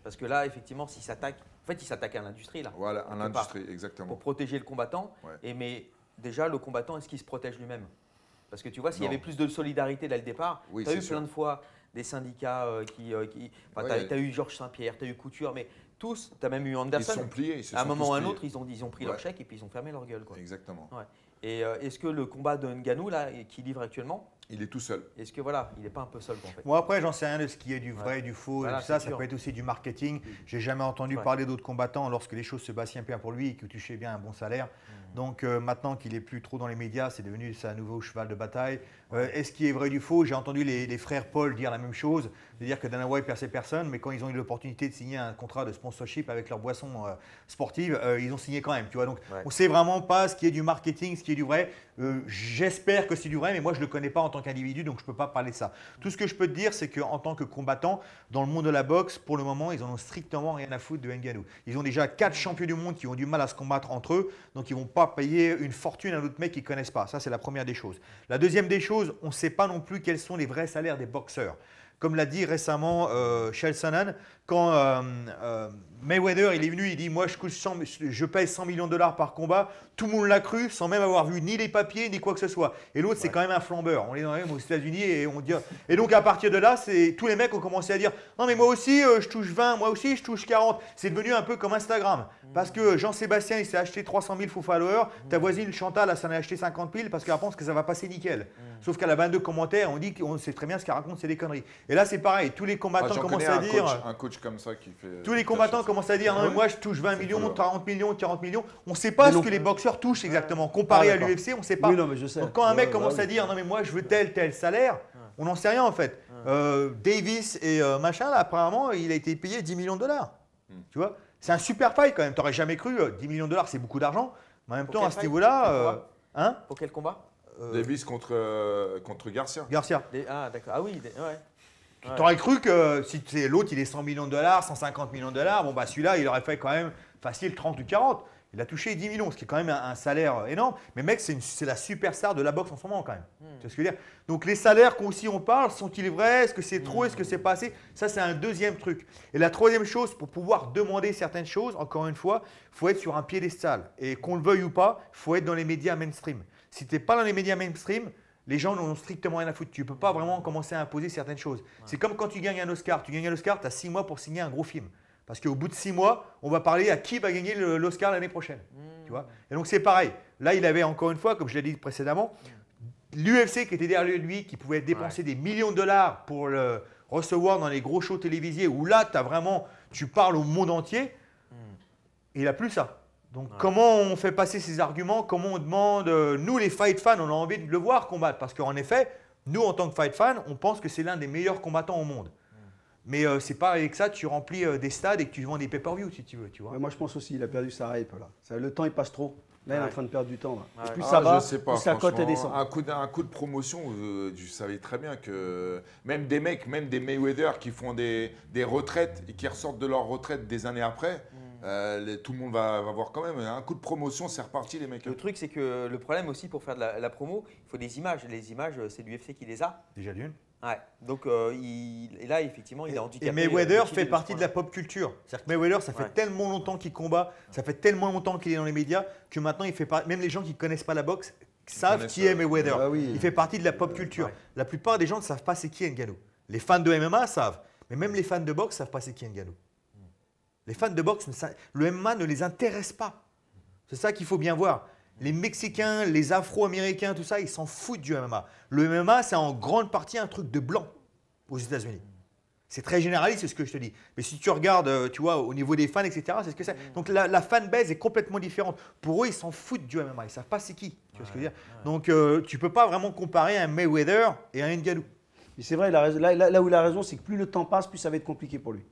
Parce que là, effectivement, s'il s'attaque, en fait, il s'attaque à l'industrie là. Voilà, à l'industrie, pour exactement. protéger le combattant. Ouais. Et mais déjà, le combattant, est-ce qu'il se protège lui-même? Parce que tu vois, s'il y avait plus de solidarité dès le départ, Oui, tu as eu sûr. plein de fois des syndicats euh, qui. euh, qui enfin, Ouais, tu as, eu Georges Saint-Pierre, tu as eu Couture, mais tous, tu as même eu Ils Anderson. se sont pliés. ils se à un sont moment ou à un pliés. autre, ils ont, ils ont pris leur Ouais. chèque et puis ils ont fermé leur gueule. Quoi. Exactement. Et euh, est-ce que le combat de Ngannou, là, qui livre actuellement, Il est tout seul. est-ce que voilà, il n'est pas un peu seul en fait? Bon, après, j'en sais rien de ce qui est du vrai, Ouais. du faux, Voilà, et tout ça. Ça peut être aussi du marketing. J'ai jamais entendu Ouais. parler d'autres combattants lorsque les choses se passaient bien pour lui et qu'il touchait bien un bon salaire. Mmh. Donc euh, maintenant qu'il est plus trop dans les médias, c'est devenu sa nouveau cheval de bataille. Euh, Est-ce qu'il est vrai du faux? J'ai entendu les, les frères Paul dire la même chose, de dire que Dana White perçait personne, mais quand ils ont eu l'opportunité de signer un contrat de sponsorship avec leur boisson euh, sportive, euh, ils ont signé quand même. Tu vois, donc Ouais. on sait vraiment pas ce qui est du marketing, ce qui est du vrai. J'espère que c'est du vrai, mais moi je le connais pas en tant qu'individu, donc je peux pas parler de ça. Tout ce que je peux te dire, c'est qu'en tant que combattant, dans le monde de la boxe, pour le moment, ils en ont strictement rien à foutre de Ngannou. Ils ont déjà quatre champions du monde qui ont du mal à se combattre entre eux, donc ils vont pas payer une fortune à un autre mec qu'ils connaissent pas. Ça, c'est la première des choses. La deuxième des choses, on ne sait pas non plus quels sont les vrais salaires des boxeurs. Comme l'a dit récemment euh, Sonnen, quand euh, euh, Mayweather il est venu, il dit Moi, je, coûte 100 je paye 100 millions de dollars par combat. Tout le monde l'a cru sans même avoir vu ni les papiers ni quoi que ce soit. Et l'autre, c'est quand même un flambeur. On est dans les- aux États-Unis et on dit. Et donc, à partir de là, c'est tous les mecs ont commencé à dire Non, mais moi aussi, euh, je touche 20, moi aussi, je touche 40. C'est devenu un peu comme Instagram. Parce que Jean-Sébastien, il s'est acheté 300 000 faux followers. Ta voisine Chantal, elle s'en a acheté 50 000 parce qu'elle pense que ça va passer nickel. Sauf qu'à la 22 commentaires, on dit qu'on sait très bien ce qu'elle raconte, c'est des conneries. Et là, c'est pareil. Tous les Ah, combattants commencent à un dire. coach, un coach comme ça qui fait. Tous les combattants commencent à dire non, mais Ouais. moi je touche 20 C'est millions, faux. 40 millions, 40 millions. On ne sait pas Mais ce que les boxeurs touchent exactement. Comparé Ah, à l'UFC, on ne sait pas. Oui, non, mais je sais. Donc quand un mec Ouais, commence bah à dire non mais moi je veux tel tel salaire, on n'en sait rien en fait. Euh, Davis et euh, machin là apparemment il a été payé 10 millions de dollars. Hmm. Tu vois, c'est un super fight quand même. T'aurais jamais cru euh, 10 millions de dollars c'est beaucoup d'argent. Mais en même Pour temps à ce fight? niveau-là, euh, hein, Pour quel combat? Euh, Davis contre, euh, contre Garcia. Garcia. Des- Ah, d'accord. Ah oui, des- ouais. Ouais. T'aurais cru que si l'autre il est 100 millions de dollars, 150 millions de dollars, bon bah celui-là il aurait fait quand même facile 30 ou 40. Il a touché 10 millions, ce qui est quand même un, un salaire énorme. Mais mec, c'est la superstar de la boxe en ce moment quand même. Hmm. Tu vois ce que je veux dire? Donc les salaires qu'aussi on parle, sont-ils vrais? Est-ce que c'est trop? Est-ce que c'est pas assez? Ça, c'est un deuxième truc. Et la troisième chose, pour pouvoir demander certaines choses, encore une fois, il faut être sur un piédestal. Et qu'on le veuille ou pas, il faut être dans les médias mainstream. Si tu n'es pas dans les médias mainstream, les gens n'en ont strictement rien à foutre. Tu ne peux pas vraiment commencer à imposer certaines choses. C'est comme quand tu gagnes un Oscar. Tu gagnes un Oscar, tu as six mois pour signer un gros film. Parce qu'au bout de six mois, on va parler à qui va gagner l'Oscar l'année prochaine. Tu vois? Et donc c'est pareil. Là, il avait encore une fois, comme je l'ai dit précédemment, l'UFC qui était derrière lui, qui pouvait dépenser des millions de dollars pour le recevoir dans les gros shows télévisés, où là, as vraiment, tu parles au monde entier, et il n'a plus ça. Donc comment on fait passer ces arguments Comment on demande euh, Nous, les fight fans, on a envie de le voir combattre. Parce qu'en effet, nous, en tant que fight fan, on pense que c'est l'un des meilleurs combattants au monde. Mais euh, c'est pas avec ça que tu remplis euh, des stades et que tu vends des pay-per-view, si tu veux. Tu vois. Ouais, moi, je pense aussi qu'il a perdu sa hype. Là. Ça- le temps, il passe trop. Là, il est en train de perdre du temps. Là. Et Ouais. plus Ah, ça va, je sais pas, plus sa cote elle descend. Un coup, de, un coup de promotion, tu savais très bien que même des mecs, même des Mayweather qui font des, des retraites et qui ressortent de leur retraite des années après, euh, les- tout le monde va, va voir quand même. Un coup de promotion, c'est reparti les mecs. Le truc, c'est que le problème aussi pour faire de la, la promo, il faut des images. Les images, c'est l'UFC qui les a. Déjà d'une. Ouais. Donc euh, il, et là, effectivement, il est handicapé. Et Mayweather euh, fait partie de la pop culture. C'est-à-dire que Mayweather, ça fait Ouais. tellement longtemps qu'il combat, ça fait tellement longtemps qu'il est dans les médias que maintenant il fait pas. Même les gens qui connaissent pas la boxe savent qui est Mayweather. ah oui. Il fait partie de la pop culture. ouais. La plupart des gens ne savent pas c'est qui Ngannou. Les fans de MMA savent, mais même les fans de boxe savent pas c'est qui Ngannou. Les fans de boxe, le MMA ne les intéresse pas. C'est ça qu'il faut bien voir. Les Mexicains, les Afro-Américains, tout ça, ils s'en foutent du MMA. Le MMA, c'est en grande partie un truc de blanc aux États-Unis. C'est très généraliste, c'est ce que je te dis. Mais si tu regardes, euh, tu vois, au niveau des fans, etc., c'est ce que c'est. Donc la, la fanbase est complètement différente. Pour eux, ils s'en foutent du MMA. Ils savent pas c'est qui. Tu vois ce que je veux dire Donc euh, tu peux pas vraiment comparer un Mayweather et un Ngannou. Mais c'est vrai, il a raison. Là, là- là où il a raison, c'est que plus le temps passe, plus ça va être compliqué pour lui.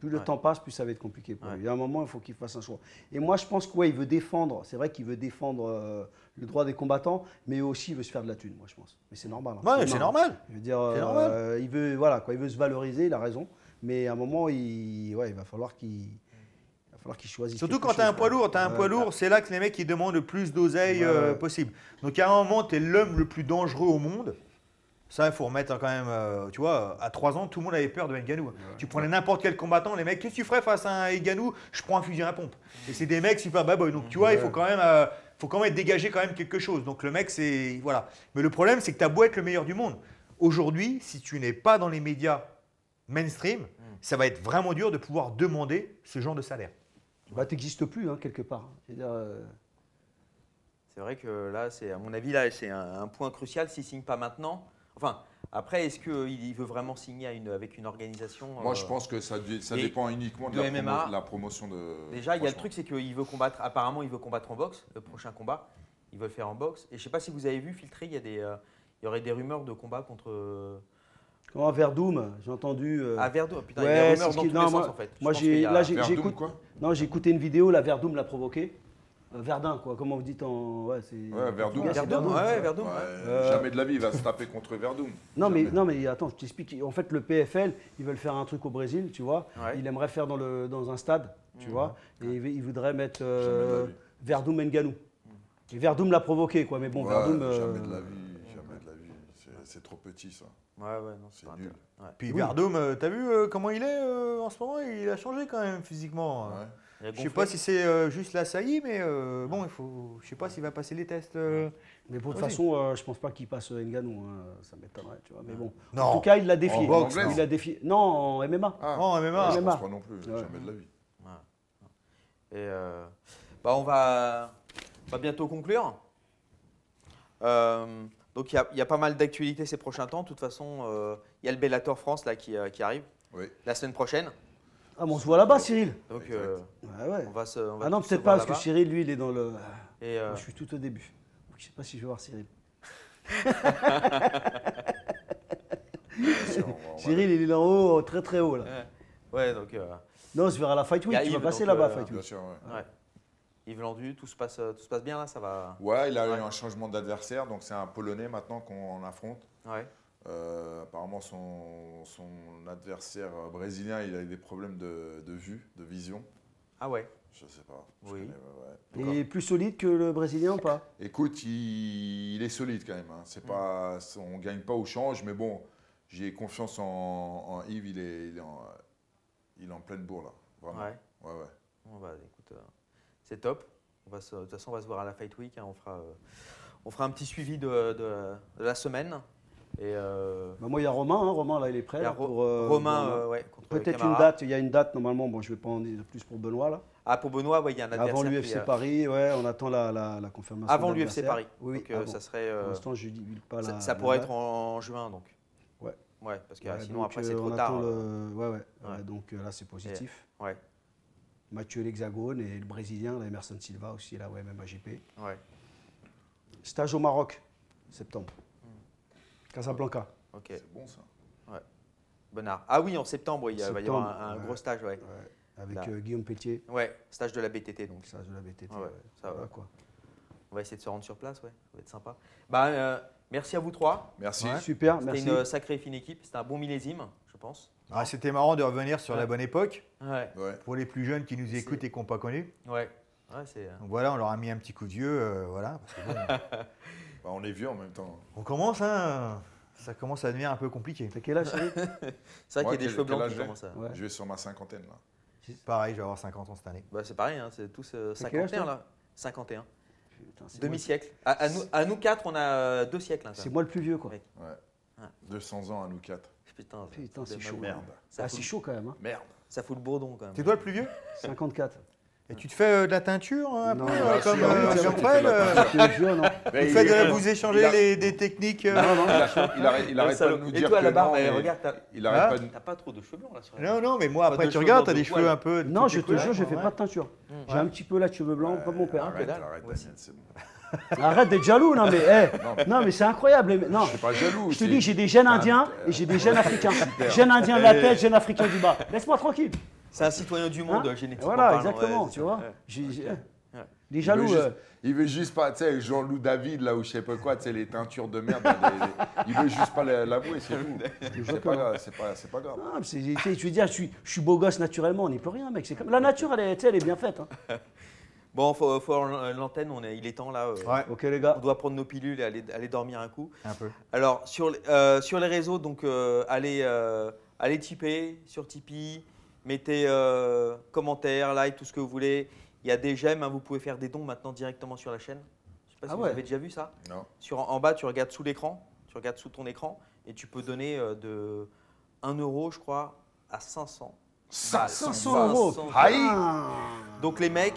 Plus le Ouais. temps passe, plus ça va être compliqué pour Ouais. lui. Il y a un moment, il faut qu'il fasse un choix. Et moi, je pense qu'il veut défendre, c'est vrai qu'il veut défendre euh, le droit des combattants, mais aussi il veut se faire de la thune, moi, je pense. Mais c'est normal. hein. Ouais, c'est normal. Je veux dire, euh, normal. il veut, voilà, quoi, il veut se valoriser, il a raison. Mais à un moment, il, ouais, il va falloir qu'il, falloir qu'il choisisse. Surtout quand tu as un poids lourd, tu as un Ouais. poids lourd, c'est là que les mecs ils demandent le plus d'oseille Ouais, euh, ouais. possible. Donc à un moment, tu es l'homme le plus dangereux au monde. Ça, il faut remettre quand même, euh, tu vois, à 3 ans, tout le monde avait peur de Ngannou. Tu prenais n'importe quel combattant, les mecs, qu'est-ce que tu ferais face à un Ngannou Je prends un fusil à pompe. Et c'est des mecs super bad boy. Donc tu vois, il faut quand même, euh, faut quand même dégager quand même quelque chose. Donc le mec, c'est voilà. Mais le problème, c'est que tu as beau être le meilleur du monde. Aujourd'hui, si tu n'es pas dans les médias mainstream, ça va être vraiment dur de pouvoir demander ce genre de salaire. Bah, t'existes plus, hein, quelque part. Euh, C'est vrai que là, c'est à mon avis, là, c'est un, un point crucial. S'il signe pas maintenant, enfin, après, est-ce qu'il veut vraiment signer à une- avec une organisation Moi, euh, je pense que ça, dépend uniquement de, de la, MMA, promotion de. Déjà, il y a le truc, c'est qu'il veut combattre. Apparemment, il veut combattre en boxe. Le prochain combat, il veut le faire en boxe. Et je sais pas si vous avez vu filtrer, il y a des, euh, il y aurait des rumeurs de combat contre. euh, comment Verdum, j'ai entendu. euh, Ah, Verdun. Putain, ouais, il y a des rumeurs dans qui- tous non, les moi- sens en fait. Je moi, j'ai- là, j'ai- Verdun, j'écoute- quoi Non, j'ai écouté une vidéo, la Verdum l'a provoqué. Euh, Verdun, quoi, comment vous dites en. Ouais, c'est. Ouais, Verdun, ouais, ouais, Verdun. Ouais, ouais. Euh, Jamais de la vie, il va se taper contre Verdum. Non mais, non, mais attends, je t'explique. En fait, le PFL, ils veulent faire un truc au Brésil, tu vois. Ouais. Il aimerait faire dans, le, dans un stade, tu Mhm. vois. Et il, il voudrait mettre euh, la vie. Verdum Nganou. Et Verdum l'a provoqué, quoi. Mais bon, Ouais, Verdum. euh, Jamais de la vie, jamais de la vie. C'est- trop petit, ça. Ouais, ouais, non, C'est nul. Ouais. Puis Oui. Verdum, t'as vu euh, comment il est euh, en ce moment? Il a changé quand même physiquement. Ouais. Je sais gonflé. pas si c'est euh, juste la saillie, mais euh, bon, il faut. Je sais pas s'il va passer les tests. euh. Mais pour toute façon, euh, je pense pas qu'il passe Nganou. hein, Ça m'étonnerait, tu vois. Mais bon. Non. En tout cas, il l'a défié. En boxe, il non. l'a défié. Non, en MMA. Ah, Oh, en MMA. je MMA. pense pas non plus. Ouais. Jamais de la vie. Et euh, bah, on, va, on va bientôt conclure. Euh, donc il y a- il y, a pas mal d'actualités ces prochains temps. De toute façon, euh, il y a le Bellator France là, qui, euh, qui arrive Oui. la semaine prochaine. Ah, mais on se voit là-bas, Cyril. Donc euh, Ouais, ouais. on va se. on va Ah non, peut-être pas, parce que. Cyril, lui, il est dans le. Et, euh, Moi, je suis tout au début. Donc, je sais pas si je vais voir Cyril. Si, on va- on va- Cyril, il est là-haut, très très haut là. ouais. Ouais, donc euh, Non, on se verra à la Fight Il Week. a Tu vas Yves, passer là-bas, euh, Fight Bien Week. sûr, ouais. ouais. Yves Landu, tout se passe, tout se passe bien là, ça va. Ouais, il a eu un changement d'adversaire, donc c'est un Polonais maintenant qu'on affronte. Ouais. Euh, apparemment, son, son adversaire euh, brésilien, il a des problèmes de, de vue, de vision. Ah ouais. Je sais pas. je Oui. connais, ouais, ouais. Il est plus solide que le Brésilien ou pas? Écoute, il, il est solide quand même. Hein. C'est pas, on gagne pas au change, mais bon, j'ai confiance en, en Yves. Il est, il est en, il est en pleine bourre là. Vraiment. Ouais. Ouais, ouais. Bon, bah, écoute, euh, c'est top. On va se- de toute façon, on va se voir à la Fight Week. hein. On, fera, euh, on fera un petit suivi de, de- de la semaine. Et euh, Bah, Moi, il y a Romain. hein. Romain, là, il est prêt. il y a là, Ro- pour, euh, Romain, euh, ouais, Peut-être une date. Il y a une date normalement. Bon, je vais pas en dire plus pour Benoît là. Ah, pour Benoît, ouais, il y a un adversaire. Avant l'UFC Paris, ouais, on attend la, la, la confirmation. Avant l'UFC. Paris. Oui, oui. Donc, avant. ça serait. Pour l'instant, je dis pas ça, la. ça la pourrait être en, en juin, donc. Ouais. Ouais, parce que Ouais, sinon, donc, après, c'est trop tard. le- Ouais, ouais. Donc là, c'est positif. Ouais, Mathieu l'Hexagone et le Brésilien, là, Emerson Silva aussi, là, ouais, même AGP. ouais. Stage au Maroc, septembre. Casablanca. Ok. C'est bon ça. Bonnard. Ah oui, en septembre, il y a- va y avoir un, un ouais. gros stage, ouais. Ouais, avec euh, Guillaume Pelletier. Ouais, stage de la BTT, donc. Stage de la BTT. Ouais, ouais, ouais. ça Voilà, va. quoi. On va essayer de se rendre sur place, ouais. Ça va être sympa. Bah, euh, merci à vous trois. Merci. Super, C'était merci. une euh, sacrée et fine équipe. C'était un bon millésime, je pense. Ah, C'était marrant de revenir sur la Ouais. bonne époque. Ouais, Ouais. Pour les plus jeunes qui nous C'est- écoutent et qui n'ont pas connu. ouais. Ouais, c'est. Donc voilà, on leur a mis un petit coup de vieux. euh, voilà. parce que bon, Bah, on est vieux en même temps. on commence, hein. Ça commence à devenir un peu compliqué. T'as quel âge, chérie C'est vrai qu'il y a des quel- cheveux quel blancs âge qui j'ai commencent à. Ouais. Je vais sur ma cinquantaine là. Pareil, je vais avoir 50 ans cette année. Bah, c'est pareil, hein, c'est tous euh, T'as quel âge, 51 toi là. 51. Putain, c'est moi- Demi-siècle. À, à nous, à nous quatre, on a euh, deux siècles. hein, quand C'est même. moi le plus vieux, quoi. Ouais. Ouais. 200 ans à nous quatre. Putain, Putain, c'est chaud. mal. Merde. Ça, Ah, fout, c'est chaud quand même. Hein. Merde. ça fout le bourdon quand même. C'est toi le plus vieux 54. Et tu te fais euh, de la teinture un Non, euh, comme sûr, euh, bien sûr Jean qu'il Frel, fait de la euh, teinture. Je te jure, non. Mais Vous il- faites de la- il- vous il échangez a- les, des techniques. euh, Non, non. Il, a- il arrête, il arrête pas de nous Et dire toi, que la barbe, non, mais regarde, t'as il arrête Hein pas de... t'as pas trop de cheveux blancs là sur la Non, non, mais moi, Pas après, de tu cheveux regardes, blancs t'as des de cheveux un peu. Non, je te jure, je fais pas de teinture. J'ai Ouais. un petit peu là de cheveux blancs, comme mon père. Arrête, dalle. arrête, c'est bon. Arrête d'être jaloux, non mais, eh, Non, mais c'est incroyable. les- Non, je suis pas jaloux. je te c'est- dis, j'ai des gènes indiens euh, et j'ai des gènes africains. Gènes indiens de la Et- tête, gènes africains du bas. Laisse-moi tranquille. C'est un citoyen du monde Hein génétiquement. Voilà, parlant, exactement, ouais, tu vois. Ouais. Ouais. Les Il jaloux. veut, juste, euh, il veut juste pas, tu sais, Jean-Loup David, là, ou je sais pas quoi, tu sais, les teintures de merde. là, les- les- il veut juste pas l'avouer, c'est tout. C'est pas grave, c'est pas, c'est pas grave. non, c'est- tu veux dire, je suis, je suis beau gosse naturellement, on n'y peut rien, mec. C'est comme la nature, elle est, tu sais, elle est bien faite. hein. Bon, faut, faut avoir l'antenne, on est, il est temps là. euh, Ouais, Ok les gars. On doit prendre nos pilules et aller, aller dormir un coup. un peu. Alors, sur, les- euh, sur les réseaux, donc, euh, allez, euh, allez tiper sur Tipeee, mettez euh, commentaires, like, tout ce que vous voulez. Il y a des j'aime, hein, vous pouvez faire des dons maintenant directement sur la chaîne. Je sais pas Ah si vous avez déjà vu ça. Non. Sur, en bas, tu regardes sous l'écran, tu regardes sous ton écran, et tu peux donner euh, de 1 euro, je crois, à 500. 500 500 euros. 500. Aïe Ah. Donc les mecs,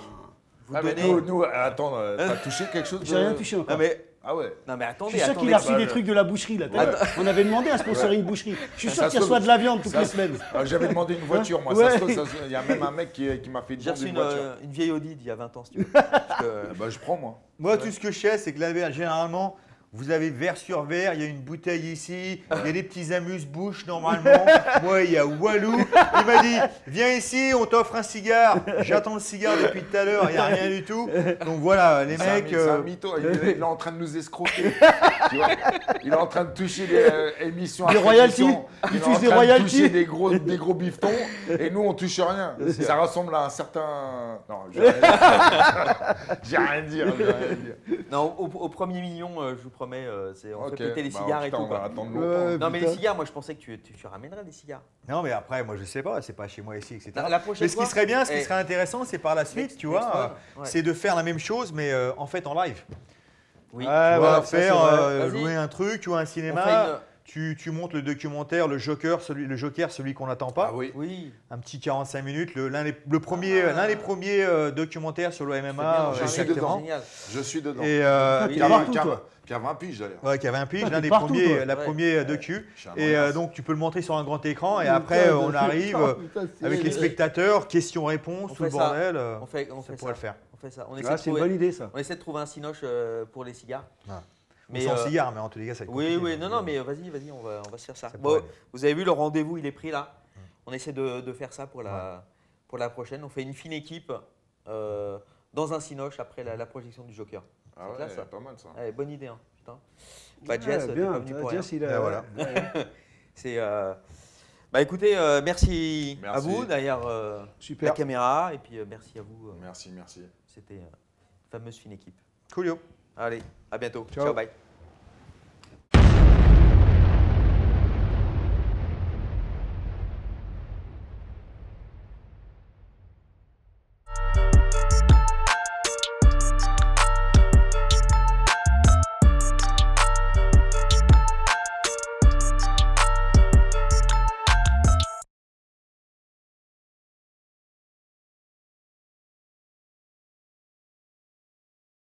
vous Ah, mais donnez... nous, nous, attends, euh, t'as touché quelque chose de... J'ai rien touché encore. Non mais, Ah ouais. non mais Je attendez, suis sûr qu'il a reçu des trucs de la boucherie là. vu On avait demandé un sponsoring boucherie. Je suis sûr qu'il reçoit de la viande toutes ça les se- semaines. Ah, J'avais demandé une voiture, moi. Ouais. Ça ça Il y a même un mec qui, qui m'a fait J'ai une reçu une une, voiture. euh, une vieille Audi d'il y a 20 ans, si tu veux. Parce que- Ah Bah, je prends, moi. Moi, tout ce que je sais, c'est que là, généralement, vous avez verre sur verre, il y a une bouteille ici, il y a des petits amuse-bouches normalement. Moi, il y a Walou. Il m'a dit Viens ici, on t'offre un cigare. J'attends le cigare depuis tout à l'heure, il n'y a rien du tout. Donc voilà, les C'est un mecs. c'est un euh, mytho. Il, est- il est en train de nous escroquer. tu vois il est en train de toucher des euh, émissions. Des après royalties. émissions. Il Il est touche en des train de royalties. toucher des gros, des gros bifetons. Et nous, on touche rien. Ça ressemble à un certain. Non, j'ai rien dire. J'ai rien dire. j'ai rien dire. Non, au, au premier million, euh, je vous promets, euh, c'est- on fait péter les bah, cigares putain, et tout. On va quoi. attendre Ouais. longtemps. Non, mais les cigares, moi je pensais que tu, tu, tu ramènerais des cigares. Non, mais après, moi, je sais pas, c'est pas chez moi ici, etc. La, la prochaine Mais ce qui fois- serait bien, ce qui Eh, serait intéressant, c'est par la suite, next- tu next vois, one, euh, ouais. c'est de faire la même chose, mais euh, en fait en live. Oui. Ouais, ouais, ça, faire, c'est vrai. euh, Vas-y. louer un truc, tu vois, un On cinéma, fait une- tu, tu montes le documentaire, le Joker, celui, le Joker, celui qu'on n'attend pas. Ah oui. Oui. Un petit 45 minutes, le, l'un des, le premier, Ah. l'un des premiers euh, documentaires sur le MMA. je suis dedans. génial. Je suis dedans. Et, euh, Oui, et- a- toi. Qui a 20 piges d'ailleurs. ouais, qui avait un pitch, Toi, l'un des partout, premiers, toi. la Ouais. première Ouais. docu. Je suis un Et euh, donc tu peux le montrer sur un grand écran et après euh, on arrive euh, avec les spectateurs, questions-réponses, On tout le bordel. euh, On fait, on ça fait pourrait ça. le faire. On fait ça. On essaie, Ah, de c'est une trouver, bonne idée ça. on essaie de trouver un cinoche euh, pour les cigares. Ouais. Mais, sans euh, cigare, mais en tous les cas, ça va être Oui, oui, non, non, mais euh, vas-y, vas-y, on va, on va se faire ça. Bon, vous avez vu, le rendez-vous, il est pris là. On essaie de, de faire ça pour la, pour la prochaine. On fait une fine équipe euh, dans un cinoche après la, la projection du Joker. Ah c'est ouais, classe, ça. pas mal ça. Allez, bonne idée, hein, putain. Bah, Jess, t'es bien, pas venu pour rien. Jess, il a- Ben voilà. C'est. euh, Bah écoutez, euh, merci, à vous derrière euh, la caméra et puis euh, merci à vous. euh, Merci, merci. C'était euh, une fameuse fine équipe. Coolio. Allez, à bientôt. Ciao. Ciao bye.